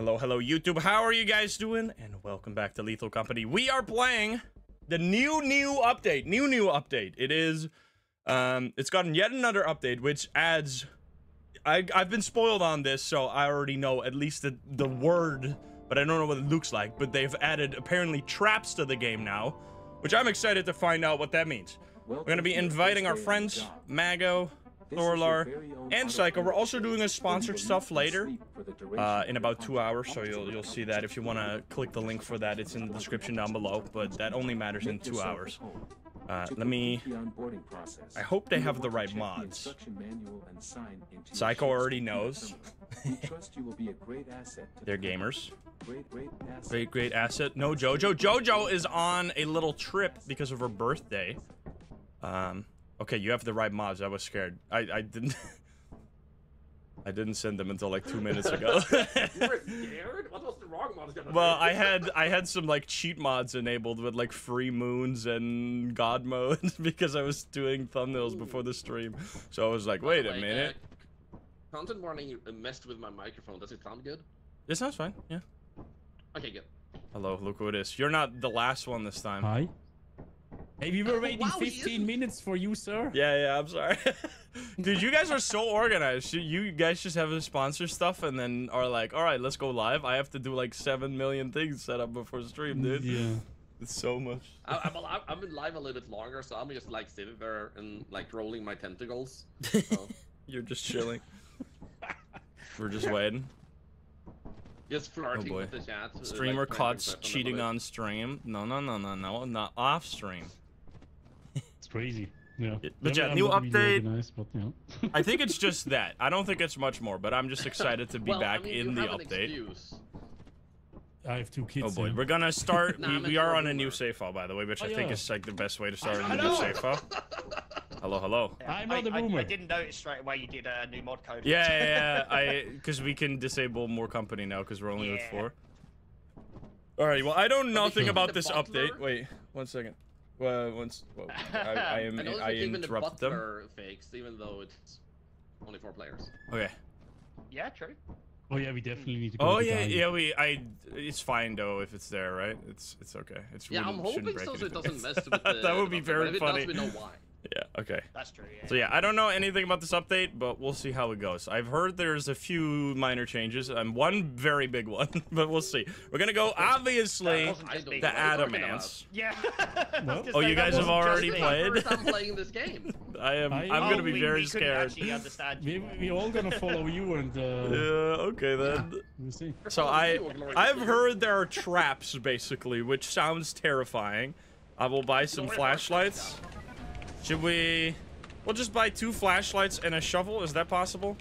Hello, hello, YouTube. How are you guys doing? And welcome back to Lethal Company. We are playing the new, new update. New, new update. It is, um, it's gotten yet another update, which adds. I, I've been spoiled on this, so I already know at least the, the word, but I don't know what it looks like. But they've added apparently traps to the game now, which I'm excited to find out what that means. We're gonna be inviting our friends, Mago, Thorlar, and Psycho. We're also doing a sponsored stuff later, uh, in about two hours. So you'll you'll see that if you want to click the link for that, it's in the description down below. But that only matters in two hours. Uh, let me. I hope they have the right mods. Psycho already knows. They're gamers. Great, great asset. No Jojo. Jojo is on a little trip because of her birthday. Um. Okay, you have the right mods. I was scared. I I didn't. I didn't send them until like two minutes ago. you were scared? What was the wrong mods gonna well. I had I had some like cheat mods enabled with like free moons and god mode because I was doing thumbnails before the stream. So I was like, wait a Like, minute. Uh, content warning uh, messed with my microphone. Does it sound good? It sounds fine. Yeah. Okay, good. Hello, look who it is. You're not the last one this time. Hi. Hey, we were Oh, waiting wow, 15 minutes for you, sir. Yeah, yeah, I'm sorry. Dude, you guys are so organized. You- You guys just have the sponsor stuff and then are like, all right, let's go live. I have to do like 7 million things set up before stream, dude. Yeah. It's so much. I, I'm, al- I'm in live a little bit longer, so I'm just like sitting there and like rolling my tentacles. So, You're just chilling. We're just waiting. Just flirting Oh, boy. with the chat. Streamer like, caught cheating on stream. No, no, no, no, no, not off stream. It's crazy. Yeah. But yeah, I'm new update. organized, but, yeah. I think it's just that. I don't think it's much more, but I'm just excited to be Well, I back mean, in you the have an update. excuse. I have two kids. Oh boy, yeah. we're gonna start. Nah, we, we are on a new save file, by the way, which Oh, I think yeah. is like the best way to start a new know. save file. Hello, hello. Yeah, I'm I, not a I- boomer. I, didn't notice straight away you did a new mod code. Yeah, yeah, yeah. I because we can disable more company now because we're only with four. All right. Well, I know nothing about this update. Wait, one second. Well, once well, I, I am I I that even the interrupted them. butler fixed, even though it's only four players. Okay. Yeah, true. Oh yeah, we definitely need to go Oh to yeah, Dai. yeah. We I. It's fine though if it's there, right? It's it's okay. It's Yeah, I'm shouldn't hoping break so, so it doesn't mess with the. that would be very but if funny. It does, we know why. Yeah. Okay. That's true. Yeah. So yeah, I don't know anything about this update, but we'll see how it goes. I've heard there's a few minor changes and one very big one, but we'll see. We're gonna go obviously That wasn't I just don't me. the know what you're talking about. Adamance. Yeah. Oh, Oh, you guys have already played? First time playing this game. I am. I- I'm Oh, gonna be we, very we scared. Actually We you. we all gonna follow you and uh, Yeah. Okay then. we'll see. So Oh, I you, Glory I've heard there are traps basically, which sounds terrifying. I will buy some Glory Hole. flashlights. Should we? We'll just buy two flashlights and a shovel. Is that possible?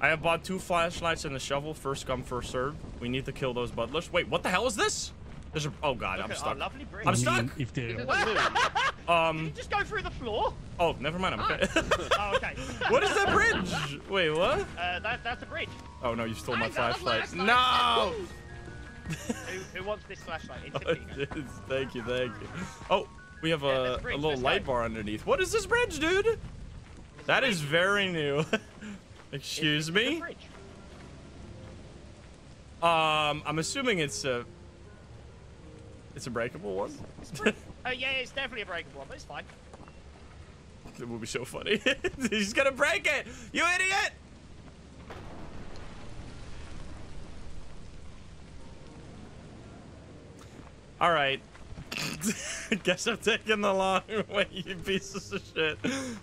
I have bought two flashlights and a shovel. First come, first serve. We need to kill those butlers. Wait, what the hell is this? There's a. Oh god, Look I'm stuck. I'm stuck. If they This is the. Um. Just go through the floor. Oh, never mind. I'm okay. Oh, okay. what is that bridge? Wait, what? Uh, that, that's a bridge. Oh no, you stole my I got flashlight. flashlight. No. Who, who wants this flashlight? It's Oh, 50 thank you, thank you. Oh, we have Yeah, a, a little light bar underneath. What is this bridge, dude? That is very new. Excuse It's me? Um, I'm assuming it's a, it's a breakable one. Uh, yeah, it's definitely a breakable one, but it's fine. it would be so funny. He's gonna break it, you idiot! All right. Guess I'm taking the long way, you pieces of shit.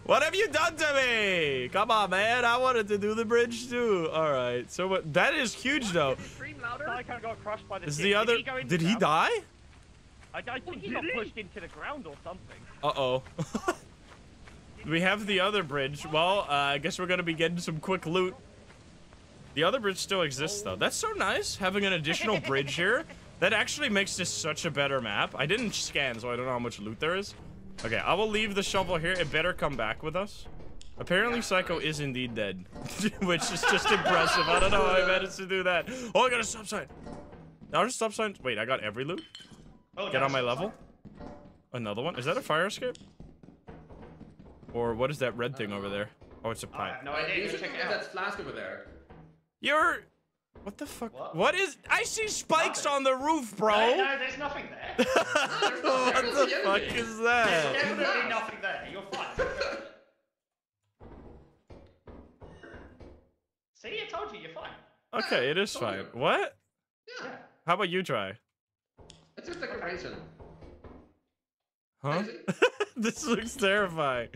What have you done to me? Come on, man. I wanted to do the bridge too. All right. So what? That is huge, though. Stream louder. I kind of got crushed by the. Is the other? Did he, Did he die? I, I think he got pushed into the ground or something. Uh oh. we have the other bridge. Well, uh, I guess we're gonna be getting some quick loot. The other bridge still exists, though. That's so nice having an additional bridge here. That actually makes this such a better map. I didn't scan, so I don't know how much loot there is. Okay, I will leave the shovel here. It better come back with us. Apparently, Psycho is indeed dead, which is just impressive. I don't know how I managed to do that. Oh, I got a stop sign. Now a stop sign. Wait, I got every loot. Oh, Get on my level. Another one. Is that a fire escape? Or what is that red thing over there? Oh, it's a pipe. No Uh, idea. you Go should check check out. that flask over there. You're What the fuck? What? what is? I see spikes Nothing. on the roof, bro. No, no, there's nothing there. what the fuck is that? There's that? definitely nothing there. You're fine. See, I told you, you're fine. Okay, it is fine. What? Yeah, How about you try? it's just a decoration. Huh? This looks terrifying.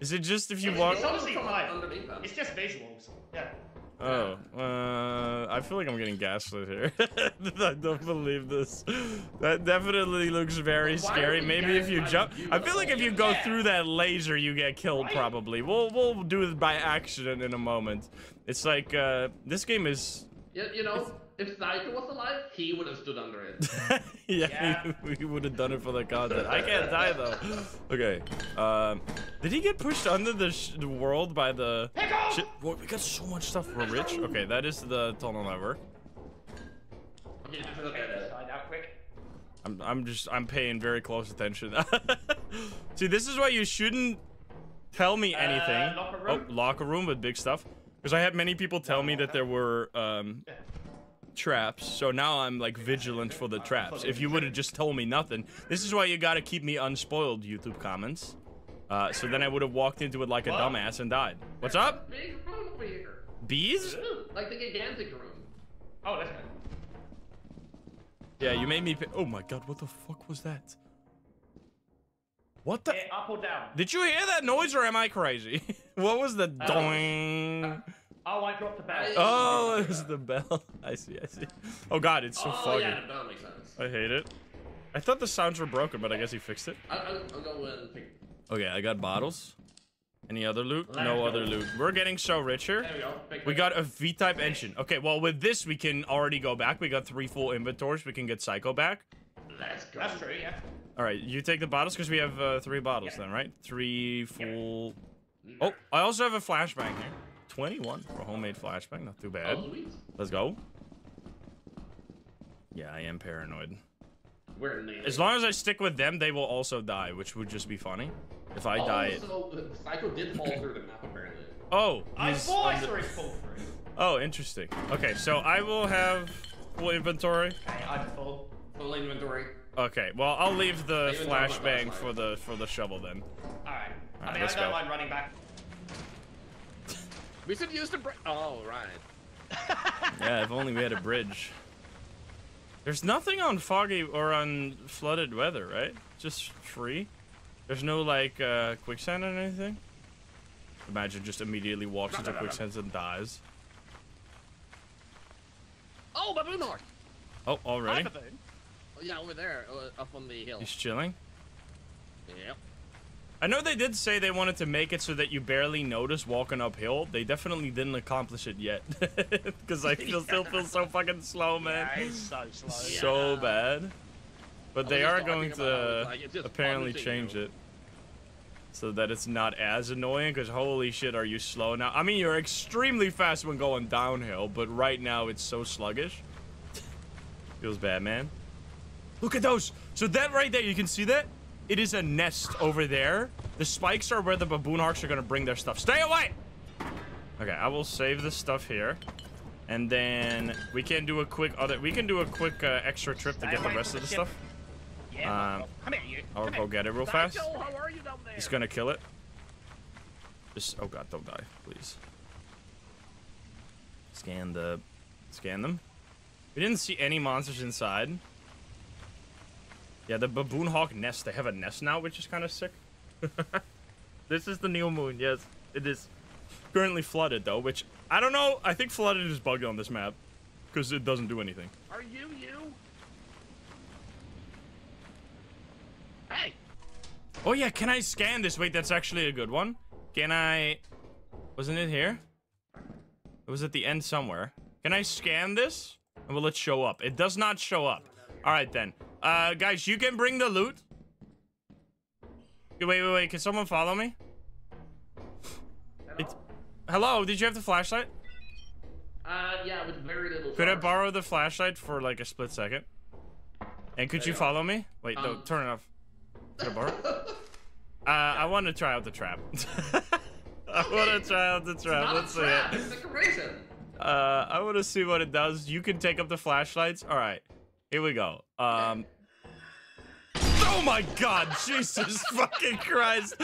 Is it just if you It's- walk? it's honestly Come fine. underneath them. It's just visuals. Yeah. Oh, uh, I feel like I'm getting gaslit here. I don't believe this. That definitely looks very Why are scary. Maybe if you jump, you I feel like if you go Yeah. through that laser, you get killed. Right. Probably. We'll we'll do it by accident in a moment. It's like uh, this game is. You, you know, if Psycho was alive, he would have stood under it. yeah, Yeah. we would have done it for the content. I can't die though. Okay. Um, did he get pushed under the, sh- the world by the? Pick! Shit. Whoa, we got so much stuff. We're rich. Okay, that is the tunnel network. Okay, just look at it. out quick. I'm, I'm just I'm paying very close attention. See, this is why you shouldn't tell me anything. Uh, locker room? Oh, locker room with big stuff. Because I had many people tell me that there were um, Yeah. Traps, so now I'm like vigilant for the traps. If you would have just told me nothing, this is why you gotta keep me unspoiled. YouTube comments. Uh, so then I would have walked into it like a dumbass and died. What's up? Big room over here. Bees? Like the gigantic room. Oh, that's good. Yeah, you made me. Oh my god, what the fuck was that? What the? Yeah, up or down? Did you hear that noise or am I crazy? what was the Uh, doing? Oh, I dropped the bell. Oh, it was the bell. I see, I see. Oh god, it's so oh, foggy. yeah, that makes sense. I hate it. I thought the sounds were broken, but I guess he fixed it. I'll, I'll, I'll go and pick. Okay, I got bottles. Any other loot? Let's no other loot. We're getting so rich here. There we go. Pick, We pick. got a V-type engine. Okay, well with this we can already go back. We got three full inventories. We can get Psycho back. Let's go. That's true, yeah. All right, you take the bottles because we have uh, three bottles then, right? Three full. Oh, I also have a flashbang here. 21 for a homemade flashbang. Not too bad. Oh. Let's go. Yeah, I am paranoid. As long as I stick with them, they will also die, which would just be funny. If I oh, die. So, uh, Psycho did fall through the map apparently. Oh, I he's I saw it fall through. Oh, interesting. Okay, so I will have full inventory. Okay, I'm full. Full inventory. Okay, well I'll leave the Even though I'm not flashbang for the for the shovel then. Alright. I mean, I don't go. mind running back. We should use the bridge. Oh, right. Yeah, if only we had a bridge. There's nothing on foggy or on flooded weather, right? Just free. There's no like uh, quicksand or anything. Imagine just immediately walks into quicksand and dies. Oh, Baboon Hawk! Oh, already? Hi, Baboon. Oh, yeah, over there, uh, up on the hill. He's chilling. Yep. I know they did say they wanted to make it so that you barely notice walking uphill. They definitely didn't accomplish it yet. Because I feel, still feel so fucking slow, man. Yeah, it's so slow. So bad. But I they are going talking about how to like, apparently change you. it. So that it's not as annoying, because holy shit, are you slow now? I mean, you're extremely fast when going downhill, but right now it's so sluggish. Feels bad, man. Look at those! So that right there, you can see that? It is a nest over there. The spikes are where the baboon hawks are gonna bring their stuff. Stay away! Okay, I will save this stuff here. And then we can do a quick other we can do a quick uh, extra trip to get the rest of the stuff. Yeah, Um, come here, you. I'll go get it real fast. How are you down there? He's gonna kill it. Just oh god, don't die, please. Scan the scan them. We didn't see any monsters inside. Yeah, the baboon hawk nest. They have a nest now, which is kind of sick. this is the new moon. Yes, it is currently flooded though, which I don't know. I think flooded is bugged on this map because it doesn't do anything. Are you you? Hey, Oh yeah, can I scan this? Wait, that's actually a good one. Can I? Wasn't it here? It was at the end somewhere. Can I scan this? And will it show up? It does not show up. All right then. Uh, guys, you can bring the loot. Wait, wait, wait. Can someone follow me? It's... Hello, did you have the flashlight? Uh, yeah, with very little. Could I borrow the flashlight for like a split second? And could There you you follow me? Wait, no, Um, turn it off. Could I borrow? Uh, I want to try out the trap. I want to try out the trap. Let's a see it. It's decoration. Uh, I want to see what it does. You can take up the flashlights. All right, here we go. Um. Oh my God! Jesus fucking Christ!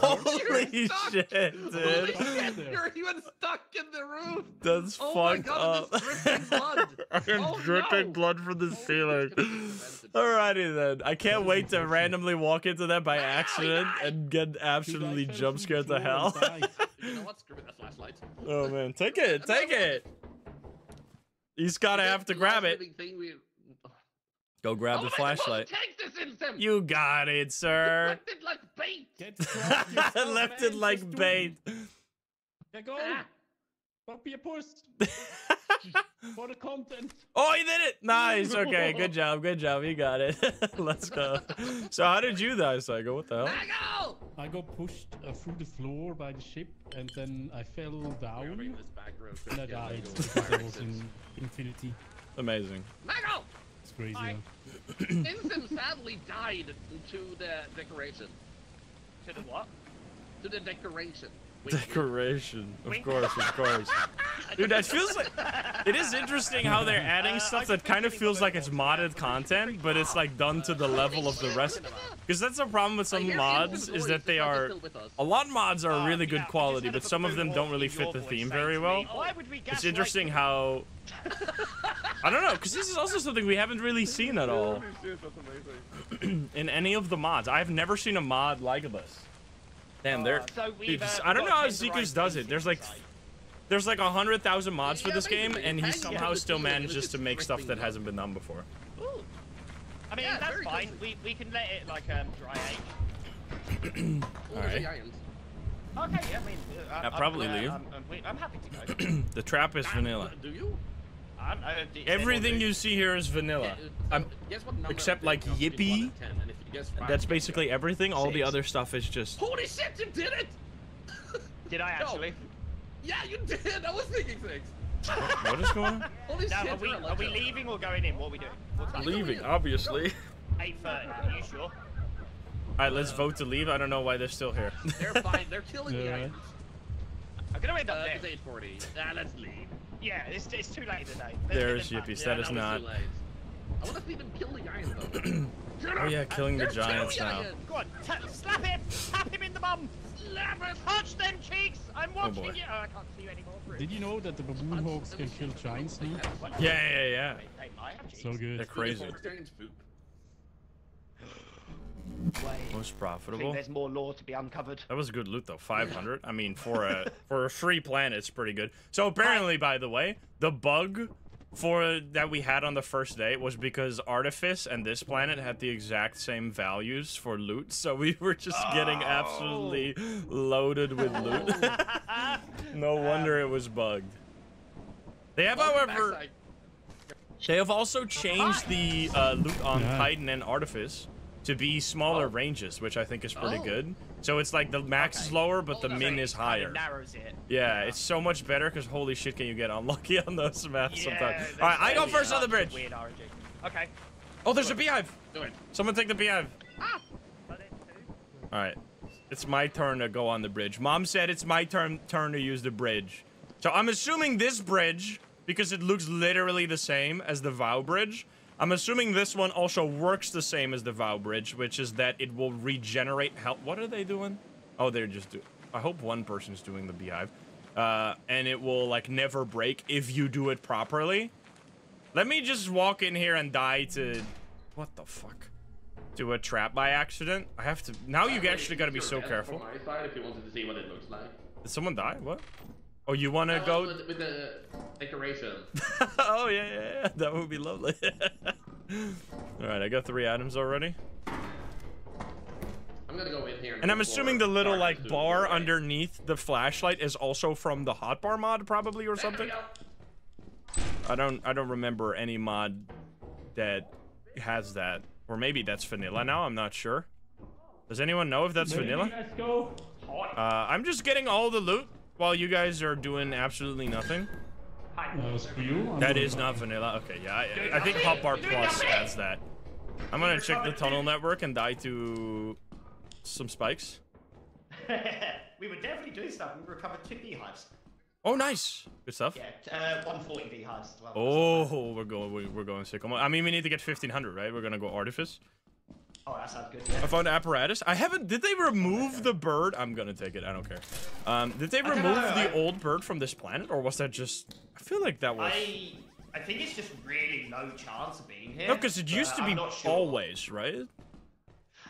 Holy You're shit, Holy dude! shit, You're even stuck in the roof. That's Oh my fucked God, up. dripping blood. I am Oh, dripping no. blood from the Oh, ceiling. it's gonna be prevented. Alrighty then. I can't wait to randomly walk into that by accident and get absolutely fell jump scared to hell. You know what? Screw that flashlight. oh man, take it, take it. He's gotta have to grab it. Thing we... Go grab oh the my flashlight. Take this instant. You got it, You sir. left it like bait. Get crossed yourself, Left it like bait. Yeah, go. Ah. Don't be a puss. For the content. oh, he did it! Nice. Okay, good job, good job. You got it. Let's go. So, how did you die, Psycho? What the hell? Mago! I got pushed uh, through the floor by the ship, and then I fell We're down, this back real and I died Mago. because I was in infinity. Amazing. Mago! It's crazy. Hi. huh? Instant sadly died to the decoration. To the what? To the decoration. Wink, wink. Decoration. Of course, of course. Dude, that feels like it is interesting how they're adding stuff that kind of feels like it's modded content, but it's like done to the level of the rest. Because that's the problem with some mods, is that they it's like he's are still with us. a lot of mods are Uh, really good quality, but some of them don't really fit the theme very well. me, Why would we It's interesting how I don't know, because this is also something we haven't really seen at all Holy shit, that's amazing. in any of the mods. I've never seen a mod like this. Damn, they're Uh, so we've, Dude, uh, I don't know how tenderized Zeekerss does it. There's like there's like a hundred thousand mods for this game, and he somehow on still manages to make stuff that hasn't been done before. Ooh. I mean, Yeah, that's fine. cozy. We, we can let it like um, dry age. Oh, Alright. Okay, yeah, I mean, uh, Yeah, I'm- probably I'm, leave. I'm, I'm, I'm happy to go. the trap is vanilla. Do you? I'm, uh, Everything you see here is vanilla. Yeah, uh, I'm- guess what except, like, things between Yippee. One and 10, and if you guess five, That's basically go. everything. All the other stuff is just. Holy shit, you did it! Did I No. actually? Yeah, you did! I was thinking six! What is going on? Holy Now, shit, are we, you're we leaving or going in? What are we doing? What's that? Leaving, obviously. 8.30, are you sure? All right, let's vote to leave. I don't know why they're still here. They're fine, they're killing the Yeah. irons. I'm gonna end up Uh, there. it's 840. Ah, let's leave. Yeah, it's, it's too late today. There's Yippee. That is that was not. Too late. I want to see them kill the irons though. Oh yeah, killing the There's two giants now. irons. Go on, ta- slap him! Tap him in the bum! Slap it! Touch them cheeks! I'm oh, watching boy. you! Oh, I can't see you anymore. Did you know that the baboon hawks can kill giants now? Yeah, yeah, yeah. Wait, hey, I have cheeks. So good. They're crazy. Wait. Most I think profitable. there's more lore to be uncovered. That was a good loot though. 500. I mean, for a for a free planet, it's pretty good. So apparently, by the way, the bug for that we had on the first day was because Artifice and this planet had the exact same values for loot. So we were just getting absolutely loaded with loot. no wonder it was bugged. They have, however, they have also changed the uh, loot on Yeah. Titan and Artifice to be smaller ranges, which I think is pretty Oh. good. So it's like the max is lower, but Oh, the min right. is Kinda higher. narrows it. Yeah, it's so much better because holy shit, can you get unlucky on those maps Yeah, sometimes? there's All right, I go first on the such a bridge. Weird RNG. Okay. Oh, there's a beehive. Do it. Someone take the beehive. Ah! But it's two. All right, it's my turn to go on the bridge. Mom said it's my turn turn to use the bridge. So I'm assuming this bridge, because it looks literally the same as the Vow Bridge. I'm assuming this one also works the same as the Vow Bridge, which is that it will regenerate health. What are they doing? Oh, they're just do. I hope one person's doing the beehive. Uh, and it will like never break if you do it properly. Let me just walk in here and die to what the fuck? To a trap by accident? I have to now you actually gotta be so careful. My side, if you wanted to see what it looks like. Did someone die? What? Oh, you wanna Uh, go? with, with the decoration. oh yeah, yeah, yeah, that would be lovely. All right, I got three items already, I'm gonna go in here. and I'm assuming the little like bar the underneath the flashlight is also from the hotbar mod, probably or There we something. go. I don't, I don't remember any mod that has that, or maybe that's vanilla now. I'm not sure. Does anyone know if that's vanilla? Let's go. Uh, I'm just getting all the loot while you guys are doing absolutely nothing. Uh, screw you. I'm That gonna- is not vanilla. Okay, yeah, I, I think Hotbar Plus adds that. I'm gonna check the tunnel network and die to some spikes. we were definitely doing stuff. We recovered two beehives. Oh, nice. Good stuff. Yeah, uh, 140 beehives as well. Oh, we're going. we- We're going sick. I mean, we need to get 1500, right? We're gonna go artifice. Oh, that sounds good. I Yeah. found apparatus. I haven't. Did they remove the bird? I'm gonna take it. I don't care. Um, did they remove know, the I- old bird from this planet, or was that just? I feel like that was. I I think it's just really low chance of being here. No, because it used to be sure. always, right?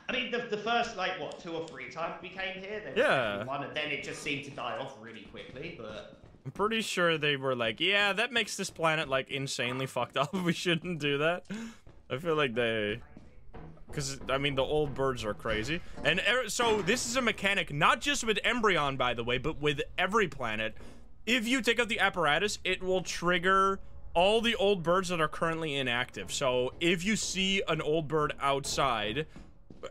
I mean, the, the first like what two or three times we came here, there was Yeah. one, and then it just seemed to die off really quickly. But I'm pretty sure they were like, yeah, that makes this planet like insanely fucked up. We shouldn't do that. I feel like they, because I mean the old birds are crazy, and er- so this is a mechanic not just with Embrion, by the way, but with every planet. If you take out the apparatus, it will trigger all the old birds that are currently inactive. So if you see an old bird outside,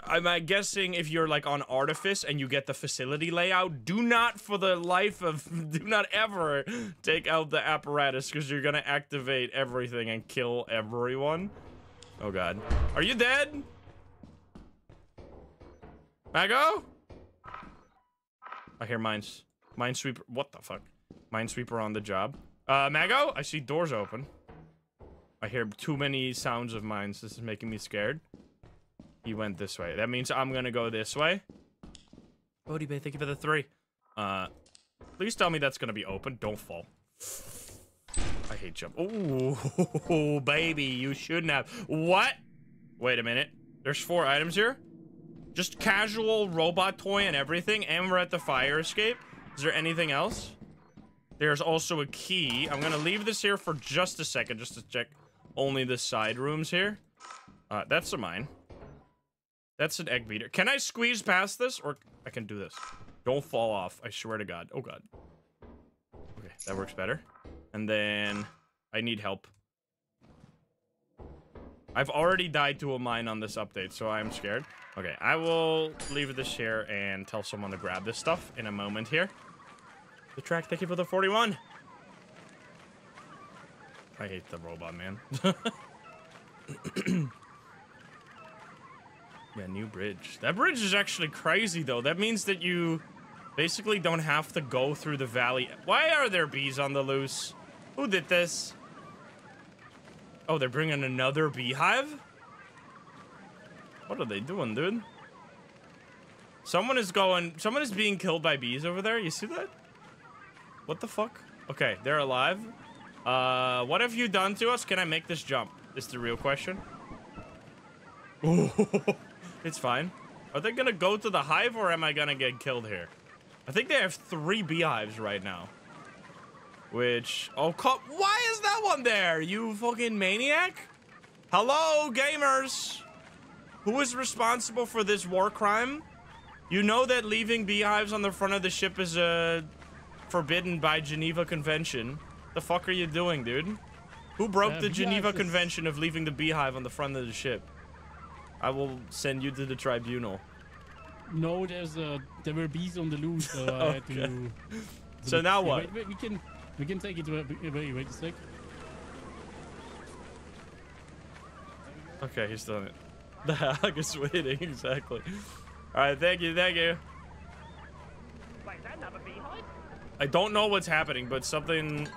I'm guessing if you're like on Artifice and you get the facility layout, do not for the life of, do not ever take out the apparatus because you're gonna activate everything and kill everyone. Oh god. Are you dead? Mago? I hear mines. Minesweeper. What the fuck? Minesweeper on the job. Uh, Mago? I see doors open. I hear too many sounds of mines. This is making me scared. He went this way. That means I'm gonna go this way. Bodie Bay, thank you for the three. Uh, please tell me that's gonna be open. Don't fall. I hate jump. Ooh, baby, you shouldn't have. What? Wait a minute. There's four items here. Just casual robot toy and everything, and we're at the fire escape. Is there anything else? There's also a key. I'm gonna leave this here for just a second, just to check only the side rooms here. Uh, that's a mine. That's an egg beater. Can I squeeze past this? Or I can do this. Don't fall off. I swear to God. Oh, God. Okay, that works better. And then I need help. I've already died to a mine on this update, so I'm scared. Okay, I will leave this here and tell someone to grab this stuff in a moment here. The track, thank you for the 41. I hate the robot, man. Yeah, new bridge. That bridge is actually crazy, though. That means that you basically don't have to go through the valley. Why are there bees on the loose? Who did this? Oh, they're bringing another beehive? What are they doing, dude? Someone is going... Someone is being killed by bees over there. You see that? What the fuck? Okay, they're alive. Uh, what have you done to us? Can I make this jump? Is the real question. it's fine. Are they gonna go to the hive or am I gonna get killed here? I think they have three beehives right now. Which, oh, co- why is that one there? You fucking maniac? Hello, gamers. Who is responsible for this war crime? You know that leaving beehives on the front of the ship is uh, forbidden by Geneva Convention. The fuck are you doing, dude? Who broke Uh, the Geneva is- Convention of leaving the beehive on the front of the ship? I will send you to the tribunal. No, there's uh, there were bees on the loose, so I had Okay. to. So now what? Wait, wait, we can we can take it. Wait, wait, wait a sec. Okay, he's done it. The hog is waiting, exactly. Alright, thank you, thank you. Wait, that another beehive? I don't know what's happening, but something...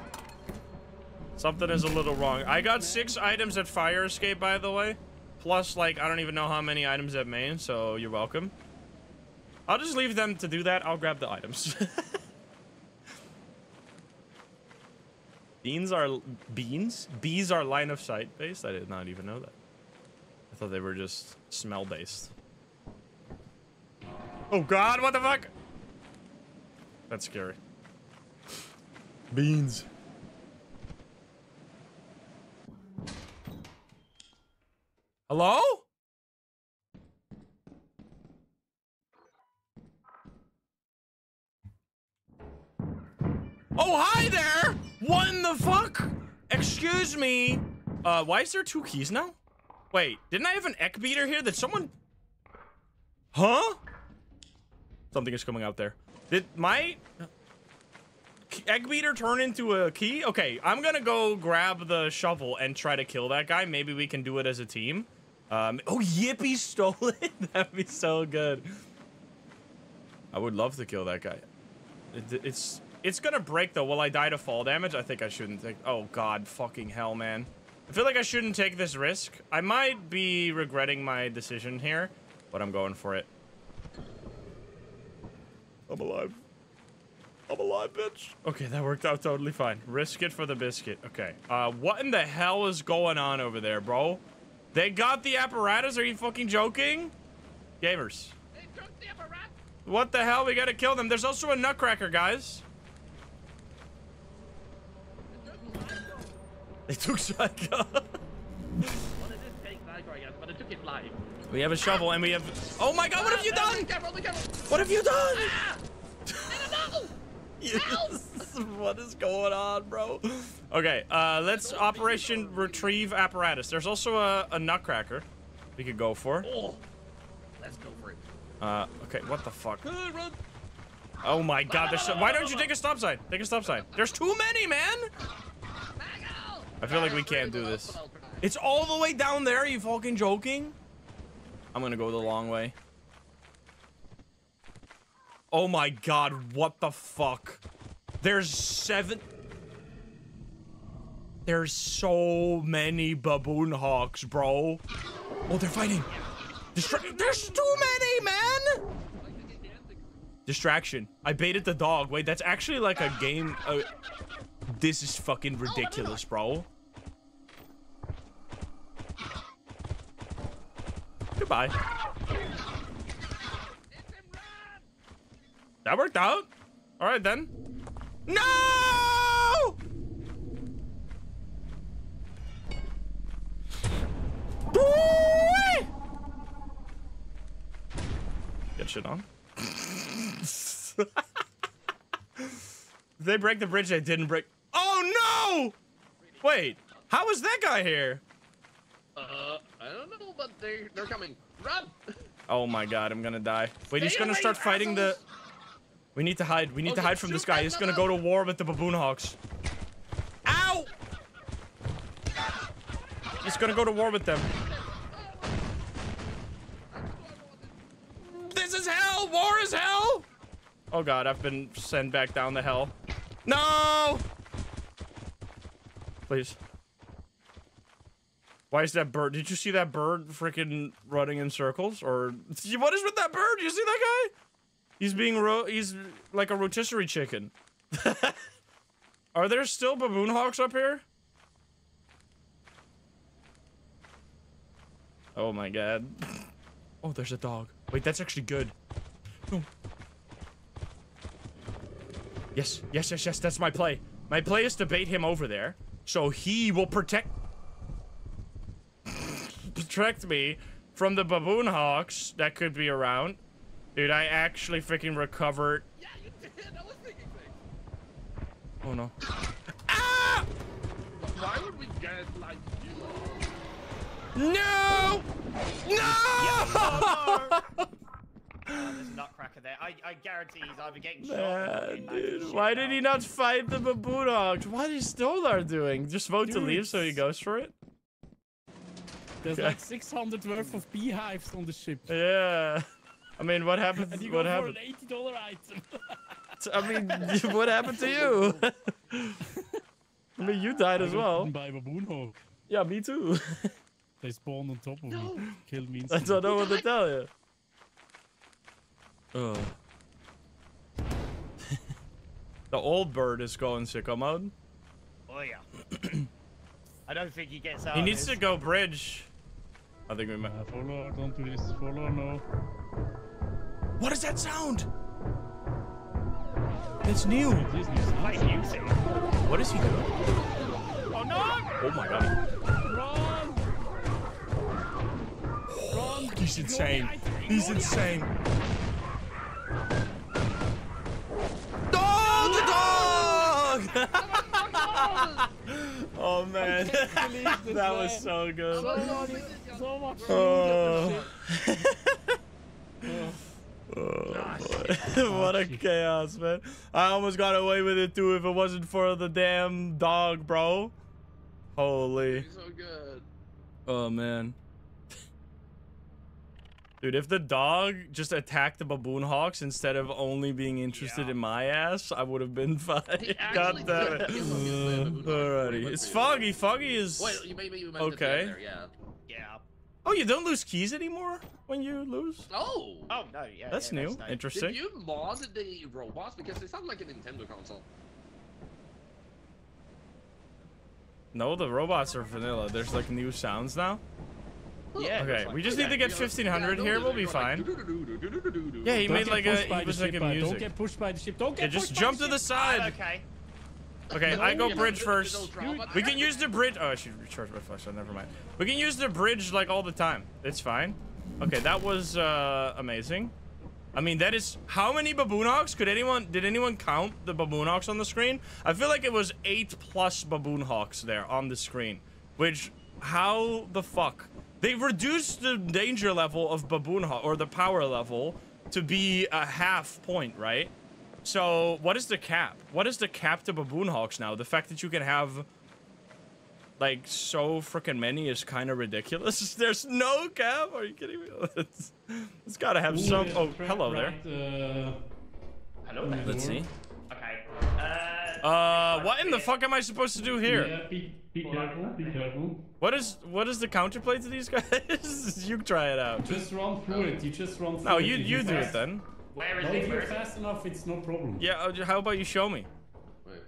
Something is a little wrong. I got six items at Fire Escape, by the way. Plus, like, I don't even know how many items at main, so you're welcome. I'll just leave them to do that. I'll grab the items. Beans are... Beans? Bees are line of sight based? I did not even know that. I thought they were just smell based. Oh god, what the fuck? That's scary. Beans. Hello? Oh, hi there! What in the fuck? Excuse me. Uh, why is there two keys now? Wait, didn't I have an egg beater here? Did someone... Huh? Something is coming out there. Did my egg beater turn into a key? Okay, I'm gonna go grab the shovel and try to kill that guy. Maybe we can do it as a team. Um, oh, Yippee stole it. That'd be so good. I would love to kill that guy. It, it's It's gonna break though. Will I die to fall damage? I think I shouldn't take. Oh god, fucking hell, man. I feel like I shouldn't take this risk. I might be regretting my decision here, but I'm going for it. I'm alive. I'm alive, bitch. Okay, that worked out totally fine. Risk it for the biscuit. Okay. Uh, what in the hell is going on over there, bro? They got the apparatus? Are you fucking joking? Gamers. The What the hell? We gotta kill them. There's also a nutcracker, guys. They took Psycho. Well, it did take Nitro, I guess, but it took it live. we have a shovel and we have... Oh my god, what have you Ah, done? Be careful, be careful. What have you done? Ah! I don't know. Yes. what is going on, bro? Okay, uh, let's Operation Retrieve Apparatus. There's also a, a nutcracker we could go for. Oh, let's go for it. Uh, okay, what the fuck? Good run. Oh my god, there's so, why don't you take a stop sign? Take a stop sign. There's too many, man! I feel like we can't do this. It's all the way down there, you fucking joking? I'm gonna go the long way. Oh my god, what the fuck? There's seven... There's so many baboon hawks, bro. Oh, they're fighting. Distra There's too many, man! Distraction. I baited the dog. Wait, that's actually like a game. Uh, this is fucking ridiculous, bro. Goodbye. That worked out. All right then. No! Get shit on. they break the bridge. They didn't break. Oh no! Wait, how was that guy here? Uh, I don't know, but they they're coming. Run! Oh my god, I'm gonna die. Wait, he's gonna away, start fighting the. We need to hide. We need to hide from this guy. He's gonna go to war with the baboon hawks. Ow! He's gonna go to war with them. This is hell! War is hell! Oh god, I've been sent back down the hell. No! Please. Why is that bird? Did you see that bird freaking running in circles? Or what is with that bird? You see that guy? He's being ro- he's like a rotisserie chicken. Are there still baboon hawks up here? Oh my god. Oh, there's a dog. Wait, that's actually good. No. Yes, yes, yes, yes, that's my play. My play is to bait him over there, so he will protect protect me from the baboon hawks that could be around. Dude, I actually freaking recovered. Yeah, you did. I was thinking things. Oh no. Ah! Why would we get like you? No! No! Oh, there's a nutcracker there. I, I guarantee he's either getting shot Man, getting dude, why did he not fight the baboon hawks? What is Stolar doing? Just vote to leave so he goes for it? There's Okay. like 600 worth of beehives on the ship. Yeah. I mean, what happened? And you What happened? for an $80 item. I mean, what happened to you? I mean, you died as I got well. By a baboon hawk. Yeah, me too. They spawned on top of No. me. Killed me I don't know what to tell you. Oh. the old bird is going sicko mode. Oh yeah. I don't think he gets out. He needs to go bridge. I think we might. Uh, follow, don't do this. Follow, no. What is that sound? It's new. It is new music. What is he doing? Oh no! Oh my god. Run! Run! He's insane. He's insane. Oh, the dog! oh man, believe this that was so good. item. So much food Oh. on the ship. Oh, what a chaos, man. I almost got away with it too if it wasn't for the damn dog, bro. Holy. So good. Oh, man. Dude, if the dog just attacked the baboon hawks instead of only being interested Yeah. in my ass, I would have been fine. He God actually damn it. kill him with the baboon hawk. Alrighty. It's Foggy. Foggy is. Wait, you maybe you meant Okay. okay. There, yeah. Yeah. Oh, you don't lose keys anymore when you lose? Oh. Oh no, yeah. That's yeah, new. nice. Interesting. Did you mod the robots because they sound like a Nintendo console? No, the robots are vanilla. There's like new sounds now. Yeah. Okay, we just need to get 1500 here. We'll be fine. Yeah, he don't made like a he was like a music. Don't get pushed by the ship. Don't get yeah, just jump to the side. Okay. Okay, I go bridge first. We can use the bridge. Oh, I should recharge my flashlight. Never mind. We can use the bridge like all the time. It's fine. Okay, that was uh, amazing. I mean, that is how many baboonogs could anyone? Did anyone count the baboonogs on the screen? I feel like it was eight plus baboonhawks there on the screen, which how the fuck they reduced the danger level of baboon hawk or the power level to be a half point, right? So, what is the cap? What is the cap to baboon hawks now? The fact that you can have like so freaking many is kind of ridiculous. There's no cap. Are you kidding me? it's, it's got to have Ooh, some. yeah, Oh, right- hello there. uh, Hello there. Let's see. Okay. Uh, what in the fuck am I supposed to do here? Yeah, be, be careful, be careful. What is what is the counterplay to these guys? you try it out. Just run through it. You just run through No, it. you you you're do it then. where is No, if you're fast enough, it's no problem. Yeah. uh, How about you show me? Wait,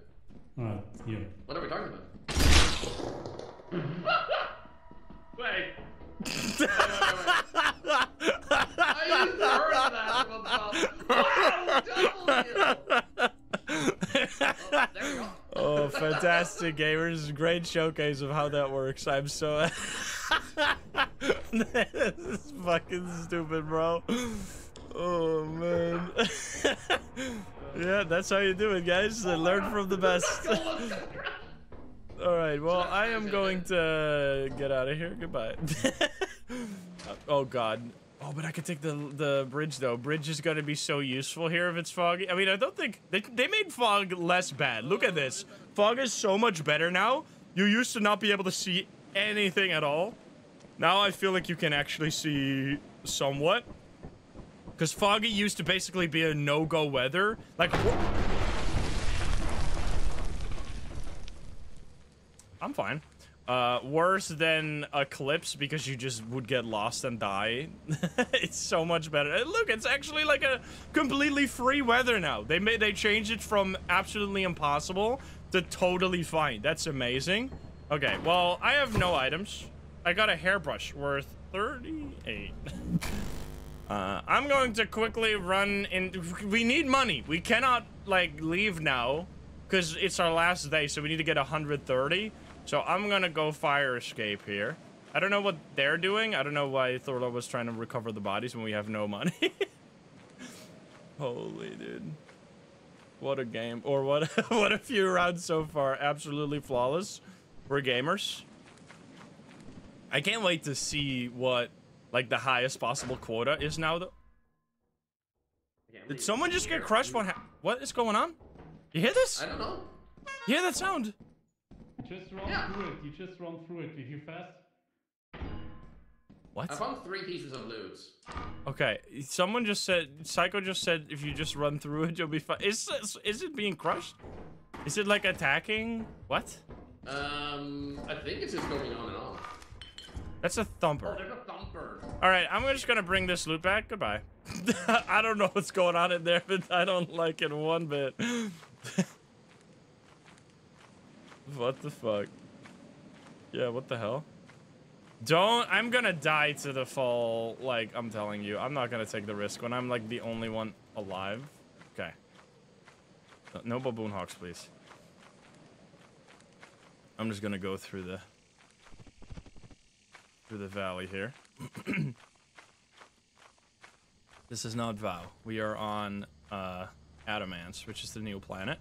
Alright, here. what are we talking about? Wait. I just heard that from Wow, Oh. Oh, fantastic gamers! Great showcase of how that works. I'm so. this is fucking stupid, bro. Oh man. yeah, that's how you do it, guys. Learn from the best. All right. Well, I am going to get out of here. Goodbye. oh God. Oh, but I could take the the bridge though. Bridge is gonna be so useful here if it's foggy. I mean, I don't think they they made fog less bad. Look at this. Fog is so much better now. You used to not be able to see anything at all. Now I feel like you can actually see somewhat. Because foggy used to basically be a no-go weather. Like. I'm fine. Uh, worse than Eclipse because you just would get lost and die. it's so much better. And look, it's actually like a completely free weather now. They made they changed it from absolutely impossible to totally fine. That's amazing. Okay, well, I have no items. I got a hairbrush worth 38. Uh, I'm going to quickly run in. We need money. We cannot like leave now because it's our last day, so we need to get 130. So I'm gonna go fire escape here. I don't know what they're doing. I don't know why Thorlar was trying to recover the bodies when we have no money. Holy dude. What a game. Or what what a few rounds so far. Absolutely flawless. We're gamers. I can't wait to see what like the highest possible quota is now though. Did someone just get crushed one ha- What is going on? You hear this? I don't know. You hear that sound? Just run Yeah. through it. You just run through it. If you're fast. What? I found three pieces of loot. Okay, someone just said, Psycho just said, if you just run through it, you'll be fine. Is is- is it being crushed? Is it like attacking? What? Um, I think it's just going on and on. That's a thumper. Oh, there's a thumper. All right, I'm just gonna bring this loot back. Goodbye. I don't know what's going on in there, but I don't like it one bit. what the fuck? Yeah, what the hell? Don't. I'm gonna die to the fall. Like I'm telling you, I'm not gonna take the risk when I'm like the only one alive. Okay. No, baboon hawks, please. I'm just gonna go through the through the valley here. this is not Vow. We are on uh, Adamance, which is the new planet.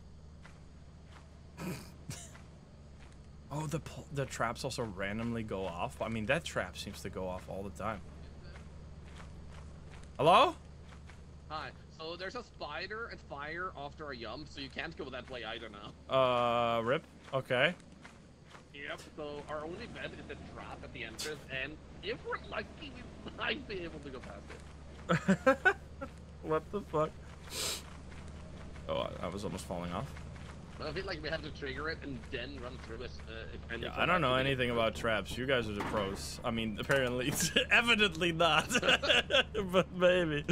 Oh, the the traps also randomly go off. I mean, that trap seems to go off all the time. Hello? Hi. So there's a spider and fire after a jump, so you can't go that way either now. Uh, rip. Okay. Yep, so our only bet is the trap at the entrance, and if we're lucky, we might be able to go past it. what the fuck? Oh, I was almost falling off. I feel like we have to trigger it and then run through it. Uh, Yeah, I don't know anything about traps. You guys are the pros. I mean, apparently, evidently not, but maybe.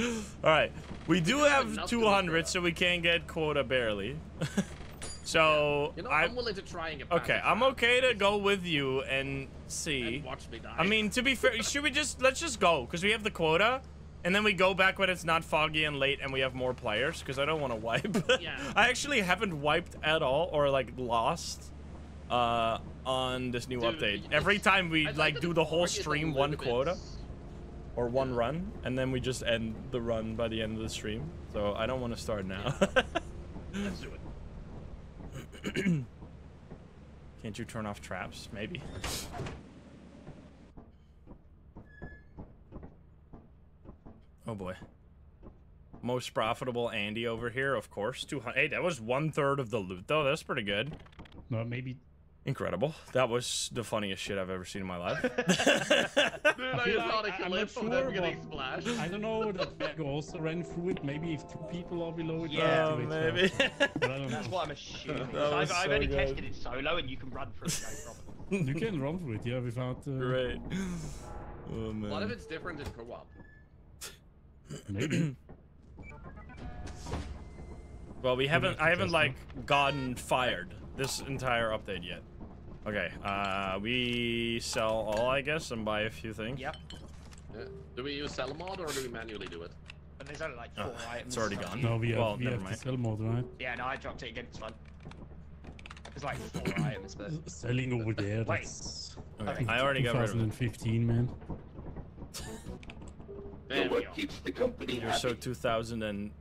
All right, we do have have 200, so we can get quota barely. so You know, I I'm willing to try and get okay, I'm okay to go with you and see. And watch me die. I mean, to be fair, should we just let's just go because we have the quota, and then we go back when it's not foggy and late, and we have more players. Because I don't want to wipe. Yeah. I actually haven't wiped at all or like lost uh on this new Dude, update. Every time we I'd like do the whole stream one quota or one Yeah. run, and then we just end the run by the end of the stream. So I don't want to start now. Let's do it. Can't you turn off traps? Maybe. Oh boy. Most profitable Andy over here, of course. 200. Hey, that was one third of the loot, though. That's pretty good. No, maybe. Incredible. That was the funniest shit I've ever seen in my life. Dude, I feel just saw like- the I'm clip not of them getting splashed. I don't know that Bag also ran through it. Maybe if two people are below it. Yeah. Do it maybe. fast. But I don't That's know. what I'm assuming. That I've, was I've only good. tested it solo, and you can run through it no problem. You can run through it, yeah, without. Uh, Great. Oh, man. What if it's different in co-op? Maybe. Well, we haven't. I haven't like gotten fired this entire update yet. Okay. Uh, we sell all, I guess, and buy a few things. Yep. Yeah. Do we use sell mod or do we manually do it? But there's only like Oh, four items. it's already so- gone. No, we have, Well, we never have mind. the sell mode, right? Yeah, no, I dropped it again. It's fun. There's like four items, but Selling over there. Wait. That's Okay. I already got rid of it. 2015, man. There we go. You're so 2000 and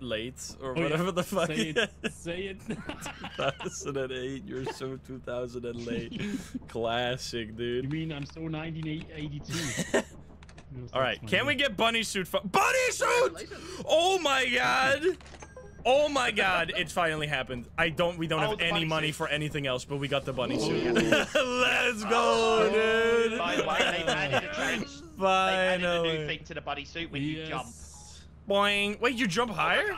late or Oh, yeah. whatever the fuck. Say it. Say it. 2008. You're so 2000 and late. Classic, dude. you mean I'm so 1982? All right. Can we get bunny suit? Fu- bunny suit! Oh my god. Oh my god, it finally happened. I don't we don't Oh, have any money suit. for anything else, but we got the bunny Oh, suit. Let's go, oh. dude. by the way, they've added a change. They've added a new thing to the bunny suit when you jump. Boing. Wait, you jump oh higher?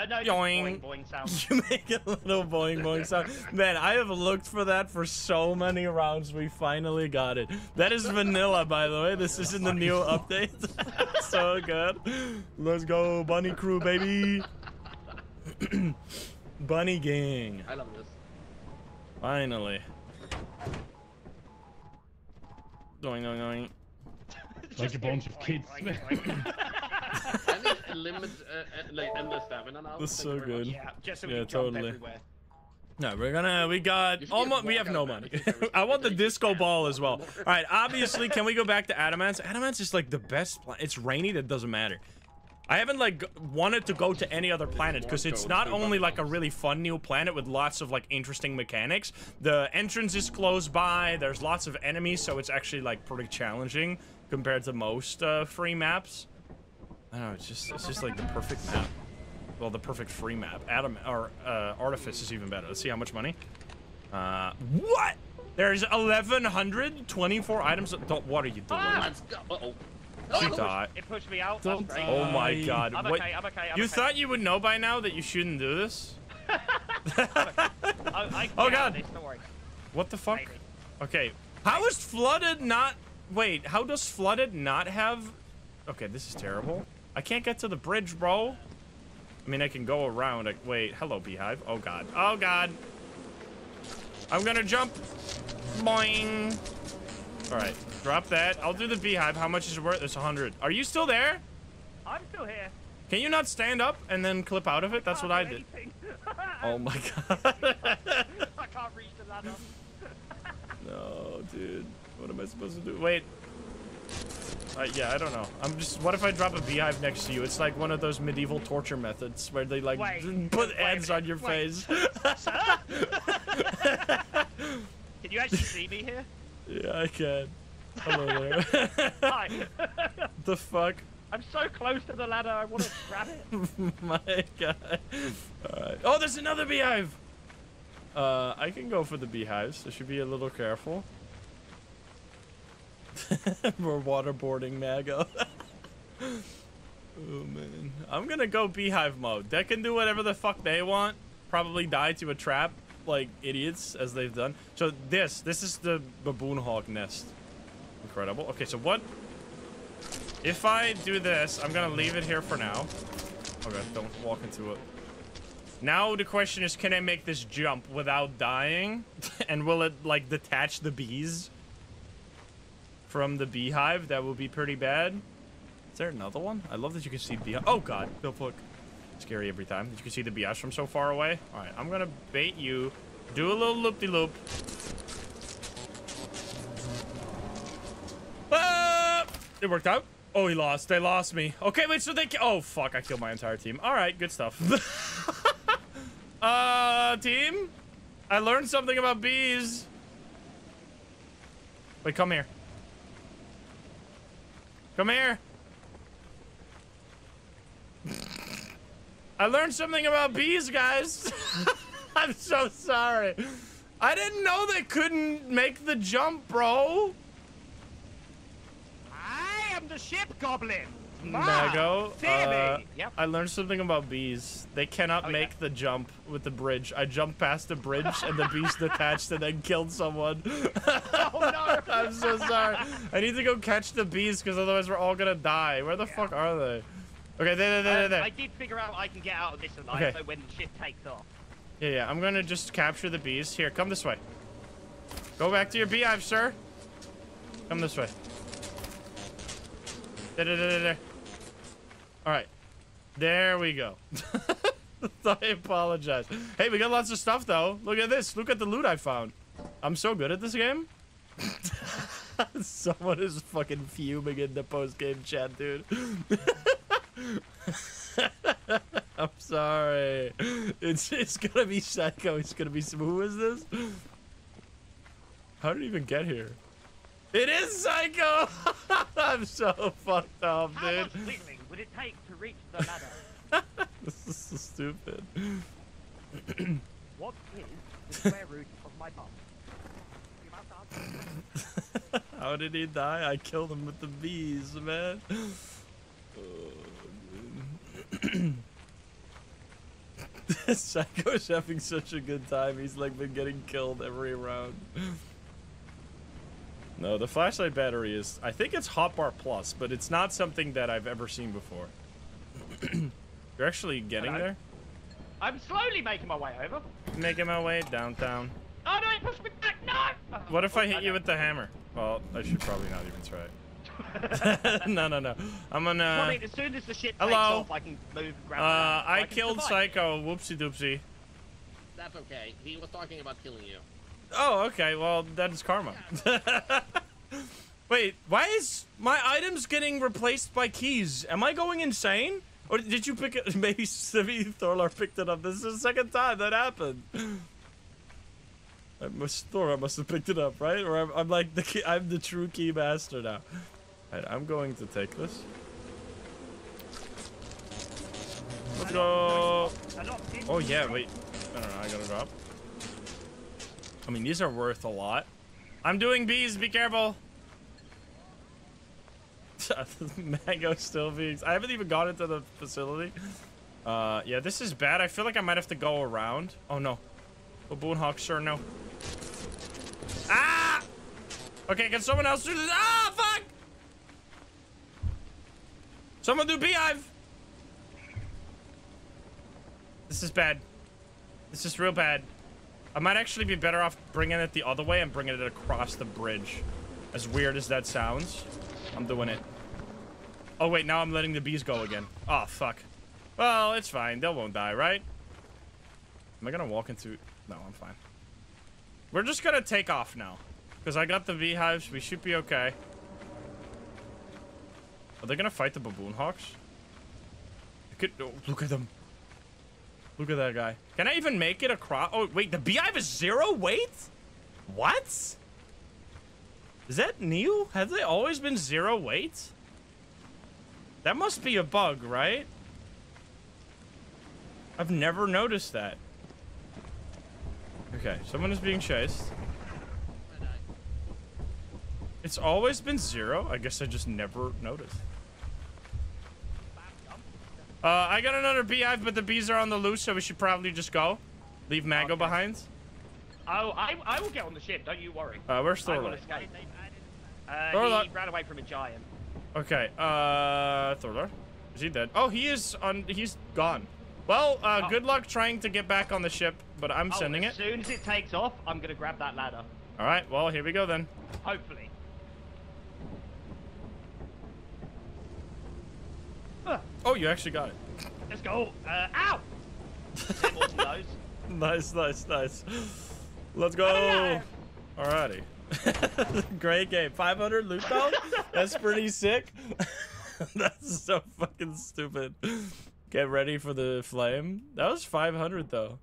Uh, no, just Yoing. boing boing sound. You make a little boing boing sound. Man, I have looked for that for so many rounds. We finally got it. That is vanilla, by the way. This isn't the new update. so good. Let's go, bunny crew, baby. bunny gang. I love this. Finally. Going, going, going. Like a bunch of kids. I need a limit, uh, uh, like endless stamina now. That's so you much. good. Yeah, just so Yeah, we can jump totally. No, we're gonna. We got You almost. We have no money. I want the disco ball as well. All right, obviously, can we go back to Adamance? Adamance is like the best. Pla- it's rainy. That doesn't matter. I haven't like wanted to go to any other planet because it's not only like a really fun new planet with lots of like interesting mechanics. The entrance is close by. There's lots of enemies, so it's actually like pretty challenging compared to most uh, free maps. I don't know. It's just it's just like the perfect map. Well, the perfect free map. Adam or uh, Artifice is even better. Let's see how much money. Uh, what? There's 1,124 items. Don't, what are you doing? Ah, Let's go. Uh-oh. You Oh, die. It pushed me out. Don't That's great. Oh my god. I'm What? okay. I'm okay. I'm You okay. thought you would know by now that you shouldn't do this? I, I Oh, God. This, don't worry. What the fuck? Maybe. Okay. How is flooded not? Wait. How does flooded not have? Okay, this is terrible. I can't get to the bridge, bro. I mean, I can go around. I... Wait. Hello, beehive. Oh god. Oh god. I'm gonna jump. Boing. All right. Drop that. I'll do the beehive. How much is it worth? It's 100. Are you still there? I'm still here. Can you not stand up and then clip out of it? That's what I did. Oh my god. I can't reach the ladder. no, dude. What am I supposed to do? Wait. Uh, yeah, I don't know. I'm just. What if I drop a beehive next to you? It's like one of those medieval torture methods where they like Wait, put wait a ads on your wait. face. Can you actually see me here? yeah, I can. Hello there. Hi. the fuck? I'm so close to the ladder. I want to grab it. my god. Alright. Oh, there's another beehive. Uh, I can go for the beehives. I should be a little careful. We're waterboarding Mago. oh man. I'm gonna go beehive mode. They can do whatever the fuck they want. Probably die to a trap like idiots as they've done. So this, this is the baboon hawk nest. Incredible. Okay, so what? If I do this, I'm gonna leave it here for now. Okay, don't walk into it. Now the question is, can I make this jump without dying? and will it, like, detach the bees from the beehive? That would be pretty bad. Is there another one? I love that you can see bee. Oh, God. Bill Fuck. Scary every time. You can see the beehives from so far away. All right, I'm going to bait you. Do a little loop-de-loop. Ah! It worked out. Oh, he lost. They lost me. Okay, wait, so they... Oh, fuck. I killed my entire team. All right, good stuff. uh, team? I learned something about bees. Wait, come here. Come here. I learned something about bees, guys. I'm so sorry. I didn't know they couldn't make the jump, bro. I am the ship goblin. Mago, uh, Yep. I learned something about bees. They cannot Oh, yeah. make the jump with the bridge. I jumped past the bridge and the bees detached and then killed someone. Oh no! I'm so sorry. I need to go catch the bees because otherwise we're all gonna die. Where the fuck are they? Okay, there, there, there, there, Um, there. I did figure out I can get out of this alive Okay. so when the ship takes off. Yeah, yeah. I'm gonna just capture the bees. Here, come this way. Go back to your beehive, sir. Come this way. There, there, there, there, there. All right. There we go. I apologize. Hey, we got lots of stuff though. Look at this. Look at the loot I found. I'm so good at this game. Someone is fucking fuming in the post-game chat, dude. I'm sorry. It's it's gonna be psycho. It's gonna be smooth. who is this? How did it even get here? It is psycho. I'm so fucked up, dude. Would it take to reach the ladder? This is so stupid. what is the square root of my bum? You must answer. How did he die? I killed him with the bees, man. Oh, Psycho's having such a good time. He's like been getting killed every round. No, the flashlight battery is. I think it's Hotbar Plus, but it's not something that I've ever seen before. You're actually getting Hello? there? I'm slowly making my way over. Making my way downtown. Oh no, it pushed me back! No! Oh, What if I hit okay. you with the hammer? Well, I should probably not even try. it. no, no, no. I'm Well, I gonna. mean, as soon as the ship hello? takes off, I can move and grab Uh, around, so I killed survive. Psycho. Whoopsie doopsie. That's okay. He was talking about killing you. Oh, okay. Well, that's karma. Wait, why is my items getting replaced by keys? Am I going insane? Or did you pick it? Maybe maybe Thorlar picked it up. This is the second time that happened. I must Thor. I must have picked it up, right? Or I'm, I'm like the key, I'm the true key master now. Alright, I'm going to take this. Let's go. I don't think- Oh yeah, wait. I don't know. I gotta drop. I mean, these are worth a lot. I'm doing bees. Be careful. Mango still bees. I haven't even got into the facility. Uh, yeah, this is bad. I feel like I might have to go around. Oh no. Baboon Hawk, sure no. Ah! Okay, can someone else do this? Ah, fuck! Someone do beehive. This is bad. This is real bad. I might actually be better off bringing it the other way and bringing it across the bridge. As weird as that sounds, I'm doing it. Oh, wait, now I'm letting the bees go again. Oh, fuck. Well, it's fine. They won't die, right? Am I gonna walk into... No, I'm fine. We're just gonna take off now. Because I got the beehives. We should be okay. Are they gonna fight the baboon hawks? Look at, oh, look at them. Look at that guy. Can I even make it across? Oh, wait, the beehive is zero weight? What? Is that new? Have they always been zero weight? That must be a bug, right? I've never noticed that. Okay, someone is being chased. It's always been zero. I guess I just never noticed. Uh, I got another beehive, but the bees are on the loose, so we should probably just go. Leave Mago Okay. behind. Oh, I, I will get on the ship. Don't you worry. Uh, I will escape. Uh, he ran away from a giant. Okay, uh, Thorlar. Is he dead? Oh, he is on. He's gone. Well, uh, Oh. good luck trying to get back on the ship, but I'm Oh, sending as it. soon as it takes off, I'm gonna grab that ladder. All right, well, here we go then. Hopefully. Uh, Oh, you actually got it. let's go. Uh, ow! Them awesome those. nice, nice, nice. Let's go. Alrighty. Great game. 500 loot though? That's pretty sick. That's so fucking stupid. Get ready for the flame. That was 500 though.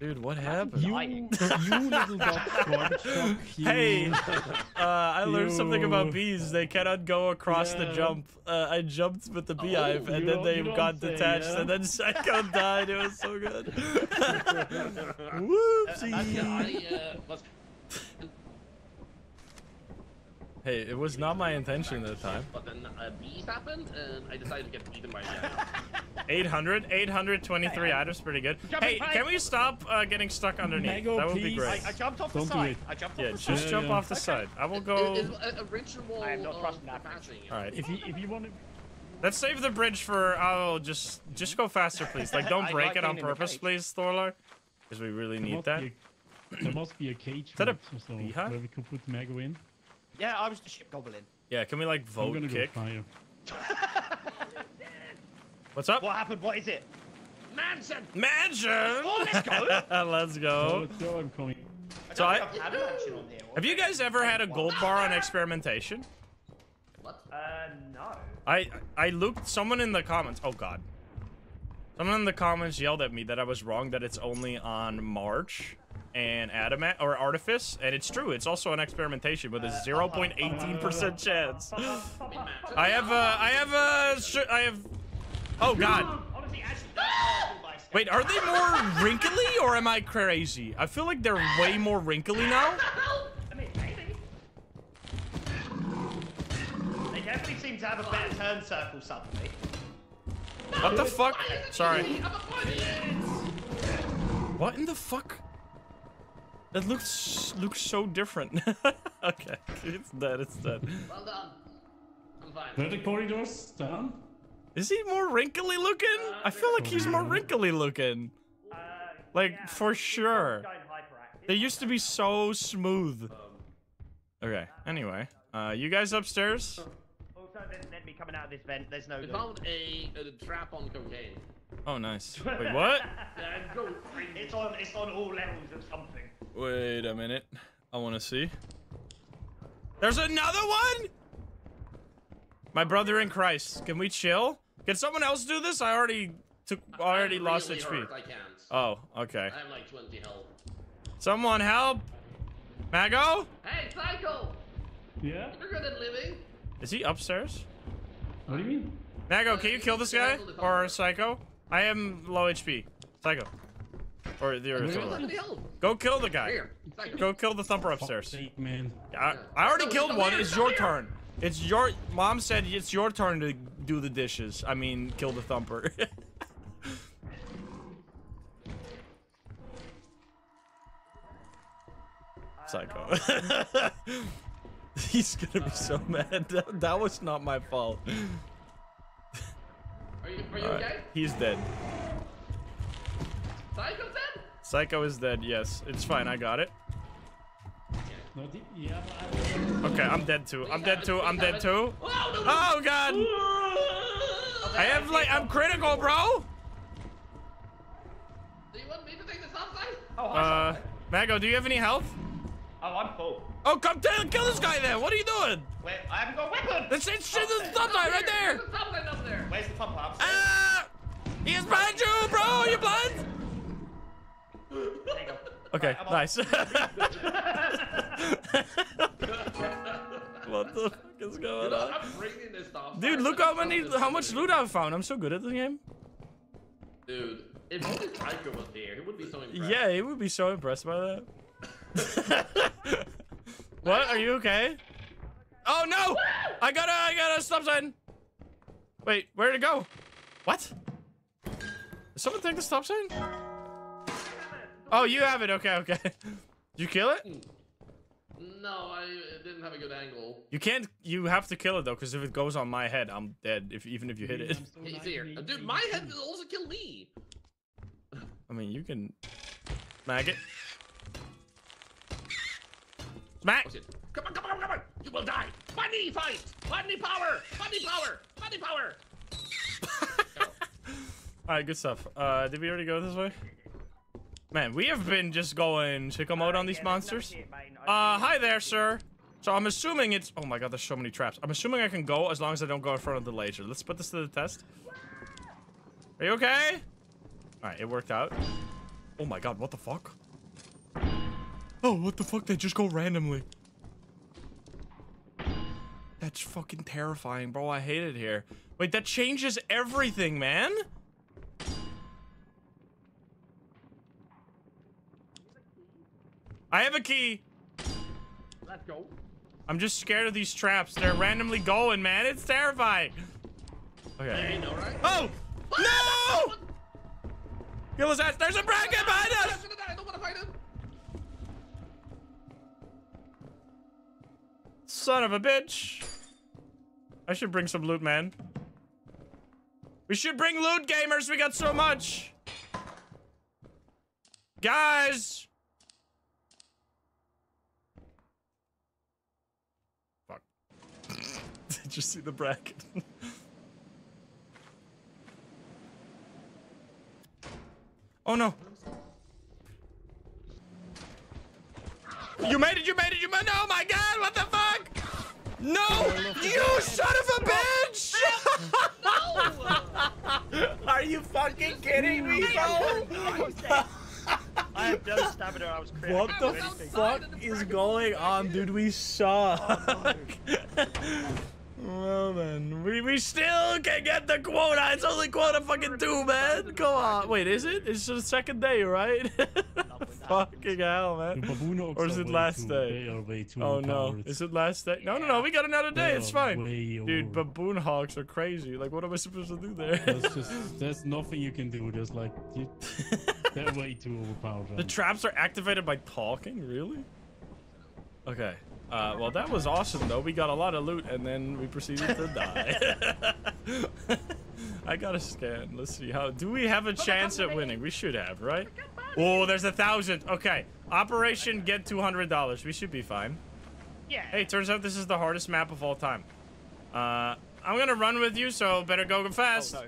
Dude, what happened? You, Lying. you little dog garbage truck. Hey, uh, I learned something about bees. They cannot go across the jump. Uh, I jumped with the beehive, Oh, and then they you don't got say, detached, yeah? and then Psycho died. It was so good. Uh, Whoopsie. I uh, was Hey, it was not my intention at the time. But then uh, bees happened, and I decided to get eaten by the animal. 800, 823 items, pretty good. Jumping Hey, pipe. can we stop uh, getting stuck underneath? Mango, that would be great. I, I jumped off Don't the do side. it. I jumped Yeah, off the just side. jump yeah. off the side. I will go. It, it's a, a ritual I am not of trusting that. passing. All right. If you if you want to, Let's save the bridge for. I'll just just go faster, please. Like, don't break like it on being in the purpose, please, Thorlar. Because we really there need that. a, there must be a cage that a mod so beehive? where we can put Mago in. Yeah, I was the ship goblin. Yeah, can we like I'm vote gonna kick? go fire. What's up? What happened? What is it? Mansion! Mansion. Oh, let's go. Let's Oh, go. let's go. I'm coming. So I, I've had on here. have you guys ever had a gold bar on experimentation? What? Uh, no. I I looked someone in the comments. Oh god. Someone in the comments yelled at me that I was wrong that it's only on March and Adamance or Artifice, and it's true. It's also an experimentation with a 0.18% chance. I have uh I have uh sh- I have Oh god. Honestly, actually, that's horrible by Wait, are they more wrinkly or am I crazy? I feel like they're way more wrinkly now. I mean, maybe. They definitely seem to have a better turn circle suddenly. What the fuck? Sorry. A! What in the fuck? That looks looks so different. okay, it's dead. It's dead. Well done. I'm fine. Are the corridors down? Is he more wrinkly looking? I feel like he's more wrinkly looking. Uh, Like yeah, for sure. They used to be so smooth. Okay. Anyway, uh, you guys upstairs? Also, there's an enemy coming out of this vent. There's no We loot. found a, a trap on cocaine. Oh, nice. Wait, what? It's on. It's on all levels of something. Wait a minute. I want to see. There's another one? My brother in Christ. Can we chill? Can someone else do this? I already took. Already I'm lost really HP. hurt, I can't. Oh, okay. I have like 20 health. Someone help! Mago? Hey, Psycho! Yeah. You're good at living. Is he upstairs? What do you mean? Mago, can you kill this guy? Or Psycho? I am low HP. Psycho. Or the You or don't have any health. Go kill the guy. Go kill the thumper Fuck's upstairs. sake, man. I, I already No, killed one. here, It's your here. turn. It's your mom said it's your turn to do the dishes. I mean, kill the thumper. Psycho. He's gonna be so uh. mad. That, that was not my fault. Are you, are you Alright, okay? He's dead. Psycho dead? Psycho is dead. Yes, it's fine. I got it. No, the, yeah, but I, Okay, I'm dead too. I'm dead too. I'm dead too. Oh, no, no. God! I have like I'm critical, bro. Do you want me to take this outside? Oh, hi, Uh, Mago, do you have any health? Oh, I'm full. Oh, come down, kill this guy then. What are you doing? Wait, I haven't got a weapon. It's it's shit. There's a thumb right there. There's a something up there. Where's the pump up? Ah! He's behind you, bro. Are you blind? There you go. Okay, I'm nice. what the fuck is going know, on? I'm bringing this stuff. Dude, look how many, how much loot I've found. I'm so good at the game. Dude, If only Trico was here, he would be so impressed. Yeah, he would be so impressed by that. what? Are you okay? Oh no! I got a I got a stop sign. Wait, where'd it go? What? Did someone take the stop sign? Oh, you have it. Okay, okay. Did you kill it? No, I didn't have a good angle. You can't. You have to kill it though, because if it goes on my head, I'm dead. If even if you hit it. So He's here. Dude, my head will also kill me. I mean, you can smack it. Smack. Oh. Come on, come on, come on! You will die! Bunny fight! Bunny power! Bunny power! Bunny power! All right, good stuff. Uh, did we already go this way? Man, we have been just going sicko mode on these Yeah, there's no monsters. shit, mate. I Uh, hi there, sir. So I'm assuming it's. Oh my god, there's so many traps. I'm assuming I can go as long as I don't go in front of the laser. Let's put this to the test. Are you okay? All right, it worked out. Oh my god, what the fuck? Oh, what the fuck? They just go randomly. That's fucking terrifying, bro. I hate it here. Wait, that changes everything, man. I have a key. Let's go. I'm just scared of these traps. They're randomly going, man. It's terrifying. Okay. know, right? Oh! No! Kill his ass. There's a bracken behind us! I don't wanna fight him. Son of a bitch. I should bring some loot, man. We should bring loot, gamers. We got so much. Guys! Did you see the bracken? oh no. You made it, you made it, you made it. Oh my god, what the fuck? No! You son of a bitch! Are you fucking kidding me, bro? I had no stamina. I was crit. What the couldn't fuck is going on, dude? We suck. Well then, we, we still can get the quota. It's only quota fucking two, man. Come on. Wait, is it? It's the second day, right? fucking hell, man. Or is it last day? They are way too Oh no. Is it last day? No, no, no. We got another day. It's fine. Dude, baboon hawks are crazy. Like, what am I supposed to do there? There's just there's nothing you can do. There's like they're way too overpowered. The traps are activated by talking? Really? Okay. Uh, well, that was awesome, though. We got a lot of loot, and then we proceeded to die. I got a scan. Let's see how. Do we have a chance at winning? We should have, right? Oh, there's a thousand. Okay. Operation get two hundred dollars. We should be fine. Yeah. Hey, turns out this is the hardest map of all time. Uh, I'm gonna run with you, so better go Oh fast. no.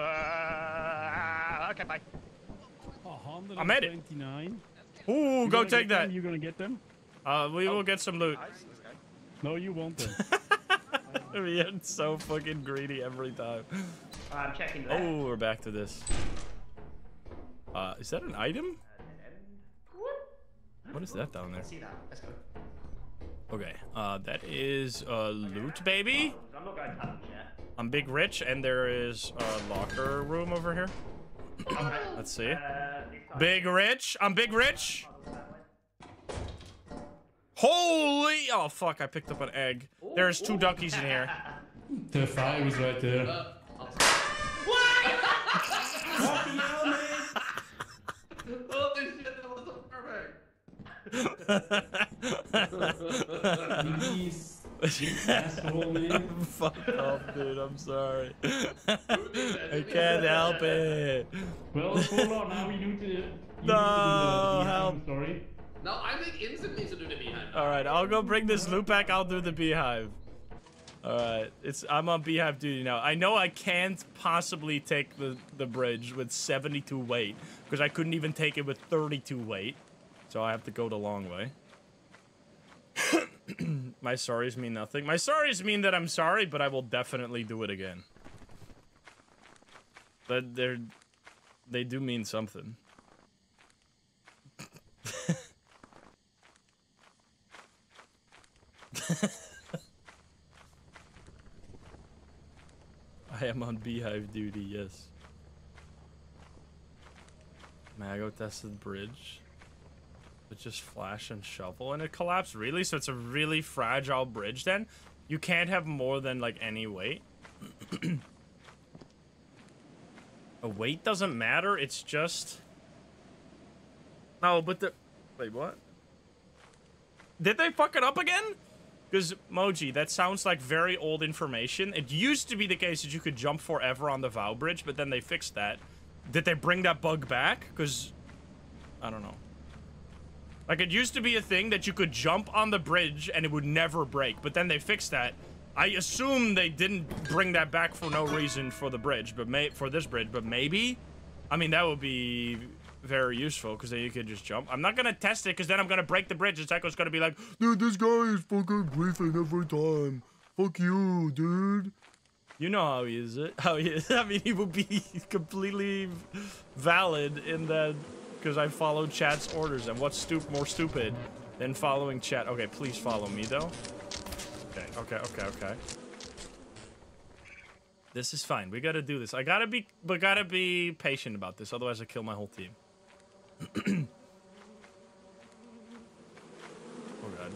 Uh, okay, bye. I made it. 129. Ooh, You go take that. them? You gonna get them? Uh, we will get some loot. Nice. Let's go. No, you won't then. We are so fucking greedy every time. I'm checking that. Oh, we're back to this. Uh, is that an item? What is that down there? See that? Let's go. Okay, uh, that is uh, loot, baby. I'm not going to. I'm big rich, and there is a locker room over here. Let's see. Uh, this side. Big rich. I'm big rich. Holy! Oh fuck! I picked up an egg. There's two duckies in here. the fire is right there. Holy shit, that was perfect. Please, asshole man. Fuck off, dude. I'm sorry. I can't help it. Well, hold on. Now we need to. you to do No, the- the help. item Story. No, I think Instant needs to do the beehive. All right, I'll go bring this loot back. I'll do the beehive. All right, it's I'm on beehive duty now. I know I can't possibly take the the bridge with 72 weight because I couldn't even take it with 32 weight, so I have to go the long way. My sorries mean nothing. My sorries mean that I'm sorry, but I will definitely do it again. But they're they do mean something. I am on beehive duty, yes. Mago tested the bridge. But just flash and shovel and it collapsed really? So it's a really fragile bridge then? You can't have more than like any weight? a weight doesn't matter, it's just... No, but the... Wait, what? Did they fuck it up again? Because, Moji, that sounds like very old information. It used to be the case that you could jump forever on the Vow Bridge, but then they fixed that. Did they bring that bug back? Because, I don't know. Like, it used to be a thing that you could jump on the bridge and it would never break, but then they fixed that. I assume they didn't bring that back for no reason for the bridge, but may for this bridge, but maybe? I mean, that would be very useful, because then you can just jump. I'm not gonna test it, because then I'm gonna break the bridge, and Echo's gonna be like, Dude, this guy is fucking griefing every time. Fuck you, dude. You know how he is, it? Eh? How he is. I mean, he would be completely valid in that, because I followed chat's orders, and what's stup more stupid than following chat? Okay, please follow me, though. Okay, okay, okay, okay. This is fine. We gotta do this. I gotta be, but gotta be patient about this. Otherwise, I kill my whole team. Oh god.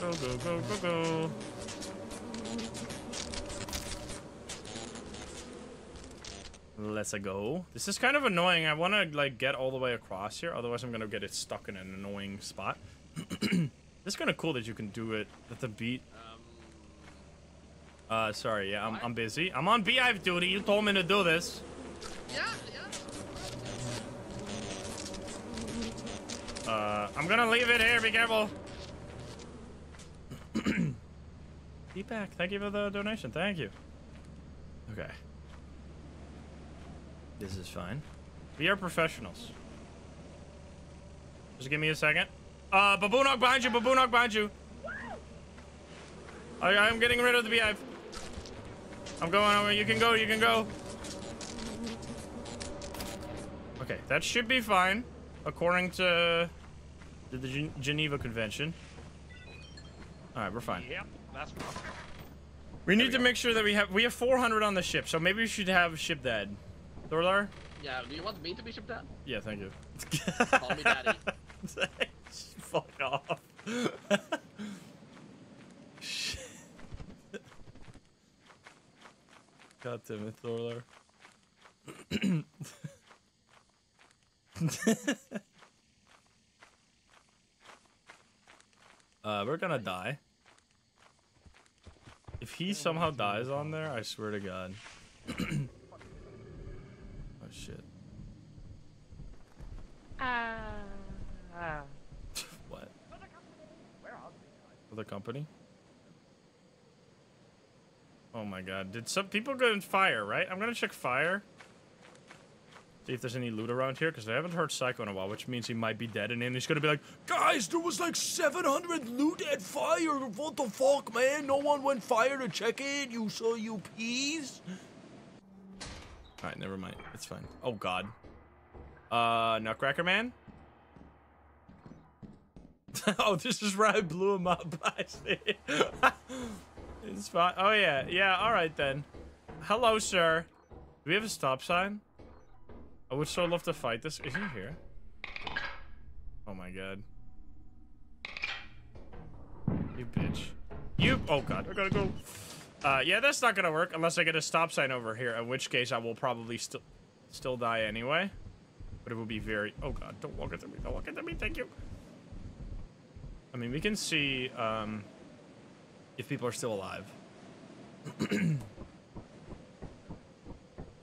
Go go go go go. Let's go. This is kind of annoying. I want to like get all the way across here. Otherwise, I'm gonna get it stuck in an annoying spot. It's kind of cool that you can do it at the beat. Uh, sorry, yeah, I'm, I'm busy. I'm on beehive duty. You told me to do this. Yeah, yeah. Uh, I'm gonna leave it here. Be careful. Deepak, thank you for the donation. Thank you. Okay. This is fine. We are professionals. Just give me a second. Uh, Baboon hawk behind you, Baboon hawk behind you. I, I'm getting rid of the beehive. I'm going over. You can go, you can go. Okay, that should be fine, according to the, Gen Geneva Convention. All right, we're fine. Yep, that's We need to make sure that we have we have 400 on the ship, so maybe we should have ship dad. Thorlar? Yeah, do you want me to be shipped out? Yeah, thank you. Call me daddy. Fuck off. Shit. God damn it, Thorlar. uh, we're gonna die. If he somehow dies on there, I swear to God. oh shit. Uh. what? For the company? Oh my god. Did some people go in fire, right? I'm gonna check fire. See if there's any loot around here, because I haven't heard Psycho in a while, which means he might be dead, and then he's gonna be like, Guys, there was like 700 loot at fire! What the fuck, man? No one went fire to check it, you saw you peas? Alright, never mind. It's fine. Oh god. Uh, Nutcracker Man? oh, this is where I blew him up. I see. it's fine. Oh, yeah. Yeah, all right, then. Hello, sir. Do we have a stop sign? I would so love to fight this. Is he here? Oh, my God. You bitch. You- Oh, God. I gotta go. Uh, yeah, that's not gonna work unless I get a stop sign over here, in which case I will probably still still die anyway. But it will be very- Oh, God. Don't walk into me. Don't walk into me. Thank you. I mean, we can see um, if people are still alive.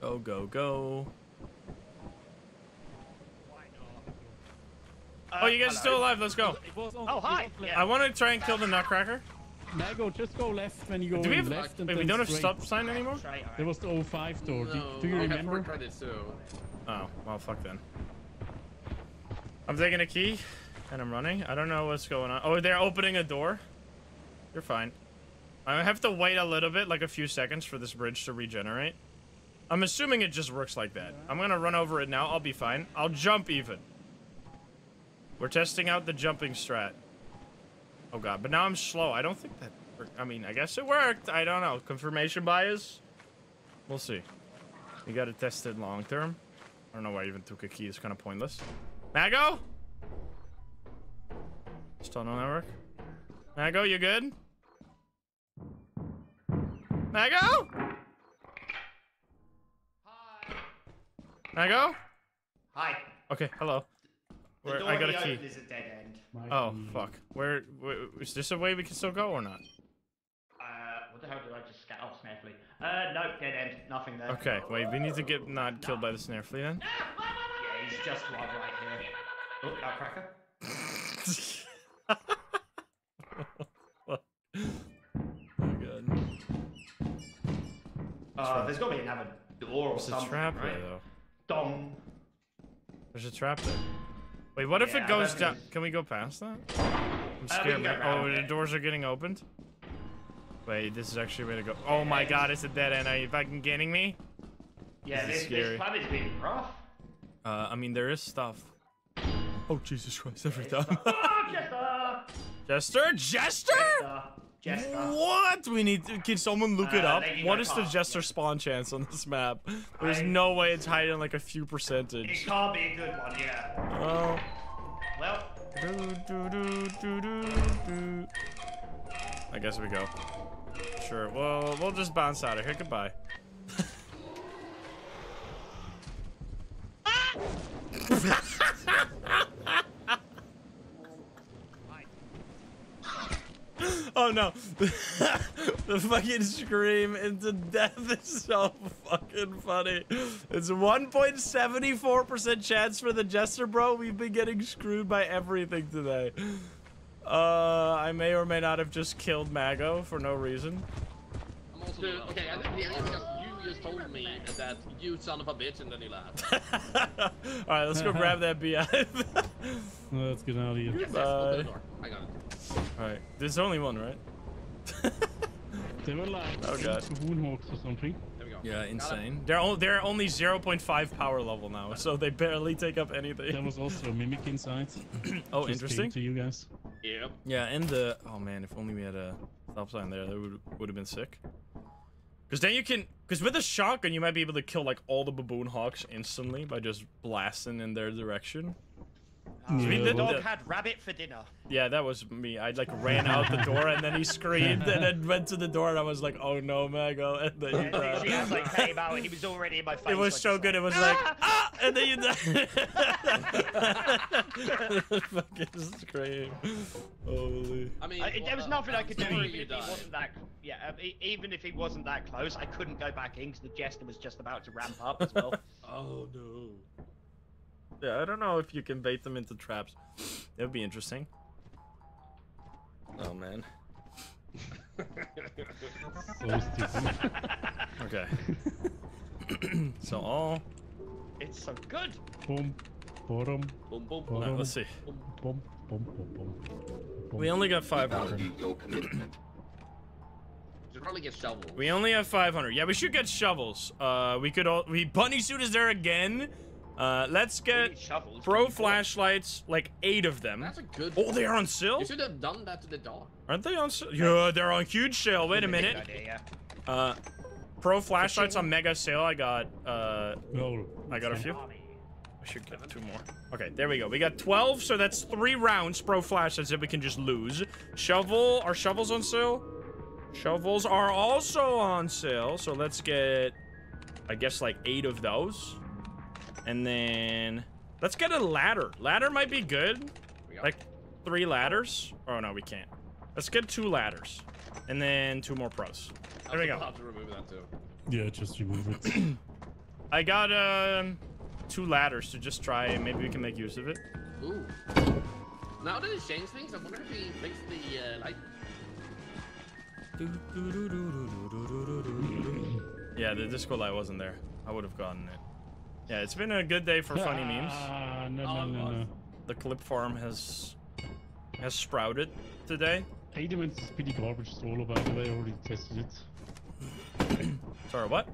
go, go, go. Oh, you guys are still alive. Let's go. It was on, Oh, hi. Yeah. I want to try and kill the Nutcracker. Mago, just go left when you go Do we in have... left and Wait, we don't have straight. stop sign anymore? Straight, alright. There was the 05 door. Do, No, do you I have remember? four credits too. Oh, well, fuck then. I'm taking a key, and I'm running. I don't know what's going on. Oh, they're opening a door. You're fine. I have to wait a little bit, like a few seconds, for this bridge to regenerate. I'm assuming it just works like that. I'm gonna run over it now. I'll be fine. I'll jump even. We're testing out the jumping strat. Oh god, but now I'm slow. I don't think that... worked. I mean, I guess it worked. I don't know. Confirmation bias? We'll see. You gotta test it long term. I don't know why I even took a key. It's kind of pointless. Mago? Still no network? Mago, you good? Mago? Hi. Mago? Hi. Okay, hello. The Where, door I got he a key. is a dead end. My Oh, key. fuck. Where, where, is this a way we can still go or not? Uh, what the hell did I just scout off snare flea? Uh, no, dead end. Nothing there. Okay, wait, we need to get not killed by the snare flea then. Yeah, he's just right, right here. Oh, nutcracker. oh god. Uh, there's got to be another door or There's a something, trap right? there though. Dong. There's a trap there. Wait, what if it goes down? is- Can we go past that? I'm scared. man. around oh, the it. doors are getting opened. Wait, this is actually a way to go. Oh my god, it's a dead end. Are you fucking kidding me? Yeah, This is this, scary. this club is being rough. Uh, I mean, there is stuff. Oh Jesus Christ! Every time. oh, Jester! Jester, Jester. Jester! Jester! What? We need. To, can someone look it Uh, up? they can What is the Jester yeah. spawn chance on this map? There's I- no way it's hiding like a few It percentage. can't be a good one, yeah. Oh. Well, Do, do, do, do, do, do. I guess we go. Sure. Well, we'll just bounce out of here. Goodbye. oh no. the fucking scream into death is so fucking funny. It's 1.74% chance for the Jester, bro. We've been getting screwed by everything today. Uh, I may or may not have just killed Mago for no reason. Dude, okay, I think the answer is you just told me that you son of a bitch and then he laughed. Alright, let's go grab that beehive. Let's get out of here. Yes, yes, open Bye. the door. I got it. Alright, there's only one, right? They were like Oh, God. Moonhawks or something. There we go. Yeah, insane. They're, o- they're only 0.5 power level now, so they barely take up anything. There was also a mimic inside. Oh, Just interesting. To you guys. Yep. Yeah, and the oh man, if only we had a stop sign there, that would would have been sick. Because then you can, because with a shotgun, you might be able to kill like all the baboon hawks instantly by just blasting in their direction. Yeah, the dog- dog had rabbit for dinner. Yeah, that was me. I like ran out the door and then he screamed and then went to the door and I was like, oh no, Mago, and then he And literally, died. as I came out, and he was already in my face. It was I so just good. It was like, ah, and then you died. Fucking scream. Holy. I mean, I, there was nothing I could do, even you if he wasn't that. Yeah, um, even if he wasn't that close, I couldn't go back in because the jester was just about to ramp up as well. Oh no. Yeah, I don't know if you can bait them into traps. That would be interesting. Oh man. So stupid. Okay. so all. it's so good. boom, bottom, Boom, boom, boom. Alright, let's see. boom, boom, boom, boom, boom. We only got 500. Should probably get shovels. We only have 500. Yeah, we should get shovels. Uh, we could all. We bunny suit is there again. Uh, let's get pro flashlights, like eight of them. That's a good. Oh, they are on sale. You should have done that to the dog. Aren't they on sale? Yeah, they're on huge sale. Wait a minute. idea, yeah. Uh, pro flashlights on mega sale. I got. Uh, No. I got a few. I should get two more. Okay, there we go. We got 12, so that's three rounds pro flashlights that we can just lose. Shovel, are shovels on sale? Shovels are also on sale, so let's get, I guess, like eight of those. And then, let's get a ladder. Ladder might be good. Like, three ladders. Oh, no, we can't. Let's get two ladders. And then two more pros. There we I'll go. have to remove that too. Yeah, just remove it. I got, um, two ladders to just try, and maybe we can make use of it. Ooh. Now that he's changed things, I wonder if he fixed the uh, light. Yeah, the disco light wasn't there. I would have gotten it. Yeah, it's been a good day for funny memes. Ah, no, Oh, no, no, no. The clip farm has has sprouted today. Adamance is pretty garbage solo, by the way. I already tested it. Sorry, what?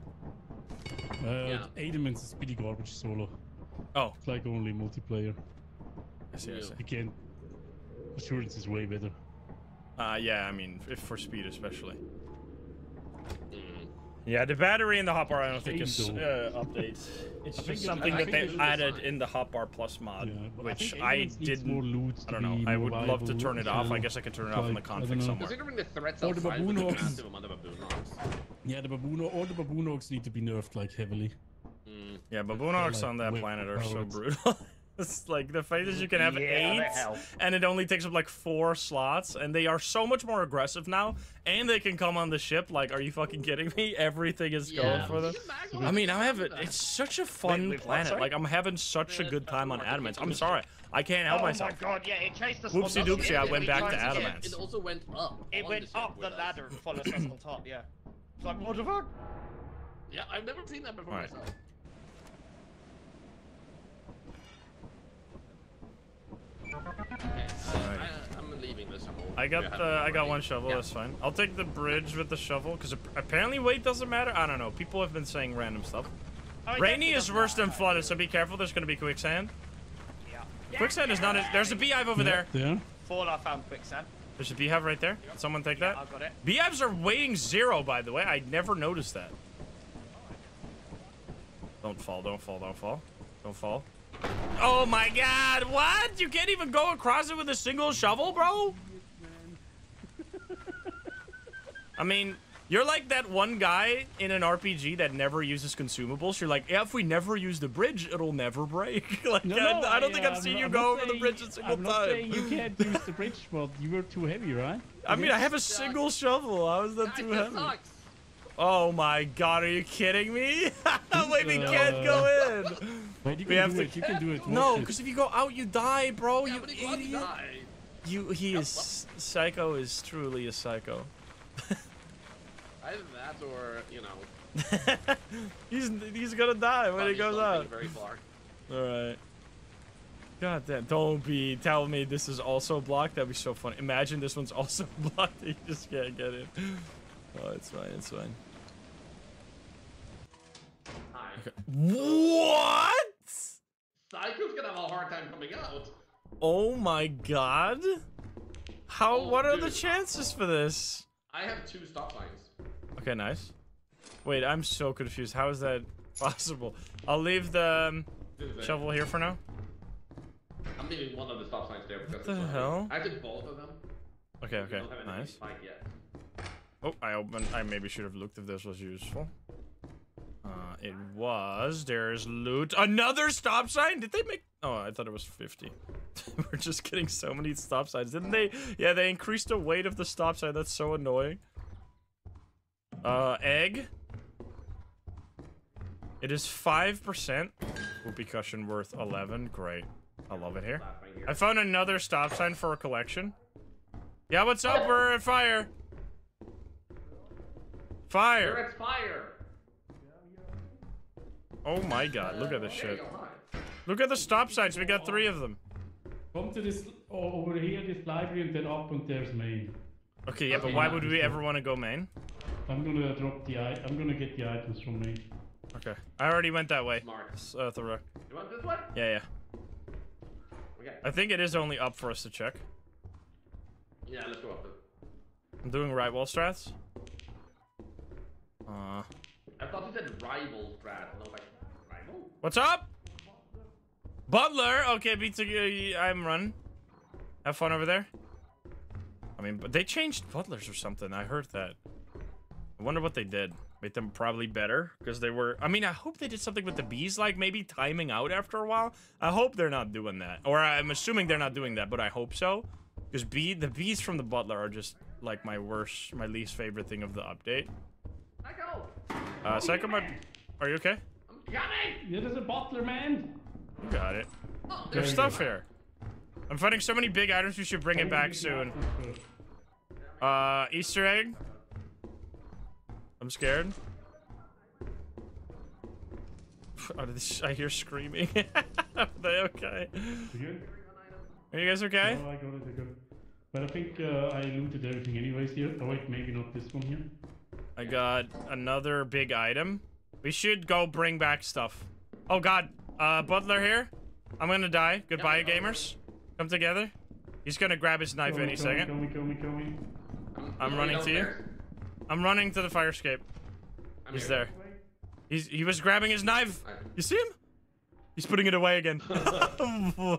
Uh, Yeah. Adamance is pretty garbage solo. Oh, It's like only multiplayer. I see, I see. You can. Assurance is way better. Uh, yeah, I mean, if for speed especially. Yeah, the battery in the hotbar I don't think is Shame, uh, updates. It's think just something that they added in the hotbar plus mod, Yeah, which think I, Aliens needs more didn't. loot I don't know. I would love to turn it off. I guess I could turn it off in the like, I don't config know. somewhere. Considering the threats Or the outside with baboon the hawks. massive amount of baboon hawks. Yeah, the baboon or the baboon hawks need to be nerfed like heavily. Mm. Yeah, baboon hawks like on that planet are so brutal. it's like the fact that you can have Yeah, eight, and it only takes up like four slots, and they are so much more aggressive now, and they can come on the ship. Like, are you fucking kidding me? Everything is going for them. me and Mag I mean, I love have it. It's such a fun wait, what, planet. sorry? Like, I'm having such a good time on that's Adamance. I'm I'm sorry, I can't help oh myself. my god, yeah, it chased us. Whoopsie on the doopsie, ship, I went back to get- Adamance. It also went up. It went the up the ladder and followed us on top, yeah. It's like, what the fuck? Yeah, I've never seen that before Alright. myself. Okay, uh, Alright. I, I'm leaving this whole. I got the I got one shovel. Yeah. That's fine. I'll take the bridge with the shovel because apparently weight doesn't matter. I don't know. People have been saying random stuff. Oh, Rainy is worse than flooded, so be careful. There's gonna be quicksand. Yeah. Quicksand is not. A, there's a beehive over there. There. Fall, I found quicksand. There's a beehive right there. Did someone take that? I got it. Beehives are weighing zero, by the way. I never noticed that. Don't fall, don't fall, don't fall. Don't fall. Oh my god, what? You can't even go across it with a single shovel, bro? I mean, you're like that one guy in an RPG that never uses consumables. You're like, yeah, if we never use the bridge, it'll never break. like, No, I, no, I don't think uh, I've seen I'm you not- go I'm over not the bridge a single I'm not time. saying you can't use the bridge, but you were too heavy, right? I mean, I have a single shovel. How is that Guys, too heavy? sucks. Oh my god, are you kidding me? Wait, we Uh, can't go in. Wait, you We can have do to- it. You can do it. No, because if you go out, you die, bro. Yeah, you but he won't idiot. die. You, he is psycho. Is truly a psycho. Either that or, you know, he's he's gonna die when he goes out. Very far. All right. God damn! Don't be telling me this is also blocked. That'd be so funny. Imagine this one's also blocked. You just can't get it. Oh, it's fine. It's fine. What? Psycho's gonna have a hard time coming out. Oh my god. How? Oh, what are the chances for this? I have two stop signs. Okay, nice. Wait, I'm so confused. How is that possible? I'll leave the um, This is it. shovel here for now. I'm leaving one of the stop signs there because the hell? I did both of them. Okay, okay, don't have anything nice. Oh, I opened. I maybe should have looked if this was useful. Uh, it was. There's loot. Another stop sign? Did they make? Oh, I thought it was 50. We're just getting so many stop signs, didn't they? Yeah, they increased the weight of the stop sign. That's so annoying. Uh, egg. It is 5%. Whoopee cushion worth 11. Great. I love it here. I found another stop sign for a collection. Yeah, what's up? We're at fire. Fire. at fire. Oh my god, look at this shit. Look at the stop signs. We got three of them. Come to this over here, this library, and then up, and there's main. Okay, yeah, but why would we ever want to go main? I'm gonna drop the. I- I'm gonna get the items from main. Okay. I already went that way. Smart. S- Uh, Thorlar. You want this one? Yeah, yeah. Okay. I think it is only up for us to check. Yeah, let's go up. then. I'm doing right wall strats. Uh, I thought you said rival strat, and I was like, rival? What's up? Butler! Okay, beats uh, I'm running. Have fun over there. I mean, but they changed butlers or something. I heard that. I wonder what they did. Made them probably better because they were. I mean, I hope they did something with the bees, like maybe timing out after a while. I hope they're not doing that, or I'm assuming they're not doing that, but I hope so. Because bee, the bees from the butler are just like my worst, my least favorite thing of the update. Go. Uh, Psycho, my, are you okay? I'm coming. Yeah, there's a butler, man. You got it. Oh, There's you stuff here. I'm finding so many big items. We should bring it back soon. Uh, Easter egg. I'm scared. Oh, this, I hear screaming. Are they okay? Are you guys okay? Oh, I got it. I got it. But I think uh, I looted everything anyways here. Oh wait, maybe not this one here. I got another big item. We should go bring back stuff. Oh god, uh, Butler here. I'm gonna die. Goodbye, gamers. Come together. He's gonna grab his knife Coming, any coming, second. Coming, coming, coming. I'm running to you. I'm running to the fire escape. I'm He's here. there. He's he was grabbing his knife. Alright. You see him? He's putting it away again.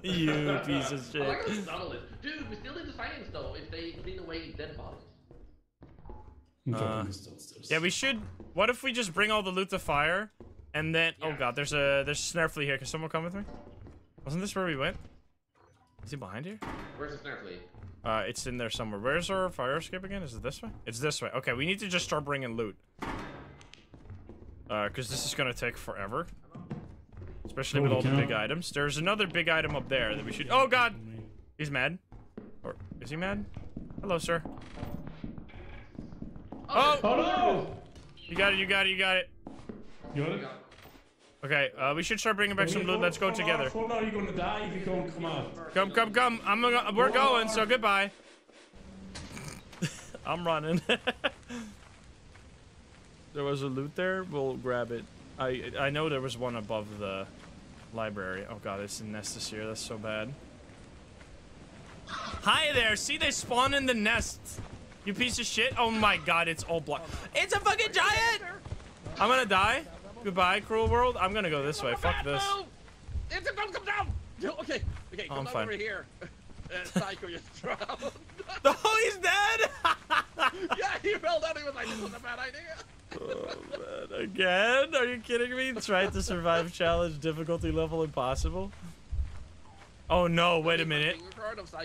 you piece of I shit. like how subtle it is. Dude, we still need the science though if they clean away dead bodies. I'm Uh, dropping this downstairs. Yeah, we should. What if we just bring all the loot to fire, and then? Oh god, there's a there's a snare flea here. Can someone come with me? Wasn't this where we went? Is he behind here? Where's the snare flea? Uh, it's in there somewhere. Where's our fire escape again? Is it this way? It's this way. Okay, we need to just start bringing loot. Uh, because this is gonna take forever. Especially with all the big items. There's another big item up there that we should. Oh god, he's mad. Or is he mad? Hello, sir. Oh, Oh no! you got it. You got it. You got it. You got it? Okay, uh, we should start bringing back some loot. Let's go together. Now you're gonna die if you don't come out. Come, come, come. I'm gonna, we're going, so goodbye. I'm running. there was a loot there. We'll grab it. I I know there was one above the library. Oh god, it's in nest this year. That's so bad. Hi there. See, they spawn in the nest. You piece of shit. Oh my god, it's all black. It's a fucking giant. I'm gonna die. Goodbye, cruel world. I'm gonna go this way. Fuck this. It's a don't come down! Okay, okay, Oh, come down over here. Uh, Psycho just drowned. Oh, he's dead. yeah, he fell down. He was like, this was a bad idea. Oh, man. Again? Are you kidding me? Try to survive challenge difficulty level impossible. Oh no, wait a minute.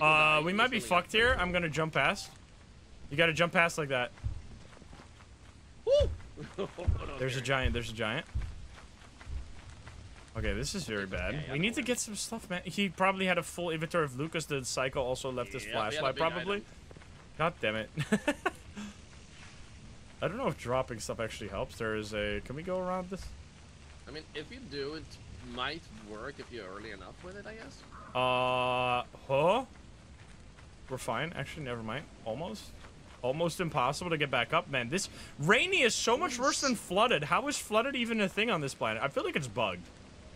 Uh, we might be fucked here. I'm gonna jump past. You gotta jump past like that. There's a giant, there's a giant. Okay, this is very bad. We need to get some stuff, man. He probably had a full inventory of Lucas. The Psycho also left his Yeah, flashlight, probably. item. God damn it. I don't know if dropping stuff actually helps. There is a... Can we go around this? I mean, if you do, it might work if you're early enough with it, I guess. Uh, huh? We're fine. Actually, never mind. Almost. Almost impossible to get back up, man. This rainy is so much worse than flooded. How is flooded even a thing on this planet? I feel like it's bugged.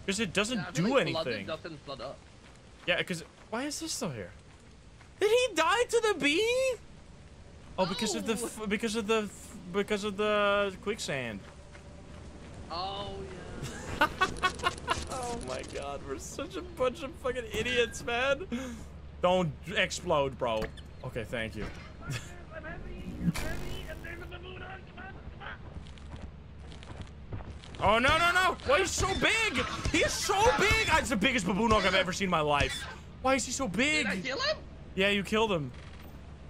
Because it doesn't Yeah, do like anything. doesn't flood up. Yeah, because why is this still here? Did he die to the bee? Oh, because of the f- because of the f- because of the quicksand. Oh, yeah. Oh my god, we're such a bunch of fucking idiots, man. Don't explode, bro. Okay, thank you. Oh no no no! Why is he so big? He's so big. It's the biggest baboon hawk I've ever seen in my life. Why is he so big? Did I kill him? Yeah, you killed him.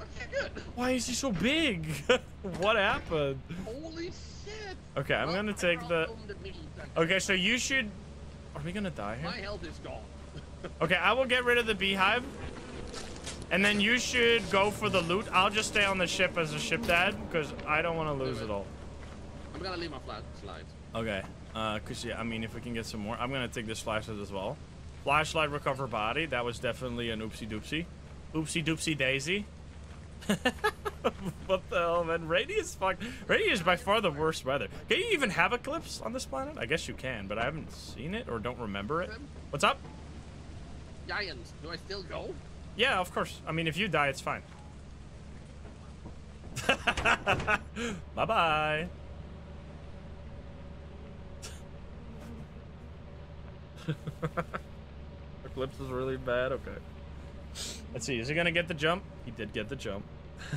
Okay, good. Why is he so big? what happened? Holy shit. Okay, I'm Well, gonna take the. brought home the meat. Okay, so you should. Are we gonna die here? My health is gone. Okay, I will get rid of the beehive. And then you should go for the loot. I'll just stay on the ship as a ship dad because I don't want to lose it all. I'm gonna leave my flashlight. Okay. Uh, cause yeah, I mean, if we can get some more, I'm gonna take this flashlight as well. Flashlight recover body. That was definitely an oopsie doopsie. Oopsie doopsie daisy. what the hell, man? Is fuck. Rainy is by far the worst weather. Can you even have eclipse on this planet? I guess you can, but I haven't seen it or don't remember it. What's up? Giants, do I still go? Yeah, of course. I mean, if you die, it's fine. bye bye. Eclipse is really bad. Okay. Let's see. Is he gonna get the jump? He did get the jump.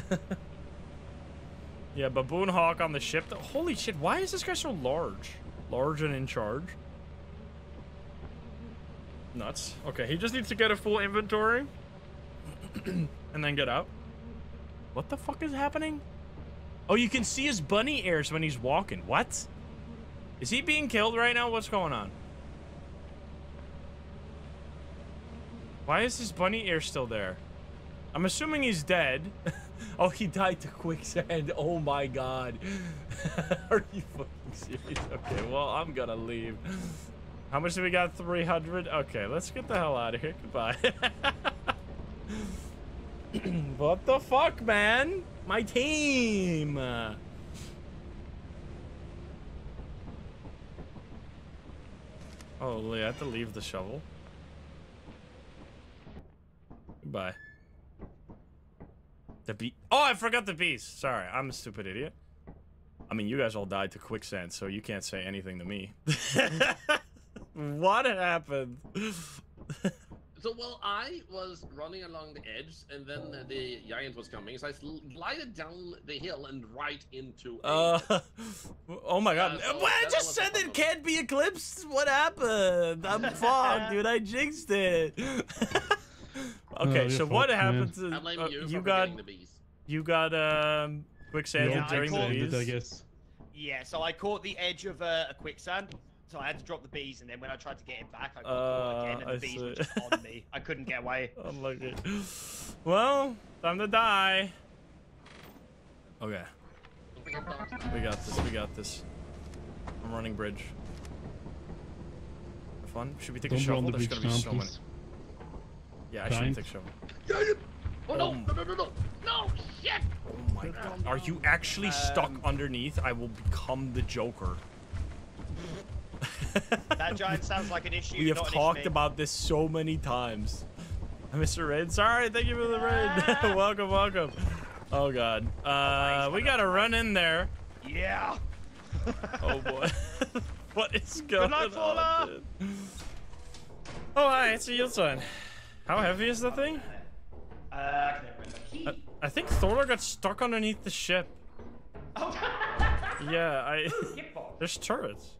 yeah, baboon hawk on the ship. Holy shit! Why is this guy so large? Large and in charge. Nuts. Okay, he just needs to get a full inventory and then get out. What the fuck is happening? Oh, you can see his bunny ears when he's walking. What? Is he being killed right now? What's going on? Why is his bunny ear still there? I'm assuming he's dead. oh, he died to quicksand. Oh my god. Are you fucking serious? Okay, well, I'm gonna leave. How much do we got? 300? Okay, let's get the hell out of here. Goodbye. what the fuck, man? My team. Oh, I have to leave the shovel. Goodbye. The bee. Oh, I forgot the bees. Sorry, I'm a stupid idiot. I mean, you guys all died to quicksand, so you can't say anything to me. what happened? So, well, I was running along the edge, and then uh, the giant was coming, so I sl- glided down the hill and right into. a- Uh, oh my god. Uh, so Well, I just said the it can't be eclipsed. What happened? I'm fucked, dude. I jinxed it. okay, you're so what fucked, happened to uh, you, you got the bees. you got um quicksand You Yeah, I during the called it, bees? I guess. Yeah, so I caught the edge of uh, a quicksand, so I had to drop the bees, and then when I tried to get it back, I got caught again, and Uh, the I bees were just on me. I couldn't get away. Unlucky. Well, time to die. Okay, Don't forget dogs. we got this. We got this. I'm running bridge. For fun? Should we take a Don't shovel? run the There's bridge gonna be now, so many. please. Yeah, I shouldn't Giant. take shovel. Oh no! Um, No! No! No! No! No! Shit! Oh my god. Are you actually stuck Um, underneath? I will become the Joker. That giant sounds like an issue. We have talked issue. about this so many times. Mr. Raid, sorry, thank you for the raid. welcome, welcome. Oh god. Uh, we gotta run in there. Yeah. Oh boy. what is going luck, on? Dude? Oh hi, it's a yield sign. How heavy is the thing? Uh, I can never remember. Key. I, I think Thorlar got stuck underneath the ship. Oh, Yeah, I. There's turrets.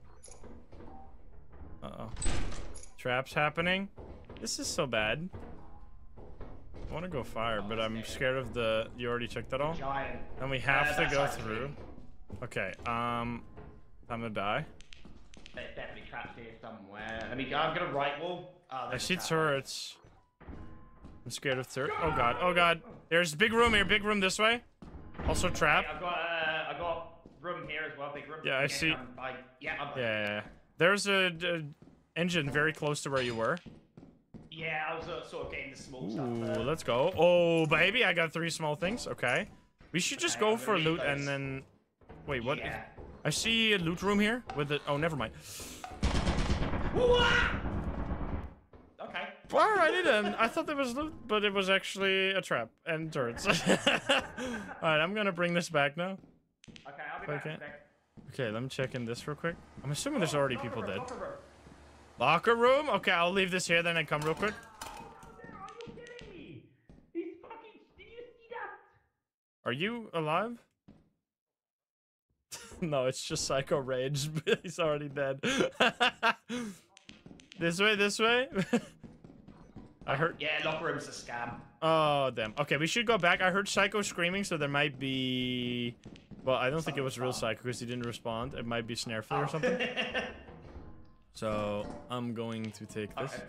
Uh oh. Traps happening. This is so bad. I want to go fire, but I'm scared of the. You already checked that all? And we have to go through. Okay, um. I'm gonna die. There's definitely traps here somewhere. Let me go. I'm gonna right wall. Oh, I see turrets. I'm scared of turrets. Oh god, oh god. There's big room here, big room this way. Also trap. I've got uh, I got room here as well. Big room. Yeah, I see. I, yeah, I'm, Yeah, yeah, yeah. There's a, a engine very close to where you were. yeah. I was uh, sort of getting the small stuff. Ooh, uh, let's go. Oh, baby, I got three small things. Okay. We should just Okay, go for loot and then... Wait, what? Yeah. I see a loot room here with the... Oh, never mind. Okay. Alrighty then. I thought there was loot, but it was actually a trap and turrets. Alright, I'm gonna bring this back now. Okay, I'll be back. Okay. sec. Okay, let me check in this real quick. I'm assuming there's oh, already people dead. locker room. Okay, I'll leave this here then I come real quick. Are you kidding me? He's fucking. Did you see that? Are you alive? no, it's just Psycho Rage. He's already dead. this way, this way. I heard. Yeah, locker room's a scam. Oh, damn. Okay, we should go back. I heard Psycho screaming, so there might be. Well, I don't think it was real Psycho because he didn't respond. It might be Snare Flea or something. So I'm going to take this. Okay.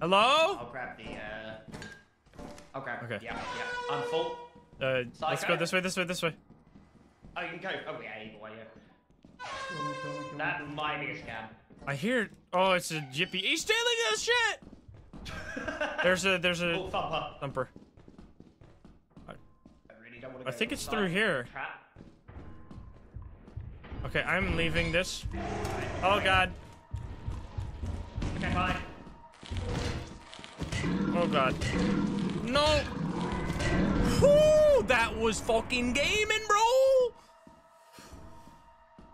Hello? I'll grab the. uh... I'll grab. Okay. Yeah, yeah. I'm full. Uh, let's go this way, this way, this way. Oh, you can go. Oh yeah, either way. Yeah. That might be a scam. I hear. Oh, it's a Jippy. He's stealing this shit. There's a there's a Oh, thumper. thumper. I really don't want to. I think it's through here. Trap. Okay, I'm leaving this. Oh god. Okay, fine. Oh god. No. Whoo! That was fucking gaming, bro.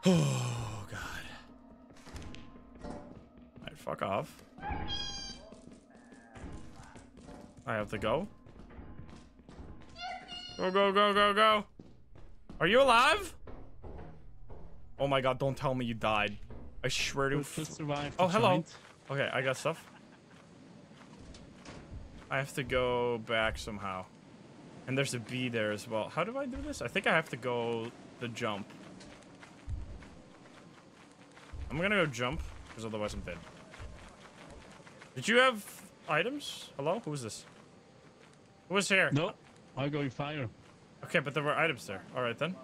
Oh god. Alright, fuck off. I have to go. Go, go, go, go, go. Are you alive? Oh my god, don't tell me you died. I swear to. Survive Oh, hello. giant. Okay, I got stuff. I have to go back somehow. And there's a bee there as well. How do I do this? I think I have to go the jump. I'm gonna go jump, because otherwise I'm dead. Did you have items? Hello? Who is this? Who is here? No, I'm going fire. Okay, but there were items there. All right then.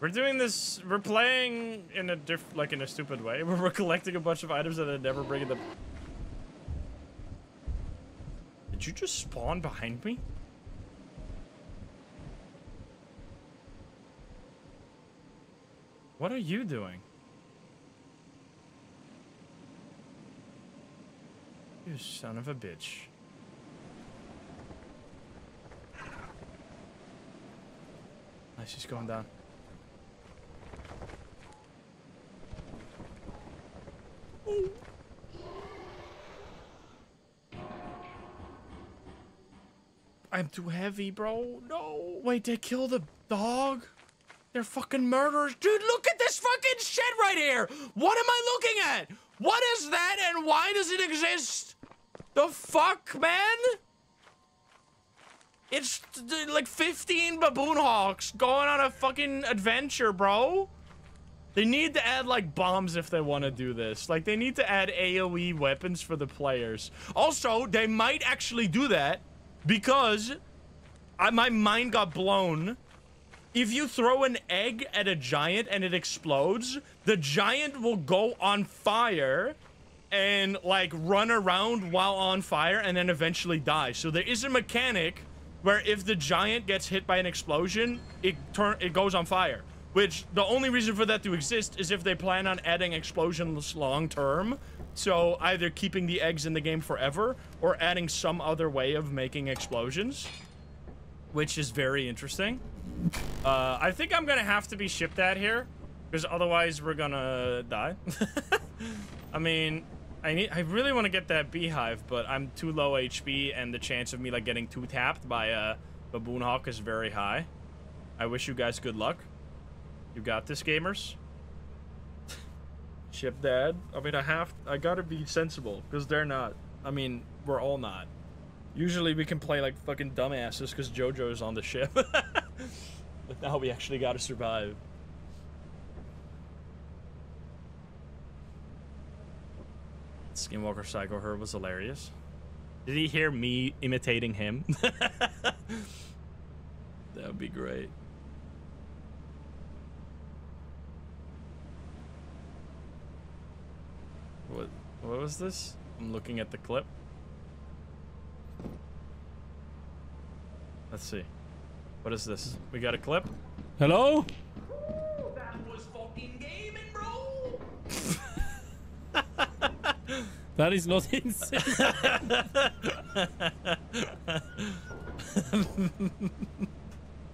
We're doing this. We're playing in a diff, like in a stupid way. We're collecting a bunch of items and then never bringing them. Did you just spawn behind me? What are you doing? You son of a bitch. Nice, he's going down. I'm too heavy, bro. No. Wait, they killed the dog? They're fucking murderers. Dude, look at this fucking shit right here. What am I looking at? What is that and why does it exist? The fuck, man? It's like 15 baboon hawks going on a fucking adventure, bro. They need to add like bombs if they want to do this. Like they need to add AoE weapons for the players. Also, they might actually do that because I, my mind got blown. If you throw an egg at a giant and it explodes, the giant will go on fire and like run around while on fire and then eventually die. So there is a mechanic where if the giant gets hit by an explosion, it turn it goes on fire. Which the only reason for that to exist is if they plan on adding explosions long term. So either keeping the eggs in the game forever or adding some other way of making explosions, which is very interesting. Uh, I think I'm gonna have to be shipped out here because otherwise we're gonna die. I mean, I need, I really want to get that beehive, but I'm too low HP, and the chance of me like getting two tapped by a baboon hawk is very high. I wish you guys good luck. You got this, gamers. Ship dad. I mean, I have, I gotta be sensible because they're not. I mean, we're all not. Usually we can play like fucking dumbasses because JoJo's on the ship. but now we actually gotta survive. Skinwalker Psycho Her was hilarious. Did he hear me imitating him? that would be great. What what was this? I'm looking at the clip. Let's see. What is this? We got a clip? Hello? That was fucking gaming, bro! That is not insane.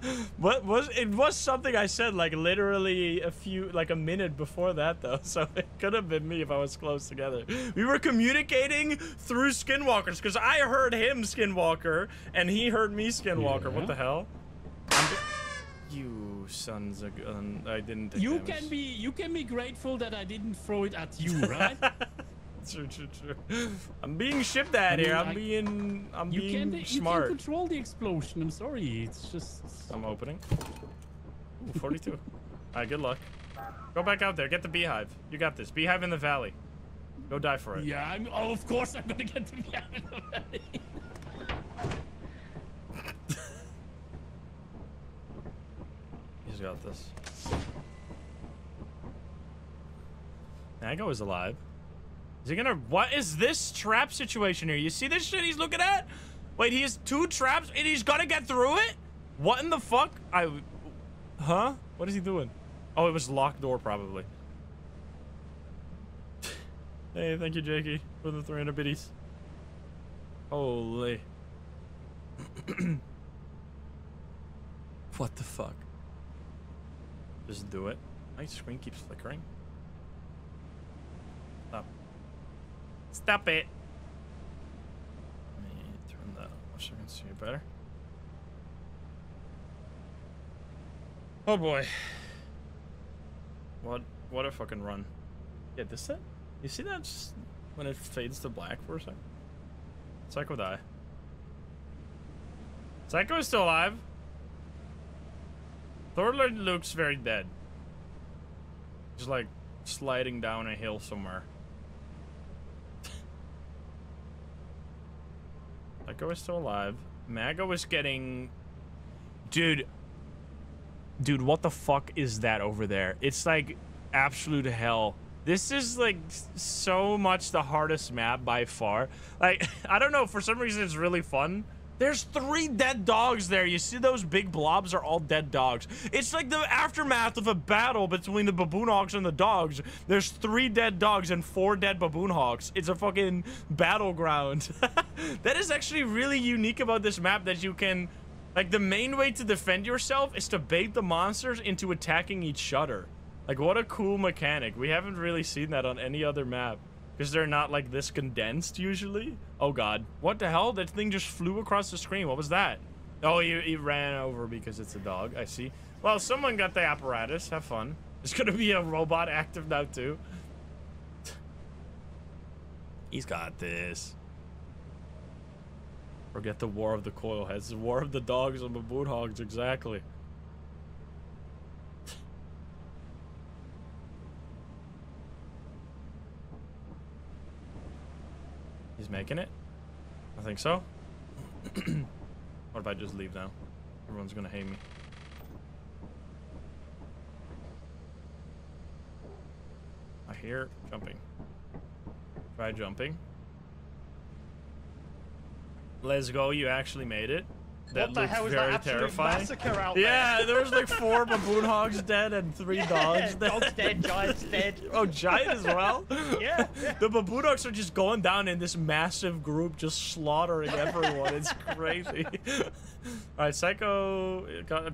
What was it was something I said like literally a few like a minute before that though, so it could have been me if I was close together. We were communicating through Skinwalkers because I heard him Skinwalker and he heard me Skinwalker. Yeah. What the hell? I'm you sons of gun! I didn't. take you damage. can be you can be grateful that I didn't throw it at you, right? True, true, true. I'm being shipped out I here. I'm I- being. I'm you being you smart. can't control the explosion. I'm sorry. It's just I'm opening. Ooh, 42. All right, good luck. Go back out there. Get the beehive. You got this. Beehive in the valley. Go die for it. yeah. I'm oh, of course I'm gonna get the beehive in the valley. He's got this. Mago is alive. Is he gonna? What is this trap situation here? You see this shit he's looking at? Wait, he has two traps and he's gonna get through it? What in the fuck? I. Huh? What is he doing? Oh, it was locked door probably. hey, thank you, Jakey, for the 300 biddies. Holy. what the fuck? Just do it. My screen keeps flickering. Stop it. Let me turn that off so I can see it better. Oh boy. What what a fucking run. Yeah, this set? You see that just when it fades to black for a second? Psycho die. Psycho is still alive. Thorlar looks very dead. He's like sliding down a hill somewhere. Psycho is still alive. Mago is getting. Dude. Dude, what the fuck is that over there? It's like absolute hell. This is like so much the hardest map by far. Like, I don't know, for some reason it's really fun. There's three dead dogs there. You see those big blobs are all dead dogs. It's like the aftermath of a battle between the baboon hawks and the dogs. There's three dead dogs and four dead baboon hawks. It's a fucking battleground. that is actually really unique about this map that you can like the main way to defend yourself is to bait the monsters into attacking each other. Like what a cool mechanic. We haven't really seen that on any other map. Because they're not like this condensed usually. Oh god. What the hell? That thing just flew across the screen. What was that? Oh, he, he ran over because it's a dog. I see. Well, someone got the apparatus. Have fun. There's gonna be a robot active now too. He's got this. Forget the war of the coil heads. The war of the dogs and baboon hawks. Exactly. He's making it. I think so. what if I just leave now? Everyone's gonna hate me. I hear jumping. Try jumping. Let's go, you actually made it. That what the hell was very that terrifying. massacre out Yeah, there? was like four baboon hawks dead and three dogs dead. Dog's dead, giant's dead. Oh, giant as well? Yeah, yeah. The baboon hawks are just going down in this massive group, just slaughtering everyone. It's crazy. Alright, Psycho.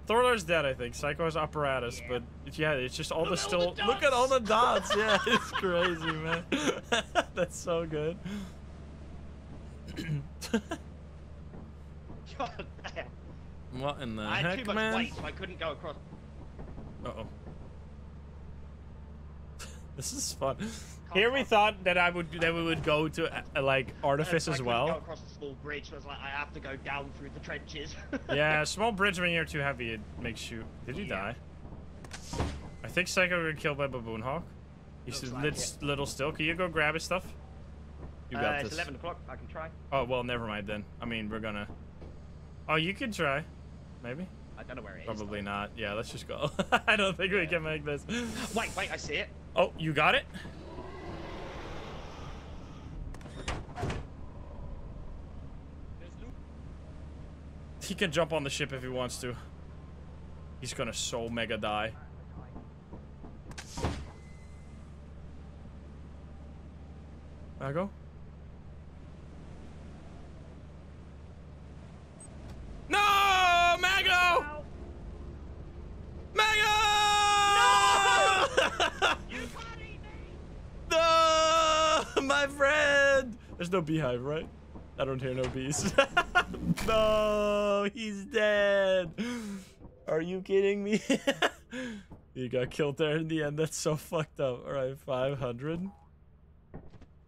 Thorlar's dead, I think. Psycho has apparatus, but yeah, it's just all the still. look at all the dots. Yeah, it's crazy, man. That's so good. God. What in the I had too much man? weight, so I couldn't go across. Uh oh. this is fun. Here we thought that I would that we would go to uh, like artifice so I as couldn't Go well. across a small bridge, so I was like, I have to go down through the trenches. Yeah, small bridge when you're too heavy, it makes you. Did you Yeah. die? I think Psycho got killed by Baboon Hawk. He's Looks a like lit, it. little still. Can you go grab his stuff? You got uh, this. It's 11 o'clock. I can try. Oh well, never mind then. I mean, we're gonna. Oh, you can try. Maybe. I don't know where it is. Probably not. Yeah, let's just go. I don't think we can make this. Wait, wait, I see it. Oh, you got it? He can jump on the ship if he wants to. He's gonna so mega die. Mago? No! Mago! Mago! No! My friend! There's no beehive, right? I don't hear no bees. no! He's dead! Are you kidding me? you got killed there in the end. That's so fucked up. Alright, 500.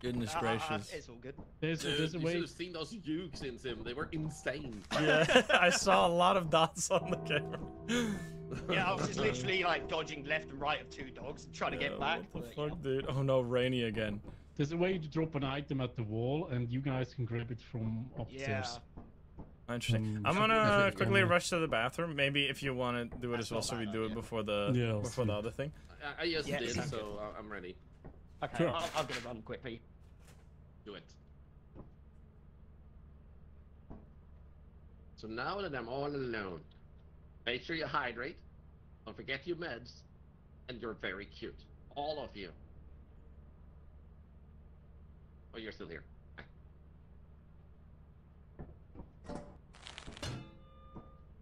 Goodness Uh, uh, uh, gracious. it's all good. There's, Dude, there's a you way. should have seen those ukes Insym. They were insane. Yeah, I saw a lot of dots on the camera. Yeah, I was just literally like dodging left and right of two dogs, trying to get back. What the but, fuck, dude? Oh no, rainy again. There's a way to drop an item at the wall, and you guys can grab it from upstairs. Yeah. Interesting. Mm, I'm gonna quickly go. rush to the bathroom. Maybe if you want to do it That's as well, so we bad do it idea. before the Yeah, I'll before the other thing. I, I just Yeah, did, sounds so I- I'm ready. Okay, Sure. I'll, I'm gonna run quickly. Do it. So now that I'm all alone, make sure you hydrate. Don't forget your meds. And you're very cute. All of you. Oh, you're still here.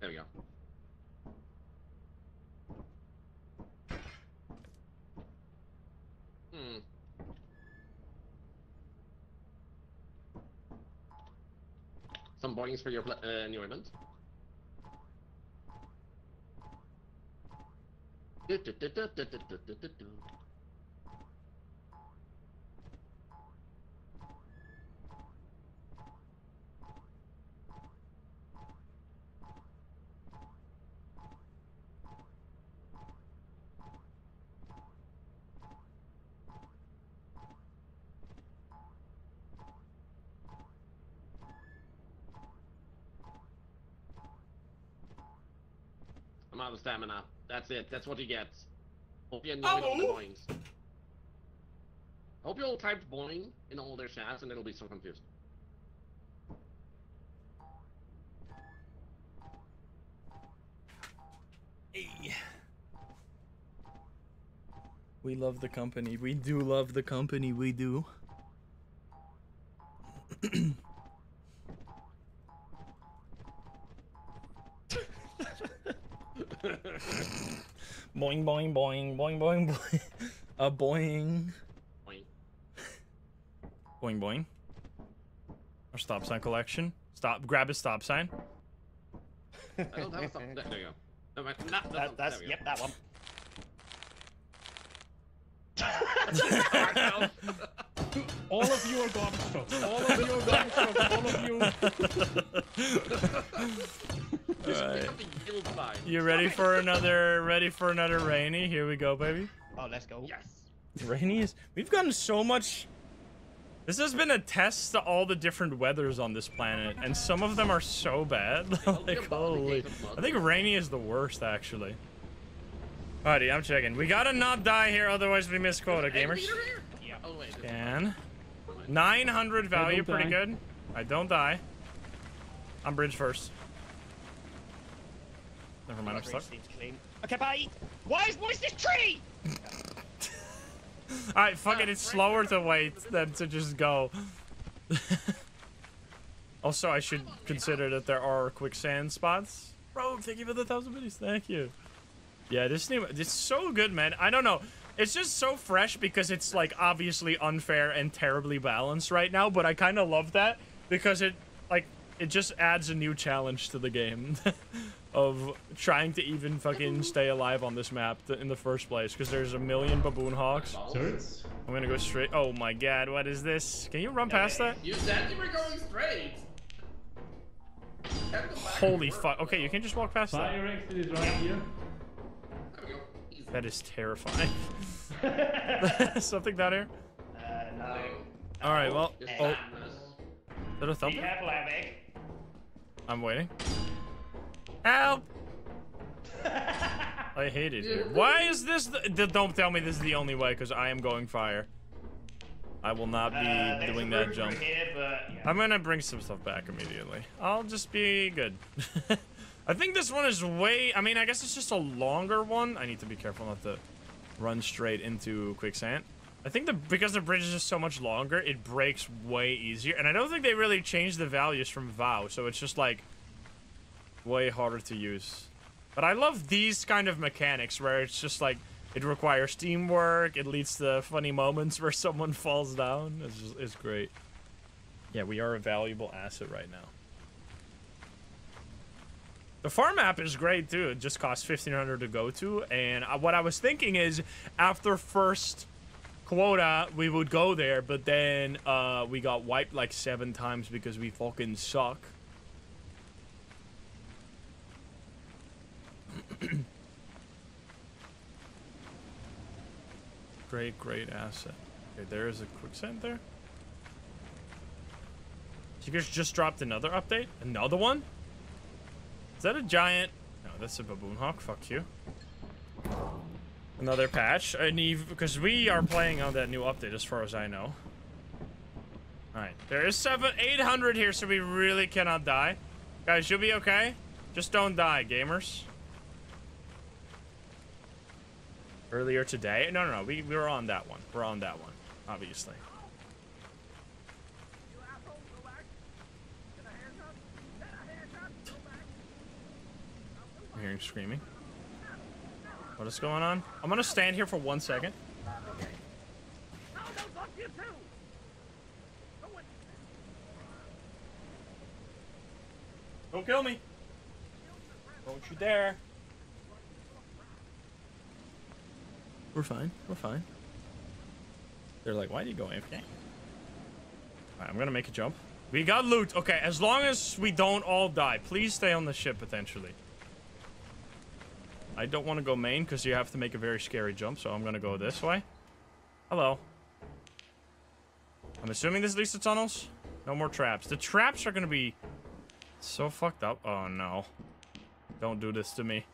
There we go. Some boings for your uh, new event. Do, do, do, out of stamina. That's it. That's what you get. Hope you enjoyed all the oh. boings. Hope you all typed boing in all their chats and it'll be so confused. Hey. We love the company. We do love the company. We do. boing boing boing boing boing boing. A boing. Boing. Boing boing. Our stop sign collection. Stop. Grab a stop sign. I don't have a stop. There, there you go. No, man, nah, that's, That, that's there we yep, that one. go. All of you are garbage trucks. All of you are garbage trucks. All of you. Alright. Pick up the yield sign. You ready for another? Ready for another rainy? Here we go, baby. Oh, let's go. Yes. Rainy is. We've gotten so much. This has been a test to all the different weathers on this planet, and some of them are so bad. like, holy. I think rainy is the worst, actually. Alrighty, I'm checking. We gotta not die here, otherwise we miss quota, Hey, gamers. Peter. Oh wait. this- 900 value, pretty die. good. I don't die. I'm bridge first. Never mind, I'm stuck. Clean. Okay, bye. Why is, what is this tree? Alright, fuck it, it's slower to wait than to just go. also, I should consider that there are quicksand spots. Bro, thank you for the thousand biddies. Thank you. Yeah, this new, it's so good, man. I don't know. It's just so fresh because it's like obviously unfair and terribly balanced right now, but I kind of love that because it like it just adds a new challenge to the game of trying to even fucking stay alive on this map th- in the first place because there's a million baboon hawks. Turrets? I'm gonna go straight. Oh my god, what is this? Can you run past that? You said you were going straight. Have to back Holy fuck. Okay, you can just walk past that. Fire exit is right here. That is terrifying. Something down here? Uh, no. Alright, well. Just Oh, is madness. that a Be thumbnail? careful, Alec. I'm waiting. Help! I hate it here. Why is this? The, don't tell me this is the only way, because I am going fire. I will not be Uh, doing that room jump. Here, but, yeah. I'm gonna bring some stuff back immediately. I'll just be good. I think this one is way. I mean, I guess it's just a longer one. I need to be careful not to run straight into quicksand. I think the because the bridge is just so much longer, it breaks way easier. And I don't think they really changed the values from VOW, so it's just like way harder to use. But I love these kind of mechanics where it's just like it requires teamwork. It leads to funny moments where someone falls down. It's just it's great. Yeah, we are a valuable asset right now. The farm app is great too. It just costs fifteen hundred to go to, and uh, what I was thinking is after first quota we would go there, but then uh, we got wiped like seven times because we fucking suck. great, great asset. Okay, there is a quicksand there. You guys just dropped another update? Another one? Is that a giant? No, that's a baboon hawk. Fuck you. Another patch. I need because we are playing on that new update, as far as I know. All right, there is seven, eight hundred here, so we really cannot die. Guys, you'll be okay. Just don't die, gamers. Earlier today? No, no, no. We we were on that one. We're on that one, obviously. You asshole, go back. Get a haircut. Get a haircut. Go back. I'm hearing screaming. What is going on? I'm gonna stand here for one second. Don't kill me. Don't you dare. We're fine. We're fine. They're like, why do you go AFK? I'm gonna make a jump. We got loot. Okay, as long as we don't all die, please stay on the ship potentially. I don't want to go main because you have to make a very scary jump, so I'm gonna go this way. Hello. I'm assuming this leads to tunnels. No more traps. The traps are gonna be so fucked up. Oh no. Don't do this to me.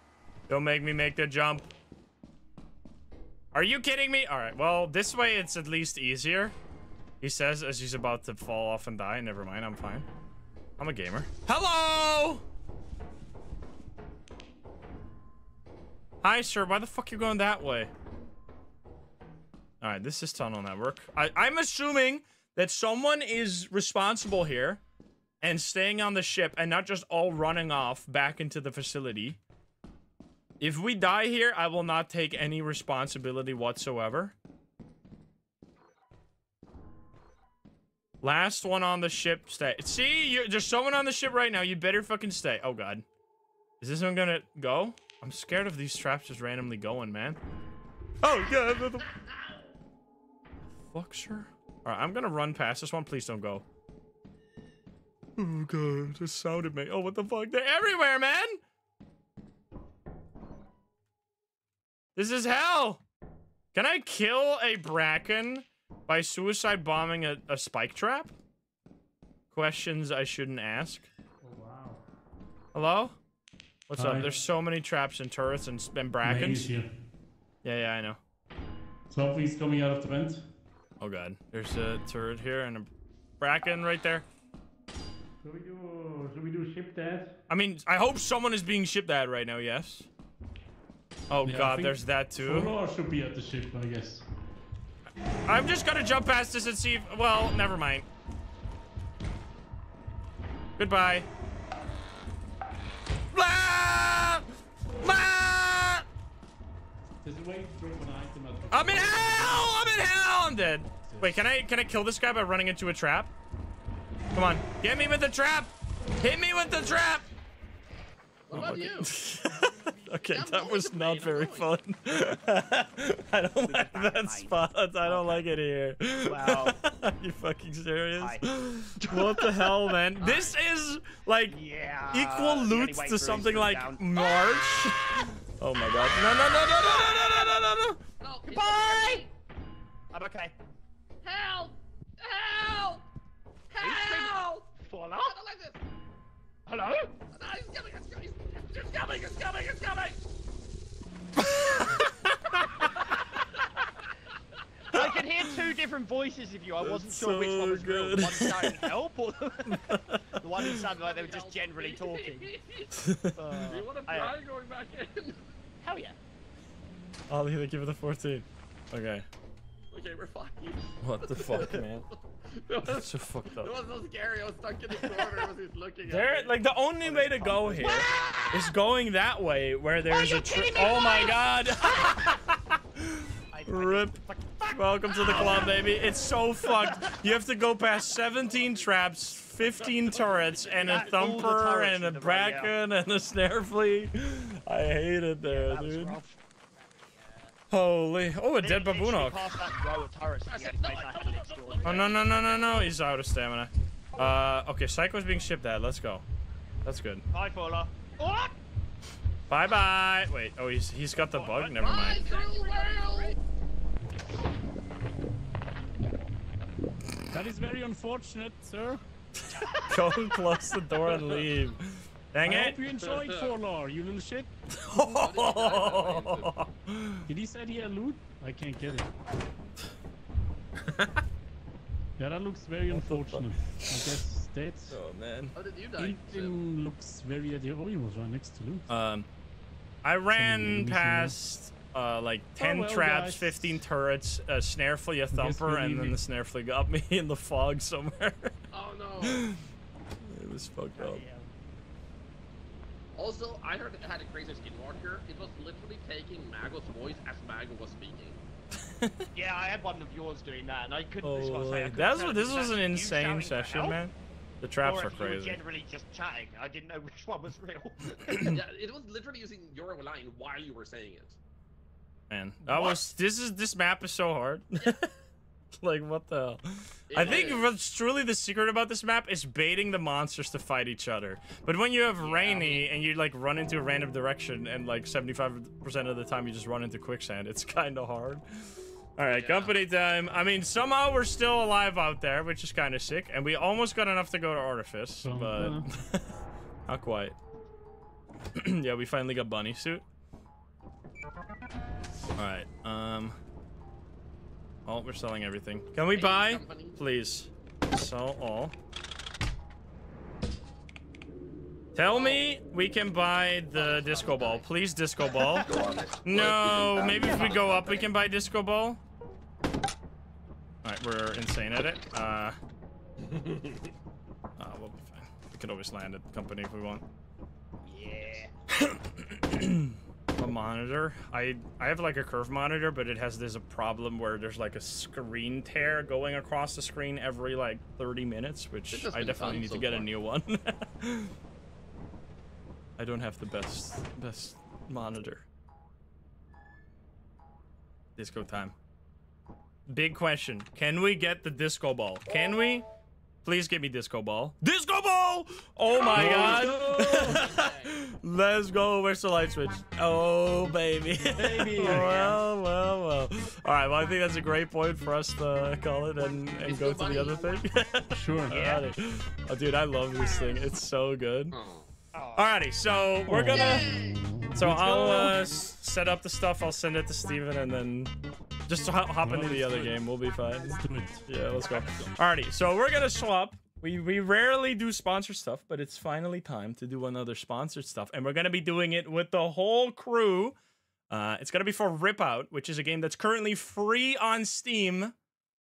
Don't make me make the jump. Are you kidding me? Alright, well, this way it's at least easier. He says as he's about to fall off and die. Never mind, I'm fine. I'm a gamer. Hello! Hi, sir. Why the fuck you going that way? Alright, this is tunnel network. I I'm assuming that someone is responsible here and staying on the ship and not just all running off back into the facility. If we die here, I will not take any responsibility whatsoever. Last one on the ship, stay. See, you there's someone on the ship right now. You better fucking stay. Oh god. Is this one gonna go? I'm scared of these traps just randomly going, man. Oh yeah. what the fuck, sir? All right, I'm gonna run past this one. Please don't go. Oh god, this sounded me. Oh, what the fuck? They're everywhere, man. This is hell. Can I kill a bracken by suicide bombing a, a spike trap? Questions I shouldn't ask. Oh, wow. Hello? What's up? There's so many traps and turrets and, and brackens. Yeah, yeah, I know. Something's coming out of the vent. Oh god. There's a turret here and a bracken right there. Should we do? Should we do ship that? I mean, I hope someone is being shipped at right now, yes? Oh Yeah, god, there's that too. Solar should be at the ship, I guess. I'm just gonna jump past this and see if. Well, never mind. Goodbye. At the I'm in hell! I'm in hell! I'm dead. Wait, can I can I kill this guy by running into a trap? Come on, get me with the trap! Hit me with the trap! What about you? okay, I'm that was not very fun. I don't like that spot. I don't like it here. Wow. you fucking serious? Hi. What the hell, man? This is like Yeah. equal loot to something like down. March. oh my god. No, no, no, no, no, no, no, no, no, no. No, oh, he's Goodbye! I'm okay. Help! Help! Help! Fall I off. don't like this. Hello? No, he's coming, he's coming, he's coming, he's coming, he's coming. I could hear two different voices of you. I wasn't That's sure which one so was real. good. The one shouting help or the one who sounded like they were just generally talking. Do Uh, you want to I- try going back in? Hell yeah. Ollie, thank you for the 14. Okay. Okay, we're fine. What the fuck, man? It was, So fucked up. it up. was so scary. I was stuck in the corner. I was just looking There, at me. like the only oh, way to go here is going that way, where there's a. Tri- oh my god! I, I Rip. Welcome to the club, baby. It's so fucked. You have to go past 17 traps, 15 turrets, and a That's all the thumper, and a in the right, yeah. bracken, and a snare flea. I hate it there, that was dude. Rough. Holy. Oh, a dead Literally baboon hawk. past that row of turrets is the only place I had an extraordinary. Oh, no, no, no, no, no. He's out of stamina. Uh, okay, Psycho's being shipped at. Let's go. That's good. Bye, Fuller. What? Bye bye. Wait, oh, he's he's got the bug? Never mind. Bye, cruel world. That is very unfortunate, sir. Go and close the door and leave. Dang I it. hope you enjoyed Thorlar, you little shit. Did he say he had loot? I can't get it. yeah, that looks very unfortunate. I guess that's. oh man. How did you die? Sim? Ilfin looks very at Oh, he was right next to loot. Um, I ran past uh like 10 well, traps, guys. 15 turrets, a snare flea, a thumper, and then the snare flea got me in the fog somewhere. Oh no. it was fucked up. Also, I heard it had a crazy skinwalker. It was literally taking Mago's voice as Mago was speaking. Yeah, I had one of yours doing that, and I couldn't. Oh, this was, I couldn't that's what this was an insane session, man. The traps or are if were crazy. generally just chatting. I didn't know which one was real. yeah, it was literally using your line while you were saying it. Man, that was this is this map is so hard. like what the hell? I think what's truly the secret about this map is baiting the monsters to fight each other. But when you have rainy and you like run into a random direction and like 75% of the time you just run into quicksand, it's kind of hard. All right, Yeah. company time. I mean, somehow we're still alive out there, which is kind of sick, and we almost got enough to go to Artifice, So, but not quite. yeah, we finally got bunny suit. All right. Um. Oh, we're selling everything. Can we buy? company. Please. Sell all. Tell me we can buy the disco ball. Please, disco ball. No, maybe if we go up, we can buy disco ball. Alright, we're insane at it. Uh, uh, we'll be fine. We could always land at the company if we want. yeah. a monitor. I I have like a curve monitor, but it has this a problem where there's like a screen tear going across the screen every like 30 minutes, which I definitely need so to get a new one. I don't have the best best monitor. Disco time. Big question. Can we get the disco ball? Can we? Please give me disco ball. Disco ball! Oh my god. Let's go. Where's the light switch? Oh, baby. Baby. well, well, well. All right. Well, I think that's a great point for us to call it and, and go to the other thing. Sure. Alrighty. Oh, dude, I love this thing. It's so good. Oh. Alrighty, so we're gonna. So I'll uh, set up the stuff. I'll send it to Steven and then just hop, hop into the other game. We'll be fine. Let's do it. Yeah, let's go. Alrighty, so we're gonna swap. We we rarely do sponsor stuff, but it's finally time to do another sponsored stuff, and we're gonna be doing it with the whole crew. Uh, it's gonna be for RIPOUT, which is a game that's currently free on Steam,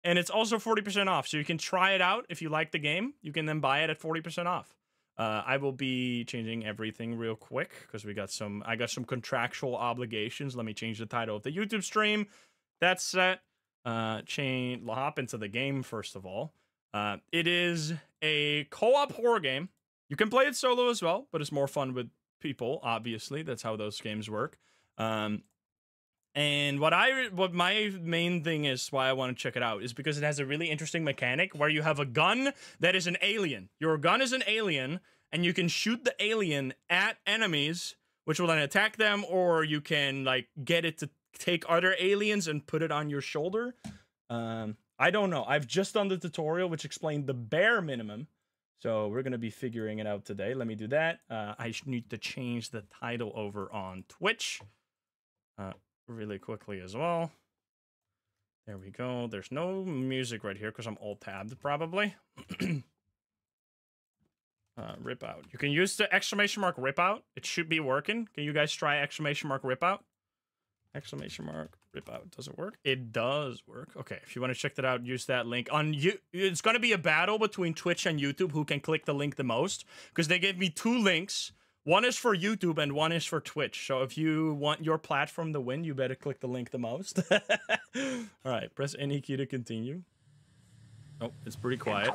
and it's also forty percent off. So you can try it out if you like the game. You can then buy it at forty percent off. Uh, I will be changing everything real quick because we got some. I got some contractual obligations. Let me change the title of the YouTube stream. That's set. Uh, chain. Hop into the game first of all. Uh, it is a co-op horror game. You can play it solo as well, but it's more fun with people. Obviously, that's how those games work. Um, and what I what my main thing is why I want to check it out is because it has a really interesting mechanic where you have a gun that is an alien. Your gun is an alien, and you can shoot the alien at enemies, which will then attack them, or you can like get it to take other aliens and put it on your shoulder. Um, I don't know. I've just done the tutorial, which explained the bare minimum. So we're gonna be figuring it out today. Let me do that. Uh, I need to change the title over on Twitch. Uh, really quickly as well. There we go. There's no music right here because I'm all tabbed probably. uh, rip out. You can use the exclamation mark rip out. It should be working. Can you guys try exclamation mark rip out? Exclamation mark rip out. Does it work? It does work. Okay, if you want to check that out, use that link on you. It's going to be a battle between Twitch and YouTube who can click the link the most because they gave me two links. One is for YouTube and one is for Twitch. So if you want your platform to win, you better click the link the most. All right, press any key to continue. Oh, it's pretty quiet.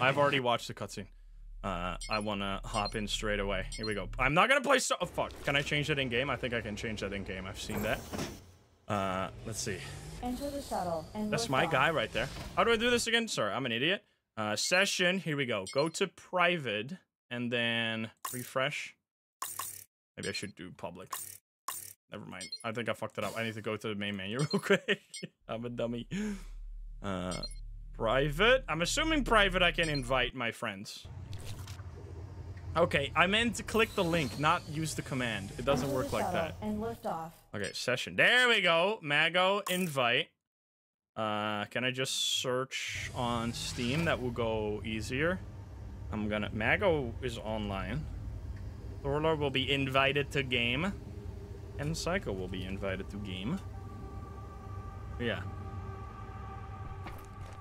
I've already watched the cutscene. Uh, I want to hop in straight away. Here we go. I'm not gonna play so. Oh, fuck. Can I change that in game? I think I can change that in game. I've seen that. Uh, let's see. Enter the shuttle and That's my off. guy right there. How do I do this again? Sorry, I'm an idiot. Uh, session. Here we go. Go to private and then refresh. Maybe I should do public. Never mind. I think I fucked it up. I need to go to the main menu real quick. I'm a dummy. Uh, private. I'm assuming private. I can invite my friends. Okay, I meant to click the link, not use the command. It doesn't work like that. And lift off. Okay, session. There we go. Mago invite. Uh, can I just search on Steam? That will go easier. I'm gonna. Mago is online. Thorlar will be invited to game, and Psycho will be invited to game. Yeah.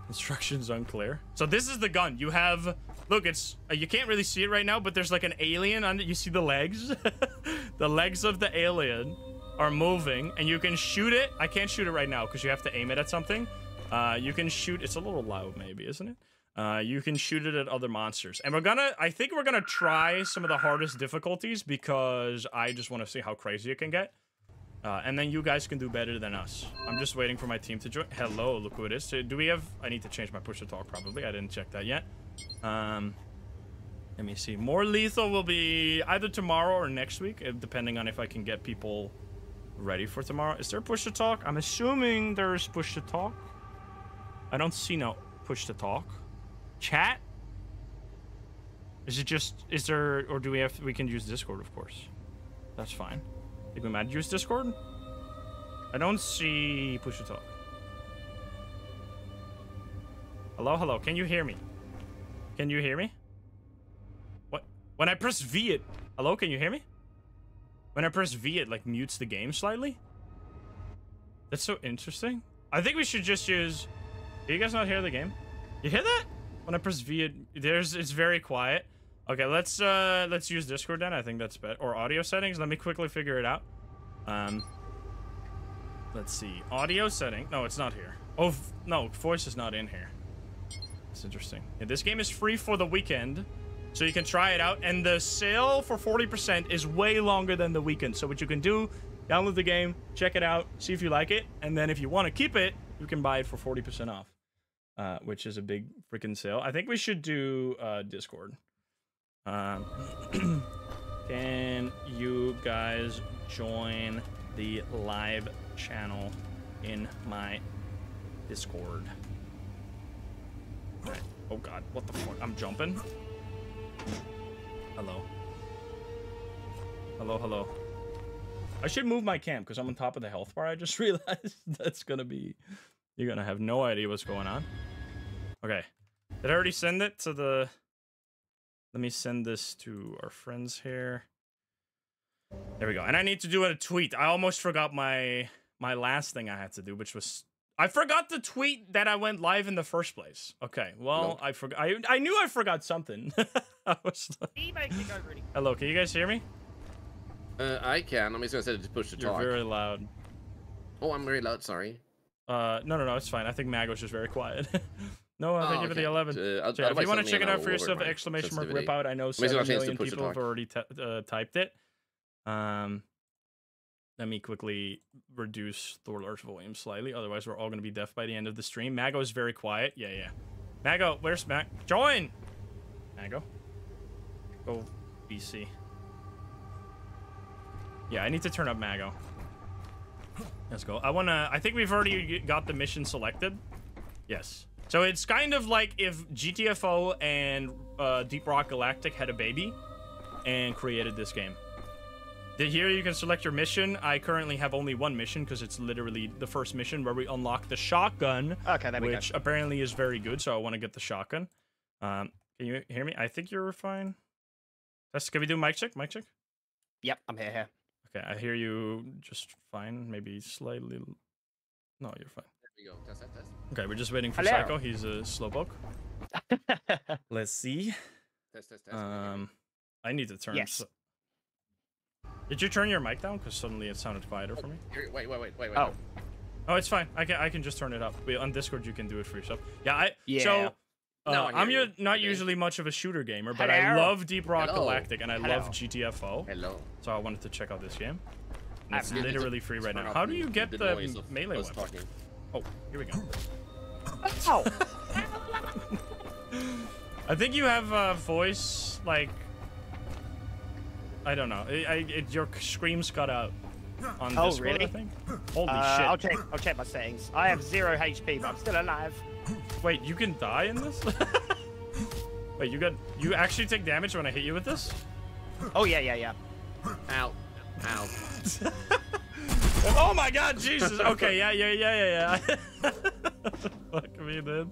Instructions unclear. So this is the gun. You have. Look, it's uh, you can't really see it right now, but there's like an alien on it. You see the legs? the legs of the alien are moving, and you can shoot it. I can't shoot it right now because you have to aim it at something. Uh, you can shoot. It's a little loud, maybe, isn't it? Uh, you can shoot it at other monsters, and we're gonna. I think we're gonna try some of the hardest difficulties because I just want to see how crazy it can get. Uh, and then you guys can do better than us. I'm just waiting for my team to join. Hello, look who it is. Do we have... I need to change my push to talk, probably. I didn't check that yet. Um, let me see. More lethal will be either tomorrow or next week, uh, depending on if I can get people ready for tomorrow. Is there push to talk? I'm assuming there's push to talk. I don't see no push to talk. Chat? Is it just... Is there... Or do we have... We can use Discord, of course. That's fine. Think we might use Discord? I don't see push to talk. Hello, hello. Can you hear me? Can you hear me? What? When I press V, it. Hello, can you hear me? When I press V, it like mutes the game slightly. That's so interesting. I think we should just use. You guys not hear the game? You hear that? When I press V, it there's it's very quiet. Okay, let's uh let's use Discord then. I think that's better. Or audio settings. Let me quickly figure it out. Um, let's see. Audio setting. No, it's not here. Oh no, voice is not in here. That's interesting. Yeah, this game is free for the weekend. so you can try it out. And the sale for 40% is way longer than the weekend. So what you can do, download the game, check it out, see if you like it, and then if you want to keep it, you can buy it for 40% off, uh, which is a big freaking sale. I think we should do uh, Discord. Um, can you guys join the live channel in my Discord? Oh god, what the fuck? I'm jumping. Hello. Hello, hello. I should move my camp because I'm on top of the health bar. I just realized that's gonna be. You're gonna have no idea what's going on. Okay. Did I already send it to the. Let me send this to our friends here. There we go. And I need to do a tweet. I almost forgot my my last thing I had to do, which was I forgot the tweet that I went live in the first place. Okay, well, Nope. I forgot. I, I knew I forgot something. I was like- He makes it go really. Hello, can you guys hear me? Uh, I can. I'm just gonna set it to push to You're talk. very loud. Oh, I'm very loud. Sorry. Uh, no, no, no, it's fine. I think Mago's just very quiet. no, uh, thank Oh, you for the okay. 11. Uh, So yeah, if you want to check it out for yourself, exclamation mark sensitivity. rip out. I know Maybe I'll 7 change to million push to people have already uh, typed it. Um, let me quickly reduce Thorlar's volume slightly. Otherwise, we're all going to be deaf by the end of the stream. Mago is very quiet. Yeah, yeah. Mago, where's Mag? Join! Mago. Go BC. Yeah, I need to turn up Mago. Let's go. I want to... I think we've already got the mission selected. Yes. So it's kind of like if GTFO and uh, Deep Rock Galactic had a baby and created this game. The- Here you can select your mission. I currently have only one mission because it's literally the first mission where we unlock the shotgun, Okay, there we which apparently is very good. So I want to get the shotgun. Um, can you hear me? I think you're fine. That's, can we do mic check? Mic check? Yep, I'm here. Here. Okay, I hear you just fine. Maybe slightly. No, you're fine. There we go. Test, test, test. Okay, we're just waiting for Hello. Psycho. He's a slowpoke. Let's see. Test, test, test. Um, I need to turn. Yes. s- Did you turn your mic down? Because suddenly it sounded quieter for me. Wait, wait, wait, wait, wait. Oh. Oh, it's fine. I can I can just turn it up. We, on Discord, you can do it for yourself. Yeah, I. Yeah. So. Uh, Now I I'm hear you. not Okay. usually much of a shooter gamer, but I love Deep Rock Hello. Galactic and I Hello. love GTFO. Hello. So I wanted to check out this game. And It's I'm literally free right now. How do you get the the, melee us weapon? talking? Oh, here we go. Oh, I think you have a voice like I don't know. I, I, it, your screams cut out on Oh, Discord. I really? think. Holy uh, shit! I'll check. I'll check my settings. I have zero HP, but I'm still alive. Wait, you can die in this? Wait, you got you actually take damage when I hit you with this? Oh yeah, yeah, yeah. Ow. Ow. Oh my god, Jesus! Okay, yeah, yeah, yeah, yeah, yeah. Fuck me, dude.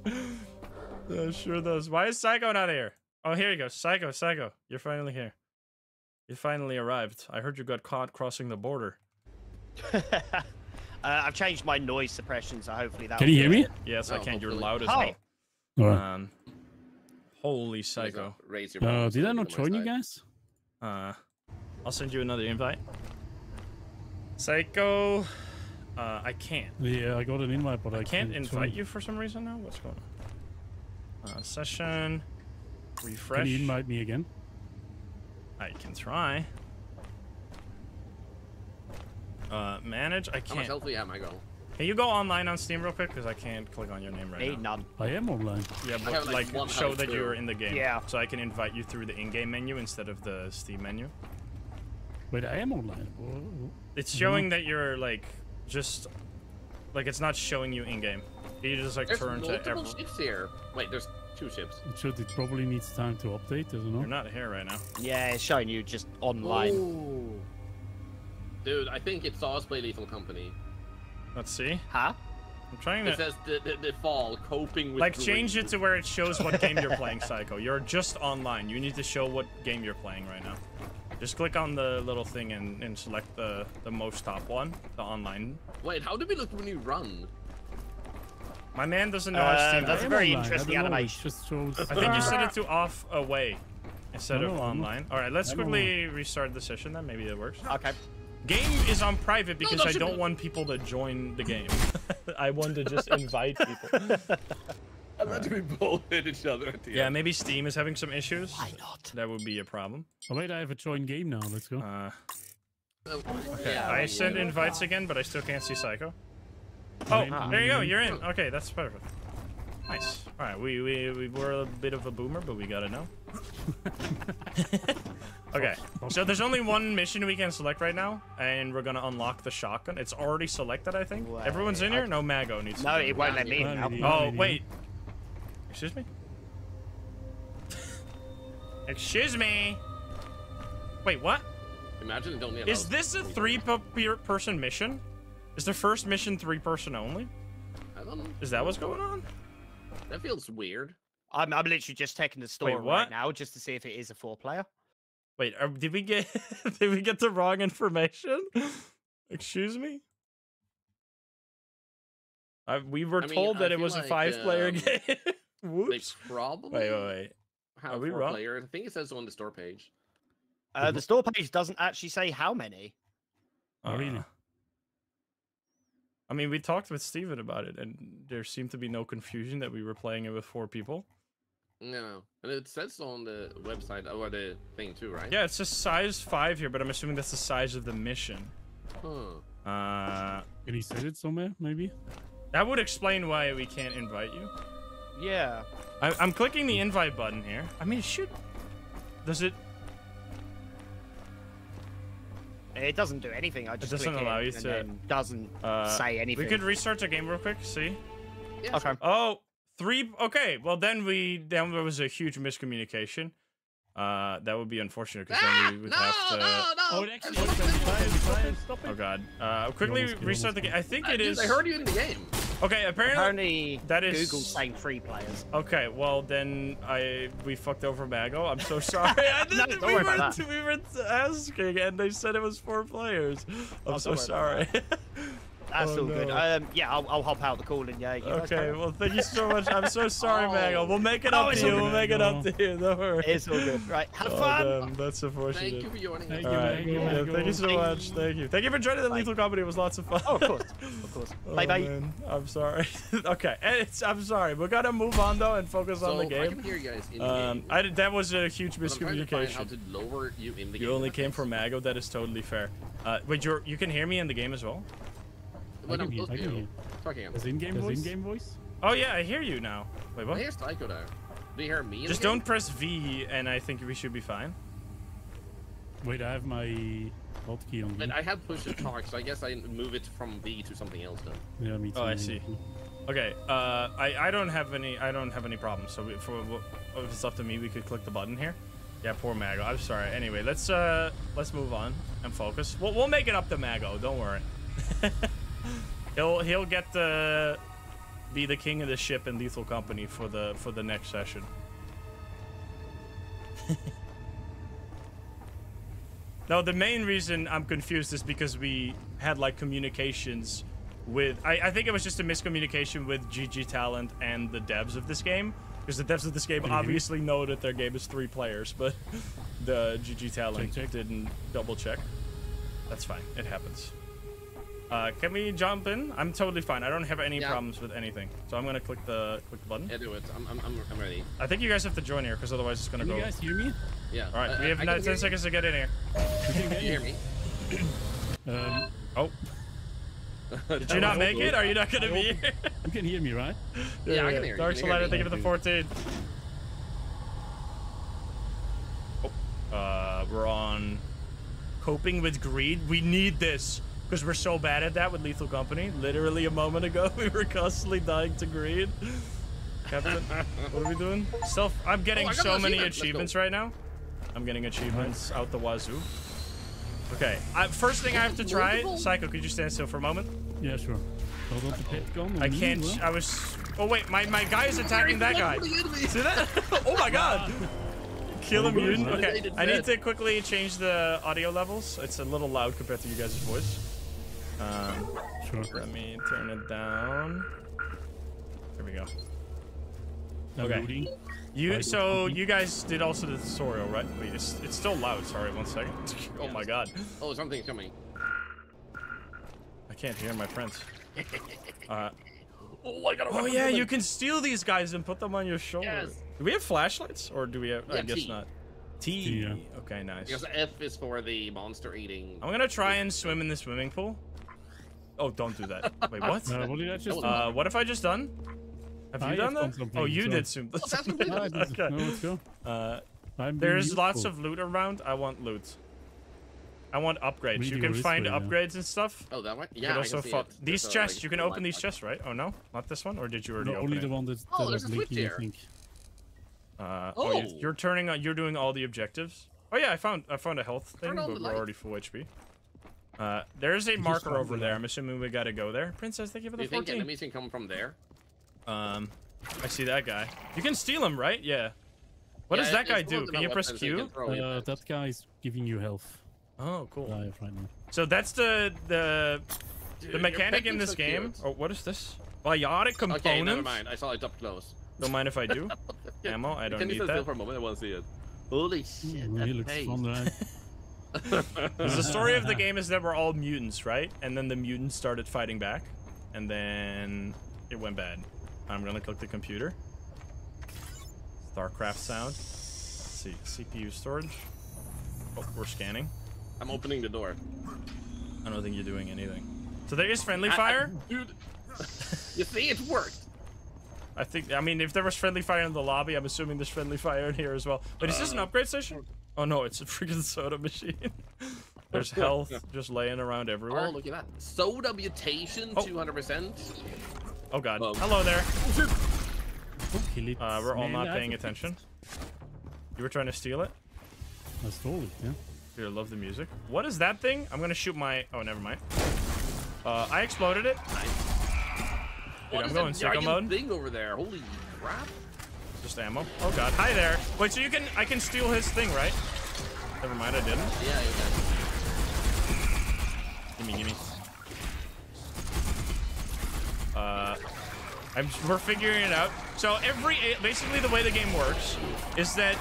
Yeah, sure does. Why is Psycho not here? Oh, here you go. Psycho, Psycho, you're finally here. You finally arrived. I heard you got caught crossing the border. uh, I've changed my noise suppression, so hopefully that. Can you hear me? Yes, I Oh, can. You're loud as Hi. hell. Alright. Um, holy uh, psycho. Raise your Uh, did I not join you guys? Uh, I'll send you another invite. Psycho, uh, I can't. Yeah, I got an invite, but I, I can't invite you for some reason now. What's going on? Uh, session. Refresh. Can you invite me again? I can try. Uh, manage. I How much can't. health do you have, Michael? Can you go online on Steam real quick? Because I can't click on your name right Me now. none. I am online. Yeah, but have, like, like, show that you're in the game. Yeah. So I can invite you through the in-game menu instead of the Steam menu. Wait, I am online. It's showing that you're like just like it's not showing you in-game. You just like There's turn to multiple every. ships here. Wait, there's two ships. So it probably needs time to update, doesn't You're not here right now. Yeah, it's showing you just online. Ooh. Dude, I think it saw us play Lethal Company. Let's see. Huh? I'm trying to. It to says the, the, the fall, coping with like the change it to where it shows what game you're playing, Psycho. You're just online. You need to show what game you're playing right now. Just click on the little thing and, and select the the most top one, the online. Wait, how do we look when you run? My man doesn't know Uh, how Steam that's I a am very online. Interesting don't know, animation. just. I think you set it to off away instead of no, I'm not- online. All right, let's I'm quickly restart the session then. Maybe it works. Okay. Game is on private because that I don't want people to join the game. I want to just invite people. Imagine we both hit each other at the Yeah, end. maybe Steam is having some issues. Why not? That would be a problem. Oh wait, I have a join game now. Let's go. Uh, Oh, okay, yeah, I yeah. sent invites again, but I still can't see Psycho. Oh, Ah. there you go. You're in. Okay, that's perfect. Nice. All right, we we we were a bit of a boomer, but we got to know. okay, so there's only one mission we can select right now, and we're gonna unlock the shotgun. It's already selected, I think. Wait, Everyone's in I- here. No Mago needs. No, to be it won't let me in Well, now. it is. Oh wait. Excuse me. Excuse me. Wait, what? Imagine it only Is this a three three per person mission? Is the first mission three person only? I don't know. Is that what's going on? That feels weird. I'm, I'm literally just checking the store what? right now just to see if it is a four player. Wait, are, did we get did we get the wrong information? Excuse me. I, we were I mean, told I that it feel was a five player um, game. They Whoops. probably Wait, wait, wait. have Are we four wrong? player. I think it says on the store page. Uh, the store page doesn't actually say how many. Oh, really? I mean, we talked with Steven about it, and there seemed to be no confusion that we were playing it with four people. No, and it says on the website or the thing too, right? Yeah, it says size five here, but I'm assuming that's the size of the mission. Huh. Uh, Can he set it somewhere? Maybe. that would explain why we can't invite you. Yeah. I, I'm clicking the invite button here. I mean, shoot. Does it? It doesn't do anything. I just doesn't click allow you and to- doesn't Uh, say anything. We could restart the game real quick. See. Yeah, Okay. Oh, three. Okay. Well, then we then there was a huge miscommunication. Uh, that would be unfortunate because Ah, then we would no, have to. no, no! Oh, it actually was 25. Brian, stop Oh. God. Uh, quickly restart the game. I think I, it dude, is. I heard you in the game. Okay. Apparently. Apparently, That is- Google's saying three players. Okay, well then I we fucked over Mago. I'm so sorry. I No, didn't, don't we, worry were, about that. we were asking and they said it was four players. I'm Oh, so sorry. That's Oh, all good. Um, yeah, I'll, I'll hop out the call and yeah. You okay, carry well thank you so much. I'm so sorry, Oh. Mago. We'll make it Oh, up it's to you. We'll good, make it up to you. Don't worry. It's all good. Right, have Oh, fun. damn, that's unfortunate. Thank you for joining Thank us. you, All right. Mago. Yeah, thank you so Bye. much. Thank you. Thank you for joining the Bye. Lethal Company. It was lots of fun. Oh, of course, of course. Oh, bye bye. man. I'm sorry. okay, it's, I'm sorry. We're gonna move on though and focus So on the game. I game. can hear you guys in the Um, game. I that was a huge but I'm to find how miscommunication. to lower you in the game. You only came from Mago. That is totally fair. Uh, wait, you're, you can hear me in the game as well? When I I'm can hear- close I to can you. hear. Talking As in-game voice. in-game voice. Oh yeah, I hear you now. Wait, I what? hear Psycho there. Do you hear me? Just don't press V, and I think we should be fine. Wait, I have my alt key on. But I have push to talk, so I guess I move it from V to something else then. Yeah, me too. Oh, I see. Okay. Uh, I I don't have any I don't have any problems. So we, for if it's up to me, we could click the button here. Yeah, poor Mago. I'm sorry. Anyway, let's uh let's move on and focus. We'll we'll make it up to Mago. Don't worry. he'll he'll get the be the king of the ship in Lethal Company for the for the next session. no, the main reason I'm confused is because we had like communications with I, I think it was just a miscommunication with GG Talent and the devs of this game. Because the devs of this game hear me? obviously know that their game is three players, but the GG Talent Check, check. didn't double check. That's fine. It happens. Uh, can we jump in? I'm totally fine. I don't have any Yeah. problems with anything. So I'm gonna click the click the button. Yeah, do it. I'm, I'm, I'm, I'm ready. I think you guys have to join here because otherwise it's gonna Can go. you guys hear me? Yeah. All right, Uh, we have I 10 seconds to get in here. You. Can you hear me? Um, Oh, did you not make it? Are you not gonna be here? you can hear me, right? Yeah, I can hear you. Dark You can hear Slider, me. thank you for the 14. Oh, uh, we're on coping with greed. We need this because we're so bad at that with Lethal Company. Literally a moment ago, we were constantly dying to greed. Captain, what are we doing? Self. I'm getting Oh, so many achievement. Let's go. achievements right now. I'm getting achievements out the wazoo. Okay, I, first thing I have to try. Multiple? Psycho, could you stand still for a moment? Yeah, sure. Hold on to pet gun. I can't. I was. Oh wait, my my guy is attacking that guy. See that? oh my god. Kill him, mutant. Okay, I need to quickly change the audio levels. It's a little loud compared to you guys' voice. Um, Sure. let me turn it down. There we go. Okay. You so you guys did also the tutorial, right? Wait, it's it's still loud. Sorry, one second. Oh my god, Oh, something's coming. I can't hear my friends. Uh, Oh, I got a Oh yeah, you can steal these guys and put them on your shoulder. Yes. Do we have flashlights or do we have? I guess T. not. T. T, yeah. Okay, nice. Because F is for the monster eating. I'm gonna try and swim in the swimming pool. Oh, don't do that. Wait, what? Uh, what did I just? Uh, what have I just done? Have you I done have done that? Oh, you so- did swim. Oh, that's completely I did- okay. No, let's go. Uh, I'm being there's lots of loot around. I want loot. I want upgrades. you can find way, yeah. upgrades and stuff. Oh, that way? You Yeah, can I also can see it. these There's a, chests. like, you can open these chests, right? Oh no, not this one. Or did you already No, open only it? the one that, Oh, there's a switch blinking, I think. Uh, oh, you- Oh. you're turning. on- You're doing all the objectives. Oh yeah, I found. I found a health thing, but we're light. already full HP. Uh, there's a marker over there. I'm assuming we gotta go there. Princess, thank you for Do the you think 14. enemies can come from there? Um, I see that guy. You can steal him, right? Yeah. What does that guy do? Can you press weapons you Q? Uh, that guy is giving you health. Oh, cool. I right now. So that's the the Dude, the mechanic in this so game. cute. Oh, what is this? Biotic components. Okay, never mind. I saw it up close. Don't mind if I do. Ammo, I don't Can you need stand still that. for a moment? I want to see it. Holy shit, Ooh, that he looks face. fun, right? The story of the game is that we're all mutants, right? And then the mutants started fighting back, and then it went bad. I'm gonna click the computer. Starcraft sound. Let's see, CPU storage. Oh, we're scanning. I'm opening the door. I don't think you're doing anything. So there is friendly I- I- fire. dude. you see, it worked. I think. I mean, if there was friendly fire in the lobby, I'm assuming there's friendly fire in here as well. Wait, is this an Uh, upgrade station? Oh no, it's a freaking soda machine. there's health just laying around everywhere. Oh, look at that. Soda mutation, Oh. 200%. Oh god. Um, Hello there. Kill it. Uh, we're all not paying attention. You were trying to steal it? fix- I stole it, yeah. Dude, I love the music. What is that thing? I'm gonna shoot my. Oh, never mind. Uh, I exploded it. Dude, What I'm is going that sicko giant mode. thing over there? Holy crap. Just ammo. Oh god. Hi there. Wait, so you can. I can steal his thing, right? Never mind, I didn't. Yeah, you can. Gimme, gimme. Uh, I'm, we're figuring it out. So every, basically the way the game works is that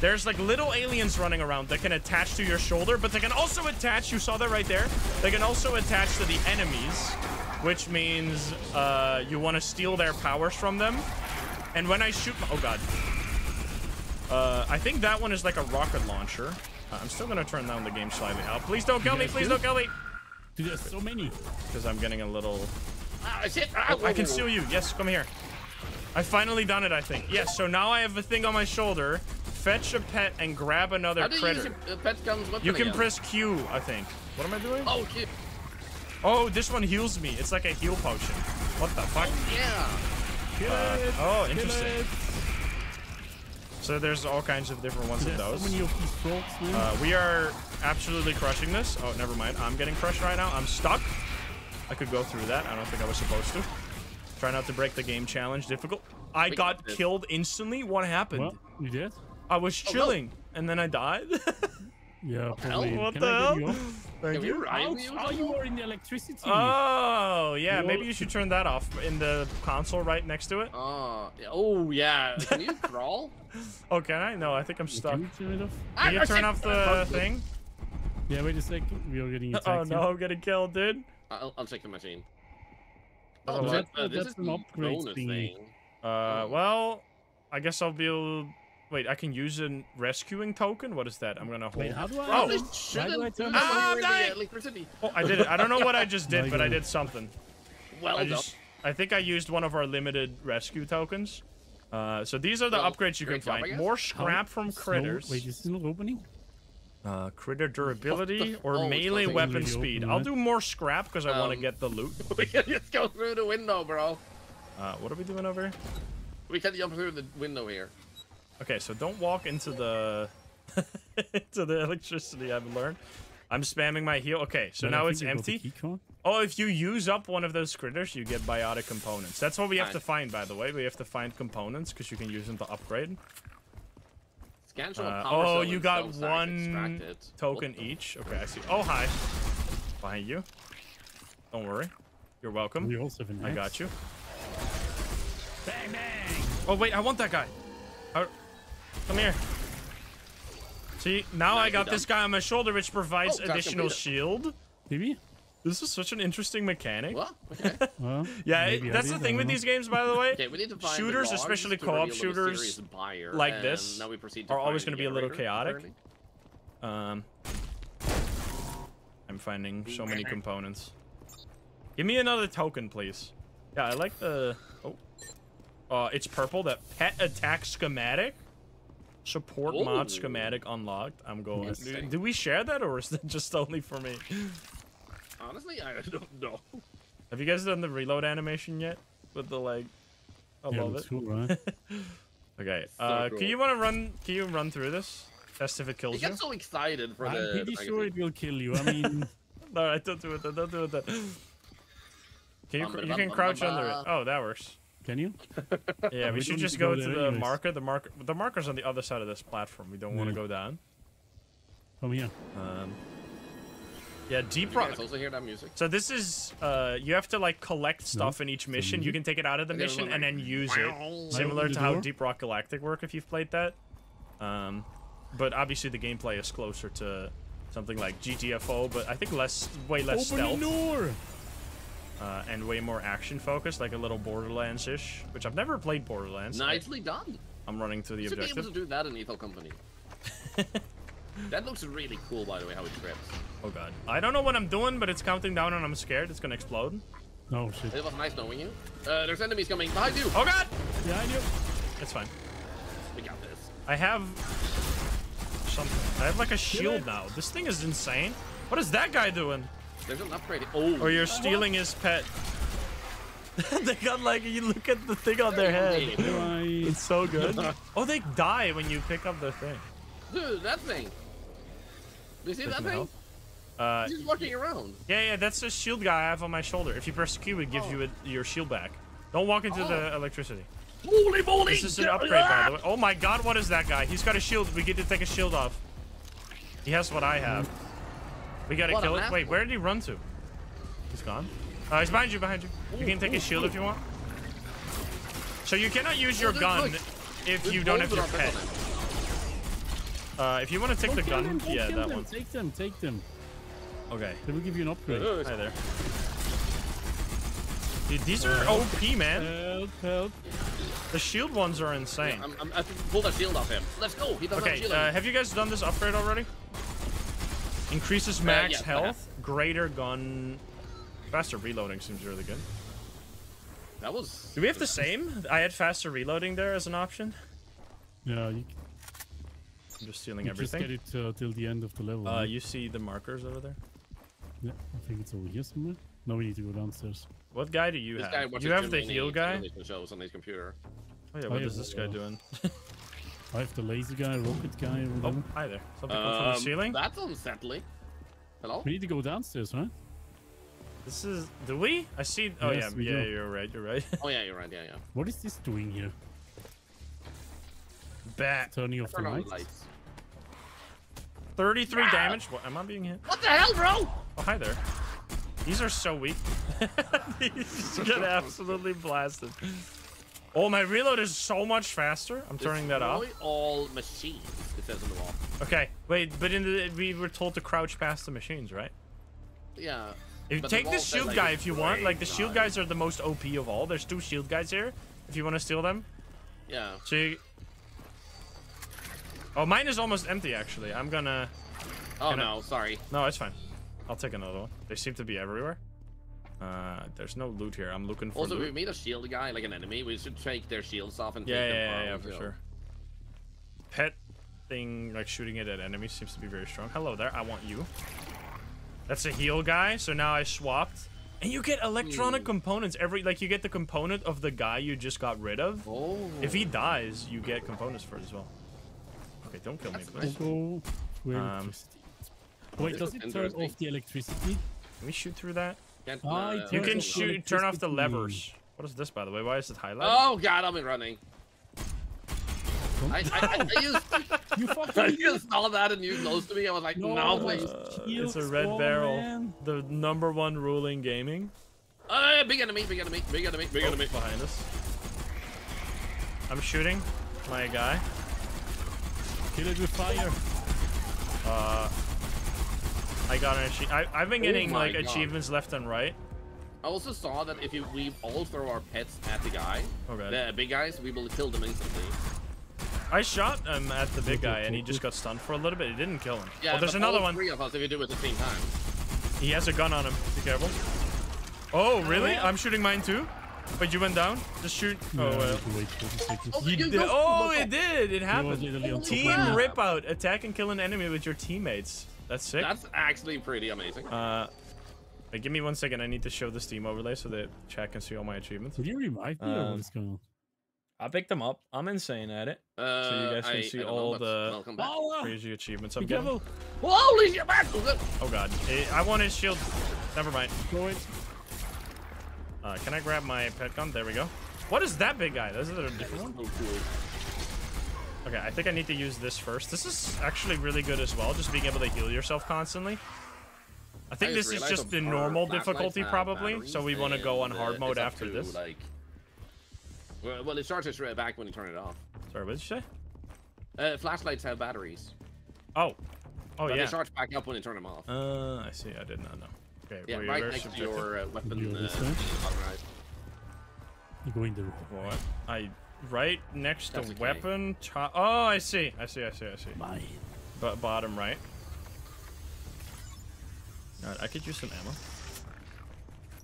there's like little aliens running around that can attach to your shoulder, but they can also attach, you saw that right there? They can also attach to the enemies, which means uh, you want to steal their powers from them. And when I shoot, oh god. Uh, I think that one is like a rocket launcher. Uh, I'm still gonna turn down the game slightly. Oh, please don't kill me, please do? don't kill me. Dude, there's so many. Because I'm getting a little... Ah, shit. Ah, Oh, I can whoa, steal you. Yes, come here. I finally done it, I think. Yes, so now I have a thing on my shoulder. Fetch a pet and grab another How do you use critter. your uh, pet gun's You can again? press Q, I think. What am I doing? Oh, shit. Oh, this one heals me. It's like a heal potion. What the fuck? Yeah. Kill Uh, it. oh, interesting. it. So there's all kinds of different ones of those. so of frogs, man. Uh, we are absolutely crushing this. Oh, never mind. I'm getting crushed right now. I'm stuck. I could go through that. I don't think I was supposed to. Try not to break the game challenge. Difficult. I We got got killed instantly. What happened? what? You did? I was no. chilling, and then I died. Yeah, probably. what Can the hell? get you off? Thank Can you. revive Oh, you? oh, you are in the electricity. Oh, yeah. You're- Maybe you should turn that off in the console right next to it. Oh, yeah. oh, yeah. Can you crawl? Oh, can I? No, I think I'm stuck. Can you turn it off? Can you Ah, turn off the Uh, thing? Yeah, wait a second. We are getting attacked. Oh here. no, I'm getting killed, dude. I'll, I'll check the machine. Oh, Oh, what? uh, this That's is an upgrade bonus thingy. thing. Uh, well, I guess I'll be able. Wait, I can use a rescuing token. What is that? I'm gonna hold. Wait, how do I? Oh. Probably I turn turn this on Ah, the dang! electricity. Oh, I did it. I don't know what I just did, but I did something. Well I done. I think I used one of our limited rescue tokens. Uh, so these are the Well, upgrades you can job, find. guess. More How scrap from slow- critters. Wait, is this not opening? Uh, critter durability or oh, melee weapon really speed. open, I'll do more scrap because I want to Um, get the loot. we can just go through the window, bro. Uh, what are we doing over here? We can jump through the window here. Okay, so don't walk into the into the electricity. I've learned. I'm spamming my heal. Okay, so But I now it's I got the empty. Oh, if you use up one of those critters, you get biotic components. That's what we have to find, by the way. We have to find components because you can use them to upgrade. Scan Uh, oh, you got one token each. Okay, I see. Oh, hi. Behind you. Don't worry. You're welcome. We also have an I got you. Bang bang. Oh, wait, I want that guy. Come here. See, now Nice, I got this guy on my shoulder, which provides Oh, got additional shield. Maybe? This is such an interesting mechanic. What? Okay. Well, Yeah, it, that's the thing with know. these games, by the way. Okay, we need to find the Shooters, logs especially co-op shooters buyer, like this now we proceed to are always gonna be a little chaotic. apparently. Um, I'm finding so many components. Give me another token, please. Yeah, I like the. Oh, uh, it's purple. That pet attack schematic. Support mod schematic unlocked. I'm going. Yes. Do, do we share that, or is that just only for me? Honestly, I don't know. Have you guys done the reload animation yet? With the like, I Yeah, love it. cool, right? Okay. So uh, cool. can you want to run? Can you run through this? Test if it You kills you. get so excited for I'm the. pretty the sure it will kill you. I mean, No, right, don't do it. Then. Don't do it. Then. Can you? Bum, You bum, can bum, crouch bum, under it. Oh, that works. Can you? Yeah, we we should just go, go to the anyways. marker. The marker. The marker's on the other side of this platform. We don't want to go down. Come here. Um. Yeah, deep rock. also hear that music? So this is uh, you have to like collect stuff in each mission. You can take it out of the mission well, and then like, use it, similar to how? Deep Rock Galactic work if you've played that. Um, but obviously the gameplay is closer to something like GTFO, but I think less, way less Open stealth the door. Uh, and way more action focused, like a little Borderlands-ish. Which I've never played Borderlands. Nicely done. I'm running through the Should be able objective. to do that in Lethal Company. that looks really cool, by the way, how it trips. Oh god, I don't know what I'm doing, but it's counting down and I'm scared it's gonna explode. Oh shit. It was nice knowing you. Uh, there's enemies coming behind you. Oh god, Yeah, I knew. it's fine. We got this. I have something. I have like a shield now. This thing is insane. What is that guy doing? There's an upgrade. Oh, Or you're stealing his pet. they got like you look at the thing on their head. It's so good. oh, they die when you pick up the thing. dude, that thing. Do you see that Doesn't thing? help. Uh, He's walking around. yeah, yeah, that's the shield guy I have on my shoulder. If you press Q, it gives you a, your shield back. Don't walk into the electricity. Holy moly! This is an upgrade, by the way. Oh my god, what is that guy? He's got a shield. We get to take a shield off. He has what I have. We gotta What kill it. Wait, where did he run to? He's gone. Uh, he's behind you, behind you. You can take his shield if you want. So you cannot use your there's, gun like, if you don't have your on pet. Uh, if you want to take the gun, them, yeah, that them. one. Take them, take them. Okay. They will give you an upgrade. them. Hi there. Dude, these are OP, man. Help, help. The shield ones are insane. I'm, I'm, I can pull that shield off him. Let's go. He doesn't have Okay, shield. uh, have you guys done this upgrade already? Increases max yes, I health, greater gun, faster reloading seems really good. that was. Do we have the same? I had faster reloading there as an option. Yeah, you, I'm just stealing you just get it uh, till the end of the level. Uh, right? you see the markers over there? Yeah, I think it's over here somewhere. No, we need to go downstairs. What guy do you This guy have? watches You have the heal guy? television shows on his computer. Oh yeah, Oh, what yeah, is this guy doing? I have the laser guy, rocket guy, or Oh, hi there. Something come from the Um, ceiling? That's unsettling. Hello? We need to go downstairs, right? This is. Do we? I see. Oh Yes, yeah, we yeah. do. You're right. You're right. Oh yeah, you're right. Yeah, yeah. What is this doing here? Bat. Turning off the Turn the lights? lights. 33 damage. What? Am I being hit? What the hell, bro? Oh hi there. These are so weak. These get absolutely blasted. Oh, my reload is so much faster. I'm turning that off. Destroy all machines. It says on the wall. Okay, wait, but in the we were told to crouch past the machines, right? Yeah. If, the take the says, shield like, guy if you want. Like the destroy shield guys are the most OP of all. There's two shield guys here. If you want to steal them, Yeah. so. You... Oh, mine is almost empty actually. I'm gonna. Oh I- no, sorry. No, it's fine. I'll take another one. They seem to be everywhere. Uh, there's no loot here. I'm looking for Also, if we loot. meet a shield guy, like an enemy, we should take their shields off and Yeah, take yeah, them yeah, yeah, for sure. Pet thing, like shooting it at enemies, seems to be very strong. Hello there, I want you. That's a heal guy, so now I swapped. And you get electronic Hmm. components every, like you get the component of the guy you just got rid of. Oh. If he dies, you get components for it as well. Okay, don't kill me, please. nice. Go to Um. Wait, does it turn off the electricity? Can we shoot through that? Can't, I uh, You can shoot, turn off the levers. What is this, by the way? Why is it highlighted? Oh god, I've been running. I, I, I, I used, You I fucking just saw that and you close to me. I was like, no, No, please. Uh, it's a red oh, barrel. man. The number one rule in gaming. Uh, big enemy, big enemy, big enemy, big Oh, enemy. behind us. I'm shooting my guy. Kill it with fire. Uh, I got an achievement. I've been oh getting Oh like God. achievements left and right. I also saw that if you, we all throw our pets at the guy, oh, Okay. the big guys, we will kill them instantly. I shot him at the big guy and he just got stunned for a little bit. It didn't kill him. Yeah, oh, there's another all one. three of us if you do it at the same time. He has a gun on him. Be careful. Oh, oh really? I'm shooting mine too. But you went down. Just shoot. No, Oh, well. wait 40 seconds. Oh, You you did. Oh, it did. It happened. literally on top Team of me. crap. RIPOUT. Attack and kill an enemy with your teammates. That's sick. That's actually pretty amazing. Uh, wait, give me one second. I need to show the Steam overlay so that chat can see all my achievements. Did you revive me or Um, what's going on? I picked them up. I'm insane at it. Uh, so you guys can I- see I all know, the. Oh, crazy achievements I'm be getting. careful. Holy shit, man! Oh, good. God, Eh, I want his shield. Never mind. Go. Uh, can I grab my pet gun? There we go. What is that big guy? This is a different one. So cool. Okay, I think I need to use this first. This is actually really good as well, just being able to heal yourself constantly. I think I this is just the normal difficulty probably, so we want to go on hard mode after to, this. Like, well, well, it starts right back when you turn it off. Sorry, what did you say? Uh, flashlights have batteries. Oh. Oh, but yeah. They start back up when you turn them off. Uh, I see. I did not know. Okay, yeah, were you right very next to your uh, weapon. You Uh, understand? autorized. You're going the wrong What? I right next That's to weapon. To- oh, I see. I see. I see. I see. Mine. But bottom right. Alright, I could use some ammo.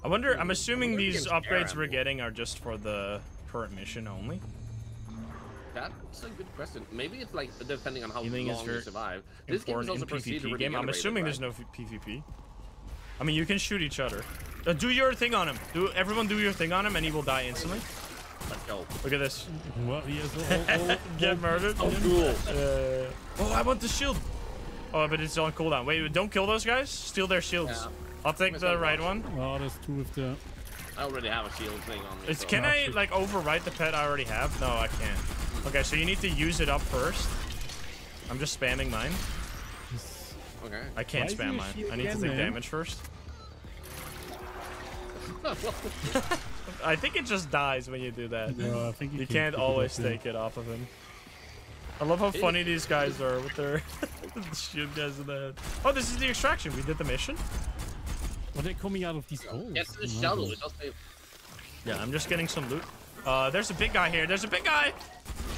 I wonder. I'm assuming wonder these upgrades we're getting are just for the current mission only. That's a good question. Maybe it's like depending on how Healing long you survive. This game is also PvP game. I'm assuming right? there's no PvP. I mean, you can shoot each other. Uh, do your thing on him. Do everyone do your thing on him, and he will die instantly. Let's go. Look at this. Well, yes, all, all, all, Get murdered. Oh, cool. Uh, oh, I want the shield. Oh, but it's on cooldown. Wait, don't kill those guys. Steal their shields. Yeah. I'll take the right box. one. Oh, there's two of the. I already have a shield thing on me. It's, so- can Oh, I shit. like overwrite the pet I already have? No, I can't. Okay, so you need to use it up first. I'm just spamming mine. Okay. I can't Why spam mine. I need to again, take man? damage first. I think it just dies when you do that. No, I think you, You can can't pick it always up, take it off of him. I love how funny these guys are with their shield guys in the head. Oh, this is the extraction. We did the mission. Are they coming out of these holes? Get to the Oh shuttle. God. It just say, Yeah, I'm just getting some loot. Uh, there's a big guy here. There's a big guy.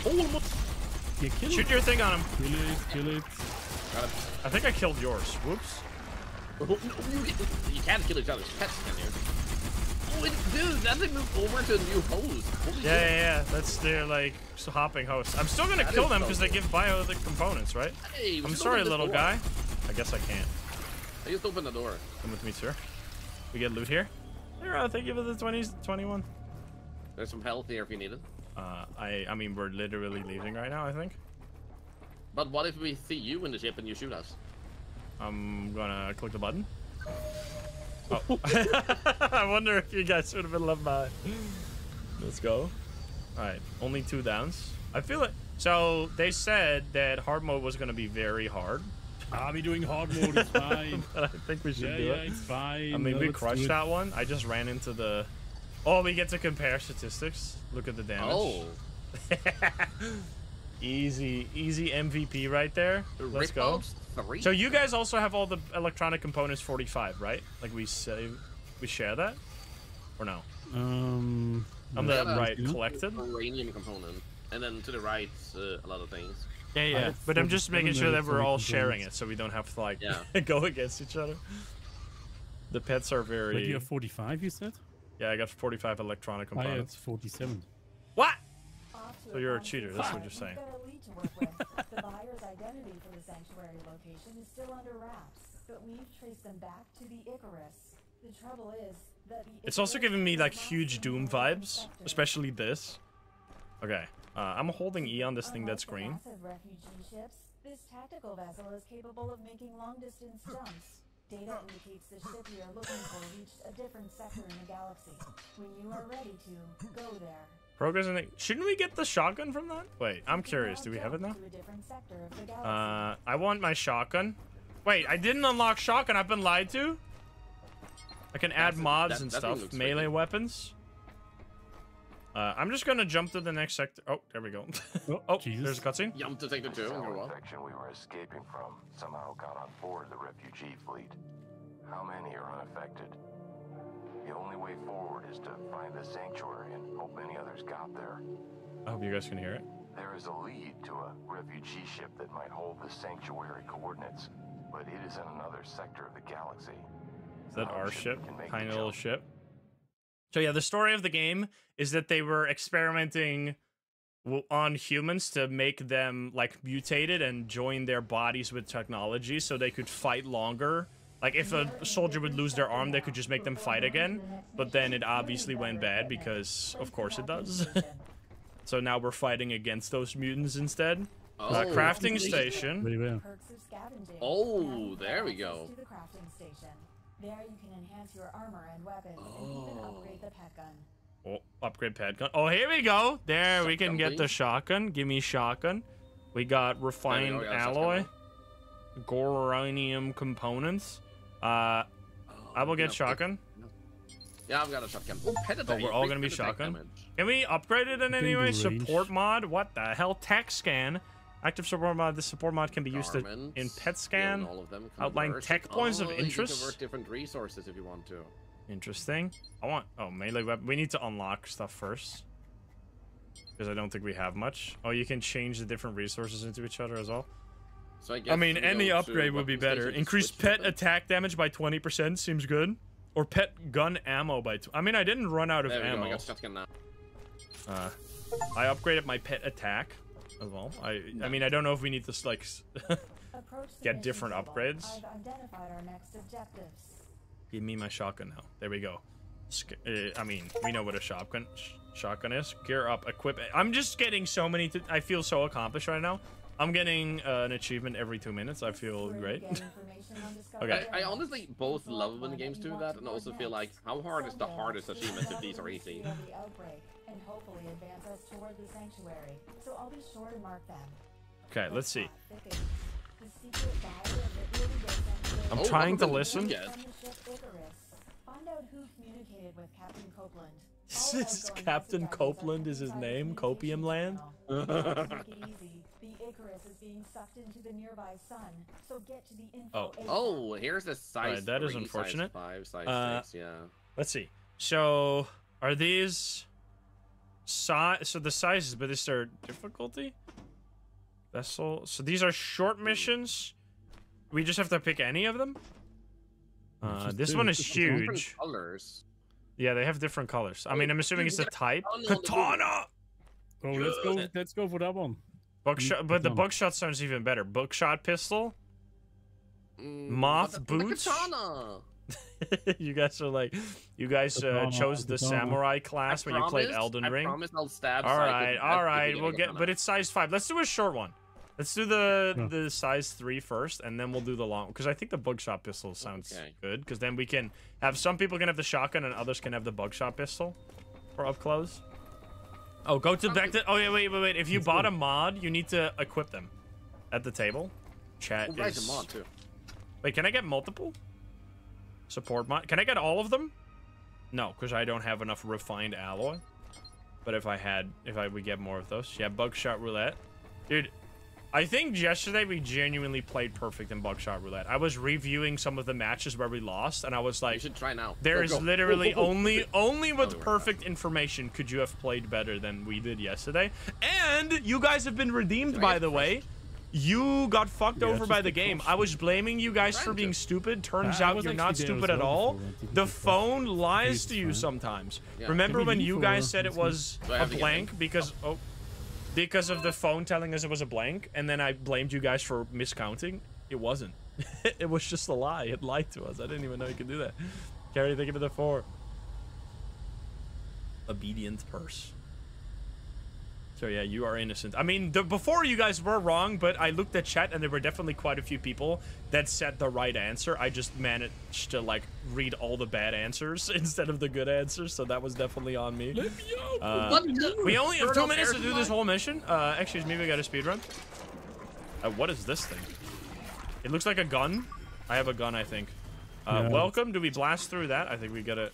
Yeah, kill Shoot it. your thing on him. Kill it, kill it. I think I killed yours. Whoops. Oh, you, can't kill each other's pets, can you? Oh, it, dude, that thing moved over to a new hose. Holy Yeah, yeah, yeah. That's their like hopping host. I'm still gonna That kill them so because they give bio the components, right? Hey, I'm sorry, little door. guy. I guess I can't. I just opened the door. Come with me, sir. We get loot here. Here, uh, thank you for the 20s, 21. There's some health here if you need it. Uh, I, I mean, we're literally leaving right now. I think. But what if we see you in the ship and you shoot us? I'm gonna click the button. Oh. I wonder if you guys would have been left behind. Let's go. Alright, only two downs. I feel it. So, they said that hard mode was gonna be very hard. I'll be doing hard mode? It's fine. But I think we should yeah, do yeah, it. it's fine. I mean, No, we crushed it. that one. I just ran into the... Oh, we get to compare statistics. Look at the damage. Oh, easy, easy MVP right there. Let's go. Rip-Outs Three. So you guys also have all the electronic components 45, right? Like we say, we share that, or no? Um. I'm the have right collected. uranium component, and then to the right, uh, a lot of things. Yeah, yeah. But I'm just making sure that we're all sharing it, so we don't have to like Yeah. go against each other. The pets are But very. you have 45, you said? Yeah, I got 45 electronic components. I had components. 47. What? So you're a cheater, that's what you're saying. Got a lead to work with. the buyer's identity for the sanctuary location is still under wraps, but we've traced them back to the Icarus. The trouble is that the It's also Icarus giving me like huge Doom vibes, especially this. Okay, uh, I'm holding E on this thing that's green. refugee ships, this tactical vessel is capable of making long-distance jumps. Data indicates the ship we are looking for reached a different sector in the galaxy. When you are ready to, go there. Progress in the. Shouldn't we get the shotgun from that? Wait, I'm curious. Do we have it now? jump to a different sector of the galaxy. Uh, I want my shotgun. Wait, I didn't unlock shotgun. I've been lied to. I can add That's- mods that- and stuff. Melee wicked. weapons. Uh, I'm just gonna jump to the next sector. Oh, there we go. Oh, oh, Jesus. there's a cutscene. Jump to sector two and cell go up. infection we were escaping from somehow got on board the refugee fleet. How many are unaffected? The only way forward is to find the sanctuary and hope many others got there. I hope you guys can hear it. There is a lead to a refugee ship that might hold the sanctuary coordinates, but it is in another sector of the galaxy. Is that Our our ship? Tiny little jump. ship. So yeah, the story of the game is that they were experimenting on humans to make them like mutated and join their bodies with technology so they could fight longer. Like if a soldier would lose their arm, they could just make them fight again. But then it obviously went bad because of course it does. so now we're fighting against those mutants instead. Uh, Oh. crafting station. Very well. Perks of. Oh, there we go. To the crafting station. There you can enhance your armor and weapons and even Oh. upgrade the pet gun. Oh, upgrade pad gun. Oh, here we go. There, we can Shotgun, get the shotgun. Give me shotgun. We got refined we got alloy, now. goronium components. Uh, I Oh, will get yeah, shotgun. Yeah, I've got a shotgun. Oh, pet attack. we're all gonna be pet shotgun? damage. Can we upgrade it in any way? range. Support mod? What the hell? Tech scan. Active support mod. This support mod can be used to, in pet scan. and all of them outline convert. tech points of Oh, interest. You can convert different resources if you want to. Interesting. I want. Oh, melee weapon. We need to unlock stuff first. Because I don't think we have much. Oh, you can change the different resources into each other as well. So I guess I mean, any upgrade would be better. station to Increase pet weapon. attack damage by 20% seems good. Or pet gun ammo by. Tw- I mean, I didn't run out of There we go. I ammo. got shotgun now. Uh, I upgraded my pet attack as well. I I mean, I don't know if we need to like. s- Approach the Get different upgrades? I've identified our next objectives. Give me my shotgun now. There we go. Sk- uh, I mean, we know what a shotgun sh- shotgun is. Gear up, equip. I'm just getting so many. T- I feel so accomplished right now. I'm getting uh, an achievement every two minutes. I feel great. get information on discovery Okay. I, I honestly both love when one games do that, and also feel like how hard is the hardest achievements if these are easy. of the outbreak and hopefully advance us toward the sanctuary. So I'll be sure to mark them. Okay, let's see. Plot thickens. The secret buyer of the Irigo sanctuary I'm Oh, trying to listen. we get? from the ship Icarus. Find out who communicated with Captain Copeland. This is Captain Copeland is his name? Copium Land? Icarus is being sucked into the nearby sun. So get to the info Oh. ASAP. Oh, here's the size. Alright, that is three, unfortunate. Size five, size Uh, six. Yeah. Let's see. So, are these size? So the sizes, but is there difficulty? Vessel. So these are short missions. We just have to pick any of them. Uh, this one is huge. colors. Yeah, they have different colors. I mean, I'm assuming it's we the type. katana Katana. Oh, let's go. Let's go for that one. Buckshot, but the katana. buckshot sounds even better. Buckshot pistol. Mm, Moth but the- but the boots? katana. you guys are like, you guys uh, Katana, chose the katana. samurai class I when you played promise- Elden I Ring. promise I'll stab. All Psycho right, to all death if right. we We'll get, but it's size five. Let's do a short one. Let's do the Yeah. the size three first, and then we'll do the long. Because I think the buckshot pistol sounds Okay. good. Because then we can have some people can have the shotgun, and others can have the buckshot pistol for up close. Oh, go to back to. Oh yeah, wait, wait, wait. If you Let's bought go. a mod, you need to equip them at the table. Chat right, is. the mod too. Wait, can I get multiple? Support mod. Can I get all of them? No, because I don't have enough refined alloy. But if I had, if I would get more of those, yeah, Buckshot Roulette, dude. I think yesterday we genuinely played perfect in Buckshot Roulette. I was reviewing some of the matches where we lost, and I was like, You should try now. there Go, is go. Go, literally go, go. only only with we were not. perfect information could you have played better than we did yesterday. And you guys have been redeemed, Did by get the way. You got fucked Yeah, over by the the game. I was blaming you guys for being to. stupid. Turns I- I out you're not stupid at all. before, I think The phone lies to you sometimes. Yeah. Remember when you guys said it was Do I a have to get blank because oh, oh because of the phone telling us it was a blank, and then I blamed you guys for miscounting? It wasn't. it was just a lie. It lied to us. I didn't even know you could do that. Carrie, thank you for the four. Obedient purse. So yeah, you are innocent. I mean, the, before you guys were wrong, but I looked at chat and there were definitely quite a few people that said the right answer. I just managed to like read all the bad answers instead of the good answers, so that was definitely on me. Uh, we only have two minutes to do this whole mission. Uh, excuse me, we got a speed run. Uh, what is this thing? It looks like a gun. I have a gun, I think. Uh, Yeah. Welcome. Do we blast through that? I think we gotta.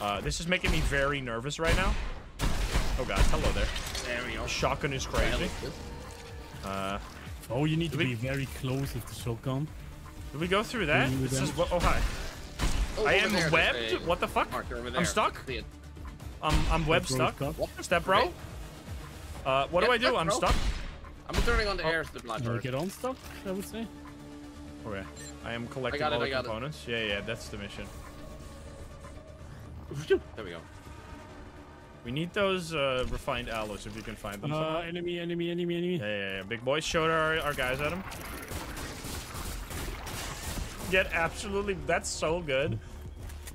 Uh, this is making me very nervous right now. Oh god, hello there. There we. Shotgun is What the hell crazy. Uh, Oh, you need to we- be very close with the shotgun. did we go through that? Doing the This is what? Oh hi. Oh, I am there, webbed. a What the fuck? Marker over there. I'm stuck. I'm I'm web Bro, stuck. stuck. What? Step bro. Okay. Uh, what do I do? stuck, I'm bro. stuck. I'm turning on the Oh. air supply You first. get on stuff, I would say. Okay. I am collecting got all it, the I got it. components. Yeah, yeah, that's the mission. There we go. We need those uh, refined alloys if you can find them. Uh, enemy, enemy, enemy, enemy. Yeah, yeah, yeah. Big boys showed our, our guys at him. Get absolutely. That's so good.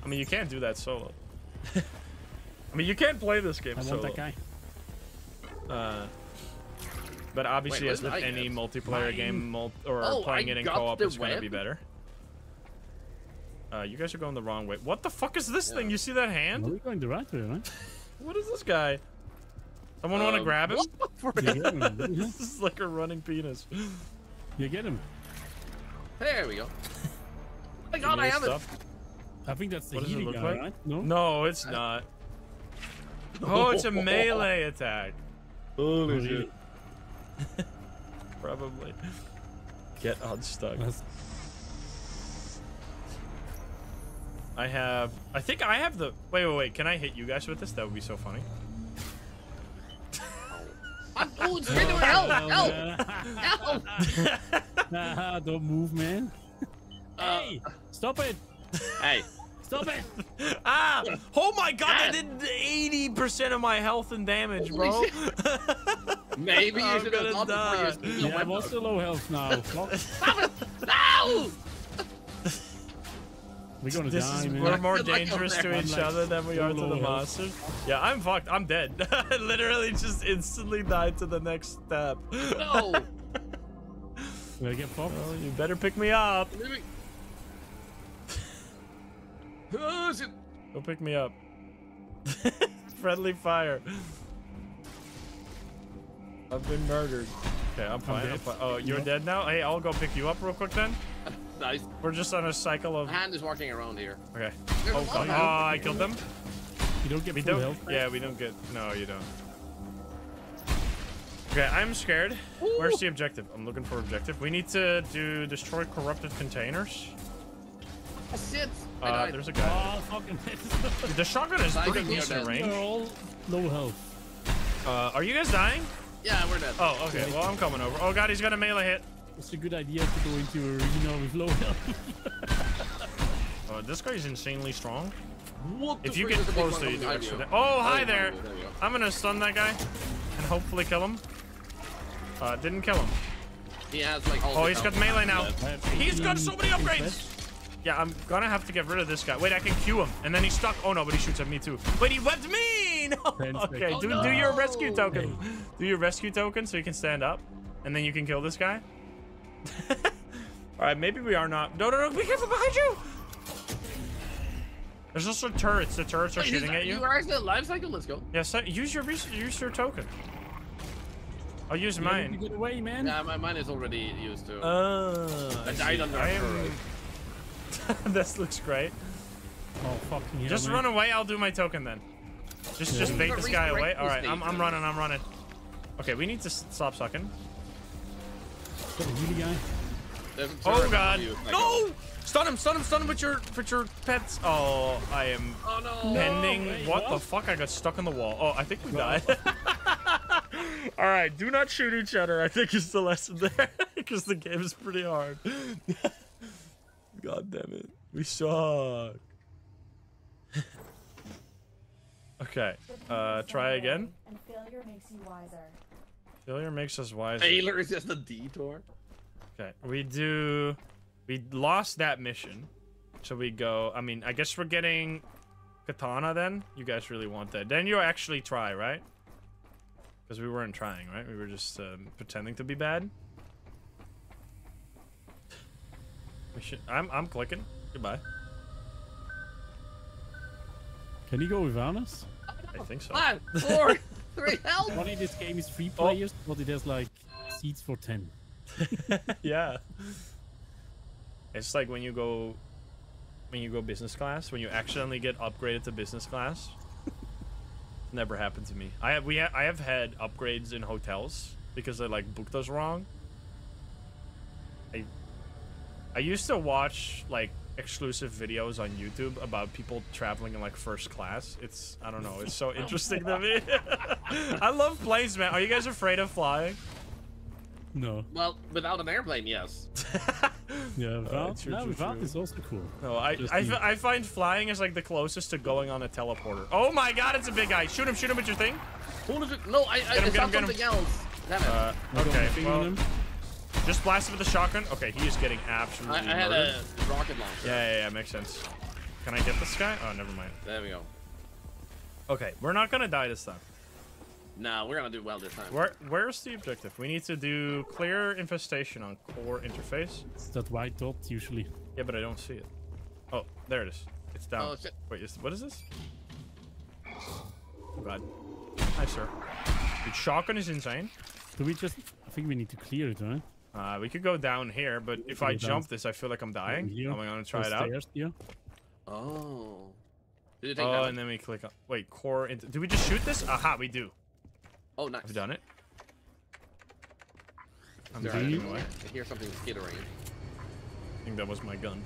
I mean, you can't do that solo. I mean, you can't play this game I want that guy. Uh, but obviously, Wait, as with I any get? multiplayer Mine. game, mul or Oh, playing I it in co-op, the it's gonna be better. Uh, you guys are going the wrong way. What the fuck is this Yeah. thing? You see that hand? we're going the right way, right? What is this guy? Someone want to Um, grab him? what? For You get him. this is like a running penis. You get him. There we go. Oh my god, I his have it. stuff. I think that's the What does it look guy, like? right? No? No, it's not. Oh, it's a melee attack. Oh, really? Probably. Get unstuck. That's- I have. I think I have the. Wait, wait, wait. Can I hit you guys with this? That would be so funny. I'm, oh, it's straight to hell. Help! Hell, Help! Nah, don't move, man. Uh, hey, stop it! Hey, Stop it! ah! Oh my god! That did 80% of my health and damage, bro. Maybe you should gonna have gone before you Yeah, I'm weapon. also low health now. Stop it! No! We're gonna this die, is man. we're more dangerous to each like other than we are to the health. monsters. Yeah, I'm fucked. I'm dead. I literally just instantly died to the next step. No! Will I get fucked? Well, you better pick me up. Oh. Go pick me up. Friendly fire. I've been murdered. Okay, I'm fine. I'm dead. fine. Oh, you're Yep. dead now? Hey, I'll go pick you up real quick then. Nice. We're just on a cycle of. My hand is walking around here. Okay. There's Oh, God. oh. I killed them. You don't get We full don't. health. Yeah, we don't get. No, you don't. Okay, I'm scared. Where's the objective? I'm looking for objective. We need to do destroy corrupted containers. Oh, shit! I Uh, there's a guy. Oh, fucking The shotgun is pretty think you're decent dead. range. They're all low health. Uh, are you guys dying? Yeah, we're dead. Oh, okay. Well, I'm coming over. Oh god, he's got a melee hit. It's a good idea to go into arena with low health. Oh, this guy's insanely strong. What If you get is the big close to you, do extra you? da- Oh, hi there. There. I'm gonna stun that guy and hopefully kill him. Uh, didn't kill him. He has like all Oh, the he's got melee now. He's got so many upgrades. Yeah, I'm gonna have to get rid of this guy. Wait, I can Q him, and then he's stuck. Oh no, but he shoots at me too. Wait, he webbed me. No. Okay, seconds. do Oh, do your rescue token. Do your rescue token so you can stand up, and then you can kill this guy. All right, maybe we are not. No, no, no! Be careful behind you. There's also turrets. The turrets are Wait, shooting at you. You are actually a life cycle. Let's go. Yeah, so use your use your token. I'll use You need to mine. Get away, man. Yeah, my, mine is already used to. Uh, I died under a I am... this looks great. Oh, fucking hell, Just man. run away. I'll do my token then. Just just bait this guy away. All right, I'm, I'm running. I'm running. Okay, we need to stop sucking. Got a healy guy. There's a turret Oh god! you, Michael. No! Stun him! Stun him! Stun him with your with your pets. Oh, I am Oh no! pending. wait, what, the fuck? I got stuck in the wall. Oh, I think we died. All right, do not shoot each other. I think is the lesson there because the game is pretty hard. God damn it, we suck. okay, uh, try again. And failure makes you wiser. Failure makes us wiser. Failure is just a detour. Okay, we do. We lost that mission, so we go. I mean, I guess we're getting katana. Then you guys really want that? Then you actually try, right? Because we weren't trying, right? We were just um, pretending to be bad. We should. I'm. I'm clicking. Goodbye. Can he go without us? I think so. Five, four, three, help! Funny, this game is three Oh. players, but it has like seats for ten. yeah. It's like when you go when you go business class, when you accidentally get upgraded to business class. Never happened to me. I have we ha- I have had upgrades in hotels because I like booked those wrong. I I used to watch like exclusive videos on YouTube about people traveling in like first class. It's I don't know, it's so interesting to me. I love planes, man. Are you guys afraid of flying? No. Well, without an airplane, yes. Yeah, without, true, no, true, without true. is also cool. No, I I, I find flying is like the closest to going on a teleporter. Oh my god, it's a big guy. Shoot him, shoot him with your thing. Who is it? No, I, I, him, I get him, get him. something else. Damn it. Uh, I got my okay, well, in him. Just blast him with the shotgun. Okay, he is getting absolutely I had murdered. a rocket launcher. Yeah, yeah, yeah, makes sense. Can I get this guy? Oh, never mind. There we go. Okay, we're not gonna die this time. No, we're gonna do well this time. Where, where's the objective? We need to do clear infestation on core interface. It's that white dot usually. Yeah, but I don't see it. Oh, there it is. It's down. Oh, shit. Wait, is, what is this? Oh god. Hi, sir. The shotgun is insane. Do we just? I think we need to clear it, right? Uh, we could go down here, but if I go down. jump this, I feel like I'm dying. Here. Am I gonna try Or it out? stairs here. Oh. Did you take Oh, damage? and then we click on. Wait, core. Into, do we just shoot this? Aha, we do. Oh, nice. I've done it. I'm There, driving I, away. I hear something skittering. I think that was my gun.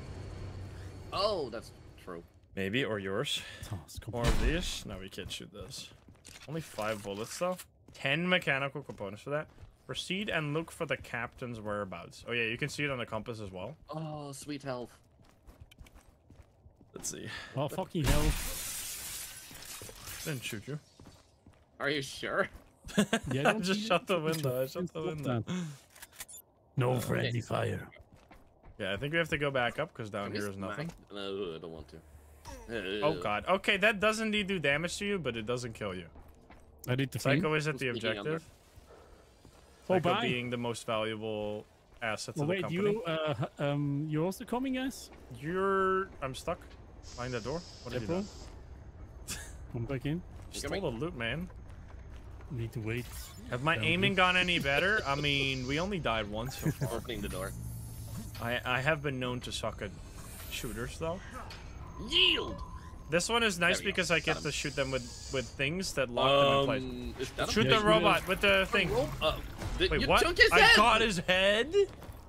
Oh, that's true. Maybe, or yours. It's More of these? No, we can't shoot those. Only five bullets, though. Ten mechanical components for that. Proceed and look for the captain's whereabouts. Oh, yeah, you can see it on the compass as well. Oh, sweet health. Let's see. Oh fucking hell! Didn't shoot you. Are you sure? Yeah, I don't just shut the window. I shut the window. No uh, friendly fire. Yeah, I think we have to go back up because down here is nothing. No, I don't want to. Oh god. Okay, that does indeed do damage to you, but it doesn't kill you. I need to thing. Psycho is at the Who's speaking under? objective. Oh, Psycho bye. being the most valuable asset Well, to the wait, company. you uh, um, you're also coming, guys? You're. I'm stuck behind that door. What have you Depot? done? Come back in. You Stole the loot, man. Need to wait. Have my Down aiming here. gone any better? I mean, we only died once so far. Opening the door. I I have been known to suck at shooters though. Yield! This one is nice There we go. because I Got get him. to shoot them with with things that lock them in place. Um, is that a Shoot the shoot robot with the thing. rope? Uh, th- Wait, you what? took his I head! got his head.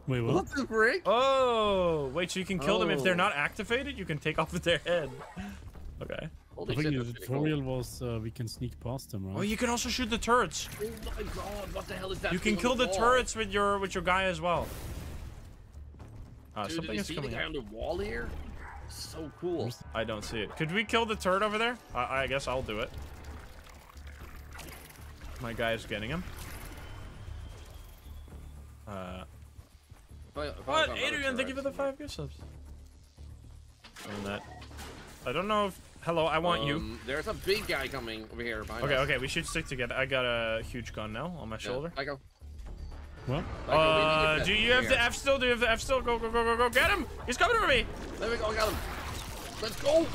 Wait, what? What the frick? Oh, wait, so you can kill them if they're Oh. not activated? You can take off with their head. Okay. Holy I think shit, the that's pretty cool. tutorial was uh, we can sneak past them, right? Oh, you can also shoot the turrets. Oh my god, what the hell is that? You can kill on the wall? turrets with your with your guy as well. Uh, Dude, something did you is see the coming guy on the wall here? So cool. I don't see it. Could we kill the turret over there? I, I guess I'll do it. My guy is getting him. Uh, If I- if I was what? on Adrian, thank you for the five gift subs. And that. I don't know if. Hello, I want you. um, There's a big guy coming over here Okay, us. okay, we should stick together. I got a huge gun now on my Yeah, shoulder. I go. What? I go, we need to Uh, do you have the F still? Do you have the F still? Go, go, go, go, go! Get him! He's coming for me! There we go, I got him. Let's go.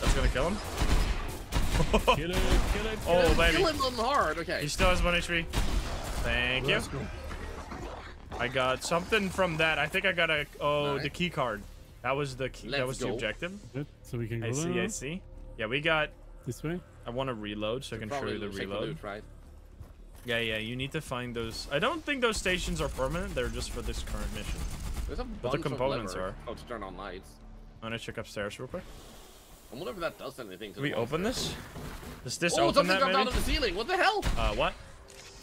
That's gonna kill him. Kill it, kill it, kill Oh, it. baby. Kill him hard. Okay. He still has one HP. Thank you. Let's go. I got something from that. I think I got a oh Nice. the key card. That was the key. that Let's was the go. objective. Good, So we can go I see. there I see. Yeah, we got. this way. I want to reload so I can show you the check reload. loot, right? Yeah, yeah. You need to find those. I don't think those stations are permanent. They're just for this current mission. There's a the bunch of components lever. are. Oh, to turn on lights. I'm gonna check upstairs real quick. I wonder if that does anything to Can we open this? Does this Oh, open something that dropped out of the ceiling. What the hell? Uh, what?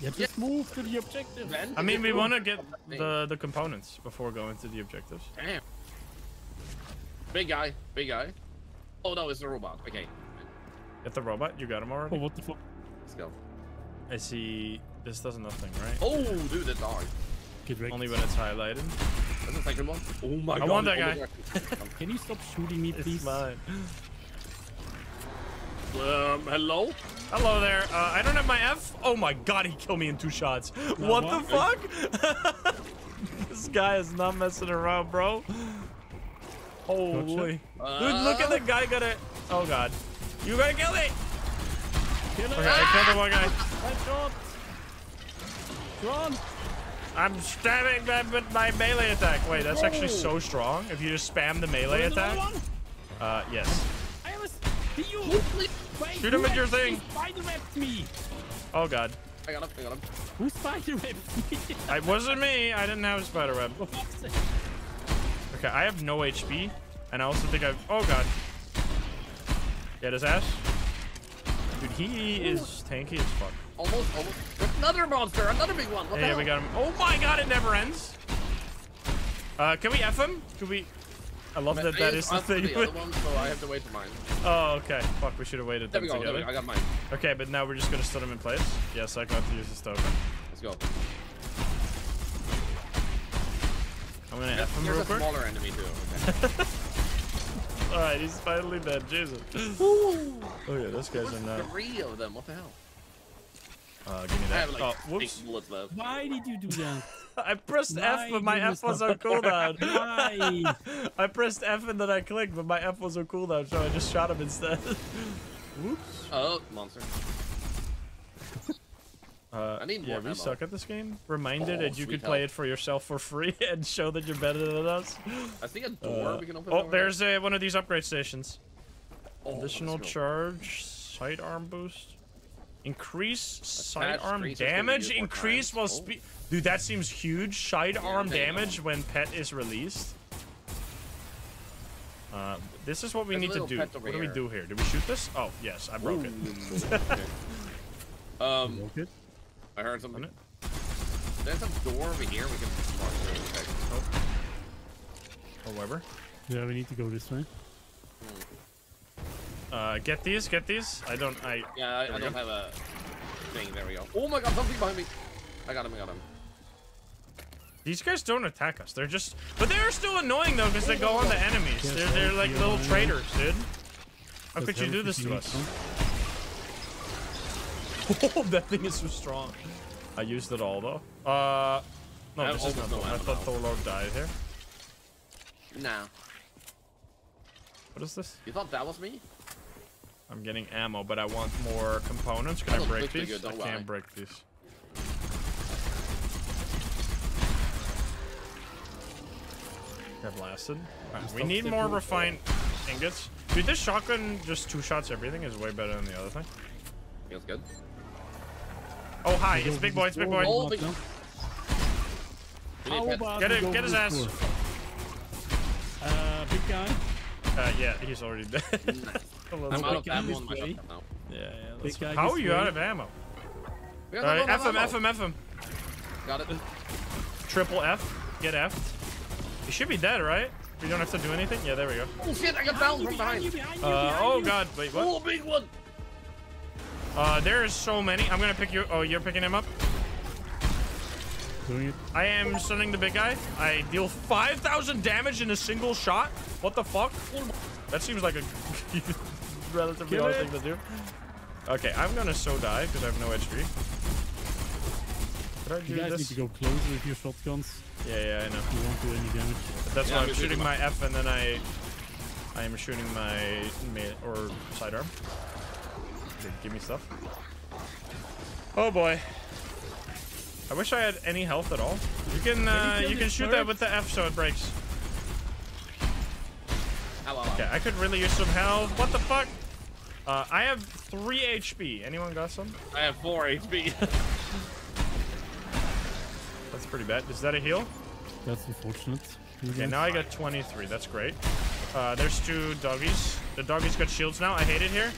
Yeah, just move to the objective. Ben, I mean, we want to get the the components before going to the objectives. Damn. Big guy. Big guy. Oh no, it's a robot. Okay, Get the robot. You got him already. Oh, already. what the fuck? let's go. I see. This does nothing, right? Oh, dude, that's hard. Get wrecked. Only when it's highlighted. That's the second one. Oh my I god. want that oh guy. Can you stop shooting me, please? It's mine. um, hello? Hello there. Uh, I don't have my F. Oh my god, he killed me in two shots. what the fuck? this guy is not messing around, bro. Holy. Dude, look at the guy got it. Oh god. You gotta kill me. Kill Okay, I killed the one guy. Headshot! Run! I'm stabbing them with my melee attack. Wait, that's actually so strong. If you just spam the melee Another attack. one? Uh, yes. I was. You Shoot him with your thing. Spider-webbed me. Oh god. I got him. I got him. Who spider-webbed me? It wasn't me. I didn't have a spider web. For fuck's sake. Okay, I have no HP, and I also think I've. Oh god. Get his ass. Dude, he is tanky as fuck. Almost, almost. Another monster. Another big one. What the Yeah, hell? we got him. Oh my god, it never ends. Uh, can we F him? Can we? I love that that I is the thing. The other one, so I have to wait for mine. oh, okay. Fuck, we should have waited There them we go. There we together. go. I got mine. Okay, but now we're just gonna stun him in place. Yes, I got to use this token. Let's go. I'm gonna F him real a smaller enemy too. Okay. Alright, he's finally dead. Jesus. oh yeah, those guys are not. Three of them. What the hell? Uh, give me I that. have like oh, eight whoops. bullets left. Why did you do that? I pressed F, but my F was on cooldown. Why? I pressed F and then I clicked, but my F was on cooldown, so I just shot him instead. Whoops. Oh, monster. Uh, I need yeah, more we ammo. suck at this game. Reminder Oh, that you sweet could play help. it for yourself for free and show that you're better than us. I see a door Uh, we can open. oh, over there. there's uh, one of these upgrade stations. Oh, Additional let's go. charge, sidearm boost, increase Attach sidearm increases can be damage, increase times. while Oh. speed. Dude, that seems huge. Sidearm I'm taking damage when pet is released. Uh, this is what we There's need to do. pet over What do we do here? Do we shoot this? Oh, yes, I broke it. Ooh, okay. Um, Broke it? I heard something. Isn't There's a door over here we can walk through. Okay. However, Yeah, we need to go this way. uh, get these, get these. I don't, I, Yeah, I, I don't go. have a thing. There we go. Oh my god, something behind me. I got him. I got him. these guys don't attack us. They're just, but they're still annoying though because they go on the enemies. They're, they're like little traitors, dude. How could you do this to need us? Some. Oh, that thing is so strong. I used it all though. Uh, no, I this is not. almost no I thought now. Thorlar died here. Nah. What is this? You thought that was me? I'm getting ammo, but I want more components. Can I break look these? good, I can't worry. break these. Got blasted. Alright, we need more refined ingots. Dude, this shotgun just two shots everything is way better than the other thing. Feels good. Oh hi, it's big boy, it's big boy. Big- No. We need How pets. about Get we it, get his ass. Uh, big guy. Uh, yeah, he's already dead. I'm out of ammo on my shotgun now. Yeah, yeah. Big that's- How are you out of ammo? We got Alright, F him. F him, F him. Got it. Triple F. Get F. He should be dead, right? We don't have to do anything? Yeah, there we go. Oh shit, I got down from Behind you, behind. behind Uh, oh you. god, wait, what? Oh, big one. Uh, there is so many. I'm gonna pick you. Oh, you're picking him up? Doing it. I am stunning the big guy. I deal 5,000 damage in a single shot. What the fuck? That seems like a relatively Kill hard it. thing to do. Okay, I'm gonna so die because I have no HP. Could I do You guys this? need to go closer with your shotguns. Yeah, yeah, I know. You won't do any damage. But that's Yeah, why me I'm shooting my F and then I I am shooting my mid or sidearm. Okay, give me stuff. Oh boy. I wish I had any health at all. You can uh, kill you can this shoot that with the F so it breaks. Ow, ow, ow. Okay, I could really use some health. What the fuck? Uh, I have three HP. Anyone got some? I have four HP. That's pretty bad. Is that a heal? That's unfortunate. Okay, guys- now I got 23. That's great. Uh, there's two doggies. The doggies got shields now. I hate it here.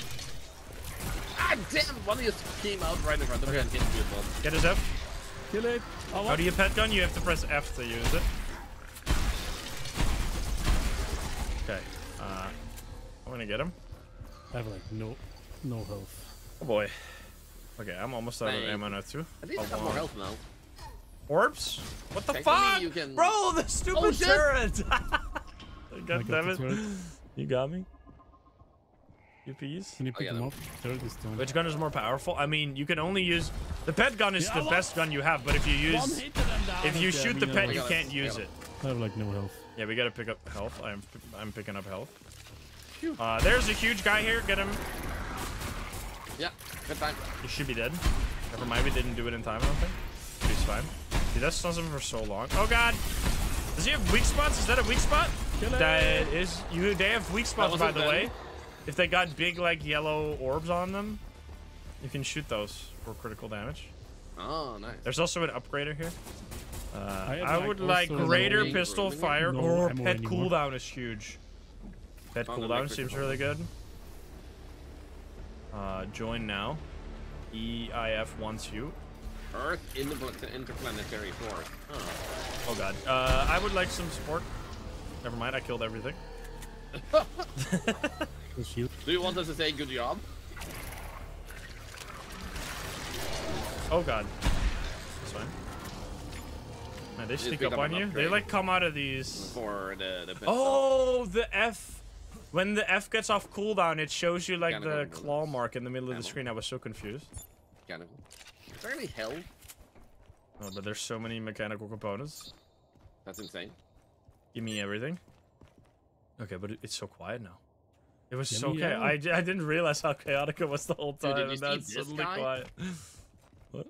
Ah, damn! One of you came out right in front of me and hit me as well. Get his F. Kill it. Oh, How do you pet gun? You have to press F to use it. Okay. Uh, I'm gonna get him. I have like no, no health. Oh boy. Okay, I'm almost out of ammo now too. At least I I have more want- health now. Orbs? What the fuck? you can- Bro, the stupid Oh, turret! God got damn the it. turret. You got me? You peas? Can you pick yeah, them them. up? Turret. Which gun is more powerful? I mean, you can only use... The pet gun is Yeah, the best gun you have, but if you use... hit and I'm down. If you Okay, shoot the pet, you have- got it. can't use it. I have like no health. Yeah, we gotta pick up health. I'm I'm picking up health. Uh, there's a huge guy here. Get him. Yeah, good time. He should be dead. Never mind, we didn't do it in time, I don't think. He's fine. Dude, that stuns him for so long. Oh god! Does he have weak spots? Is that a weak spot? Kill. That is. You. They have weak spots, by the them. way. If they got big like yellow orbs on them, you can shoot those for critical damage. Oh, nice. There's also an upgrader here. Uh, I, have, like, would like greater no- pistol no fire or pet anymore. cooldown is huge. Pet Found cooldown seems really good. Uh, join now. EIF wants you. Earth in the interplanetary force. Oh. Oh god. Uh, I would like some support. Never mind, I killed everything. The shield. Do you want us to say good job? Oh god. That's fine. Man, they Just sneak up up on an you. They like come out of these. For the, the. Oh, the F. When the F gets off cooldown, it shows you like the Mechanical claw mark in the middle of the screen. I was so confused. Mechanical. Is there any hell? Oh, but there's so many mechanical components. That's insane. Give me everything. Okay, but it's so quiet now. It was so me chaotic. I, everything. d- I didn't realize how chaotic it was the whole Dude, time. did you and now it's suddenly guy? quiet. What?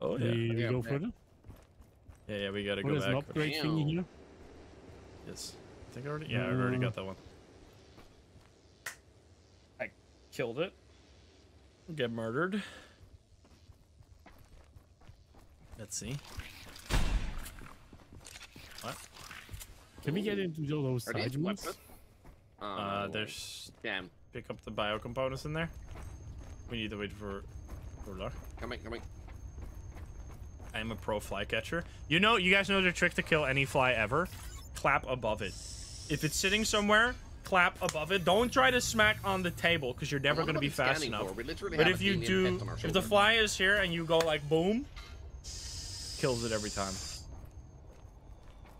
Oh Do yeah. we Yeah, go yeah. further? Yeah, yeah. We gotta Oh, go there's an back. upgrade Damn. thingy here. Yes. I think I already. Yeah, I already Uh, got that one. I killed it. Get murdered. Let's see. What? Can we get into all those Are these side ones? weapons? Oh, Uh, there's Damn. pick up the bio components in there. We need to wait for for luck. Coming, coming. I'm a pro fly catcher. You know, you guys know the trick to kill any fly ever? Clap above it. If it's sitting somewhere, clap above it. Don't try to smack on the table because you're never going to be fast enough. for? But if you do, pet on our if the fly is here and you go like boom, kills it every time.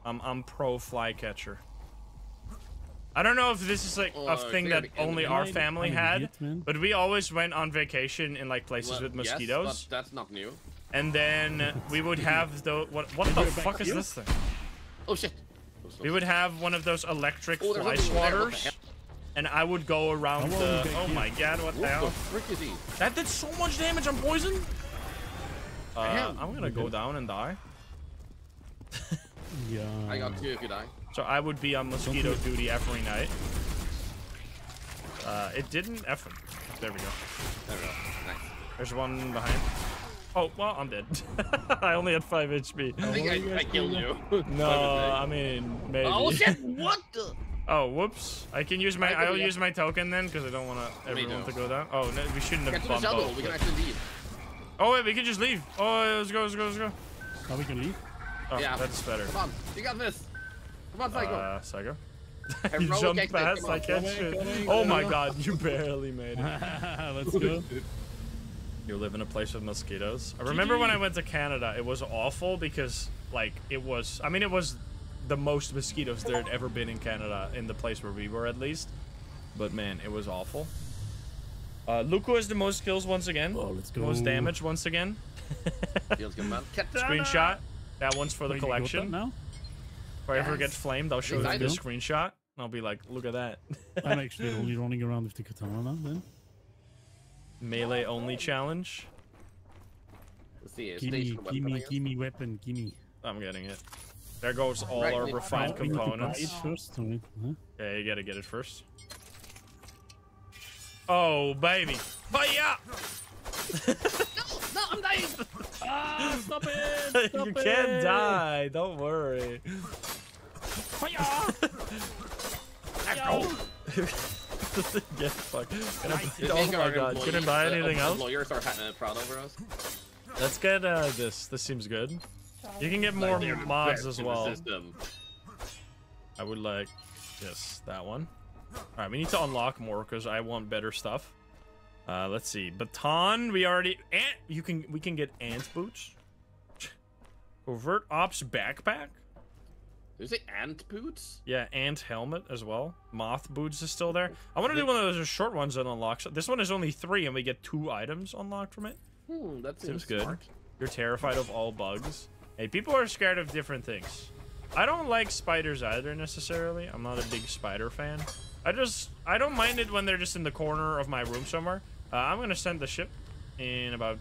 I'm I'm pro fly catcher. I don't know if this is like a thing that only enemy. our I'm family had, idiot, but we always went on vacation in like places Well, with yes, mosquitoes, but that's not new. and then we would have the what what the fuck is this thing? Oh shit. We would have one of those electric Oh, fly something over there. What the swatters, and I would go around the. Oh my god! What the hell? frick is he? That did so much damage. I'm poisoned. Uh, I'm gonna go down and die. Yeah. I got two if you die. So I would be on mosquito duty every night. Uh, it didn't effing. There we go. There we go. Nice. There's one behind. Oh, well, I'm dead. I only had 5 HP. I think I, I killed you. No, I mean, maybe. Oh shit! What the? Oh, whoops. I can use my, I could I'll use my token then, because I don't want everyone too. to go down. Oh, no, we shouldn't have to bumped shuttle. both, We can actually leave. Oh, wait, we can just leave. Oh, let's go, let's go, let's go. Now we can leave. Oh, Yeah. that's better. Come on, you got this. Come on, Psycho. Uh, Psycho. Heroic you jumped past, I on. can't Coming, shoot. coming, Oh my god, you barely made it. Let's go. You live in a place with mosquitoes. I remember when I went to Canada, it was awful because, like, it was. I mean, it was the most mosquitoes there had ever been in Canada, in the place where we were at least. But man, it was awful. Uh, Luko has the most kills once again. Oh, let's Most damage once again. Feels good, man. Screenshot. That one's for the Wait, you collection. now? If I ever get flamed, I'll show them the screenshot. And I'll be like, look at that. I'm actually only running around with the katana now. Then Melee only challenge. Let's see. give me, gimme, give me weapon, give me. I'm getting it. There goes all Right, our wait, refined we need to buy components. it first. alright, huh? Yeah, you gotta get it first. Oh, baby. Fire! No, No, I'm dying. Ah, stop it! Stop you it! can't die. Don't worry. Get fucked. Can I- I oh my our god. employees, Couldn't buy anything else? Employers are proud over us. Let's get uh, this. This seems good. You can get more Like, they're mods as well. I would like, yes, that one. All right, we need to unlock more because I want better stuff. Uh, let's see, baton. We already ant. You can we can get ant boots. Covert ops backpack. Did you say ant boots? Yeah, ant helmet as well. Moth boots is still there. I want to do one of those short ones that unlocks. This one is only three, and we get two items unlocked from it. Hmm, that seems, Seems good. smart. You're terrified of all bugs. Hey, people are scared of different things. I don't like spiders either necessarily. I'm not a big spider fan. I just I don't mind it when they're just in the corner of my room somewhere. Uh, I'm gonna send the ship in about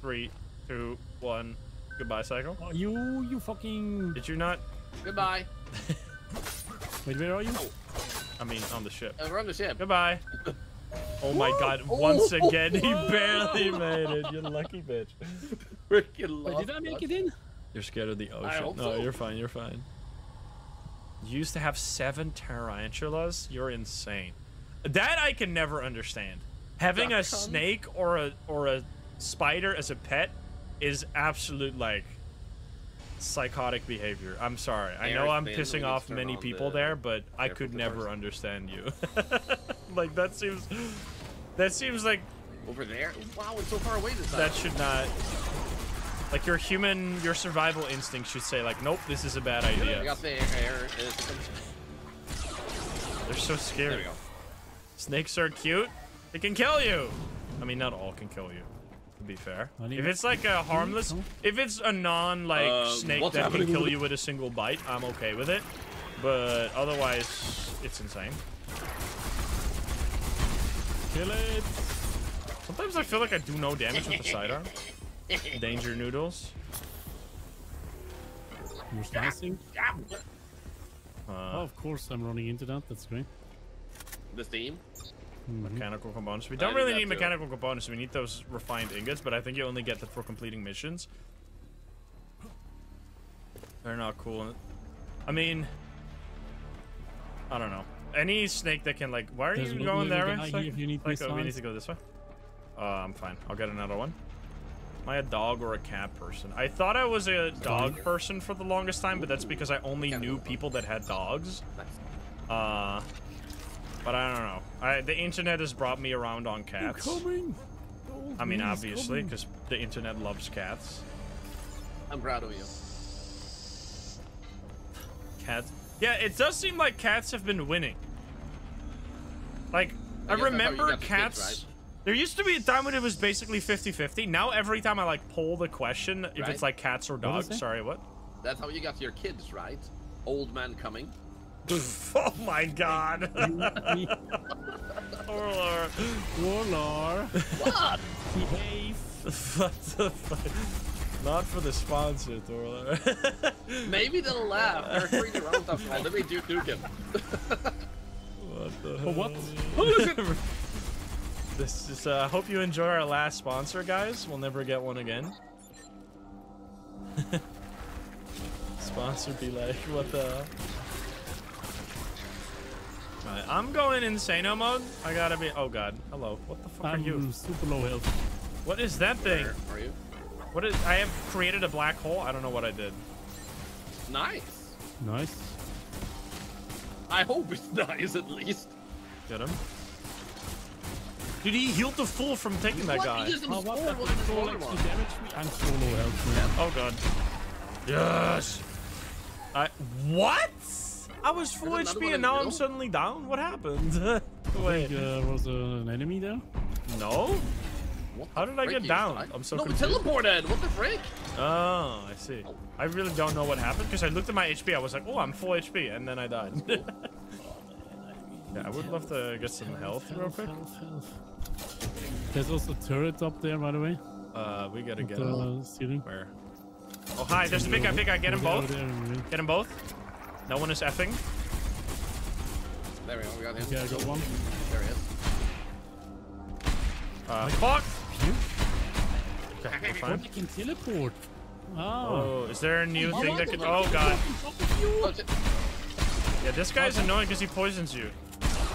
three, two, one. Goodbye, cycle. Oh, you, you fucking. Did you not? Goodbye. Wait, where are you? I mean, on the ship. Uh, we're on the ship. Goodbye. Oh my god, once again, he barely made it. You lucky bitch. Freaking Wait, did I make it in? You're scared of the ocean. no, so. you're fine, you're fine. You used to have seven tarantulas? You're insane. That I can never understand. Having a Duck snake or a or a spider as a pet is absolute like psychotic behavior. I'm sorry. I know I'm pissing off many people the there, but I could never first. understand you. like that seems that seems like Over there? Wow, it's so far away this time. that should not like your human your survival instinct should say like nope this is a bad idea got the air. they're so scary snakes are cute they can kill you i mean not all can kill you be fair if it's like a harmless if it's a non like Uh, snake what's that can kill you with a single bite i'm okay with it but otherwise it's insane Kill it. sometimes i feel like i do no damage with the sidearm danger noodles You're slicing. Oh, uh, of course I'm running into that. That's great. The steam. Mhm. mechanical components. We don't did really that need too. mechanical components. We need those refined ingots, but I think you only get that for completing missions. They're not cool. I mean, I don't know. Any snake that can like, why are There's you a going there? guy Vincent? here if you need like, oh, we need to go this way. Uh, I'm fine. I'll get another one. Am I a dog or a cat person? I thought I was a dog person for the longest time, but that's because I only knew people that had dogs. Uh, but I don't know. I, the internet has brought me around on cats. Coming. I mean, obviously, because the internet loves cats. I'm proud of you. Cats. Yeah, it does seem like cats have been winning. Like, I, I guess that's how you remember got the kids, cats. right? There used to be a time when it was basically 50-50. Now every time I like pull the question, if Right. it's like cats or dogs, it? sorry, what? That's how you got your kids, right? Old man coming. oh my god. Orlar. Warlord. What? Behave. what the fuck? Not for the sponsor, Thorlar. Maybe they'll laugh. They're free to run stuff. Let me duke duke him. what the For what? hell? This is, uh, hope you enjoy our last sponsor, guys. We'll never get one again. sponsor be like, what the hell? Alright, I'm going insano mode. I gotta be. Oh god. Hello. What the fuck are you? I'm super low health. What is that thing? Where are you? What is? I have created a black hole. I don't know what I did. Nice. Nice. I hope it's nice at least. Get him. Dude, he healed the fool from taking that what? guy. He used him Oh, what? That one the control smaller actually ones. damaged me. I'm so low health, man. Oh god. Yes. I what? I was full HP and now I'm suddenly down. What happened? Wait, think uh, was uh, an enemy there. no. What How did I get down? died? I'm so no, we confused. teleported. What the frick? Oh, I see. I really don't know what happened because I looked at my HP. I was like, oh, I'm full HP, and then I died. yeah, I would love to get some health real quick. Health, health. There's also a turret up there, by the way. Uh, we gotta get the him. ceiling. Where? Oh, hi. There's a big guy. Big guy. Get them both. there, over there. Get them both. No one is effing. There we go. We got him. Okay, I got one. There he is. Uh, fuck. Phew. Okay, we're Oh, fine. they can teleport. Ah. Oh, is there a new Oh, thing that could? Oh god. Oh, shit. Yeah, this guy's annoying because he poisons you.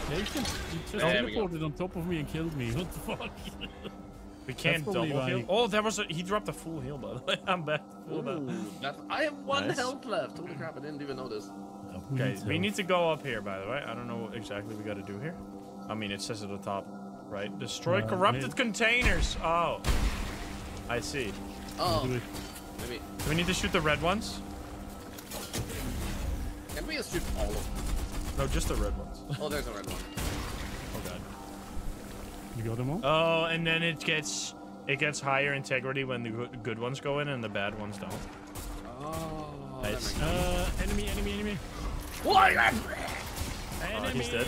Yeah, you can, you just There we go. teleported on top of me and killed me. What the fuck? We can't probably double heal. why- Oh, there was a. He dropped a full heal, by the way. I'm back. Full back. Ooh, that's, I have one Nice. health left. Holy crap! I didn't even notice. Okay, we need to go up here, by the way. I don't know what exactly we got to do here. I mean, it says at the top, right? Destroy Uh, corrupted maybe- containers. Oh, I see. Oh, Do it. maybe. Do we need to shoot the red ones? Can we just shoot all of them? No, just the red ones. Oh, there's a red one. Oh. You got them all? Oh, and then it gets it gets higher integrity when the good, good ones go in and the bad ones don't. Oh, Nice. Uh, enemy, enemy, enemy. Why? Oh, he's dead.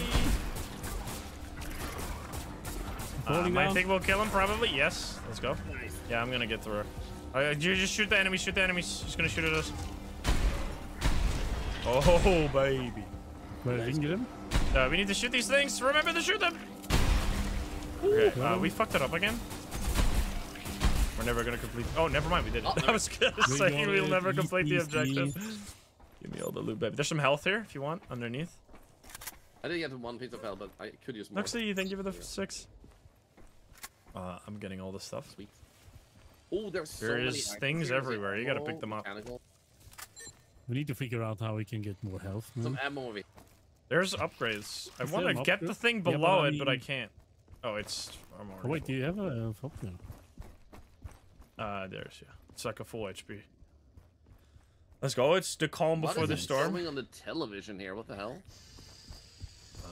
Falling Um, I think we'll kill him probably. Yes. Let's go. Nice. Yeah, I'm gonna get through. Uh, you just shoot the enemies. Shoot the enemies. He's gonna shoot at us. Oh baby. Where I didn't get him? Uh, we need to shoot these things. Remember to shoot them. Okay, uh, we fucked it up again. We're never gonna complete. Oh, never mind. We did it. Oh, I was gonna We say got we'll never complete the Easy. objective. Give me all the loot, baby. There's some health here if you want underneath. I did get one piece of health, but I could use more. Nuxley, thank you for the six. Uh, I'm getting all this stuff. Sweet. Oh, there's so There many things here. everywhere. You gotta pick them up. mechanical, We need to figure out how we can get more health. Some ammo over. There's upgrades. I want to get the upgrade? thing Yeah, but below I it, but I can't. Oh, it's. I'm Oh, already wait, do you have a health upgrade? full. Uh, there's yeah. It's like a full HP. Let's go. It's the calm What before is the it storm. showing on the television here? What the hell? Uh,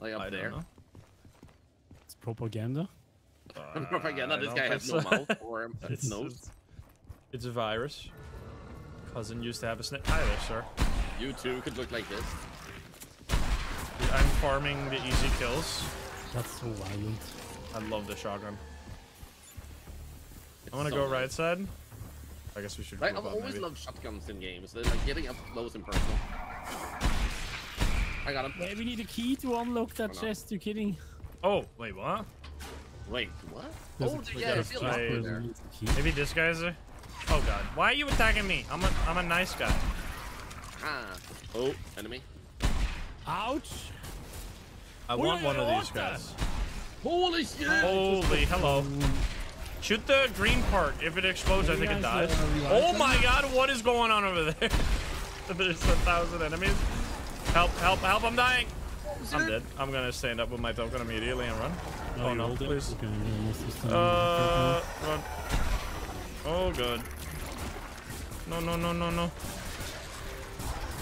Like up I there. It's propaganda. Uh, Propaganda. I This guy think has no so. mouth or It's- nose. It's, it's a virus. Cousin used to have a snip. Hi there, sir. You too could look like this. I'm farming the easy kills. That's so violent. I love the shotgun. It's I want to so go nice. right side. I guess we should. Right, I've up, always maybe. loved shotguns in games. They're like getting up close and personal. I got him. Wait, we need a key to unlock that Oh, no. chest. You kidding? Oh, wait, what? Wait, what? There's oh, a- yeah, I gotta feel try like there. A key. Maybe this guy's a. Oh god, why are you attacking me? I'm a I'm a nice guy. Ah. Oh, enemy. Ouch! I Oh, want one of these guys. Holy shit! Holy hello. Shoot the green part. If it explodes, I think it dies. Oh my god, what is going on over there? There's a thousand enemies. Help, help, help, I'm dying. I'm dead. I'm gonna stand up with my token immediately and run. Oh no, please. Okay, yeah, let's just, uh, Uh, run. Oh god. No, no, no, no, no.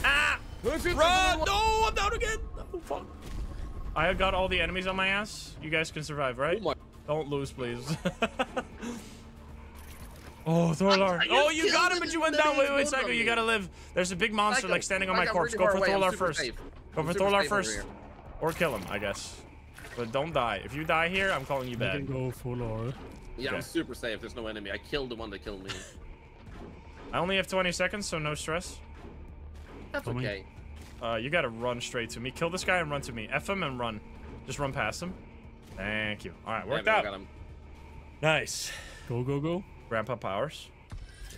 Ah! Run! No, I'm down again. Oh fuck. I got all the enemies on my ass. You guys can survive, right? Oh my. Don't lose, please. oh, Thorlar. Oh, you got him, but you went down. then Wait, he wait, Psycho, you gotta live. There's a big monster like standing on my corpse. Go for Thorlar first. Go for Thorlar first. Or kill him, I guess. But don't die. If you die here, I'm calling you We can go full or. Yeah, Okay. I'm super safe. There's no enemy. I killed the one that killed me. I only have 20 seconds, so no stress. That's Coming. okay. Uh, you gotta run straight to me. Kill this guy and run to me. F him and run. Just run past him. Thank you. All right, worked Yeah, out. got him. Nice. Go, go, go. Grandpa powers.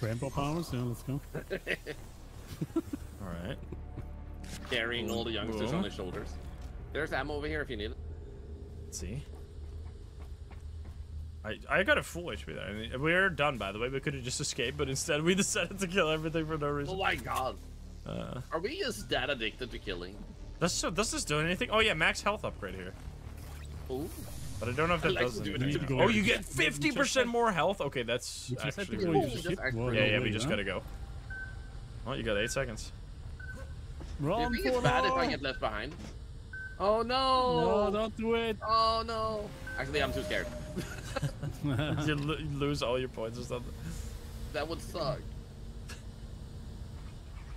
Grandpa powers. Yeah, let's go. All right. Carrying all the youngsters Boom. on his shoulders. There's ammo over here if you need it. Let's see. I I got a full HP there. I mean, we're done, by the way. We could have just escaped, but instead we decided to kill everything for no reason. Oh my god. Uh, Are we just that addicted to killing? does so does this do anything? Oh yeah, max health upgrade here. Ooh. But I don't know if that like does to do anything. Oh, you get 50% more health. Okay, that's You just have to actually go really use good. the Just actually- Yeah, yeah, we just gotta go. Well, you got eight seconds. Do you Run think it's bad if I get left behind? Oh No, no! don't do it. Oh no! Actually, I'm too scared. you, lo- you lose all your points or something. That would suck.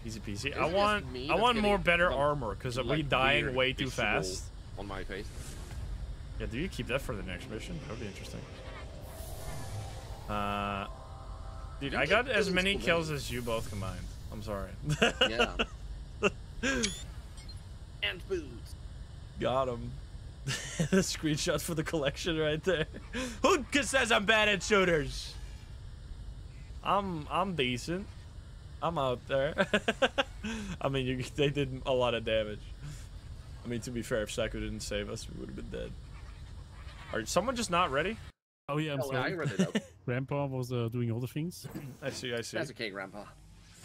Easy peasy. Is I want I want more better armor because we like, dying way too fast. On my face. Yeah, do you keep that for the next mission? That would be interesting. Uh, dude, You I got as many cool, kills as you both combined. I'm sorry. Yeah. and boots. got him. the screenshot for the collection right there. Who c- says I'm bad at shooters? I'm I'm decent. I'm out there. I mean, you, they did a lot of damage. I mean, to be fair, if Psycho didn't save us, we would have been dead. Are someone just not ready? Oh yeah, I'm Oh, I sorry. read it. Grandpa was uh, doing all the things. I see, I see. That's okay, Grandpa.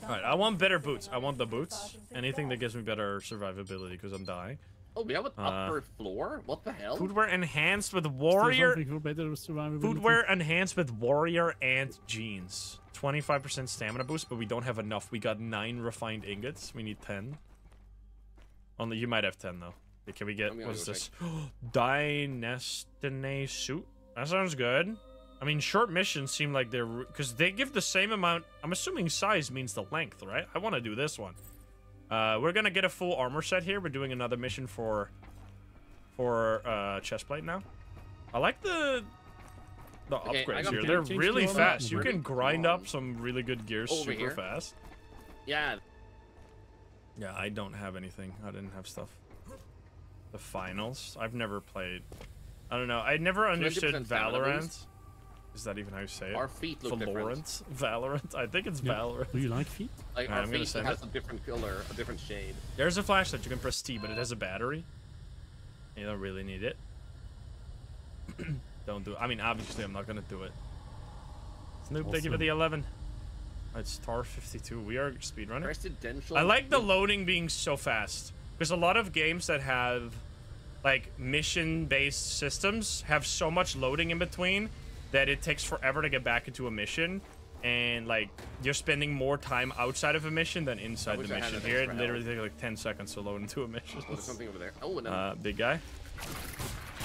All right, I want better boots. I want the boots. Anything that gives me better survivability because I'm dying. Oh, we have an Uh, upper floor? What the hell? Footwear enhanced with warrior. something for better survivability? Footwear enhanced with warrior and jeans. 25% stamina boost, but we don't have enough. We got nine refined ingots. We need 10. Only you might have 10 though. Can we get what's this? Dynastine suit. That sounds good. I mean, short missions seem like they're because they give the same amount. I'm assuming size means the length, right? I want to do this one. Uh, we're gonna get a full armor set here. We're doing another mission for for uh, chestplate now. I like the the Okay, upgrades here. They're really fast. You can grind up some really good gear Over super here. fast. Yeah. Yeah, I don't have anything. I didn't have stuff. The finals. I've never played. I don't know. I never understood 20% stamina Valorant. Boost. Is that even how you say it? Our feet look different. Valorant. Valorant. I think it's Yeah. Valorant. Do you like feet? Like Yeah, our I'm gonna feet send has it. a different color, a different shade. There's a flashlight. You can press T, but it has a battery. You don't really need it. don't do it. I mean, obviously, I'm not gonna do it. Snoop, thank you for the 11. It's star 52. We are speedrunner. Residential. I like the loading being so fast because a lot of games that have like mission-based systems have so much loading in between that it takes forever to get back into a mission and like you're spending more time outside of a mission than inside the mission. Here it literally takes like 10 seconds to load into a mission. Oh, there's something over there. Oh, and then, Uh, big guy.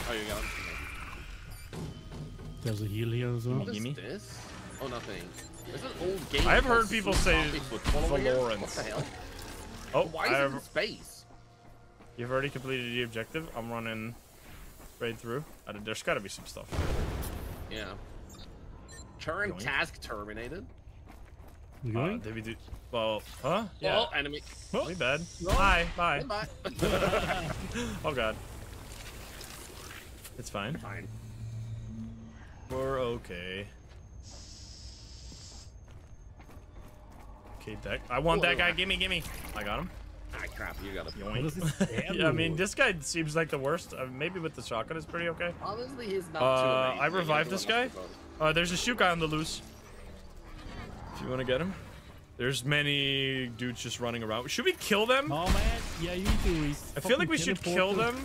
oh, you got it. There's a heal here as well. What is Gimme. this? Oh, nothing. There's an old game. I've heard people say Zombie Football over. Valorant. What the hell? Oh, Why is I it in space? you've already completed the objective. I'm running right through. Uh, There's got to be some stuff. Yeah. Current Yoink. task terminated. You Uh, going? did we do? Well, huh? Yeah. Oh, enemy. We bad. Bye. Bye. Goodbye. Oh god. It's fine. Fine. We're okay. Okay, that I want Oh, that guy. Gimme, gimme. I got him. Ah, crap. You got it. What is Yoink. this? yeah, I mean, this guy seems like the worst. Uh, maybe with the shotgun is pretty okay. Honestly, he's not Uh, too I revived this guy. Uh, there's a shoot guy on the loose. If you want to get him. There's many dudes just running around. Should we kill them? Oh man, yeah, you do. He's I feel like we should kill them.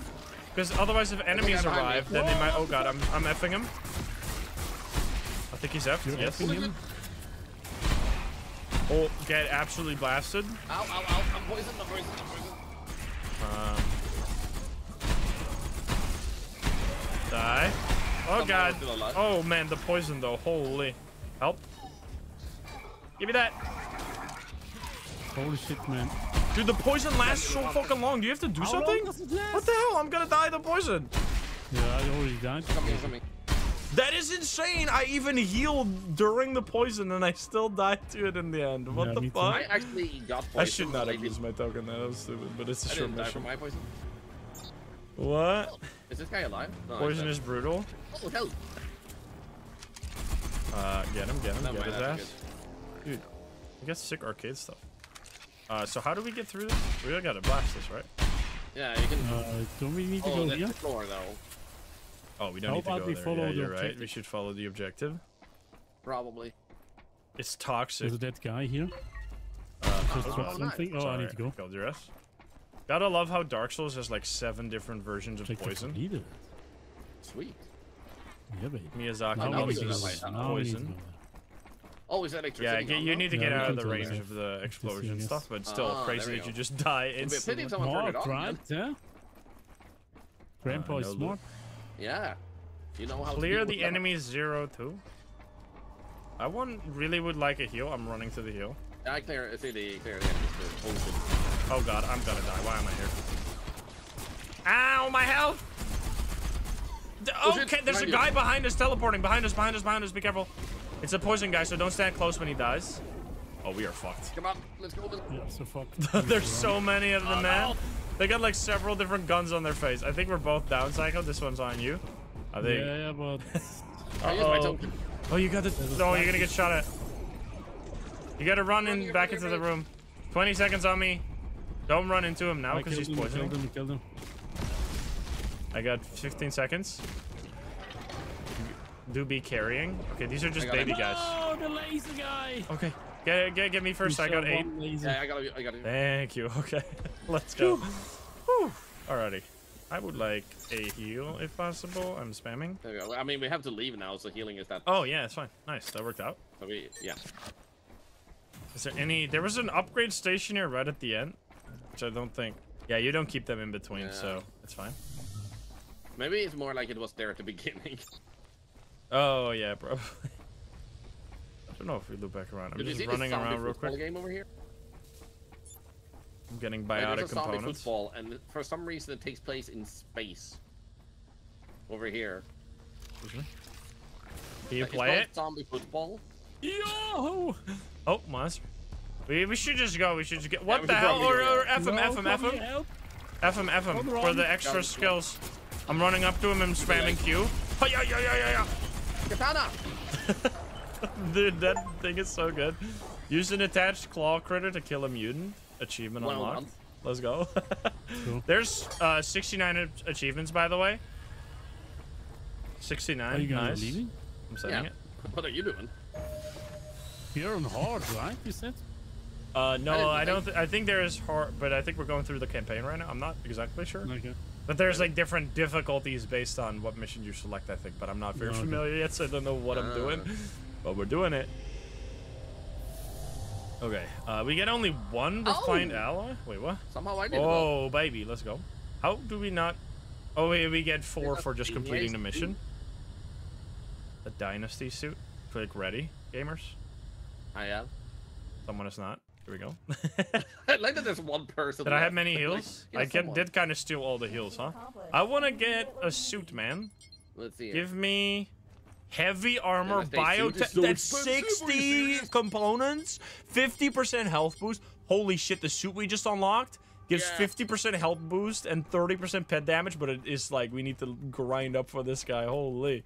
Because otherwise, if enemies arrive, then they might. Oh god, I'm, I'm effing him. I think he's effed. You're yes. Effing him? Oh, get absolutely blasted. Ow, ow, ow. I'm poisoned. I'm poisoned. I'm poisoned. Um, die. Oh god. I'm still. Oh man, the poison though. Holy. Help. Give me that. Holy shit, man. Dude, the poison lasts so fucking long. Do you have to do How something? does it last? What the hell? I'm gonna die of the poison. Yeah, I already died. Come here, come here. That is insane. I even healed during the poison and I still died to it in the end. What Yeah, the me too. fuck? I actually got poisoned. I should not but I have used didn't- my token. That was stupid, but it's a I short didn't die from mission. my poison. What? Is this guy alive? No, Poison is brutal. Oh, hell. Uh, get him, get him, Never get his that's ass. Dude, I got sick arcade stuff. Uh, so how do we get through this? We really gotta blast this, right? Yeah, you can. Uh, don't we need to oh, go that's here? the floor, though. Oh, we don't How need to go we there. follow yeah, the you're right. We should follow the objective. Probably. It's toxic. There's a dead guy here. Uh, Just oh, drop nice. something. Oh, I need to go. Killed your ass. Gotta love how Dark Souls has like seven different versions of Objective poison. completed. Sweet. Yeah, baby. Miyazaki Now Now we we loves need to go go that his way. there. Now we need to poison. go there. Oh, is that electricity? Yeah, get, you need to get we out of the range of the explosion yes. stuff, but still Ah, crazy that you just die It'd be a pity instantly. if someone turned it Smart, on. right? Yeah. Grandpa Uh, is no smart. Yeah. You know how Clear deal the with that. enemy zero two. I one really would like a heal. I'm running to the heal. I clear. I see the clear the enemies. the poison. Oh god, I'm gonna die. Why am I here? Ow, my health! D- Oh, okay, there's a guy behind us teleporting. Behind us, behind us, behind us. Be careful. It's a poison guy, so don't stand close when he dies. Oh, we are fucked. Come on, let's go. Let's go. Yeah, so fuck. There's so many of them, Oh, man. no. They got like several different guns on their face. I think we're both down, Psycho. This one's on you. I think. Yeah, yeah, but I use my Uh-oh. Oh, you got the. Oh, you're gonna get shot at. You gotta run Run in here, back run into here, the room. 20 seconds on me. Don't run into him now because killed he's him, I killed poisoning. him, I killed him. I got 15 seconds. Do be carrying. Okay, these are just baby it. guys. Oh, the laser guy! Okay, get, get, get me first. I got eight. Yeah, I gotta. I gotta. Thank you. Okay, let's go. Whew. Alrighty. I would like a heal if possible. I'm spamming. There we go. I mean, we have to leave now, so healing is that. Oh yeah, it's fine. Nice, that worked out. So we, yeah. Is there any? There was an upgrade station here right at the end, which I don't think. Yeah, you don't keep them in between, Yeah. so it's fine. Maybe it's more like it was there at the beginning. Oh yeah, probably. I don't know if we loop back around. I'm Did just see running around real quick. game over here? I'm getting biotic there's a zombie components. football, and for some reason it takes place in space. Over here. Can you It's play it? Zombie football. Yo! Oh, monster. We, we should just go. We should just get. What we the hell? probably Or, go. or F him, No, F him, F come him. help. F him, F him. Come For on. the extra Come, skills. I'm running up to him and spamming Q. Oh, yeah, yeah, yeah, yeah, yeah. Katana! Dude, that thing is so good. Use an attached claw critter to kill a mutant. Achievement Well unlocked. done. Let's go. Cool. There's uh, 69 achievements, by the way. 69. Are 69. you gonna nice. leave me? I'm setting Yeah. it. What are you doing? You're on hard, right? You said. Uh, no, didn't I don't. think- Th I think there is hard, but I think we're going through the campaign right now. I'm not exactly sure. Okay. But there's like different difficulties based on what mission you select, I think. But I'm not very Okay. familiar yet, so I don't know what I'm doing. But we're doing it. Okay, uh, we get only one to find Oh. ally. Wait, what? Somehow I did it. Oh, baby, let's go. How do we not? Oh, wait, we get four for just completing the mission. The dynasty suit. Click ready, gamers. I am. Someone is not. Here we go. I like that there's one person. Did I have many Like, heals? yeah, I get, did kind of steal all the heals, huh? I want to get a suit, man. Let's see. here. Give me heavy armor, Yeah, they bio. suit is so that's expensive, are you 60 components, 50% health boost. Holy shit, the suit we just unlocked gives 50% health boost and 30% pet damage, but it is like we need to grind up for this guy. Holy.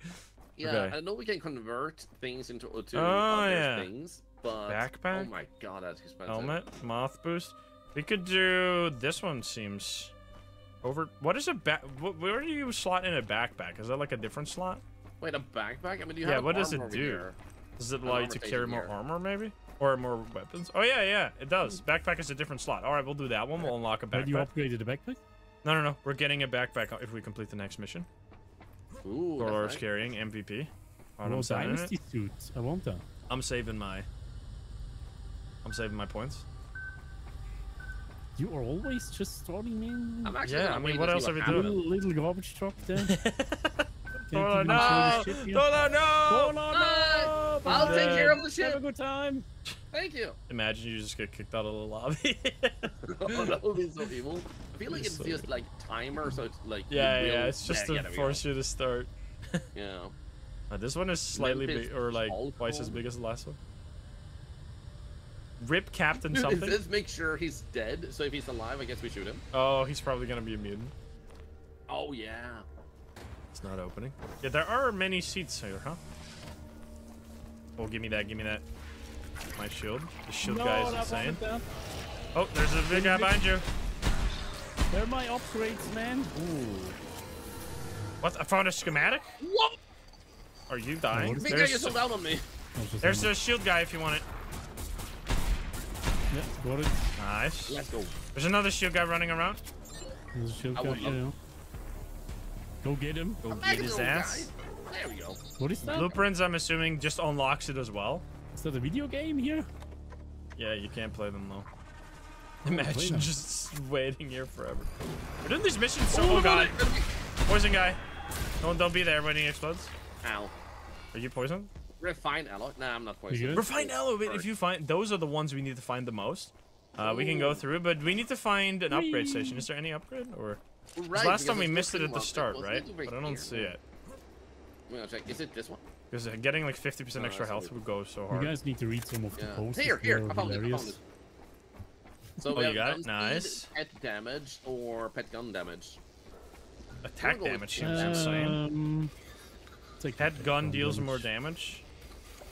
Yeah, Okay. I know we can convert things into to Oh, other yeah. things, but Backpack? Oh my god, that's expensive. Helmet, moth boost. We could do this one. Seems over. What is a back? Where do you slot in a backpack? Is that like a different slot? Wait, a backpack? I mean, you Yeah, have what does it do? here. Does it allow you to carry more here. armor, maybe? Or more weapons? Oh, yeah, yeah, it does. Hmm. Backpack is a different slot. All right, we'll do that one. We'll unlock a backpack. Have you backpack. upgraded the backpack? No, no, no. We're getting a backpack if we complete the next mission. Ooh, that's Dolores nice. carrying MVP. Alright, I'm, saving it. dynasty suit. I want that. I'm saving my... I'm saving my points. You are always just starting in. I'm actually Yeah, I mean, what else are we doing? Little, little garbage truck there. Can't Oh, even no! show the ship here. Oh, no! Oh, no, Hi! no! I'll take care of the ship. Have a good time. Thank you. Imagine you just get kicked out of the lobby. oh, that would be so evil. I feel like Be it's so just like timer, so it's like you yeah, will- yeah, it's just yeah, yeah, to there we go. force you to start. Yeah. Uh, this one is slightly Memphis big, or like Falcon. twice as big as the last one. Rip Captain Dude, it something. says make sure he's dead, so if he's alive, I guess we shoot him. Oh, he's probably gonna be a mutant. Oh yeah. It's not opening. Yeah, there are many seats here, huh? Oh, give me that, give me that. My shield. The shield no, guy is insane. Oh, there's a big guy behind you. They're my upgrades, man. What? I found a schematic? What? Are you dying? what is Big guy There's, gets sold out on me. I was just there's a shield guy if you want it. Yeah, got it. Nice. Let's go. There's another shield guy running around. There's a shield I guy would here. love- now. Go get him. Go get his ass. guy. There we go. What is that? Blueprints, I'm assuming, just unlocks it as well. Is that a video game here? Yeah, you can't play them though. Imagine just waiting here forever. We're doing these missions so. Oh, Oh god, no, no, poison guy. Don't don't be there when he explodes. Ow. Are you poisoned? Refine alloy. Nah, I'm not You poisoned. good? Refine alloy. If you find those are the ones we need to find the most. Uh, we can go through, but we need to find an upgrade Whee! station. Is there any upgrade or? 'Cause Right, last time we missed it at the start, It right? But I don't here. see it. I'm gonna check. Is it this one? Because getting like 50% No, extra that's health weird. would go so hard. You guys need to read some of the Yeah. posts. Here, here. They're I found it. I found it. So Oh, we you have got it? Nice. Pet damage or pet gun damage. Attack We'll go with damage pet seems insane. Um, take Head gun deals damage. more damage.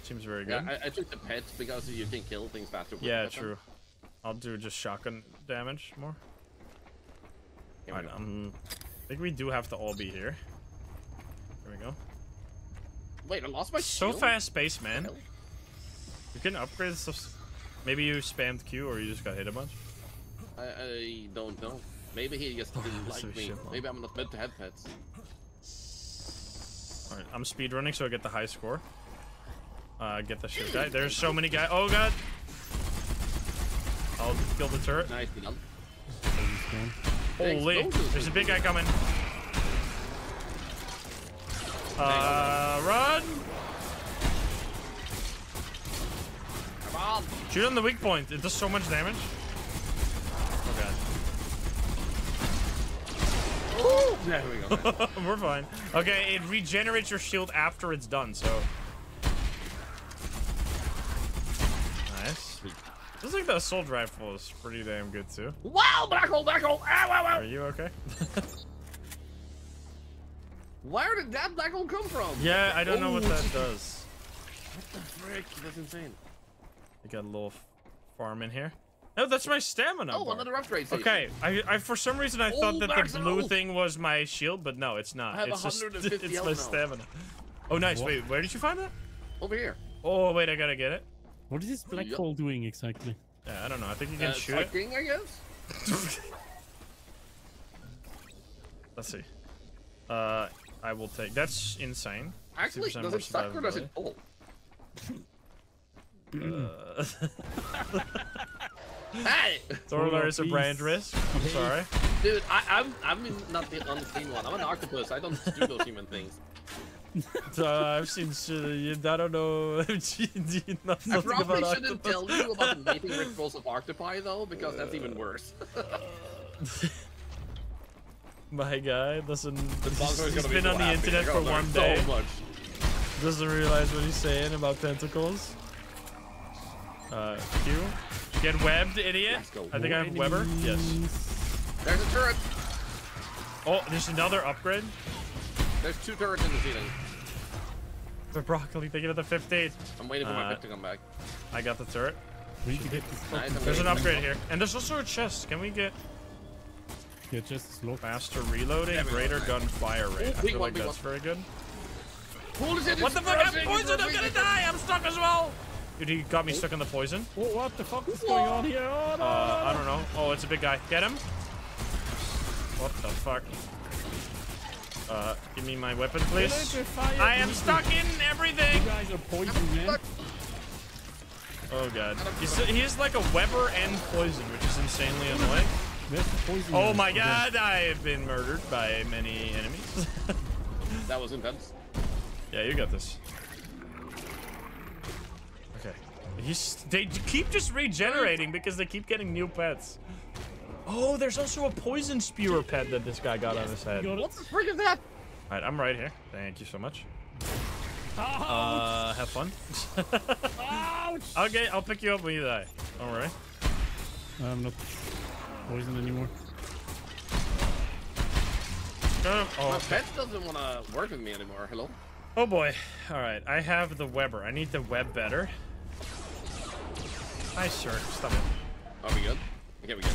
Seems very Yeah, good. I, I took the pet because you can kill things faster. with Yeah, the pet gun. true. I'll do just shotgun damage more. Here we go. um, I think we do have to all be here. There we go. Wait, I lost my So shield? fast pace, man. Hell. You can upgrade stuff. Maybe you spammed Q or you just got hit a bunch. I, I don't know. Maybe he just didn't Oh, so like me. Maybe I'm not meant to have pets. Alright, I'm speedrunning so I get the high score. Uh, get the shit guy. There's so many guys. Oh god! I'll kill the turret. Nicely done. Holy! There's a big guy coming. Uh, run! Come on! Shoot on the weak point. It does so much damage. Oh god. Ooh, there we go. We're fine. Okay, it regenerates your shield after it's done, so. Nice. Looks like the assault rifle is pretty damn good too. Wow, black hole, black hole. Ow, ow, ow. Are you okay? Where did that black hole come from? yeah, I don't know what Oh, that does. What the frick? That's insane. I got a little farm in here. No, that's my stamina. Oh, bar. another upgrade station. Okay, I, I for some reason I oh, thought Oh, that the blue thing was my shield, but no, it's not. I have it's just it's my now. stamina. Oh, nice. What? Wait, where did you find that? Over here. Oh, wait, I gotta get it. What is this black Yup. hole doing exactly? Yeah, I don't know. I think you can Uh, shoot it. sucking, I guess. Let's see. Uh, I will take. That's insane. Actually, does it suck or does it pull? Uh, Hey! Thorlar is a brand risk. I'm sorry. Dude, I, I'm I'm not the unseen one. I'm an octopus. I don't do those human things. So, I've seen shit. I don't know. You I probably about shouldn't octopus? tell you about the mating rituals of octopi though, because that's even worse. My guy doesn't. Is He's been on the internet for one day. So. Doesn't realize what he's saying about tentacles. Uh, Q. Get webbed, idiot. I think I have Weber. Yes. There's a turret. Oh, there's another upgrade. There's two turrets in the ceiling. The broccoli, thank you for the 15. I'm waiting for Uh, my pet to come back. I got the turret. We need to get this Nice, There's an upgrade here. And there's also a chest. Can we get Yeah, just slow. faster reloading, There we go, greater nice. gun fire rate? I big feel one, like big that's one. very good. Pull is it? What the fuck? I'm poisoned! I'm gonna die! I'm stuck as well! Dude, he got me stuck in the poison. Oh, what the fuck is going on here? Oh, no, Uh, no, I don't know. Oh, it's a big guy. Get him. What the fuck? Uh, give me my weapon, please. I am stuck in everything! You guys are poisoned, man. Oh god. He's, he's like a Weber and poison, which is insanely annoying. Where's the poison? Oh my god, I have been murdered by many enemies. That was intense. yeah, you got this. Okay. He's, they keep just regenerating because they keep getting new pets. Oh, there's also a poison spewer pet that this guy got on his head. What the frick is that? Alright, I'm right here. Thank you so much. Ouch! Uh, have fun. Ouch! okay, I'll pick you up when you die. Don't worry. I'm not poisoned anymore. Oh, My pet doesn't want to work with me anymore. Hello? oh boy. Alright, I have the Weber. I need the web better. Nice shirt. Stop it. Are we good? Okay, we good.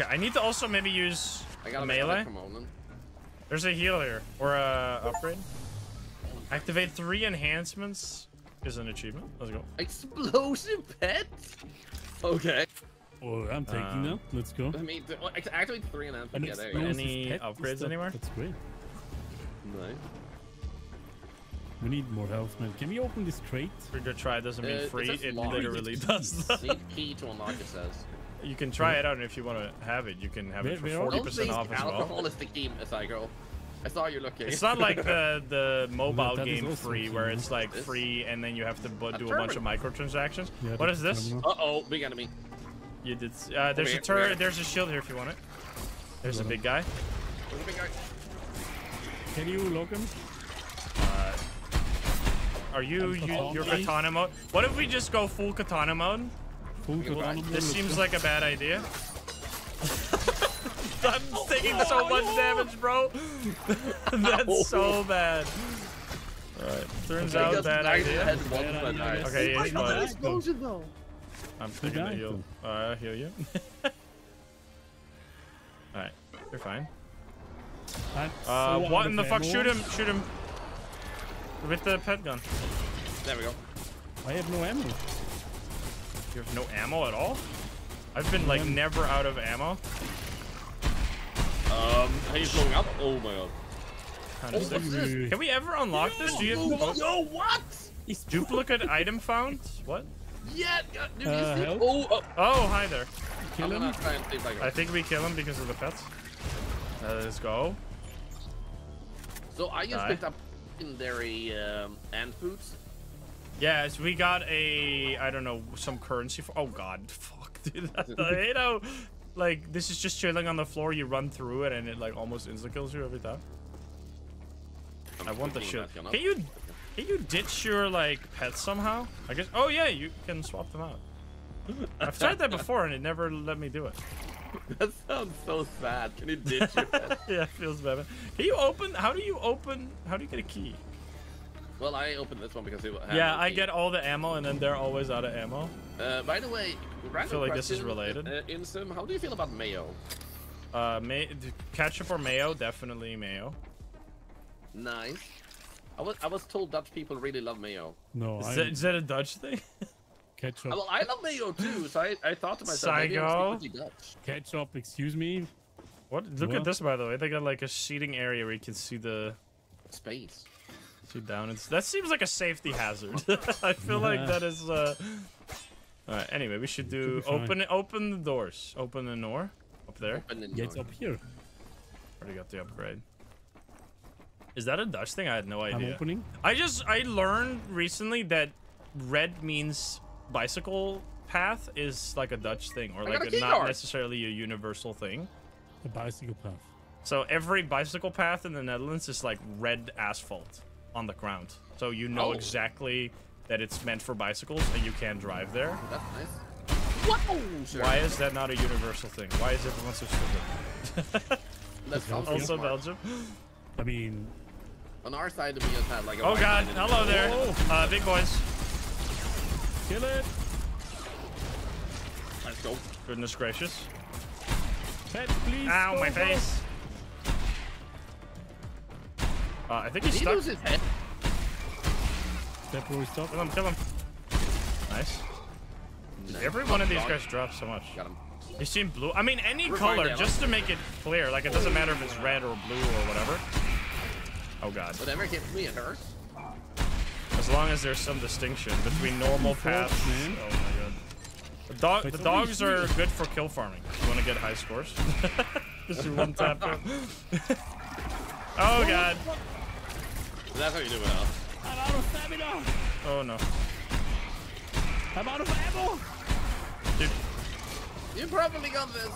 Okay, I need to also maybe use I got a melee. component. There's a heal here. Or a upgrade. Activate three enhancements is an achievement. Let's go. Explosive pet? Okay. Oh, I'm taking Um, now. Let's go. I mean, th- activate three and then An yeah, there you go. explosive Any upgrades is that- anywhere? That's great. Nice. We need more health, man. Can we open this crate? Free to try doesn't Uh, mean it free. says It literally does. Need key to unlock, it says. You can try it out, and if you want to have it, you can have it for forty percent off as well. alcohol is the key, Psycho. I saw you looking. It's not like the the mobile that is game free where no? it's like This- free and then you have to bu- A do a bunch of microtransactions. Yeah, what that's is this? Uh-oh, big enemy. You did. Uh, there's here, a turret. There's a shield here if you want it. There's a big guy. There's a big guy. Can you lock him? Uh, are you, you your katana. katana mode? What if we just go full katana mode? This blade, seems let's like a bad idea. I'm taking so much damage, bro. That's so bad. Alright, turns Okay, out just bad smacked the idea. head once, Bad but idea. nice. Okay, he fine. explosion though. I'm taking the guy, heal. Alright, I'll heal you. Alright, you're fine. I'm Uh, so what in the fuck? Shoot him! Shoot him! With the pet gun. There we go. I have no ammo. You have no ammo at all? I've been like never out of ammo. Um, he's going up. Oh my god. Kind Oh, of what's this? Can we ever unlock this? Do you have Yo, what? duplicate item found? What? Yeah, uh, dude, you Uh, see? Oh, oh. Oh, hi there. Kill I'm him. gonna try and see if I. I think we kill him because of the pets. Uh, let's go. So I just Die. picked up legendary um, ant foods. Yes, we got a I don't know some currency for. Oh God, fuck, dude. Hate how like this is just chilling on the floor. You run through it and it like almost insta kills you every time. I'm I want the picking shield. that gun up. Can you can you ditch your like pets somehow? I guess. Oh yeah, you can swap them out. I've tried that before and it never let me do it. That sounds so sad. Can you ditch your pet? yeah, it feels bad. Can you open? How do you open? How do you get a key? Well, I opened this one because it had Yeah, I get all the ammo and then they're always out of ammo. Uh, by the way, random feel like this is related. Uh, Insym, how do you feel about mayo? Uh, may ketchup or mayo? Definitely mayo. Nice. I was I was told Dutch people really love mayo. No, Is that, is that a Dutch thing? ketchup. Uh, Well, I love mayo too, so I, I thought to myself, maybe I'm Psycho. secretly Dutch. Ketchup, excuse me. What? Look at this, by the way. They got like a seating area where you can see the Space. See down. It's, that seems like a safety hazard. I feel like that is. Uh... All right. Anyway, we should do be fine. open open the doors. Open the door up there. Open and Yeah, it's up here. Already got the upgrade. Is that a Dutch thing? I had no idea. I'm idea. opening. I just I learned recently that red means bicycle path is like a Dutch thing or I like a a, not card. necessarily a universal thing. The bicycle path. So every bicycle path in the Netherlands is like red asphalt on the ground. So you know Oh. exactly that it's meant for bicycles and you can drive there. That's nice. Whoa! Sure. Why is that not a universal thing? Why is everyone so stupid? That sounds pretty also smart. Belgium. I mean, On our side, we just have like a Oh god, line and- hello there. Uh, big boys. kill it. Let's go. Goodness gracious. Pet, please. Ow, go, my go. face. Uh, I think Did he's he stuck. lose his head? Step where we stop. Kill him, kill him. Nice. Every one of these guys drops so much. Got him. You seen blue? I mean, any We're color, just to make it clear. Like, it doesn't matter if it's red or blue or whatever. Oh, God. Whatever hits me, it hurts. As long as there's some distinction between normal paths. Oh, my God. The, dog, the dogs are good for kill farming. You want to get high scores? just do one tap. kill. oh, God. That's how you do it. Al. I'm out of stamina. Oh, no. I'm out of ammo. Dude, You probably got this.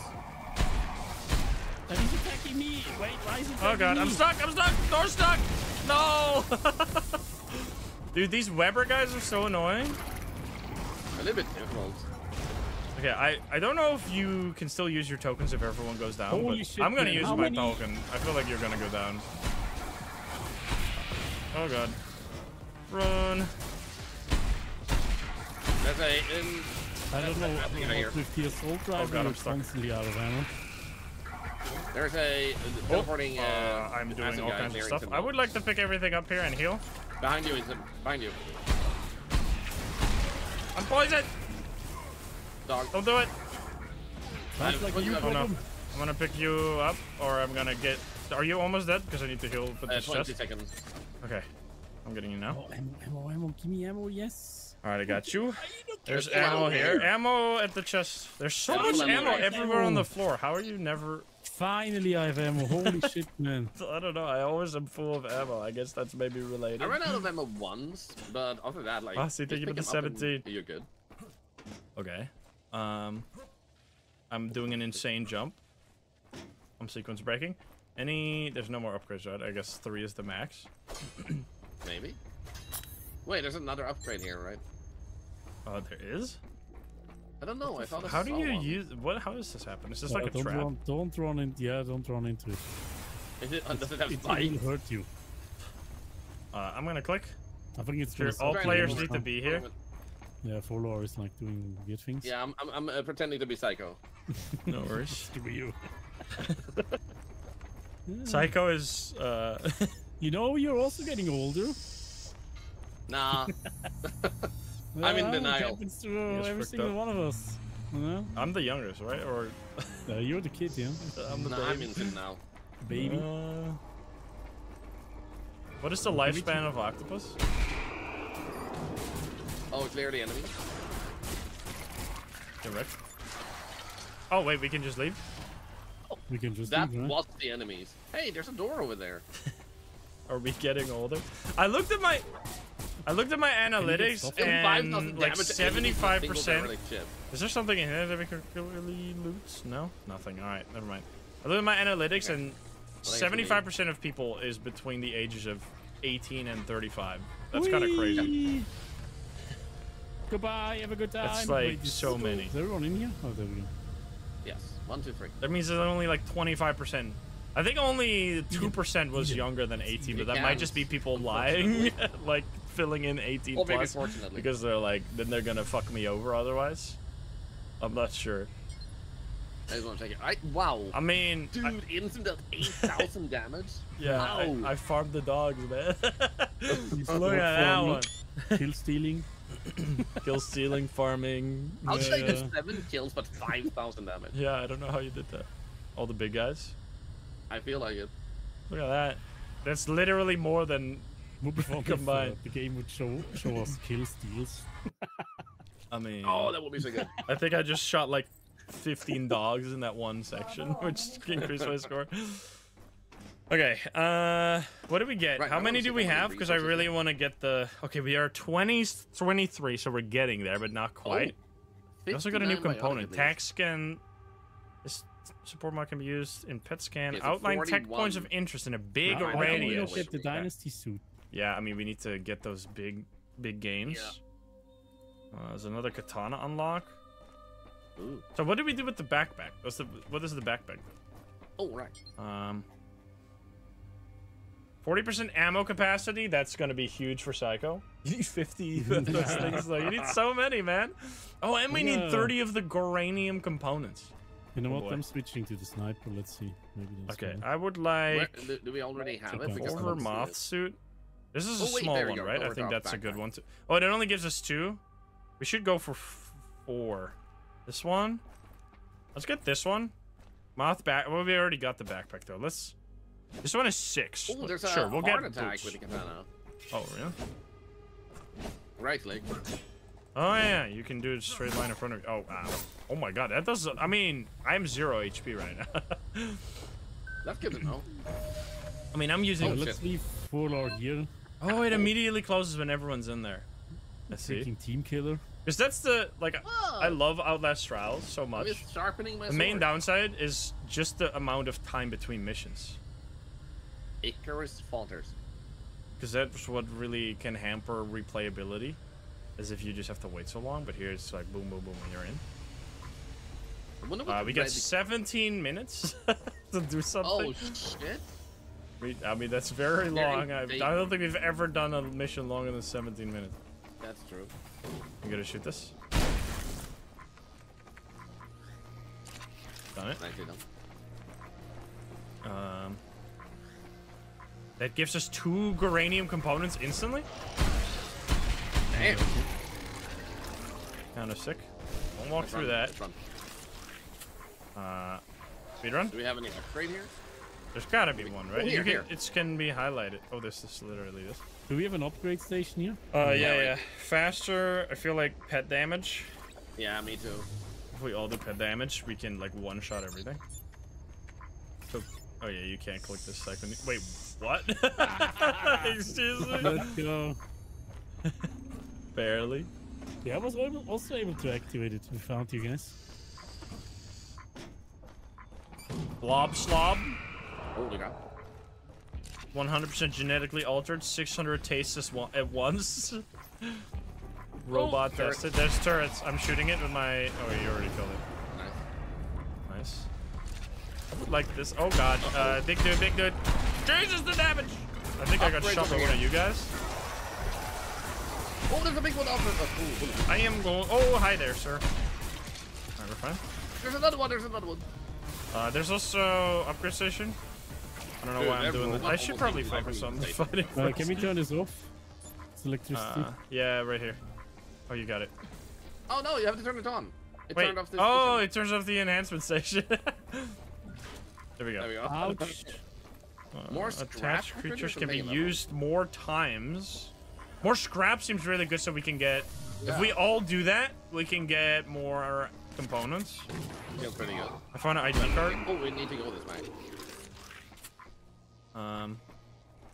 And he's attacking me. Wait, why is he Oh god, me? I'm stuck, I'm stuck, door stuck! No! Dude, these Weber guys are so annoying. A little bit difficult. Okay, I, I don't know if you can still use your tokens if everyone goes down, Holy but shit, I'm gonna man, use how my many- token. I feel like you're gonna go down. Oh god. Run. There's a in. I don't know I think I hear. what with the assault Oh God, I'm constantly out of ammo. There's a uh, teleporting. Uh, Uh, I'm doing all kinds of stuff. some I would like to pick everything up here and heal. Behind you is him. Behind you. I'm poisoned! Dog. Don't do it! Sounds like you you. Oh no. I'm gonna pick you up, or I'm gonna get... Are you almost dead? Because I need to heal with Uh, this 22 chest. seconds. Okay. I'm getting you now. Oh, ammo, ammo, ammo. Give me ammo, yes. Alright, I got you. There's There's ammo ammo here. here. Ammo at the chest. There's so much ammo everywhere on the floor. How are you never... Finally, I have ammo. Holy shit, man. I don't know. I always am full of ammo. I guess that's maybe related. I ran out of ammo once, but after that, like. Ah, see, just take it pick to him up and 17. You're good. Okay. Um, I'm doing an insane jump. I'm sequence breaking. Any... There's no more upgrades, right? I guess three is the max. Maybe. Wait, there's another upgrade here, right? Oh, there is? I don't know. I thought How do you one. use... What? How does this happen? Is this Uh, like a don't trap? Run, don't run in. Yeah, don't run into it. Is it, uh, does it have It, it will hurt you. Uh, I'm gonna click. I think it's Sure, all players need to be here. Yeah, Thorlar is like doing weird things. Yeah, I'm, I'm, I'm uh, pretending to be psycho. No worries. Screw you. Psycho is... Uh... You know, you're also getting older. Nah. I'm in Well, denial. It happens to Yes, every single up. one of us. You know? I'm the youngest, right? Or Uh, you're the kid, yeah? I'm the nah, I'm baby. in now. Baby. Uh, what is the lifespan of octopus? Oh, clear the enemy. Direct. Oh wait, we can just leave. We can just That leave, right? was the enemies. Hey, there's a door over there. Are we getting older? I looked at my, I looked at my analytics stuff? Kill 5,000 and like damage to enemies with a seventy-five single percent. Is there something in here that we could really loot? No, nothing. All right, never mind. I looked at my analytics and seventy-five percent of people is between the ages of eighteen and thirty-five. That's kind of crazy. Whee! Goodbye. Have a good time. That's like Wait, so many. Is everyone in here? Oh, there we go. Yes. One, two, three. That means there's only like 25%. I think only 2% was younger than 18, but that might just be people lying, like filling in 18 Or maybe plus fortunately. because they're like, then they're gonna fuck me over otherwise. I'm not sure. I just want to take it. I, wow. I mean, Dude, I- instant death, 8,000 damage? yeah, I, Wow. I farmed the dogs, man. He's Look at that one. Kill stealing. Kill stealing, farming. I'll say yeah. there's 7 kills, but 5,000 damage. Yeah, I don't know how you did that. All the big guys. I feel like it. Look at that. That's literally more than Would be fun Combined. the game would show show us kill steals. I mean, Oh, that would be so good. I think I just shot like 15 dogs in that one section, oh, which increased my score. Okay, uh, what do we get? Right, How many do we have? Because I really want to get the. Okay, we are 20, 23, so we're getting there, but not quite. we also got a new component. biotic Tax scan. This support mod can be used in pet scan. Okay, so Outline tech points of interest in a big Why don't we radius. not get the dynasty suit? Yeah, I mean, we need to get those big, big games. Uh, there's another katana unlock. Ooh. So what do we do with the backpack? What's the what is the backpack? Oh, right. Um, 40% ammo capacity. That's gonna be huge for Psycho. You need 50 of those things. Though. You need so many, man. Oh, and we need 30 of the goranium components. You know Oh, what? boy. I'm switching to the sniper. Let's see. Maybe that's Okay, better. I would like do, do we already have it? out Because I over moth it. suit. This is a Oh, wait, small one, go. right? I think top that's a good backpack. one too. Oh, it only gives us two. We should go for four. This one. Let's get this one. Moth back. Well, we already got the backpack though. Let's. This one is six. Oh, there's a sure, we'll heart get attack boots. with the katana. Oh, really? Right click. Oh yeah, you can do a straight line in front of you. Oh, wow. Oh my god, that does. I mean, I'm zero HP right now. That's good to know. I mean, I'm So using. Oh, let's leave Forlord here. Oh, it oh. immediately closes when everyone's in there. Let's see. Freaking team killer. Because that's the like. I Oh. love Outlast Trials so I'm much. just sharpening my The main sword. downside is just the amount of time between missions. Icarus falters. Because that's what really can hamper replayability. As if you just have to wait so long, but here it's like boom, boom, boom when you're in. I wonder what Uh, we got 17 minutes to do something. Oh shit! We- I mean, that's very long. I, I don't think we've ever done a mission longer than 17 minutes. That's true. You gotta shoot this. Done it. Nicely done. Um, that gives us two geranium components instantly. Damn. Kind of sick. Don't walk Let's through run, that. let's run. Uh, speedrun? Do we have any upgrade here? There's gotta be one, right? Oh, you here, can, here. It can be highlighted. Oh, this is literally this. Do we have an upgrade station here? Uh, yeah, Yeah, yeah. Faster. I feel like pet damage. Yeah, me too. If we all do pet damage, we can like one shot everything. So, oh yeah, you can't click this second. Wait, what? Excuse me. Let's go. Barely. Yeah, I was able, also able to activate it. We found you guys. Blob slob. Holy cow. 100% genetically altered. 600 tastes as one- at once. Robot Oh, turret. tested. There's turrets. I'm shooting it with my. Oh, you already killed it. Nice. Nice. I would like this. Oh god. Uh, big dude, big dude. Jesus, the damage! I think I got shot by one of you guys. Oh, there's a big one up there. Oh, cool, cool. I am going. Oh, hi there, sir. Alright, we're fine. There's another one. There's another one. Uh, there's also upgrade station. I don't know Dude, why I'm doing everyone this. I should probably every focus on the fighting. Uh, first. can we turn this off? It's electricity. Uh, yeah, right here. Oh, you got it. Oh no, you have to turn it on. It Wait. turned off this. Oh, this it turns off the enhancement station. there we go. There we go. Ouch. Uh, More scrap attached upgrade creatures can be something level? used more times. More scrap seems really good, so we can get. If we all do that, we can get more components. Feels pretty good. I found an ID card. Oh, we need to go this way. Um,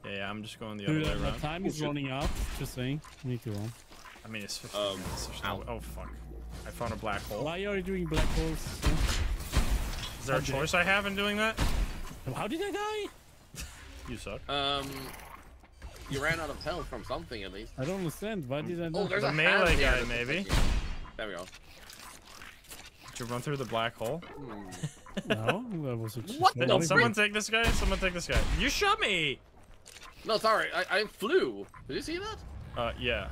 yeah, yeah, I'm just going the Dude, other way my around. time is running out. Just saying. We need to run. I mean, it's 15 Um, minutes. There's no, oh fuck! I found a black hole. Why are you doing black holes? Is there a How did choice I have in doing that? How did I die? You suck. Um, You ran out of health from something at least. I don't understand. Why did I Oh, there's The a melee hand here. guy, maybe. There we go. Did you run through the black hole? no, that was a What the Did someone take this guy? Someone take this guy. You shot me! No, sorry, I, I flew. Did you see that? Uh, yeah.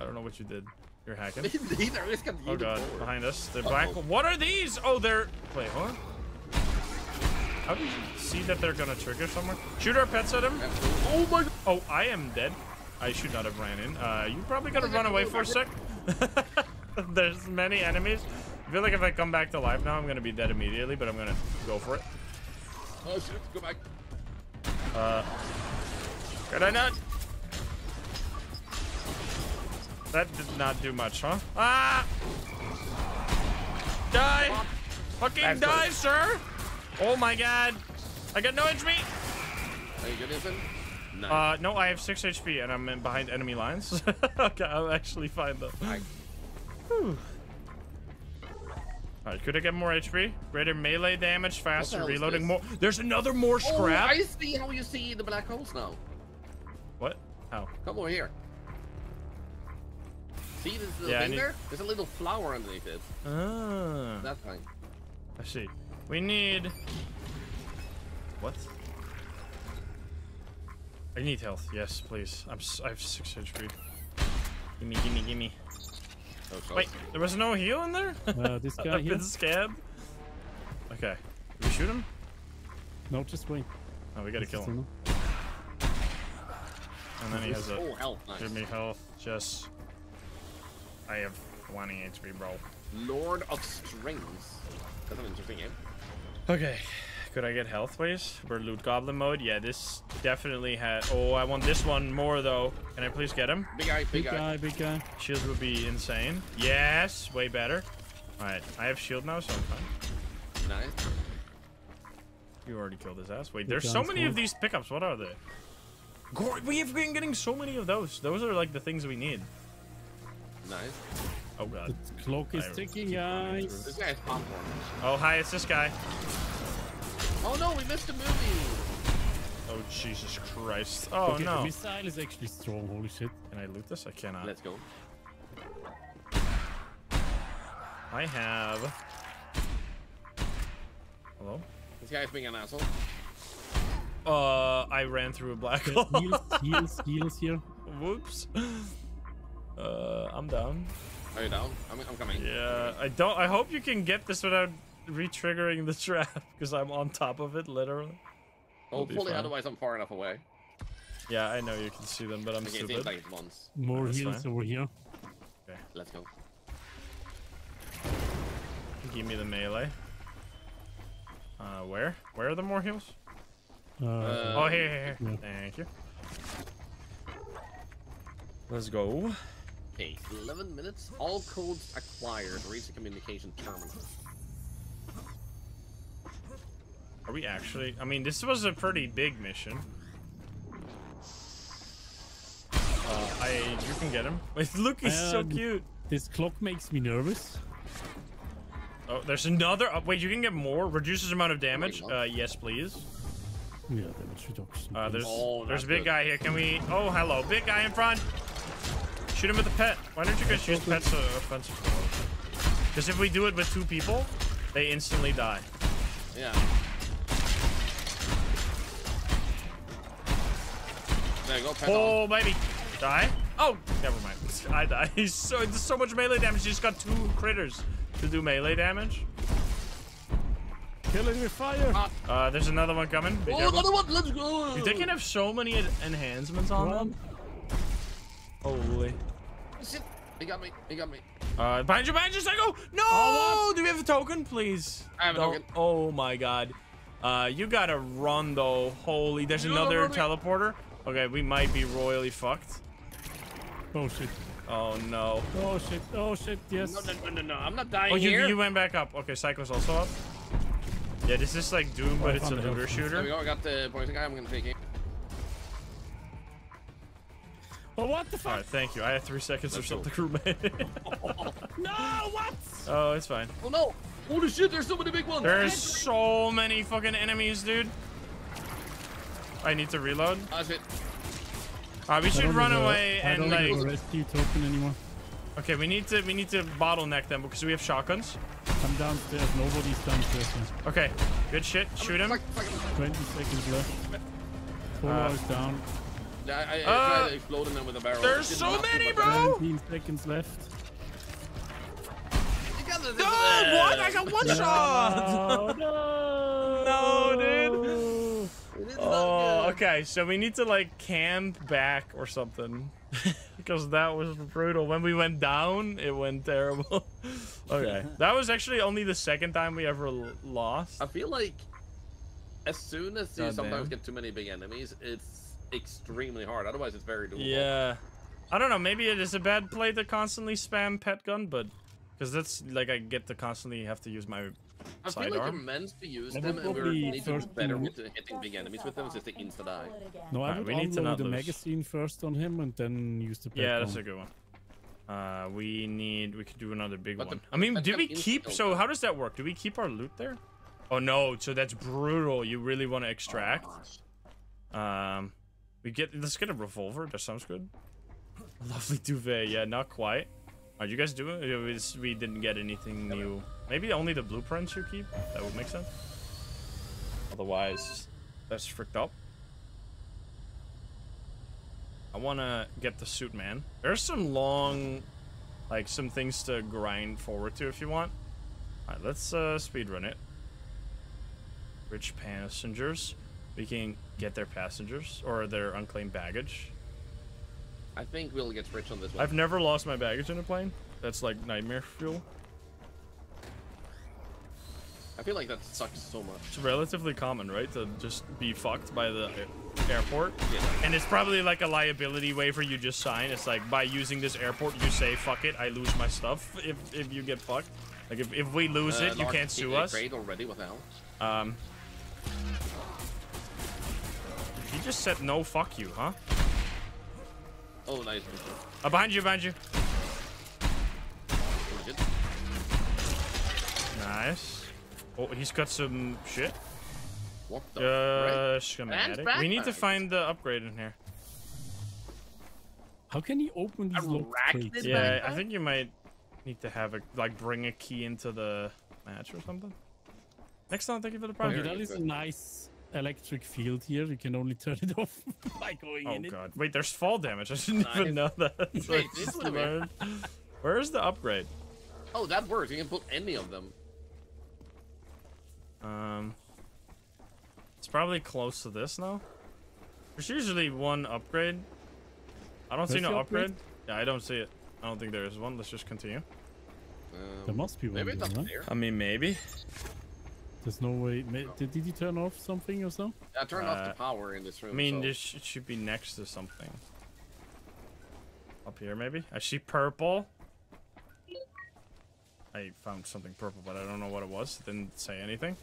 I don't know what you did. You're hacking. Neither. I just Oh god, forward. behind us. The Uh-oh. black. What are these? Oh, they're. Wait, what? How do you see that they're gonna trigger somewhere? Shoot our pets at him. Oh my. Oh, I am dead. I should not have ran in. Uh, you probably gotta run away for a sec. There's many enemies. I feel like if I come back to life now, I'm gonna be dead immediately, but I'm gonna go for it. Oh shit! Go back. Uh, could I not? That did not do much, huh? Ah! Die! Fucking That's die, good. sir! Oh my god! I got no HP! Are you good, Ethan? Nice. Uh, no, I have 6 HP and I'm in behind enemy lines. okay, I'm actually fine though. Whew. Alright, could I get more HP? Greater melee damage, faster hell reloading, more. There's another more Oh, scrap. I see how you see the black holes now. What? How? Come over here. See this little Yeah, I thing need- there? There's a little flower underneath it. Ah. That thing. I see. We need. What? I need health. Yes, please. I'm. s- I have six HP. Gimme, gimme, gimme. So. Wait, there was no heal in there? Uh, this guy I've here? been scammed. Okay. Did we shoot him? No, just wait. Oh, we gotta This kill is him. And then he has a. Oh, health, nice. Give me health. Just. I have 20 HP, bro. Lord of Strings. That's an interesting game. Okay. Could I get health, please? For loot goblin mode? Yeah, this definitely had. Oh, I want this one more though. Can I please get him? Big guy, big, Big guy. guy, big guy. Shield would be insane. Yes, way better. All right, I have shield now, so I'm fine. Nice. You already killed his ass. Wait, Big there's so many one. of these pickups. What are they? We have been getting so many of those. Those are like the things we need. Nice. Oh god. The clock is I ticking, keep running guys. This guy's popcorn. Oh hi, it's this guy. Oh no, we missed a movie. Oh Jesus Christ. Oh okay, no. the missile is actually strong. Holy shit. Can I loot this? I cannot. Let's go. I have. Hello. This guy's being an asshole. Uh, I ran through a black hole. heals, heals, heals here. Whoops. Uh, I'm down. Are you down? I'm, I'm coming. Yeah, I don't. I hope you can get this without re-triggering the trap, because I'm on top of it, literally. We'll be Hopefully, otherwise I'm far enough away. Yeah, I know you can see them, but I'm Okay, it seems stupid. like it once. More That's heals fine. over here. Let's go. Give me the melee. Uh, where? Where are the more heals? Uh, oh, here, here, here. yeah. Thank you. Let's go. Okay, 11 minutes. All codes acquired. Reach the communication terminal. Are we actually? I mean, this was a pretty big mission. Uh, I you can get him. Wait, look, he's so Um, cute. This clock makes me nervous. Oh, there's another. Oh, wait, you can get more. Reduces amount of damage. Uh, yes, please. Yeah, damage reduction. Uh, there's Oh, there's a big good. guy here. Can we? Oh, hello, big guy in front. Shoot him with the pet. Why don't you guys use pets uh, offensive? Because if we do it with two people, they instantly die. Yeah. There you go, pet on. Oh, baby. Die? Oh, never mind. I die. He's so there's so much melee damage. He's got two critters to do melee damage. Killing it with fire. Uh, there's another one coming. Be Oh, careful. another one! Let's go! Dude, they can have so many enhancements on them. Holy. He got me. He got me. Uh, behind you, behind you, Psycho! No! Do we have a token, please? I have a No. token. Oh my god. Uh, you gotta run though. Holy, there's No, another no, no, teleporter. Okay, we might be royally fucked. Oh shit. Oh no. Oh shit. Oh shit. Yes. No, no, no, no, no. I'm not dying Oh, you here. you went back up. Okay, Psycho's also up. Yeah, this is like Doom, but I it's a found looter health. There we go. I got the poison guy. I'm gonna take it. Oh what the fuck? Alright, thank you. I had three seconds Let's or go. something, crewmate. No, what? oh, it's fine. Oh no! Holy shit! There's so many big ones. There's so many fucking enemies, dude. I need to reload. Ah shit. Uh, we should run have a- away I and don't have like. rescue token anymore. Okay, we need to we need to bottleneck them because we have shotguns. I'm downstairs. Nobody's downstairs. now. Okay, good shit. Shoot him. Fuck, fuck. 20 seconds left. Four Uh, hours down. Yeah, I, I Uh, tried to explode them with a barrel. there's so many, but that. bro! 17 seconds left. You No, what? I got one shot. no, No, dude. Oh, okay. So we need to like camp back or something because that was brutal. When we went down, it went terrible. okay, that was actually only the second time we ever l- lost. I feel like as soon as you God sometimes damn. get too many big enemies, it's extremely hard. Otherwise, it's very doable. Yeah, I don't know. Maybe it is a bad play to constantly spam pet gun, but because that's like I get to constantly have to use my I feel like you're meant to use I them, and we probably need to do better with hitting big enemies with them, since they insta die. No, I Alright, would we need to unload not the lose. magazine first on him and then use the Yeah, pet that's gun. a good one. Uh, we need. We could do another big But the- one. I mean, do we keep? So how does that work? Do we keep our loot there? Oh no! So that's brutal. You really want to extract? Um, we get. Let's get a revolver. That sounds good. A lovely duvet. Yeah, not quite. Are you guys doing? it? We didn't get anything new. Maybe only the blueprints you keep. That would make sense. Otherwise, that's fricked up. I want to get the suit, man. There's some long, like, some things to grind forward to if you want. Alright, let's uh, speedrun it. Rich passengers. We can get their passengers or their unclaimed baggage. I think we'll get rich on this one. I've never lost my baggage in a plane. That's like nightmare fuel. I feel like that sucks so much. It's relatively common, right? To just be fucked by the airport. Yeah. And it's probably like a liability waiver you just sign. It's like by using this airport, you say fuck it, I lose my stuff if if you get fucked. Like if, if we lose Uh, it, you can't sue us. Already. The? Um. You just said no fuck you, huh? Oh, nice. Uh, behind you, behind you. Nice. Oh, he's got some shit. What the? Uh, schematic. We need to find the upgrade in here. How can you open these locked Arachnid crates? Yeah, I think you might need to have a like bring a key into the match or something. Next time, thank you for the Okay, project. that is a nice electric field here. You can only turn it off by going Oh in it. god, wait, there's fall damage. I didn't even know that. Wait, this just one learned. Where's the upgrade? Oh, that works. You can put any of them. Um, it's probably close to this now. There's usually one upgrade. I don't see no upgrade. upgrade? Yeah, I don't see it. I don't think there is one. Let's just continue. Um, There must be one Maybe it's up there. I mean, maybe. There's no way. Did, did you turn off something or so? I turned off Uh, the power in this room. I mean, so... this sh- should be next to something. Up here, maybe? I see purple. I found something purple, but I don't know what it was. It didn't say anything.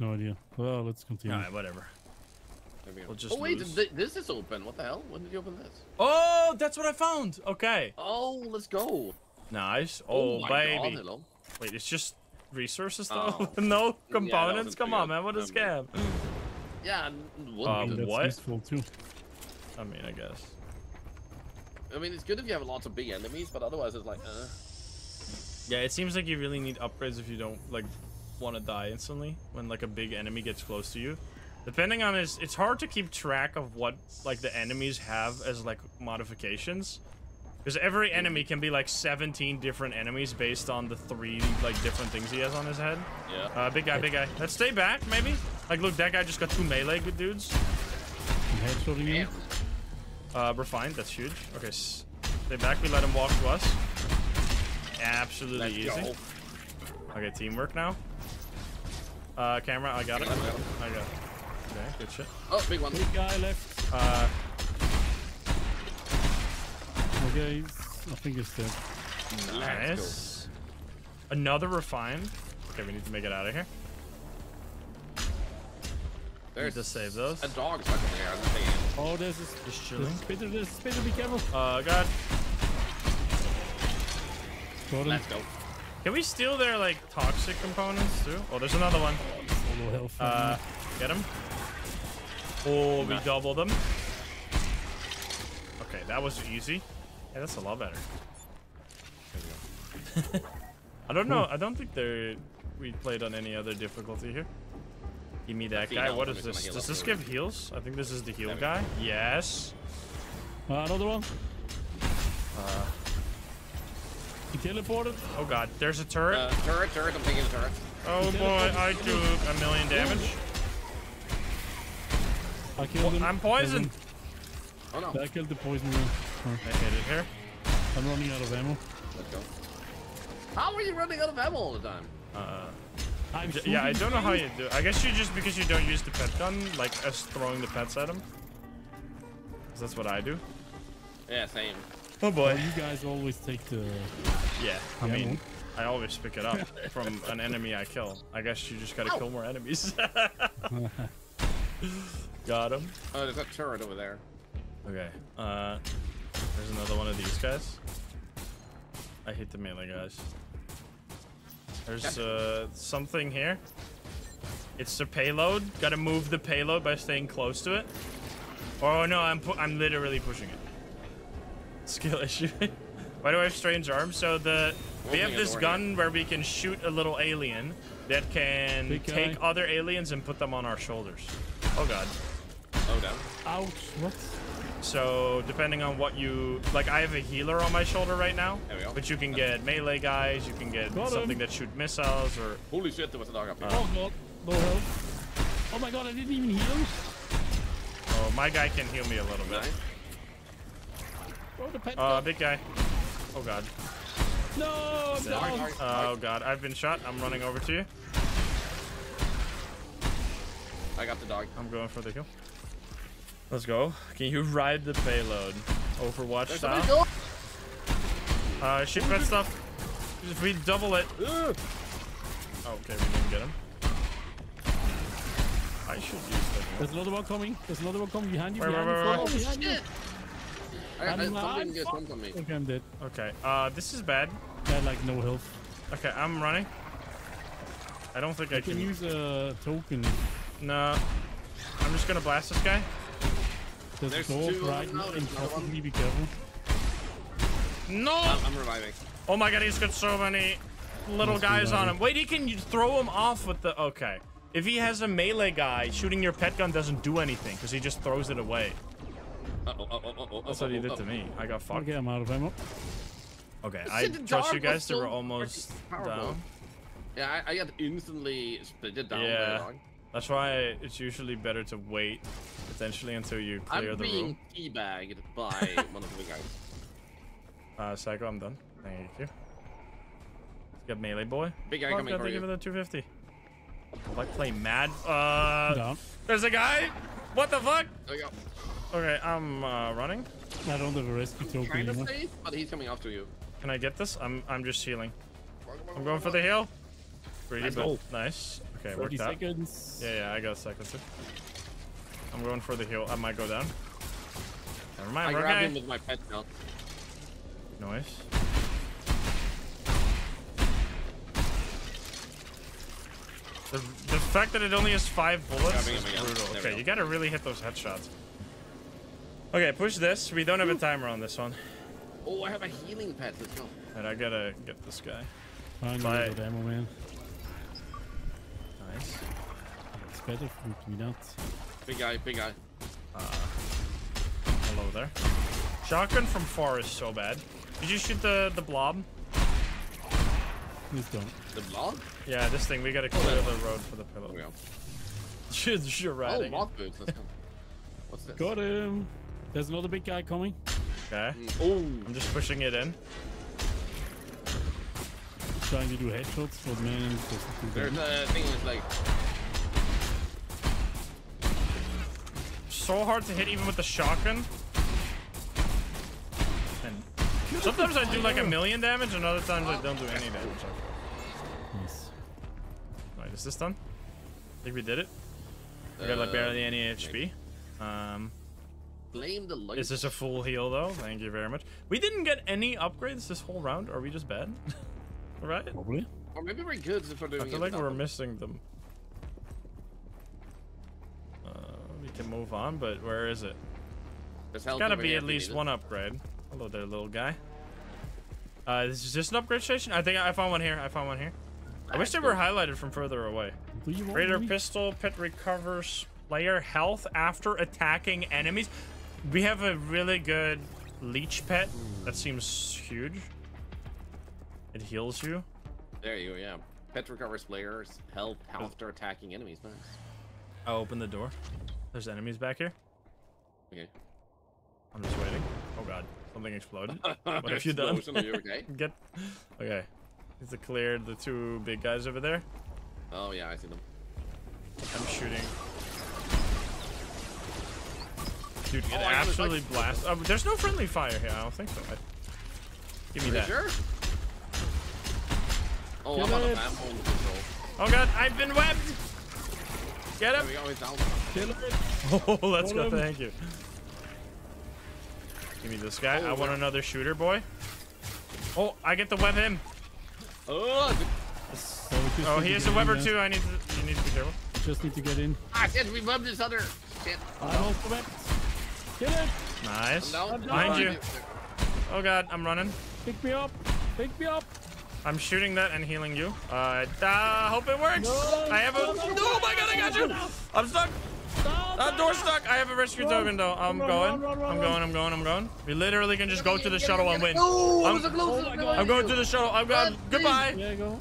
No idea. Well, let's continue. Alright, whatever. We we'll just oh wait, th this is open. What the hell? When did you open this? Oh, that's what I found! Okay. Oh, let's go. Nice. Oh, my baby. God, hello. Wait, it's just resources though? Oh. no components? wasn't Come on, man. What a scam. Yeah, n- Um, wouldn't be. That's what? useful too. I mean, I guess. I mean, it's good if you have lots of big enemies, but otherwise it's like, uh. Yeah, it seems like you really need upgrades if you don't like want to die instantly when like a big enemy gets close to you. Depending on his, it's hard to keep track of what like the enemies have as like modifications, because every enemy can be like 17 different enemies based on the three like different things he has on his head. Yeah. Uh, big guy, big guy. Let's stay back, maybe. Like, look, that guy just got two melee good dudes. I'm headshotting you. Uh, we're fine. That's huge. Okay, stay back. We let him walk to us. Absolutely Let's easy. go. Okay, teamwork now. Uh, camera, I got it. I got it. I got it. Okay, good shit. Oh, big one. Big guy left. Uh, Okay, he's, I think he's dead. nice. Another refined. Okay, we need to make it out of here. There's Need to save those. a dog stuck in there. I'm. Oh, there's this. Just There's chilling. a spitter, there's a spitter, be careful. Uh, God. Got him. Let's go. Can we steal their, like, toxic components, too? Oh, there's another one. Solo health. Uh, get him. Oh, we doubled them. Okay, that was easy. Yeah, that's a lot better. There we go. I don't know. I don't think there we played on any other difficulty here. Give me that guy. health, What I'm is just gonna this? Does this give heals? I think this is the heal guy. Yes. Uh, another one. Uh, He teleported. oh god, there's a turret. Uh, turret, turret, I'm taking the turret. oh boy, I do a million damage. I killed him. I'm poisoned. Oh no. I killed the poison one. I hit it here. I'm running out of ammo. Let's go. How are you running out of ammo all the time? Uh, I'm yeah, I don't know how you do. it. I guess you just because you don't use the pet gun, like us throwing the pets at him. 'Cause that's what I do. Yeah, same. Oh Well, you guys always take the. Yeah, I Yeah, mean, well. I always pick it up from an enemy I kill. I guess you just gotta kill more enemies. Got him. Oh, there's a turret over there. Okay. Uh, there's another one of these guys. I hate the melee guys. There's uh something here. It's the payload. Gotta move the payload by staying close to it. Oh no, I'm pu- I'm literally pushing it. Skill issue. Why do I have strange arms? So the we have Holding a this gun where we can shoot a little alien that can Big take other aliens and put them on our shoulders. Oh god. Oh, down. Ouch! What? So depending on what you like, I have a healer on my shoulder right now. There we go. But you can get melee guys. You can get Got something him. that shoot missiles or. Holy shit, there was a dog up here. Oh god, no health. Oh my god, I didn't even heal him. Oh, my guy can heal me a little bit. Oh, the pet. Uh, big guy. Oh god. no, I'm Dark, down. dark, Oh god, I've been shot. I'm running over to you. I got the dog. I'm going for the kill. Let's go. Can you ride the payload? Overwatch There's style. Uh, shoot red stuff. If we double it. Ugh. Oh, okay, we didn't get him. I should use that. There's another one coming. There's another one coming behind you. Wait, behind wait, you. wait, Oh, wait. behind you. Shit. I, I, I'm something just jumped on me. Okay, I'm dead. Okay, uh, this is bad. I had like no health. Okay, I'm running. I don't think I I can can. use a token. No. I'm just gonna blast this guy. There's, There's a two right them now, in front of me. Be careful. No! I'm, I'm reviving. Oh my god, he's got so many little Must be guys on him. Wait, he can throw him off with the. Okay. If he has a melee guy, shooting your pet gun doesn't do anything because he just throws it away. Uh oh, oh, oh, oh, oh, That's what he did to me. I got fucked. Okay, I'm out of ammo. Okay, Shit, I trust you guys. They were almost down. Yeah, I, I got instantly splitted down by Yeah. Dog. That's why it's usually better to wait potentially until you clear I'm the being room. teabagged by one of the guys. Uh, Psycho, I'm done. Thank you. Got melee boy. Big guy Fuck, coming I for think you. of the 250. If I play mad, uh, Down. there's a guy. What the fuck? There we go. Okay, I'm uh, running. I don't have a rescue token Kind of anymore. safe, but he's coming after you. Can I get this? I'm I'm just healing. I'm going for the heal. Greedy, Nice nice. Okay, 30 worked out. seconds. Yeah, yeah, I got a second too. I'm going for the heal. I might go down. Never I mind, we're grabbed him with my pet gun. Nice. The, the fact that it only has five bullets is brutal. There Okay, go. you gotta really hit those headshots. Okay, push this. We don't have a timer on this one. Oh, I have a healing pet. Let's go. And I gotta get this guy. Finally, Bye. I got ammo, man. Nice. It's better for me to be not. Big guy, big guy. Hello there. Shotgun from far is so bad. Did you shoot the, the blob? Please don't. The blob? Yeah, this thing. We gotta clear the road for the There we pillow. go. You're, you're Oh, riding. it. moth boots. Let's go. What's this? Got him. There's another big guy coming. Okay. Mm, Oh, I'm just pushing it in. Trying to do headshots, but man, it doesn't do there's damage. a thing that's like. So hard to hit even with the shotgun. And sometimes I do like a million damage, and other times I don't do any damage. Nice. Alright, is this done? I think we did it. We got like uh, barely any HP. Um, Blame the light. is this a full heal though? Thank you very much. We didn't get any upgrades this whole round. Are we just bad? right? Probably. Or maybe we're good if we're doing I feel it like we're them. missing them. Uh, we can move on, but where is it? There's There's health gotta be at least need one upgrade. Hello there, little guy. Uh, this is this an upgrade station? I think I found one here. I found one here. I wish they were highlighted from further away. Do Raider pistol, pit recovers player health after attacking enemies. We have a really good leech pet. That seems huge. It heals you. There you go. Yeah. Pet recovers players health after attacking enemies. Nice. I'll open the door. There's enemies back here. Okay. I'm just waiting. Oh god, something exploded. What have you done? You okay? Get. Okay. Is it cleared the two big guys over there? Oh yeah, I see them. I'm shooting. Dude, get Oh, I absolutely blast. Oh, there's no friendly fire here. I don't think so. I... Give me Are that. Sure. Oh, Kill I'm on the it. map. holding the. Oh god, I've been webbed. Get There him. we go. Kill it. Oh, let's go. Him. Thank you. Give me this guy. Oh, I want where- another shooter, boy. Oh, I get to web him. Oh, So we just Oh, he to has a webber too. I need to. You need to be careful. Just need to get in. ah, shit! We bumped this other. Shit. I'm also webbed. Kill it. Nice. I'm. Behind you. Oh god, I'm running. Pick me up. Pick me up. I'm shooting that and healing you. Uh, uh hope it works. No, I have a. no, no, No, no, oh my god, I got you. I'm stuck. That door's stuck. I have a rescue Run, token though. I'm run, going. run, run, run, I'm going. I'm going. I'm going. We literally can just go to the shuttle and win. No, I'm- I'm. Oh. I'm going to the shuttle. I'm going. Goodbye. There you go.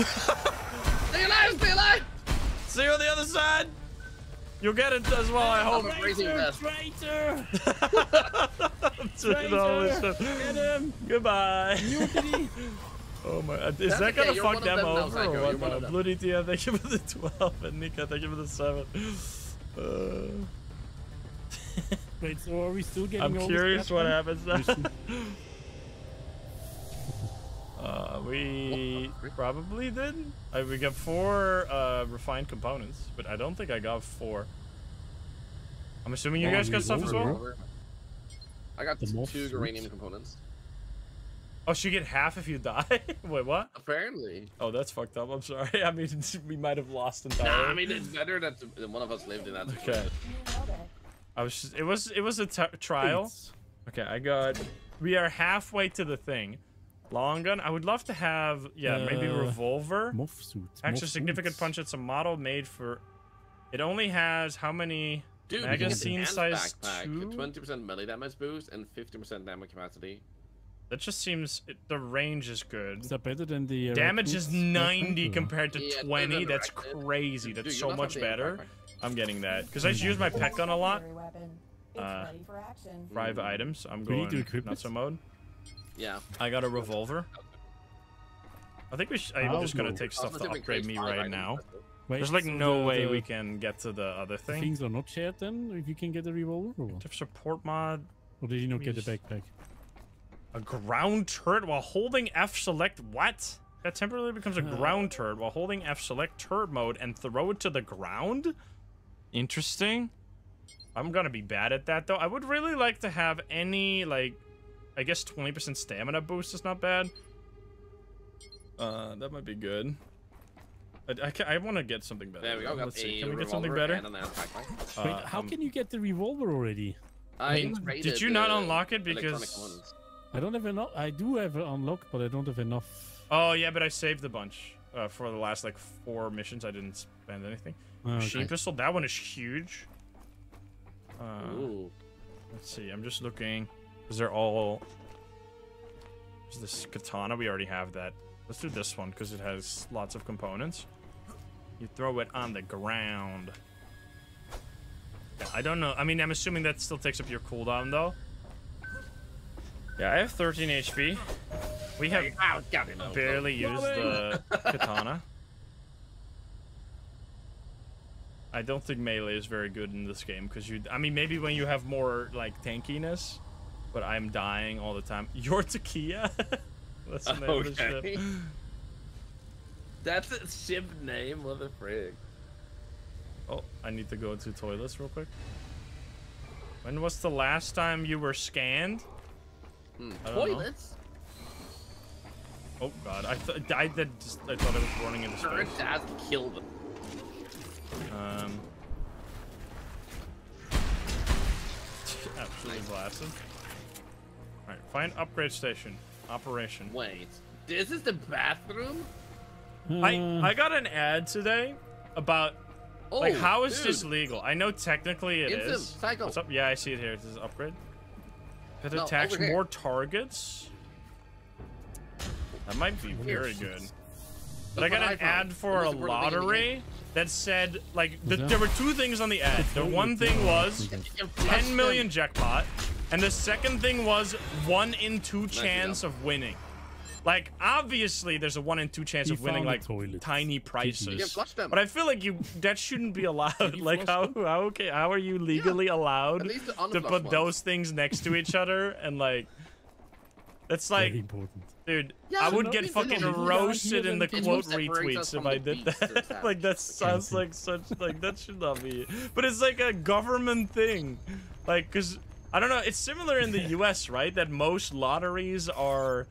Stay alive! Stay alive! See you on the other side. You'll get it as well. I hope. I'm a Traitor. Traitor. I'm doing all this Traitor. Get him. Goodbye. Mutiny. Oh my! Is That's that okay, gonna you're fuck them them now, over Psycho, or you're what? one of. Bloody TF, thank you for the 12, and Nika, thank you for the 7. Uh, Wait, so are we still getting I'm curious what happens now. Listen. uh, we probably did. Uh, we got four uh, refined components, but I don't think I got four. I'm assuming you Oh, guys got stuff as well. revolver. I got The two moth uranium components. Oh, so you get half if you die? Wait, what? Apparently. Oh, that's fucked up. I'm sorry. I mean, we might have lost entirely. Nah, entirely. I mean it's better that the- one of us lived in that. Okay. You. I was. Just, it was. It was a t- trial. It's- Okay, I got. We are halfway to the thing. Long gun. I would love to have. Yeah, maybe Uh, revolver. Moth suit. Extra significant suits. punch. It's a model made for. It only has how many? Dude, Magazine you get the size two? 20% melee damage boost and 50% damage capacity. That just seems. It, the range is good. Is that better than the uh, Damage is 90 backpack, compared to Yeah, 20. That's crazy. Dude, That's you so much better. backpack. I'm getting that because I use my pet gun a lot. Secondary weapon. It's Uh, ready for action. Five items. I'm We need going to equip not it? so mode. Yeah. I got a revolver. I think we sh- I'm How just gonna low? take stuff to upgrade me right now. Wait, There's like so no the- way the we can get to the other thing. Things are not shared then. If you can get a revolver, or, what? Support mod. or did you not get a Yes. backpack? A ground turret while holding F select. What? That temporarily becomes a Uh. ground turret while holding F select turret mode and throw it to the ground? Interesting. I'm gonna be bad at that though. I would really like to have any like I guess 20% stamina boost is not bad. Uh, that might be good. I, I, ca- I want to get something better. There we go. Let's see. Can we get something better? and an backpack. Uh, Wait, how um, can you get the revolver already? I mean, did you not unlock it because- I don't have enough. I do have it unlocked, but I don't have enough. Oh yeah, but I saved a bunch uh, for the last like four missions. I didn't spend anything. Oh, Machine pistol. That one is huge. Uh, Ooh. let's see. I'm just looking. Is they're all? Is this katana? We already have that. Let's do this one because it has lots of components. You throw it on the ground. Yeah, I don't know. I mean, I'm assuming that still takes up your cooldown though. Yeah, I have 13 HP. We have. Barely used the katana. I don't think melee is very good in this game because you. I mean, maybe when you have more like tankiness, but I'm dying all the time. You're Takia. That's the name of the ship. Okay. That's a ship name, what the frig. Oh, I need to go to toilets real quick. When was the last time you were scanned? I don't know. Toilets? Oh god, I th I did just I thought I was running into space. has killed them. Um, Absolutely blasted. All right, find upgrade station. Operation. Wait, this is the bathroom? I Uh, I got an ad today about Oh, like how is this legal? I know technically it is. Instant, cycle. What's up? Yeah, I see it here. This is upgrade. It No, attacks more targets. That might be very good. But I got an I found. ad for a Almost a quarter million lottery that said like the, that- there were two things on the ad. The one thing was 10 million jackpot, and the second thing was one in two chance of winning. Like obviously, there's a one in two chance He of winning like toilet. tiny Yeah, prices. But I feel like you that shouldn't be allowed. Like how how okay how are you legally allowed At least the to put ones. those things next to each other and like that's like... very like important. Dude Yeah, I would get fucking roasted in the quote retweets if I did that. like that sounds like such like that should not be. But it's like a government thing, like because I don't know. It's similar in the U.S. right? That most lotteries are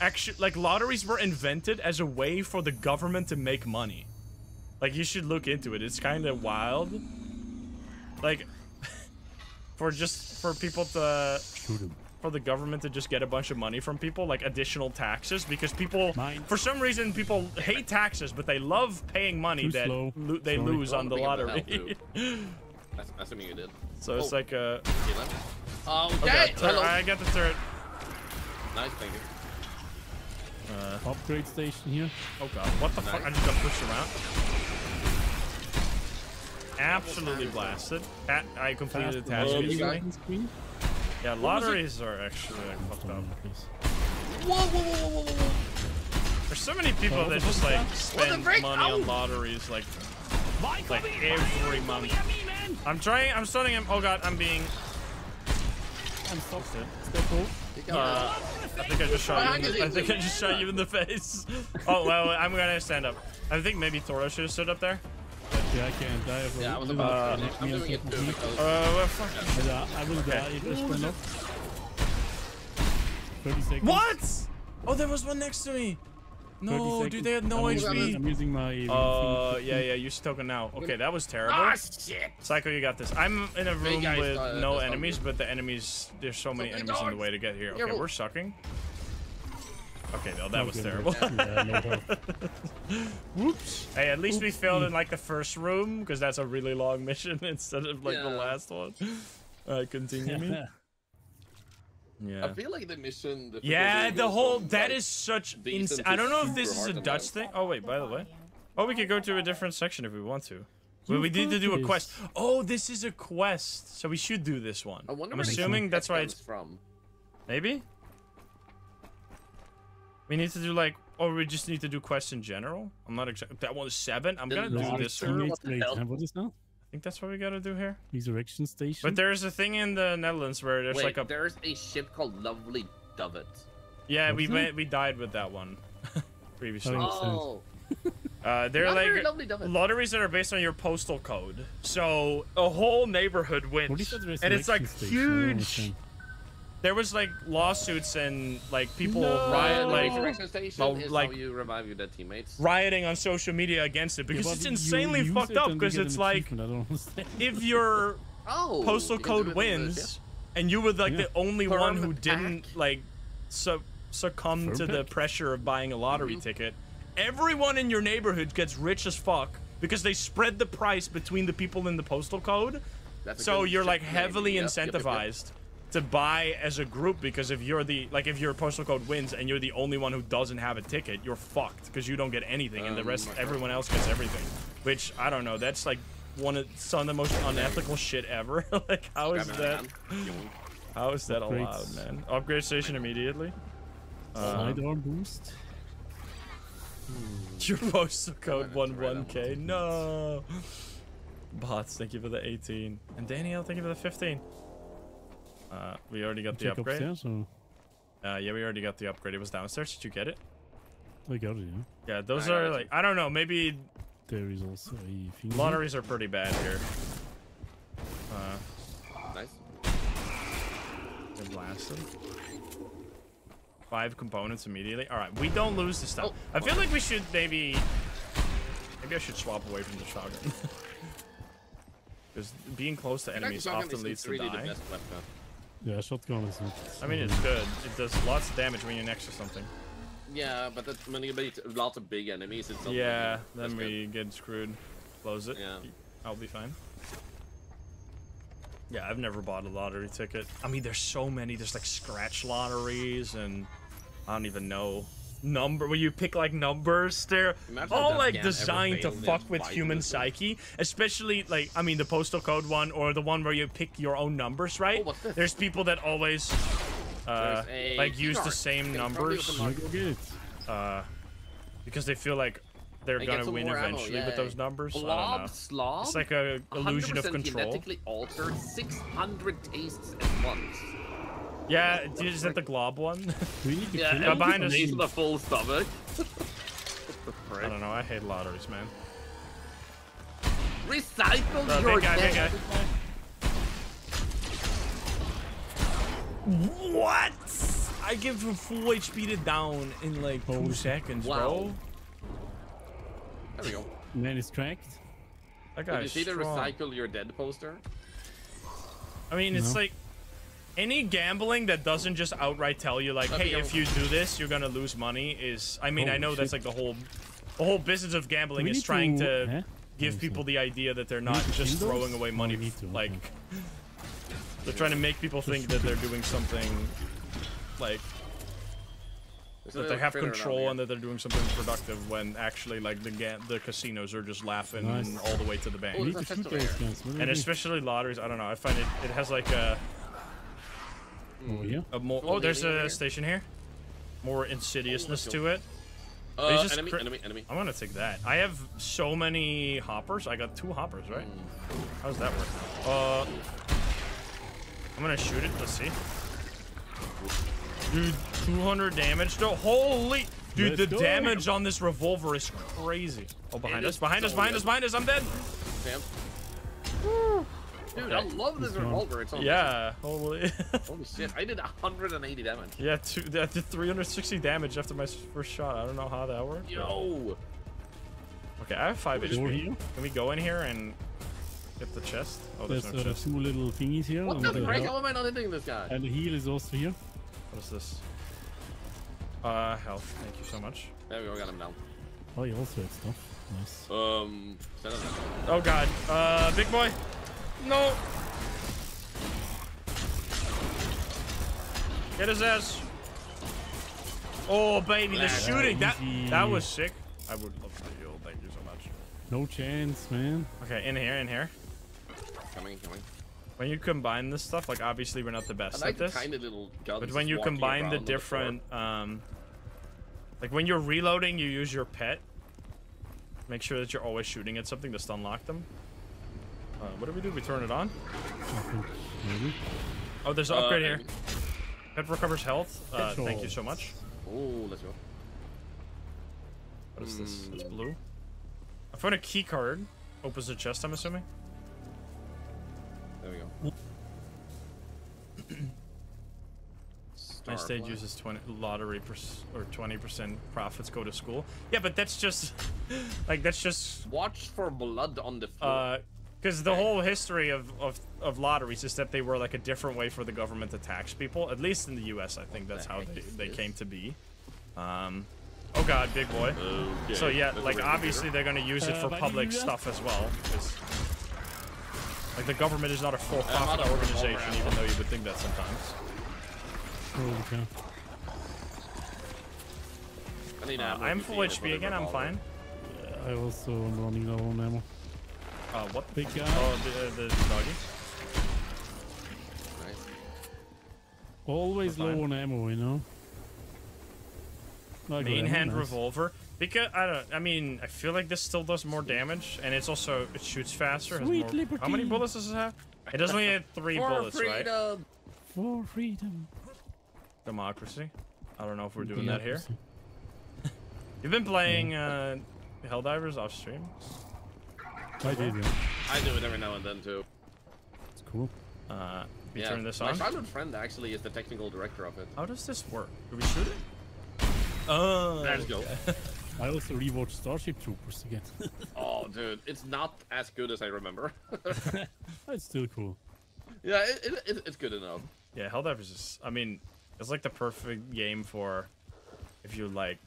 actually like lotteries were invented as a way for the government to make money. Like you should look into it. It's kind of wild. Like for just for people to Shoot him. For the government to just get a bunch of money from people, like additional taxes, because people, Mine. for some reason, people hate taxes, but they love paying money Too that lo- they Sorry. lose on the Big the lottery. hell, That's- Assuming you did. so it's Oh. like a. You? Oh, Okay, yeah, tur- hello. I got the turret. Nice, thank you. Uh, Upgrade station here. oh god, what the fuck? I just got pushed around. Absolutely blasted. I completed the task Yeah, lotteries are actually like fucked up. Whoa, whoa, whoa, whoa, whoa, whoa. There's so many people that just like spend frick? money Ow! on lotteries like like every month. I'm trying. I'm stunning him. Oh god, I'm being. I'm stopped. Step over. Uh, I think I just shot you. In the, I think I just shot you in the face. Oh well, I'm gonna stand up. I think maybe Toro should have stood up there. Yeah, I can't die. Yeah, I was little about bit to. I'm me doing it too because. Uh, well, fuck. But, uh, I will die if I spawn up. 30 seconds. What? Oh, there was one next to me. No, dude, they had no I'm using- HP. I'm using my. Uh, yeah, yeah, use token now. Okay, that was terrible. Ah, shit! Psycho, you got this. I'm in a room guys, with uh, no enemies, not but the enemies, there's so many big enemies in the way to get here. Okay, Careful. we're sucking. Okay, no, that was terrible. Yeah. Whoops. Hey, at least we failed in like the first room, because that's a really long mission instead of like the last one. Alright, continue me. Yeah. I feel like the mission. The Yeah, the whole from, that like, is such decent insane. to I don't know if this is a Dutch thing. Oh wait, by the way. Oh, we could go to a different section if we want to. But we need to do a quest. Oh, this is a quest, so we should do this one. I wonder I'm assuming that's why it's from. maybe. We need to do like, or we just need to do quests in general. I'm not exactly. That one is seven. I'm gonna Then do this two one. what Teammates the late. hell? And what is now? I think that's what we gotta do here. Resurrection station. But there's a thing in the Netherlands where there's Wait, like a. there's a ship called Lovely Dovet. Yeah, we What's that? went. We died with that one previously. Oh. Makes. Oh, Uh, they're not like very Lovely Dovet. lotteries that are based on your postal code. So a whole neighborhood What wins, and it's like resurrection station? Huge. Understand. There was like lawsuits and like people No. riot, like station well, like- you revive your dead teammates. rioting on social media against it because but it's you insanely fucked it up because it's like achievement, I don't understand. if your Oh, postal you can do code wins this, and you were like Yeah. the only one Perm who didn't like su- succumb to the pressure of buying a lottery Mhm. ticket everyone in your neighborhood gets rich as fuck because they spread the price between the people in the postal code. That's so you're like heavily Yep, yep, yep, yep. Incentivized to buy as a group because if you're the like if your postal code wins and you're the only one who doesn't have a ticket you're fucked because you don't get anything and the Um, rest everyone else gets everything which i don't know that's like one of some of the most unethical shit ever. Like how is that how is that allowed man? Upgrade station immediately? Uh, Sidearm boost. your postal code that's won right on 1k no. Bots thank you for the 18 and danielle thank you for the 15 uh, we already got the upgrade upstairs. Or Uh, yeah, we already got the upgrade. It was downstairs. Did you get it? I got it. Yeah. Yeah, those I are like I don't know. Maybe There is also a thing. lotteries are pretty bad here. Uh, Nice. they're blasted. Five components immediately. All right, we don't lose this time. Oh. I feel like we should maybe. Maybe I should swap away from the shotgun. Because being close to enemies often leads to really the dying. best weapon. Yeah, shotgun is not. I mean, it's good. It does lots of damage when you're next to something. Yeah, but that, when you beat lots of big enemies, it's not Yeah, that's then good. we get screwed. Close it. Yeah. I'll be fine. Yeah, I've never bought a lottery ticket. I mean, there's so many. There's like scratch lotteries and I don't even know number where you pick like numbers. They're Imagine all like designed to fuck with bite human psyche. Especially like I mean the postal code one or the one where you pick your own numbers, right? Oh. There's people that always uh, like use the same Can numbers open I go get it. uh, because they feel like they're And gonna win more ammo, eventually with those numbers. I don't Blob, know. slob. It's like a illusion of control. genetically altered 600 tastes at once. Yeah, is that the glob one? We need to Yeah, kill and behind us. taste the full stomach. I don't know. I hate lotteries, man. Recycle Uh, your big guy, big dead. guy. What? I give him full HP to down in like two seconds, Wow. bro. There we go. Man is cracked. That Did you see the recycle your dead poster? I mean, it's like any gambling that doesn't just outright tell you like, hey, if you do this, you're gonna lose money. Is I mean, I Holy know that's like the whole, the whole business of gambling We is trying to- to huh? give people sorry. the idea that they're not just throwing away money. we to, like okay. they're trying to make people think that they're doing something like that they have control and that they're doing something productive when actually like the ga- the casinos are just laughing Nice. all the way to the bank. Oh, We need there's to a shoot chest over those here. guys. What do and especially lotteries, I don't know. I find it it has like a Over here. a more oh there's a here. station here, more insidiousness go. to it. Uh, just enemy, enemy, enemy. I'm gonna take that. I have so many hoppers. I got two hoppers, right? How's that work? Uh, I'm gonna shoot it. Let's see. Dude, 200 damage. though. holy, dude, Let's the go. damage on this revolver is crazy. Oh, behind It us, is behind us, behind us, behind us. I'm dead. Sam. Dude, I love this This revolver. It's on Yeah, holy. Holy shit, I did 180 damage. yeah, two, I did 360 damage after my first shot. I don't know how that worked. but- Yo! Okay, I have five Door HP. here. Can we go in here and get the chest? Oh, there's, There's no uh, chest. two little thingies here. What and the the frick? health- How am I not hitting this guy? And the heal is also here. What is this? Uh, health. Thank you so much. There we go, got him down. Oh, he also had stuff. Nice. Um, send him down. Oh god. Uh, big boy. No. Get his ass. Oh baby, the That's shooting. That that was sick. I would love to heal. Thank you so much. No chance, man. Okay, in here, in here. Coming, coming. When you combine this stuff, like obviously we're not the best like at the this. tiny little guns. But when you combine the on floor. different, um, like when you're reloading, you use your pet. Make sure that you're always shooting at something to stun lock them. Uh, what do we do? We turn it on. Maybe. Oh, there's an Uh, upgrade here. enemy. Pet recovers health. Uh, thank you so much. Oh, let's go. What is this? It's Hmm. blue. I found a key card. Opens the chest, I'm assuming. There we go. My Star state Flag. uses 20 lottery or 20% profits go to school. Yeah, but that's just like that's just Watch for blood on the floor. uh because the whole history of, of, of lotteries is that they were like a different way for the government to tax people. At least in the U.S., I think that's how they, they came to be. Um, oh God, big boy. okay. So yeah, That's like rare obviously they're gonna use it Uh, for why public you do that? stuff as well. 'cause, like the government is not a I'm for-profit organization, even though you would think that sometimes. Holy cow. I need Uh, ammo I'm to full be able to HP again. I'm revolver. fine. I also am running low on ammo. Uh, what? The Big guy. Oh, the, uh, the doggy. Nice. Always low on ammo, you know. I got Main ammo, hand nice. revolver. Because I don't. I mean, I feel like this still does more damage, and it's also it shoots faster. has Sweet more, How many bullets does it have? It does only have three For bullets, right? freedom! For freedom. Democracy. I don't know if we're doing that here. You've been playing uh, Helldivers off stream. I did, yeah. I do it every now and then too. It's cool. Uh, we yeah. turn this My on. childhood friend actually is the technical director of it. How does this work? Do we shoot it? Oh, Let's go. I also rewatched Starship Troopers again. Oh, dude, it's not as good as I remember. it's still cool. yeah, it, it, it, it's good enough. Yeah, Helldivers is. I mean, it's like the perfect game for if you like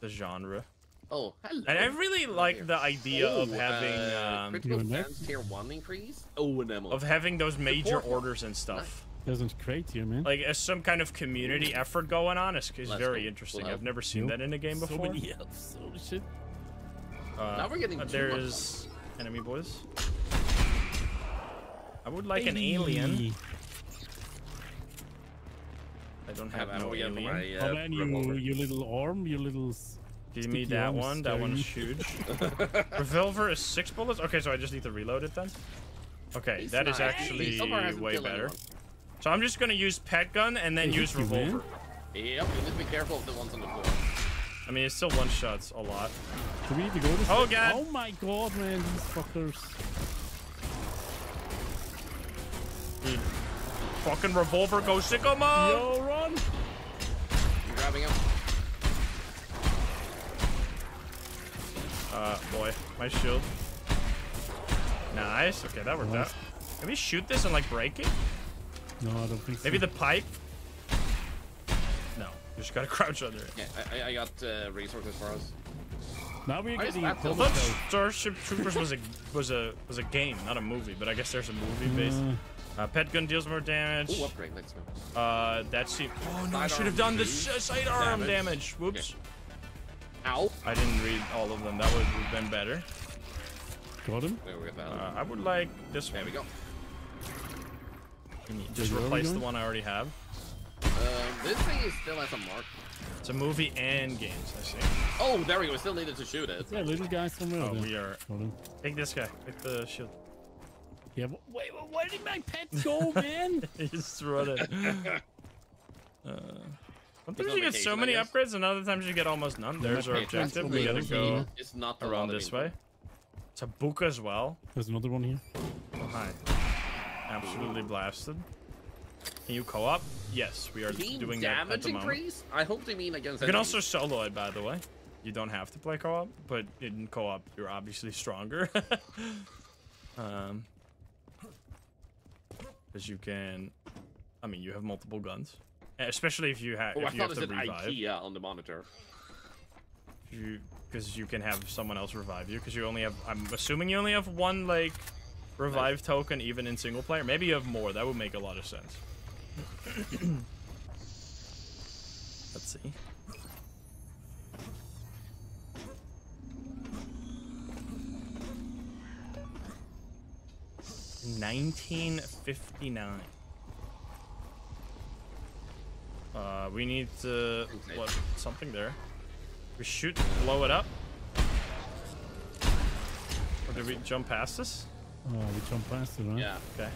the genre. Oh, hello. And I really like the idea of Oh, having uh, um, critical You tier one increase. Oh, an emerald. of having those major Support. orders and stuff. Doesn't create here, man. Like as some kind of community effort going on is, is very go. interesting. We'll I've never seen Nope. that in a game so before. many elves. Holy shit. Uh, Now we're getting but there's enemy boys. I would like an alien. I don't have have no no alien. my, Oh uh, man, you, revolver. your little arm, your little. S- Give me that arms one. That staring. one's huge. Revolver is six bullets. Okay, so I just need to reload it then. Okay, He's that is nice. actually He so far hasn't way better. anyone. So I'm just gonna use pet gun and then Hey, use thank you, revolver. Yep, you need to be careful of the ones on the floor. I mean, it's still one shots a lot. Do we need to go this Oh, way? God. Oh my god, man, these fuckers. Dude, fucking revolver go sicko mode. Yo, run! I'm grabbing him. Uh, boy, my shield. Nice. Okay, that worked Nice. out. Can we shoot this and like break it? No, I don't think so. Maybe the pipe. No, you just gotta crouch under it. Yeah, I, I- I got uh, resources for us. Now we're Why is getting that I thought Starship Troopers was a was a was a game, not a movie. But I guess there's a movie based. Uh, Uh, pet gun deals more damage. Ooh, upgrade, let's go. Uh, that seemed. Oh no! I should have done the damage. s- sidearm Damage. damage. Whoops. Ow! I didn't read all of them. That would have been better. got him. There we go. Uh, I would like this there one. we go. Just Where are we replace the one I already have. Um, this thing is still has a mark. It's a movie and games. I see. Oh, there we go. We still needed to shoot it. Yeah, little guy somewhere. Oh, we are. Got him. Take this guy. Take the shield. Yeah, but wait, wait, where did my pet go, man? You just run it. Uh, sometimes you get so many upgrades, and other times you get almost none. There's our objective. We gotta go It's not a around this way. It's a book as well. There's another one here. Oh, hi. Absolutely blasted. Can you co-op? Yes, we are You mean doing that at damage the moment. increase? I hope they mean against. You can enemies. also solo it, by the way. You don't have to play co-op, but in co-op, you're obviously stronger. um, because you can, I mean, you have multiple guns, especially if you have Oh, I if you thought have it to said revive. IKEA on the monitor. You because you can have someone else revive you because you only have. I'm assuming you only have one like revive token even in single player. Maybe you have more. That would make a lot of sense. Let's see. Nineteen fifty nine. Uh, we need to Okay. what something there. We shoot, blow it up. Or did we jump past this? Oh, we jump past it, right? Yeah, Okay.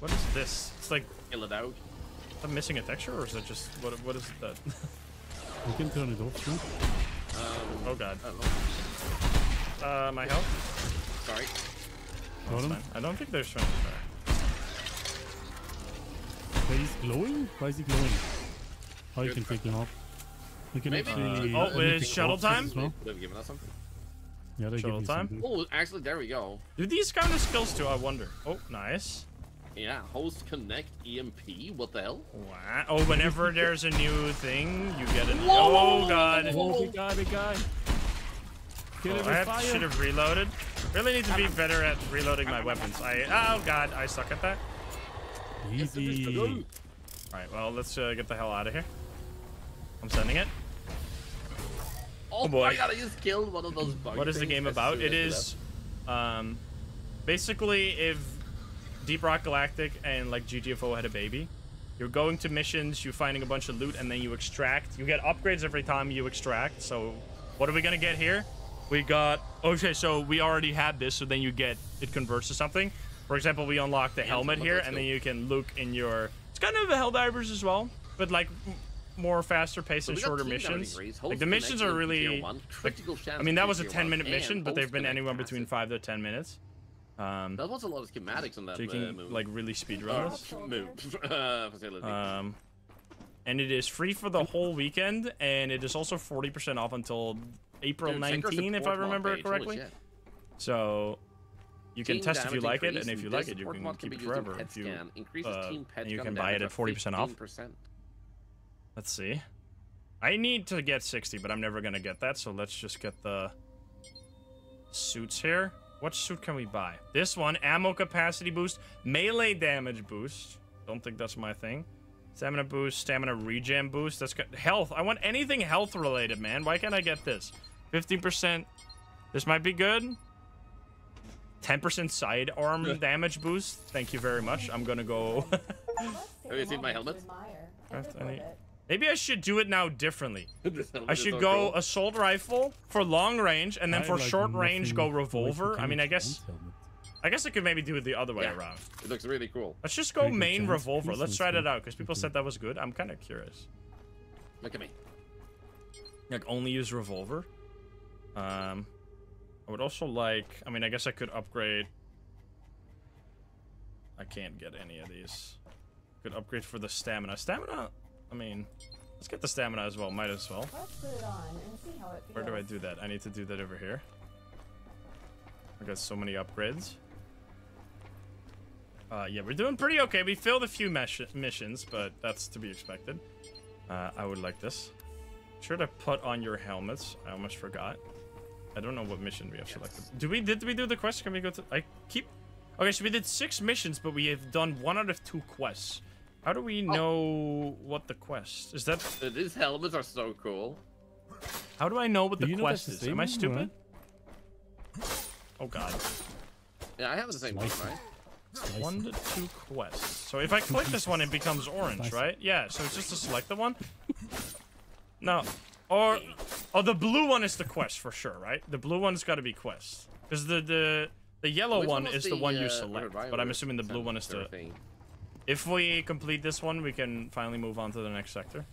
What is this? It's like kill it out. I'm missing a texture, or is it just what? What is that? We can turn it off, too. Um, oh god. I don't. Uh, my health. Sorry. Got That's I don't think there's friendly fire. Wait, he's glowing? Why is he glowing? Oh, you Good can take him off. We can Maybe- actually. Uh, oh, it's shuttle time? As well. Would have given us something. Yeah, they Shuttle give you time? Oh, actually, there we go. Do these kind of skills too? I wonder. Oh, nice. Yeah, host connect EMP. What the hell? Wow. Oh, whenever there's a new thing, you get an. Whoa, whoa, whoa, Oh god. Oh, big guy, big guy. Get Oh, I have, should have reloaded. Really need to be better at reloading my weapons. I oh god, I suck at that. Easy. All right, well let's uh, get the hell out of here. I'm sending it. Oh, boy. my god, I just killed one of those bugs. What is the game about? It is, um, basically if Deep Rock Galactic and like GTFO had a baby, you're going to missions, you're finding a bunch of loot, and then you extract. You get upgrades every time you extract. So, what are we gonna get here? We got okay. So we already had this. So then you get it converts to something. For example, we unlock the helmet here, and then you can look in your. It's kind of a Helldivers as well, but like m- more faster paced So and shorter missions. Like the missions are connect EMP tier really. like, I mean, that was a 10 minute mission, but they've been anywhere between five to 10 minutes. Um, That was a lot of schematics on that so you uh, can move. like really speed uh, this. uh. Um, and it is free for the whole weekend, and it is also 40% off until April Dude, 19, if I remember it page, correctly. So you can Team test if you like it, and if you this like it, you can keep it forever. If you, uh, team pet and you can buy it at 40% off. 15%. Let's see. I need to get 60, but I'm never gonna get that, so let's just get the suits here. What suit can we buy? This one, ammo capacity boost, melee damage boost. Don't think that's my thing. Stamina boost, stamina regen boost. That's good. Health. I want anything health related, man. Why can't I get this? 15%. This might be good. 10% sidearm damage boost. Thank you very much. I'm gonna go. Have you seen my helmet? Craft any- Maybe I should do it now differently. I should go cool. assault rifle for long range, and then I for like short range go nothing away from revolver. I mean, I guess I guess I could maybe do it the other way Yeah. around. It looks really cool. Let's just go Pretty good main revolver. Let's try that out because people said that was good. I'm kind of curious. Look at me. Like only use revolver. Um, I would also like. I mean, I guess I could upgrade. I can't get any of these. Could upgrade for the stamina. Stamina. I mean, let's get the stamina as well. Might as well. Let's put it on and see how it feels. Where do I do that? I need to do that over here. I got so many upgrades. Uh, yeah, we're doing pretty okay. We failed a few missions, but that's to be expected. Uh, I would like this. Sure to put on your helmets. I almost forgot. I don't know what mission we have selected. Do we did we do the quest? Can we go to? I keep. Okay, so we did six missions, but we have done one out of two quests. How do we know what the quest is? That These helmets are so cool. how do I know what Do the quest that's is? the Am I same one, stupid? Oh god. Yeah, I have the same one, Slice it. right? Slice One to two quests. So if I click this one, it becomes orange, Slice right? Yeah, so it's just to select the one. No. Or oh the blue one is the quest for sure, right? The blue one's gotta be quest. Because the the the yellow Which one is the, one you uh, select. But I'm assuming the blue one is the thing? If we complete this one we can finally move on to the next sector.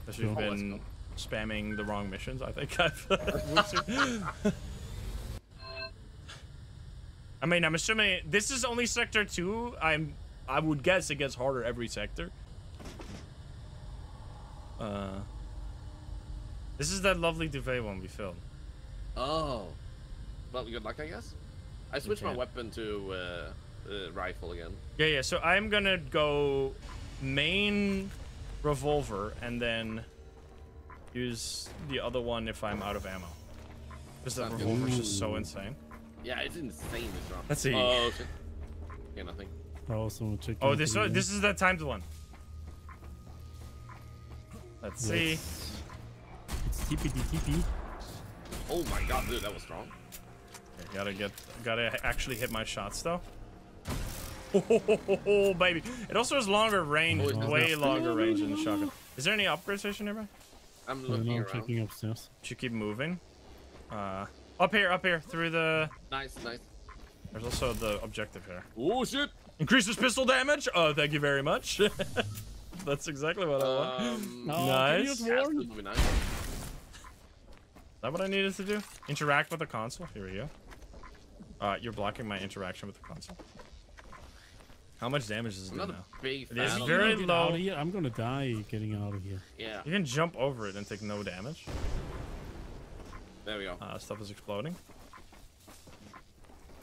Because we've Sure. Oh, been go. spamming the wrong missions, I think I've I mean, I'm assuming this is only sector two. I'm, I would guess it gets harder every sector. Uh, this is that lovely duvet one we filmed. Oh. Well, good luck, I guess. I switched my weapon to uh, uh, rifle again. Yeah, yeah. So I'm gonna go main revolver and then use the other one if I'm out of ammo. Because that Sounds good. revolver's just so insane. Yeah, it's insanely strong. Let's see. Oh, shit. Yeah, nothing. I also check. Oh, this the, uh, this is the timed one. Let's see. yes. It's TPD TP. Oh my god, dude, that was strong. Okay, gotta get, gotta actually hit my shots though. Oh, baby! It also has longer range, Oh, way now. longer range than the shotgun. Is there any upgrade station nearby? I'm I'm looking now around. checking upstairs. Should keep moving. Uh, up here, up here, through the. Nice, nice. There's also the objective here. Oh shit! Increases pistol damage. Oh, thank you very much. That's exactly what I want. Um, Oh, Nice. can you yeah, warn? this would be nice. Is that what I needed to do? Interact with the console. Here we go. Uh, you're blocking my interaction with the console. How much damage does it I'm do not now? a big It is fan of very them. low. Out. I'm gonna die getting out of here. Yeah, You can jump over it and take no damage. there we go. Uh, stuff is exploding.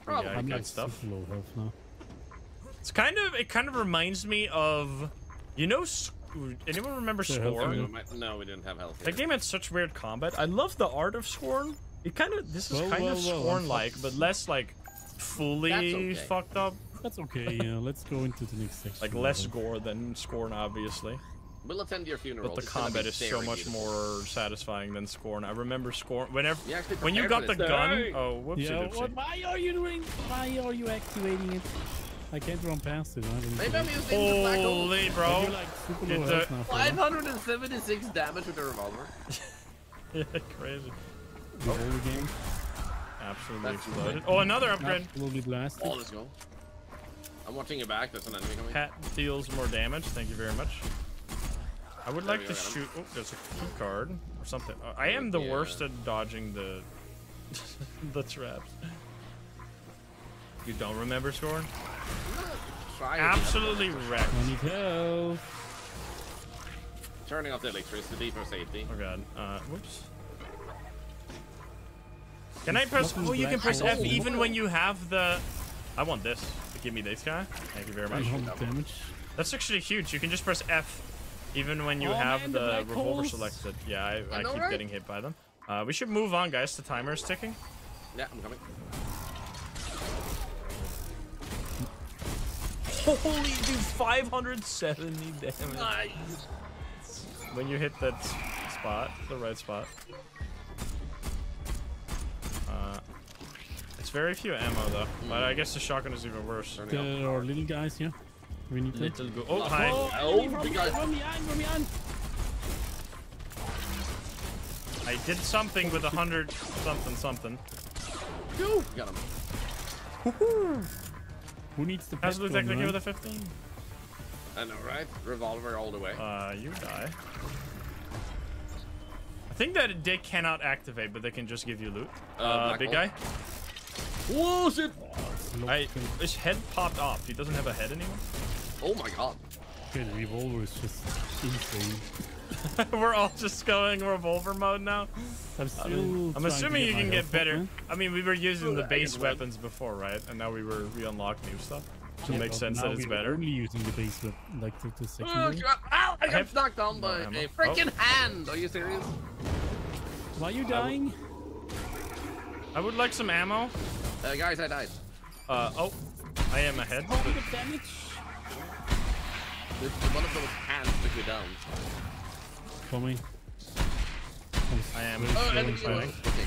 Probably. Yeah, I'm good like stuff. low health now. It's kind of it kind of reminds me of you know anyone remember Yeah, health Scorn? We No, we didn't have health. That game had such weird combat. I love the art of Scorn. It kind of this is Well, kind well, of well, Scorn like, but less like fully okay. fucked up. That's okay. Yeah, let's go into the next section. Like less gore than Scorn, obviously. We'll attend your funeral. But the It's combat is so much beautiful. more satisfying than Scorn. I remember Scorn whenever We actually when you got the this. gun. Hey! Oh, whoopsie Yeah, doopsie. what, why are you doing? Why are you activating it? I can't run past it. I don't Maybe I'm using the. Holy bro! like super Did low the- health now. fella. 576 damage with the revolver. Yeah, crazy. The whole game. Absolutely That's exploded. Oh, another upgrade. Absolutely blasted. Oh, let's go. I'm watching your back. There's an enemy coming. Hat deals more damage. Thank you very much. I would There like we to shoot. Oh, there's a key card or something. Uh, I am the Yeah. worst at dodging the the traps. You don't remember Scorn? Try. Absolutely wrecked. I need help. Turning off the electricity for safety. Oh god. Uh, whoops. Can I press? Oh, you can press F even when you have the. I want this. Give me this guy. Thank you very much. damage. That's actually huge. You can just press F even when you Oh, have man, the, the revolver holes. selected. Yeah, I, I, I know, keep right? getting hit by them. Uh, we should move on, guys. The timer is ticking. Yeah, I'm coming. Holy dude, 570 damage. Nice. When you hit that spot, the right spot. Uh, it's very few ammo though, but I guess the shotgun is even worse. There are little guys here. We need to. Little go- oh, hi. Oh, from big behind, guy. from behind, from behind. I did something with a hundred something something. Go. Got him. Who needs the How's the pistol, technically man? with a 15? I know, right? Revolver all the way. Uh, you die. I think that they cannot activate, but they can just give you loot. Uh, Uh, big hole. guy. Whoa, shit! I, his head popped off. He doesn't have a head anymore. Oh my god. Okay, the revolver is just insane. We're all just going revolver mode now. I'm still. I'm assuming you can get better. man. I mean, we were using the base weapons before, right? And now we were we unlocked new stuff. So it Yeah, makes sense that it's we're better. Only using the base weapon, like the, the Oh, secondary. God. Ow! I got have knocked down by ammo. a oh. freaking hand. Are you serious? Why are you dying? I would like some ammo. Uh, guys, I died. Uh oh, I am ahead. Oh, the damage. This, one of those hands took me down. Coming. I am Oh, slowly enemy fighting. okay.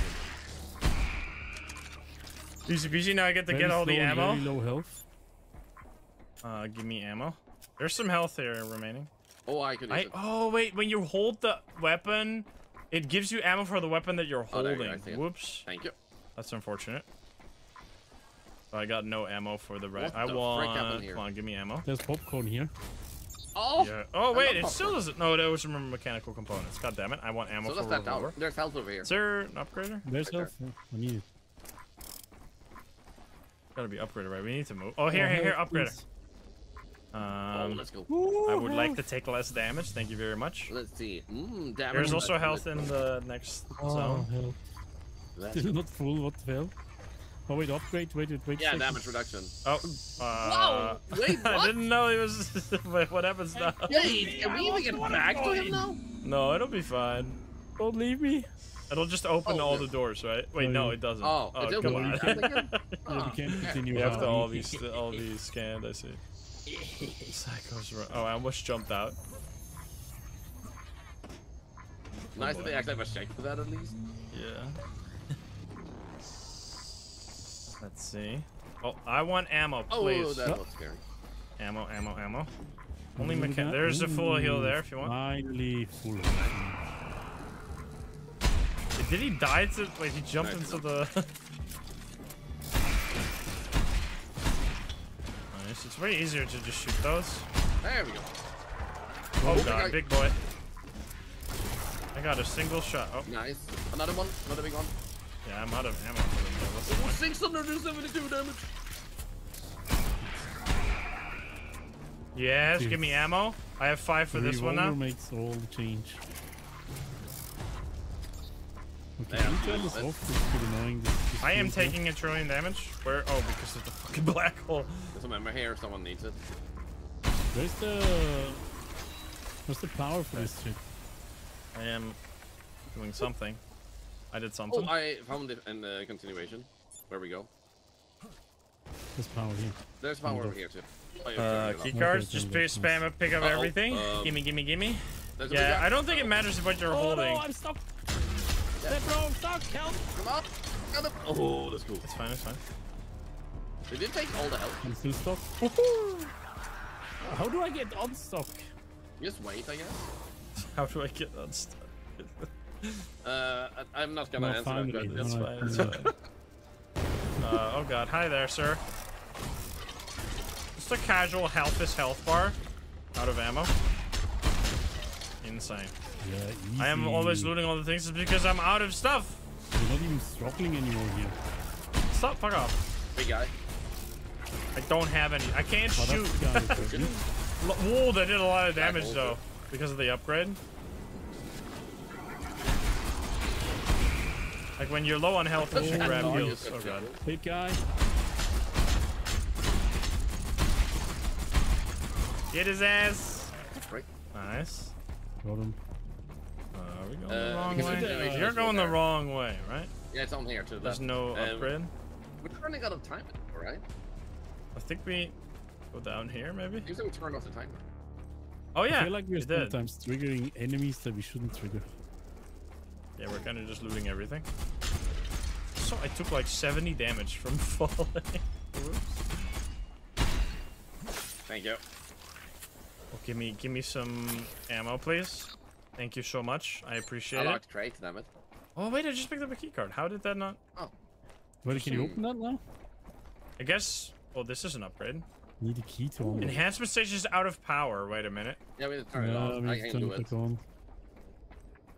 Easy peasy. Now I get to Very get all the slow and ammo. Very low health. Uh, give me ammo. There's some health here remaining. Oh, I could I oh wait, when you hold the weapon, it gives you ammo for the weapon that you're Oh, holding. you go, I see it. Whoops, Thank you. That's unfortunate. I got no ammo for the right. I the frick want. happened here? Come on, give me ammo. There's popcorn here. Oh! Yeah. Oh wait, love it still doesn't. No, that was remember mechanical components. God damn it! I want ammo So for does that revolver. tower. There's health over here. Is there an upgrader? There's Right health. Yeah, I need it. Gotta be upgraded, right? We need to move. Oh, here, Oh, here, here, health, upgrader. please. Oh, Um, let's go. I would like to take less damage. Thank you very much. Let's see. Mmm, damage. There's also health in the next Oh, zone. health. Let's Still not full. What the hell? Oh wait, upgrade. Wait, wait, wait. Yeah, second. damage reduction. Oh, uh, Whoa! Wait, what? I didn't know it was. Wait, what happens now? Wait, can we even get back to him now? No, it'll be fine. Don't leave me. It'll just open Oh, all yeah. the doors, right? Wait, Oh, no, it doesn't. Oh, oh it's come on. You again? Yeah, Oh, we can't continue. You have to all these, be all be scanned. I see. Psychos. run- Oh, I almost jumped out. Nice that they actually have a check for that at least. Yeah. Let's see. Oh, I want ammo, Oh, please. that was scary. Ammo, ammo, ammo. Only Look at mechan- There's a full heal there if you want. Finally full. Did he die to? Wait, he jumped Nice. into the. nice. It's way easier to just shoot those. There we go. Oh, oh big god, big boy. I got a single shot. Oh, Nice. Another one. Another big one. Yeah, I'm out of ammo for them. What's the point? 672 damage. Yes, Dude. give me ammo. I have five for The this one revolver now. makes all the change. Okay, Yeah, can you turn this that's- off? This is annoying. This, this I am taking a trillion damage. Where? Oh, because of the fucking black hole. There's some ammo here if someone needs it. Where's the Where's the power for this shit? I am doing something. I did something. Oh, something. I found it in the continuation. Where we go. There's power here. There's power over here too. Oh, yeah, Uh, key cards, just pay, that's spam up, pick up Uh-oh, everything. um, gimme, gimme, gimme. There's a big Yeah. I don't think it matters what you're Oh holding. no, I'm stuck. Step bro, I'm stuck. Help! Come on. Oh, that's cool. It's fine, it's fine. They did take all the health. I'm still stuck. How do I get unstuck? Just wait, I guess. How do I get unstuck? Uh, I, I'm not gonna No, answer finally, that It's question. no. fine, it's fine. Uh, oh god, hi there, sir. Just a casual health is health bar. Out of ammo. Insane. Yeah, I am always looting all the things because I'm out of stuff. You're not even struggling anymore here. Stop, fuck off. Big guy. I don't have any. I can't Oh, shoot. that's the guy. L- Whoa, that did a lot of damage though. because of the upgrade. Like when you're low on health, you should grab heals. Oh god. yes. Big guy. Get his ass. Right. Nice. Got him. Uh, are we going Uh, the wrong way? the You're going the wrong way, right? Yeah, it's on here too. There's that. no Um, upgrade. We're running out of time, right? I think we go down here, maybe. Seems like we turned off the timer. Oh yeah, I feel like we're we did. sometimes triggering enemies that we shouldn't trigger. Yeah, we're kind of just looting everything. So I took like 70 damage from falling. Whoops. Thank you. Oh, give me, give me some ammo, please. Thank you so much. I I appreciate like it. to crate, damn it. Oh wait, I just picked up a keycard. How did that not? Oh. Well, can you open that now? I guess. Oh, this is an upgrade. Need a key to unlock. Enhancement station is out of power. Wait a minute. Yeah, we need to turn it Yeah, off. I can turn do it it. on.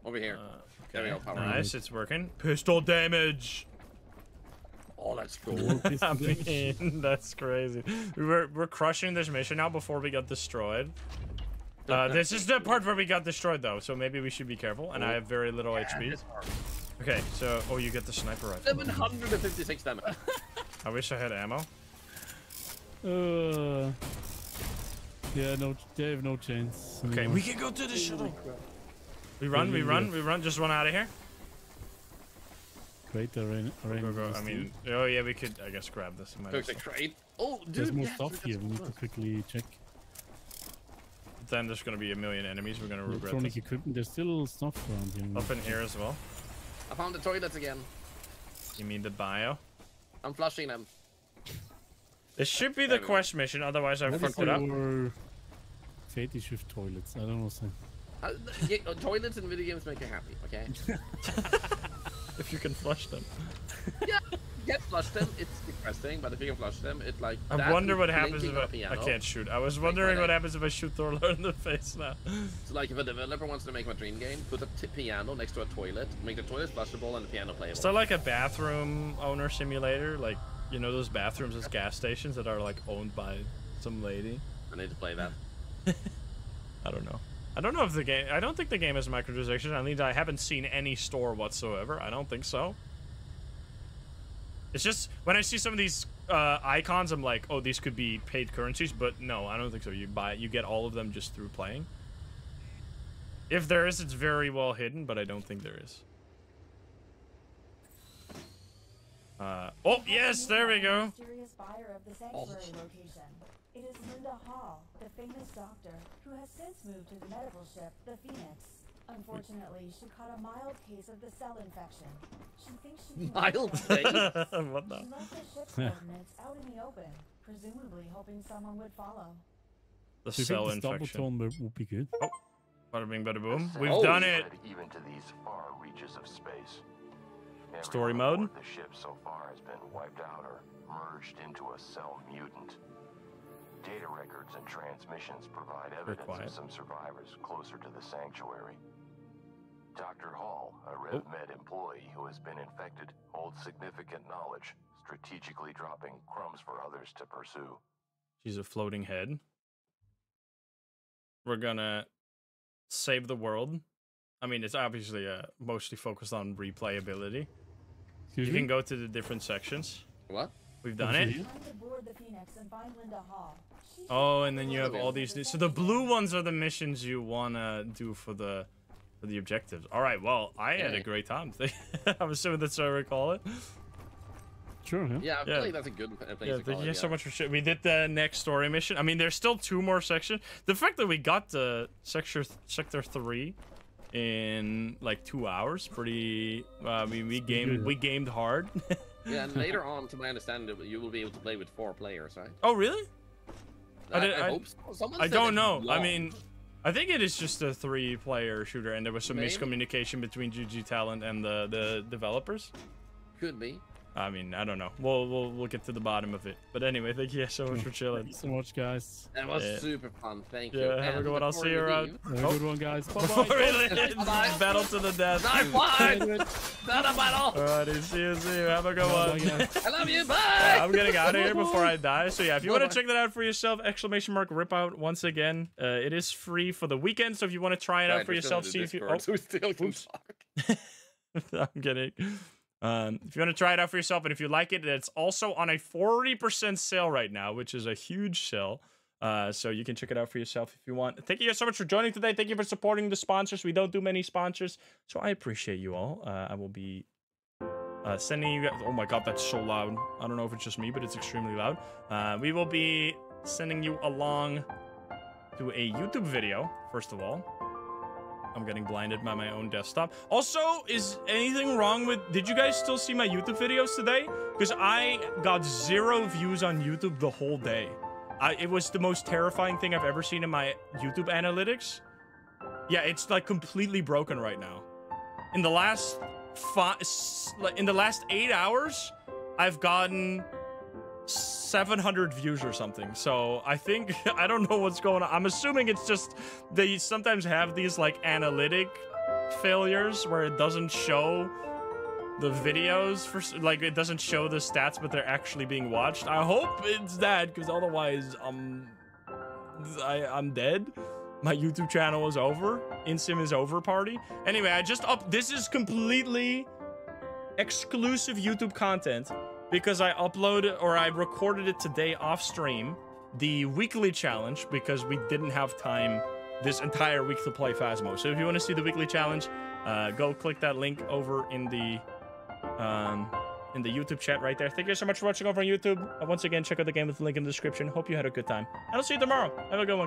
Over here. Uh, There we go, power. Nice, it's working. Pistol damage. Oh, that's cool. I mean, that's crazy. We were we're crushing this mission now before we got destroyed. Uh, this is the part where we got destroyed though, so maybe we should be careful. And I have very little HP. Okay, so oh, you get the sniper rifle. 756 damage. I wish I had ammo. Uh, yeah, no, they have no chance. Okay, we can go to the shuttle. We run, we run, we run. Just run out of here. Great arena. Go, go. I mean, oh yeah, we could, I guess, grab this. Might Took as the well. crate. Oh, dude. There's more yeah, stuff here. We need to quickly check. Then there's gonna be a million enemies. We're gonna regret Electronic this. equipment. There's still stuff around here. Up in here as well. I found the toilets again. You mean the bio? I'm flushing them. This should be the There we go. quest mission. Otherwise, I What is fucked it up. your fetish with toilets? I don't know. Sam. Uh, yeah, uh, toilets in video games make you happy, okay? If you can flush them. yeah, get flush them. It's depressing, but if you can flush them, it's like. I wonder what happens if I, piano. I can't shoot. I was wondering what happens if I shoot Thorlar in the face now. So like if a developer wants to make my dream game, put a t- piano next to a toilet, make the toilet flushable and the piano playable. Is that like a bathroom owner simulator? Like, you know those bathrooms at gas stations that are like owned by some lady? I need to play that. I don't know. I don't know if the game. I don't think the game has microtransactions. I mean, I haven't seen any store whatsoever. I don't think so. It's just when I see some of these uh, icons, I'm like, oh, these could be paid currencies, but no, I don't think so. You buy, you get all of them just through playing. If there is, it's very well hidden, but I don't think there is. Uh, oh yes, there we go. Mysterious buyer of the sanctuary location. It is Linda Hall, famous doctor, who has since moved to the medical ship, the Phoenix. Unfortunately, she caught a mild case of the cell infection. She thinks she Mild get case? what the? She left the ship's coordinates out in the open, presumably hoping someone would follow. The Do you cell think the double infection. tone would- would be good? Oh, bada bing, bada boom. We've sensors done it. Even to these far reaches of space. Everyone Story mode? The ship so far has been wiped out or merged into a cell mutant. Data records and transmissions provide evidence of some survivors closer to the sanctuary. Dr. Hall, a Oh. RevMed employee who has been infected, holds significant knowledge, strategically dropping crumbs for others to pursue. She's a floating head. We're gonna save the world. I mean, it's obviously uh, mostly focused on replayability. Excuse you me? can go to the different sections. What? We've done it. here? Time to board the Phoenix and find Linda Hall. She should Oh, and then you have all these. new. So the blue ones are the missions you wanna do for the for the objectives. All right. Well, I had a great time. I'm assuming that's what I recall it. Sure, yeah. Yeah, I feel Yeah. like that's a good place Yeah, to thank call you it, so much for sh- We did the next story mission. I mean, there's still two more sections. The fact that we got the sector sector three in like two hours, pretty. Uh, I mean, we gamed we gamed hard. Yeah, and later on, to my understanding, you will be able to play with four players, right? oh, really? I I, did- I I- hope so. Someone I don't know. I mean, I think it is just a three-player shooter, and there was some Maybe. miscommunication between GG Talent and the the developers. could be. I mean, I don't know. We'll we'll we'll get to the bottom of it. But anyway, thank you so much for chilling. Thank chilling. you so much, guys. That was Yeah. super fun. Thank you. Yeah, have a good one. I'll see you around. leave- Have a good one, guys. Bye-bye. it Bye. battle to the death. Nice one! Bye. Not a battle. Alrighty, see you, see you. Have a good one. I love you. Bye. I'm getting out of here before I die. So yeah, if you want to check that out for yourself, exclamation mark rip out once again. Uh, it is free for the weekend, so if you want to try it out for we're still in yourself, see if you. Discord, Oh, so we still can oops. talk. I'm kidding. Um, if you want to try it out for yourself, and if you like it, it's also on a 40% sale right now, which is a huge sale. Uh, so you can check it out for yourself if you want. Thank you guys so much for joining today. Thank you for supporting the sponsors. We don't do many sponsors, so I appreciate you all. Uh, I will be uh, sending you guys. Oh my god, that's so loud. I don't know if it's just me, but it's extremely loud. Uh, we will be sending you along to a YouTube video, first of all. I'm getting blinded by my own desktop. Also, is anything wrong with... Did you guys still see my YouTube videos today? Because I got zero views on YouTube the whole day. I, it was the most terrifying thing I've ever seen in my YouTube analytics. Yeah, it's like completely broken right now. In the last five... In the last eight hours, I've gotten 700 views or something. So I think I don't know what's going on. I'm assuming it's just they sometimes have these like analytic failures where it doesn't show the videos for like it doesn't show the stats but they're actually being watched. I hope it's that cuz otherwise um I I'm dead. My YouTube channel is over. Insym is over party. Anyway, I just up this is completely exclusive YouTube content because I uploaded or I recorded it today off stream, the weekly challenge, because we didn't have time this entire week to play Phasmo. So if you want to see the weekly challenge, uh, go click that link over in the um, in the YouTube chat right there. Thank you so much for watching over on YouTube. Uh, once again, check out the game with the link in the description. Hope you had a good time. And I'll see you tomorrow. Have a good one.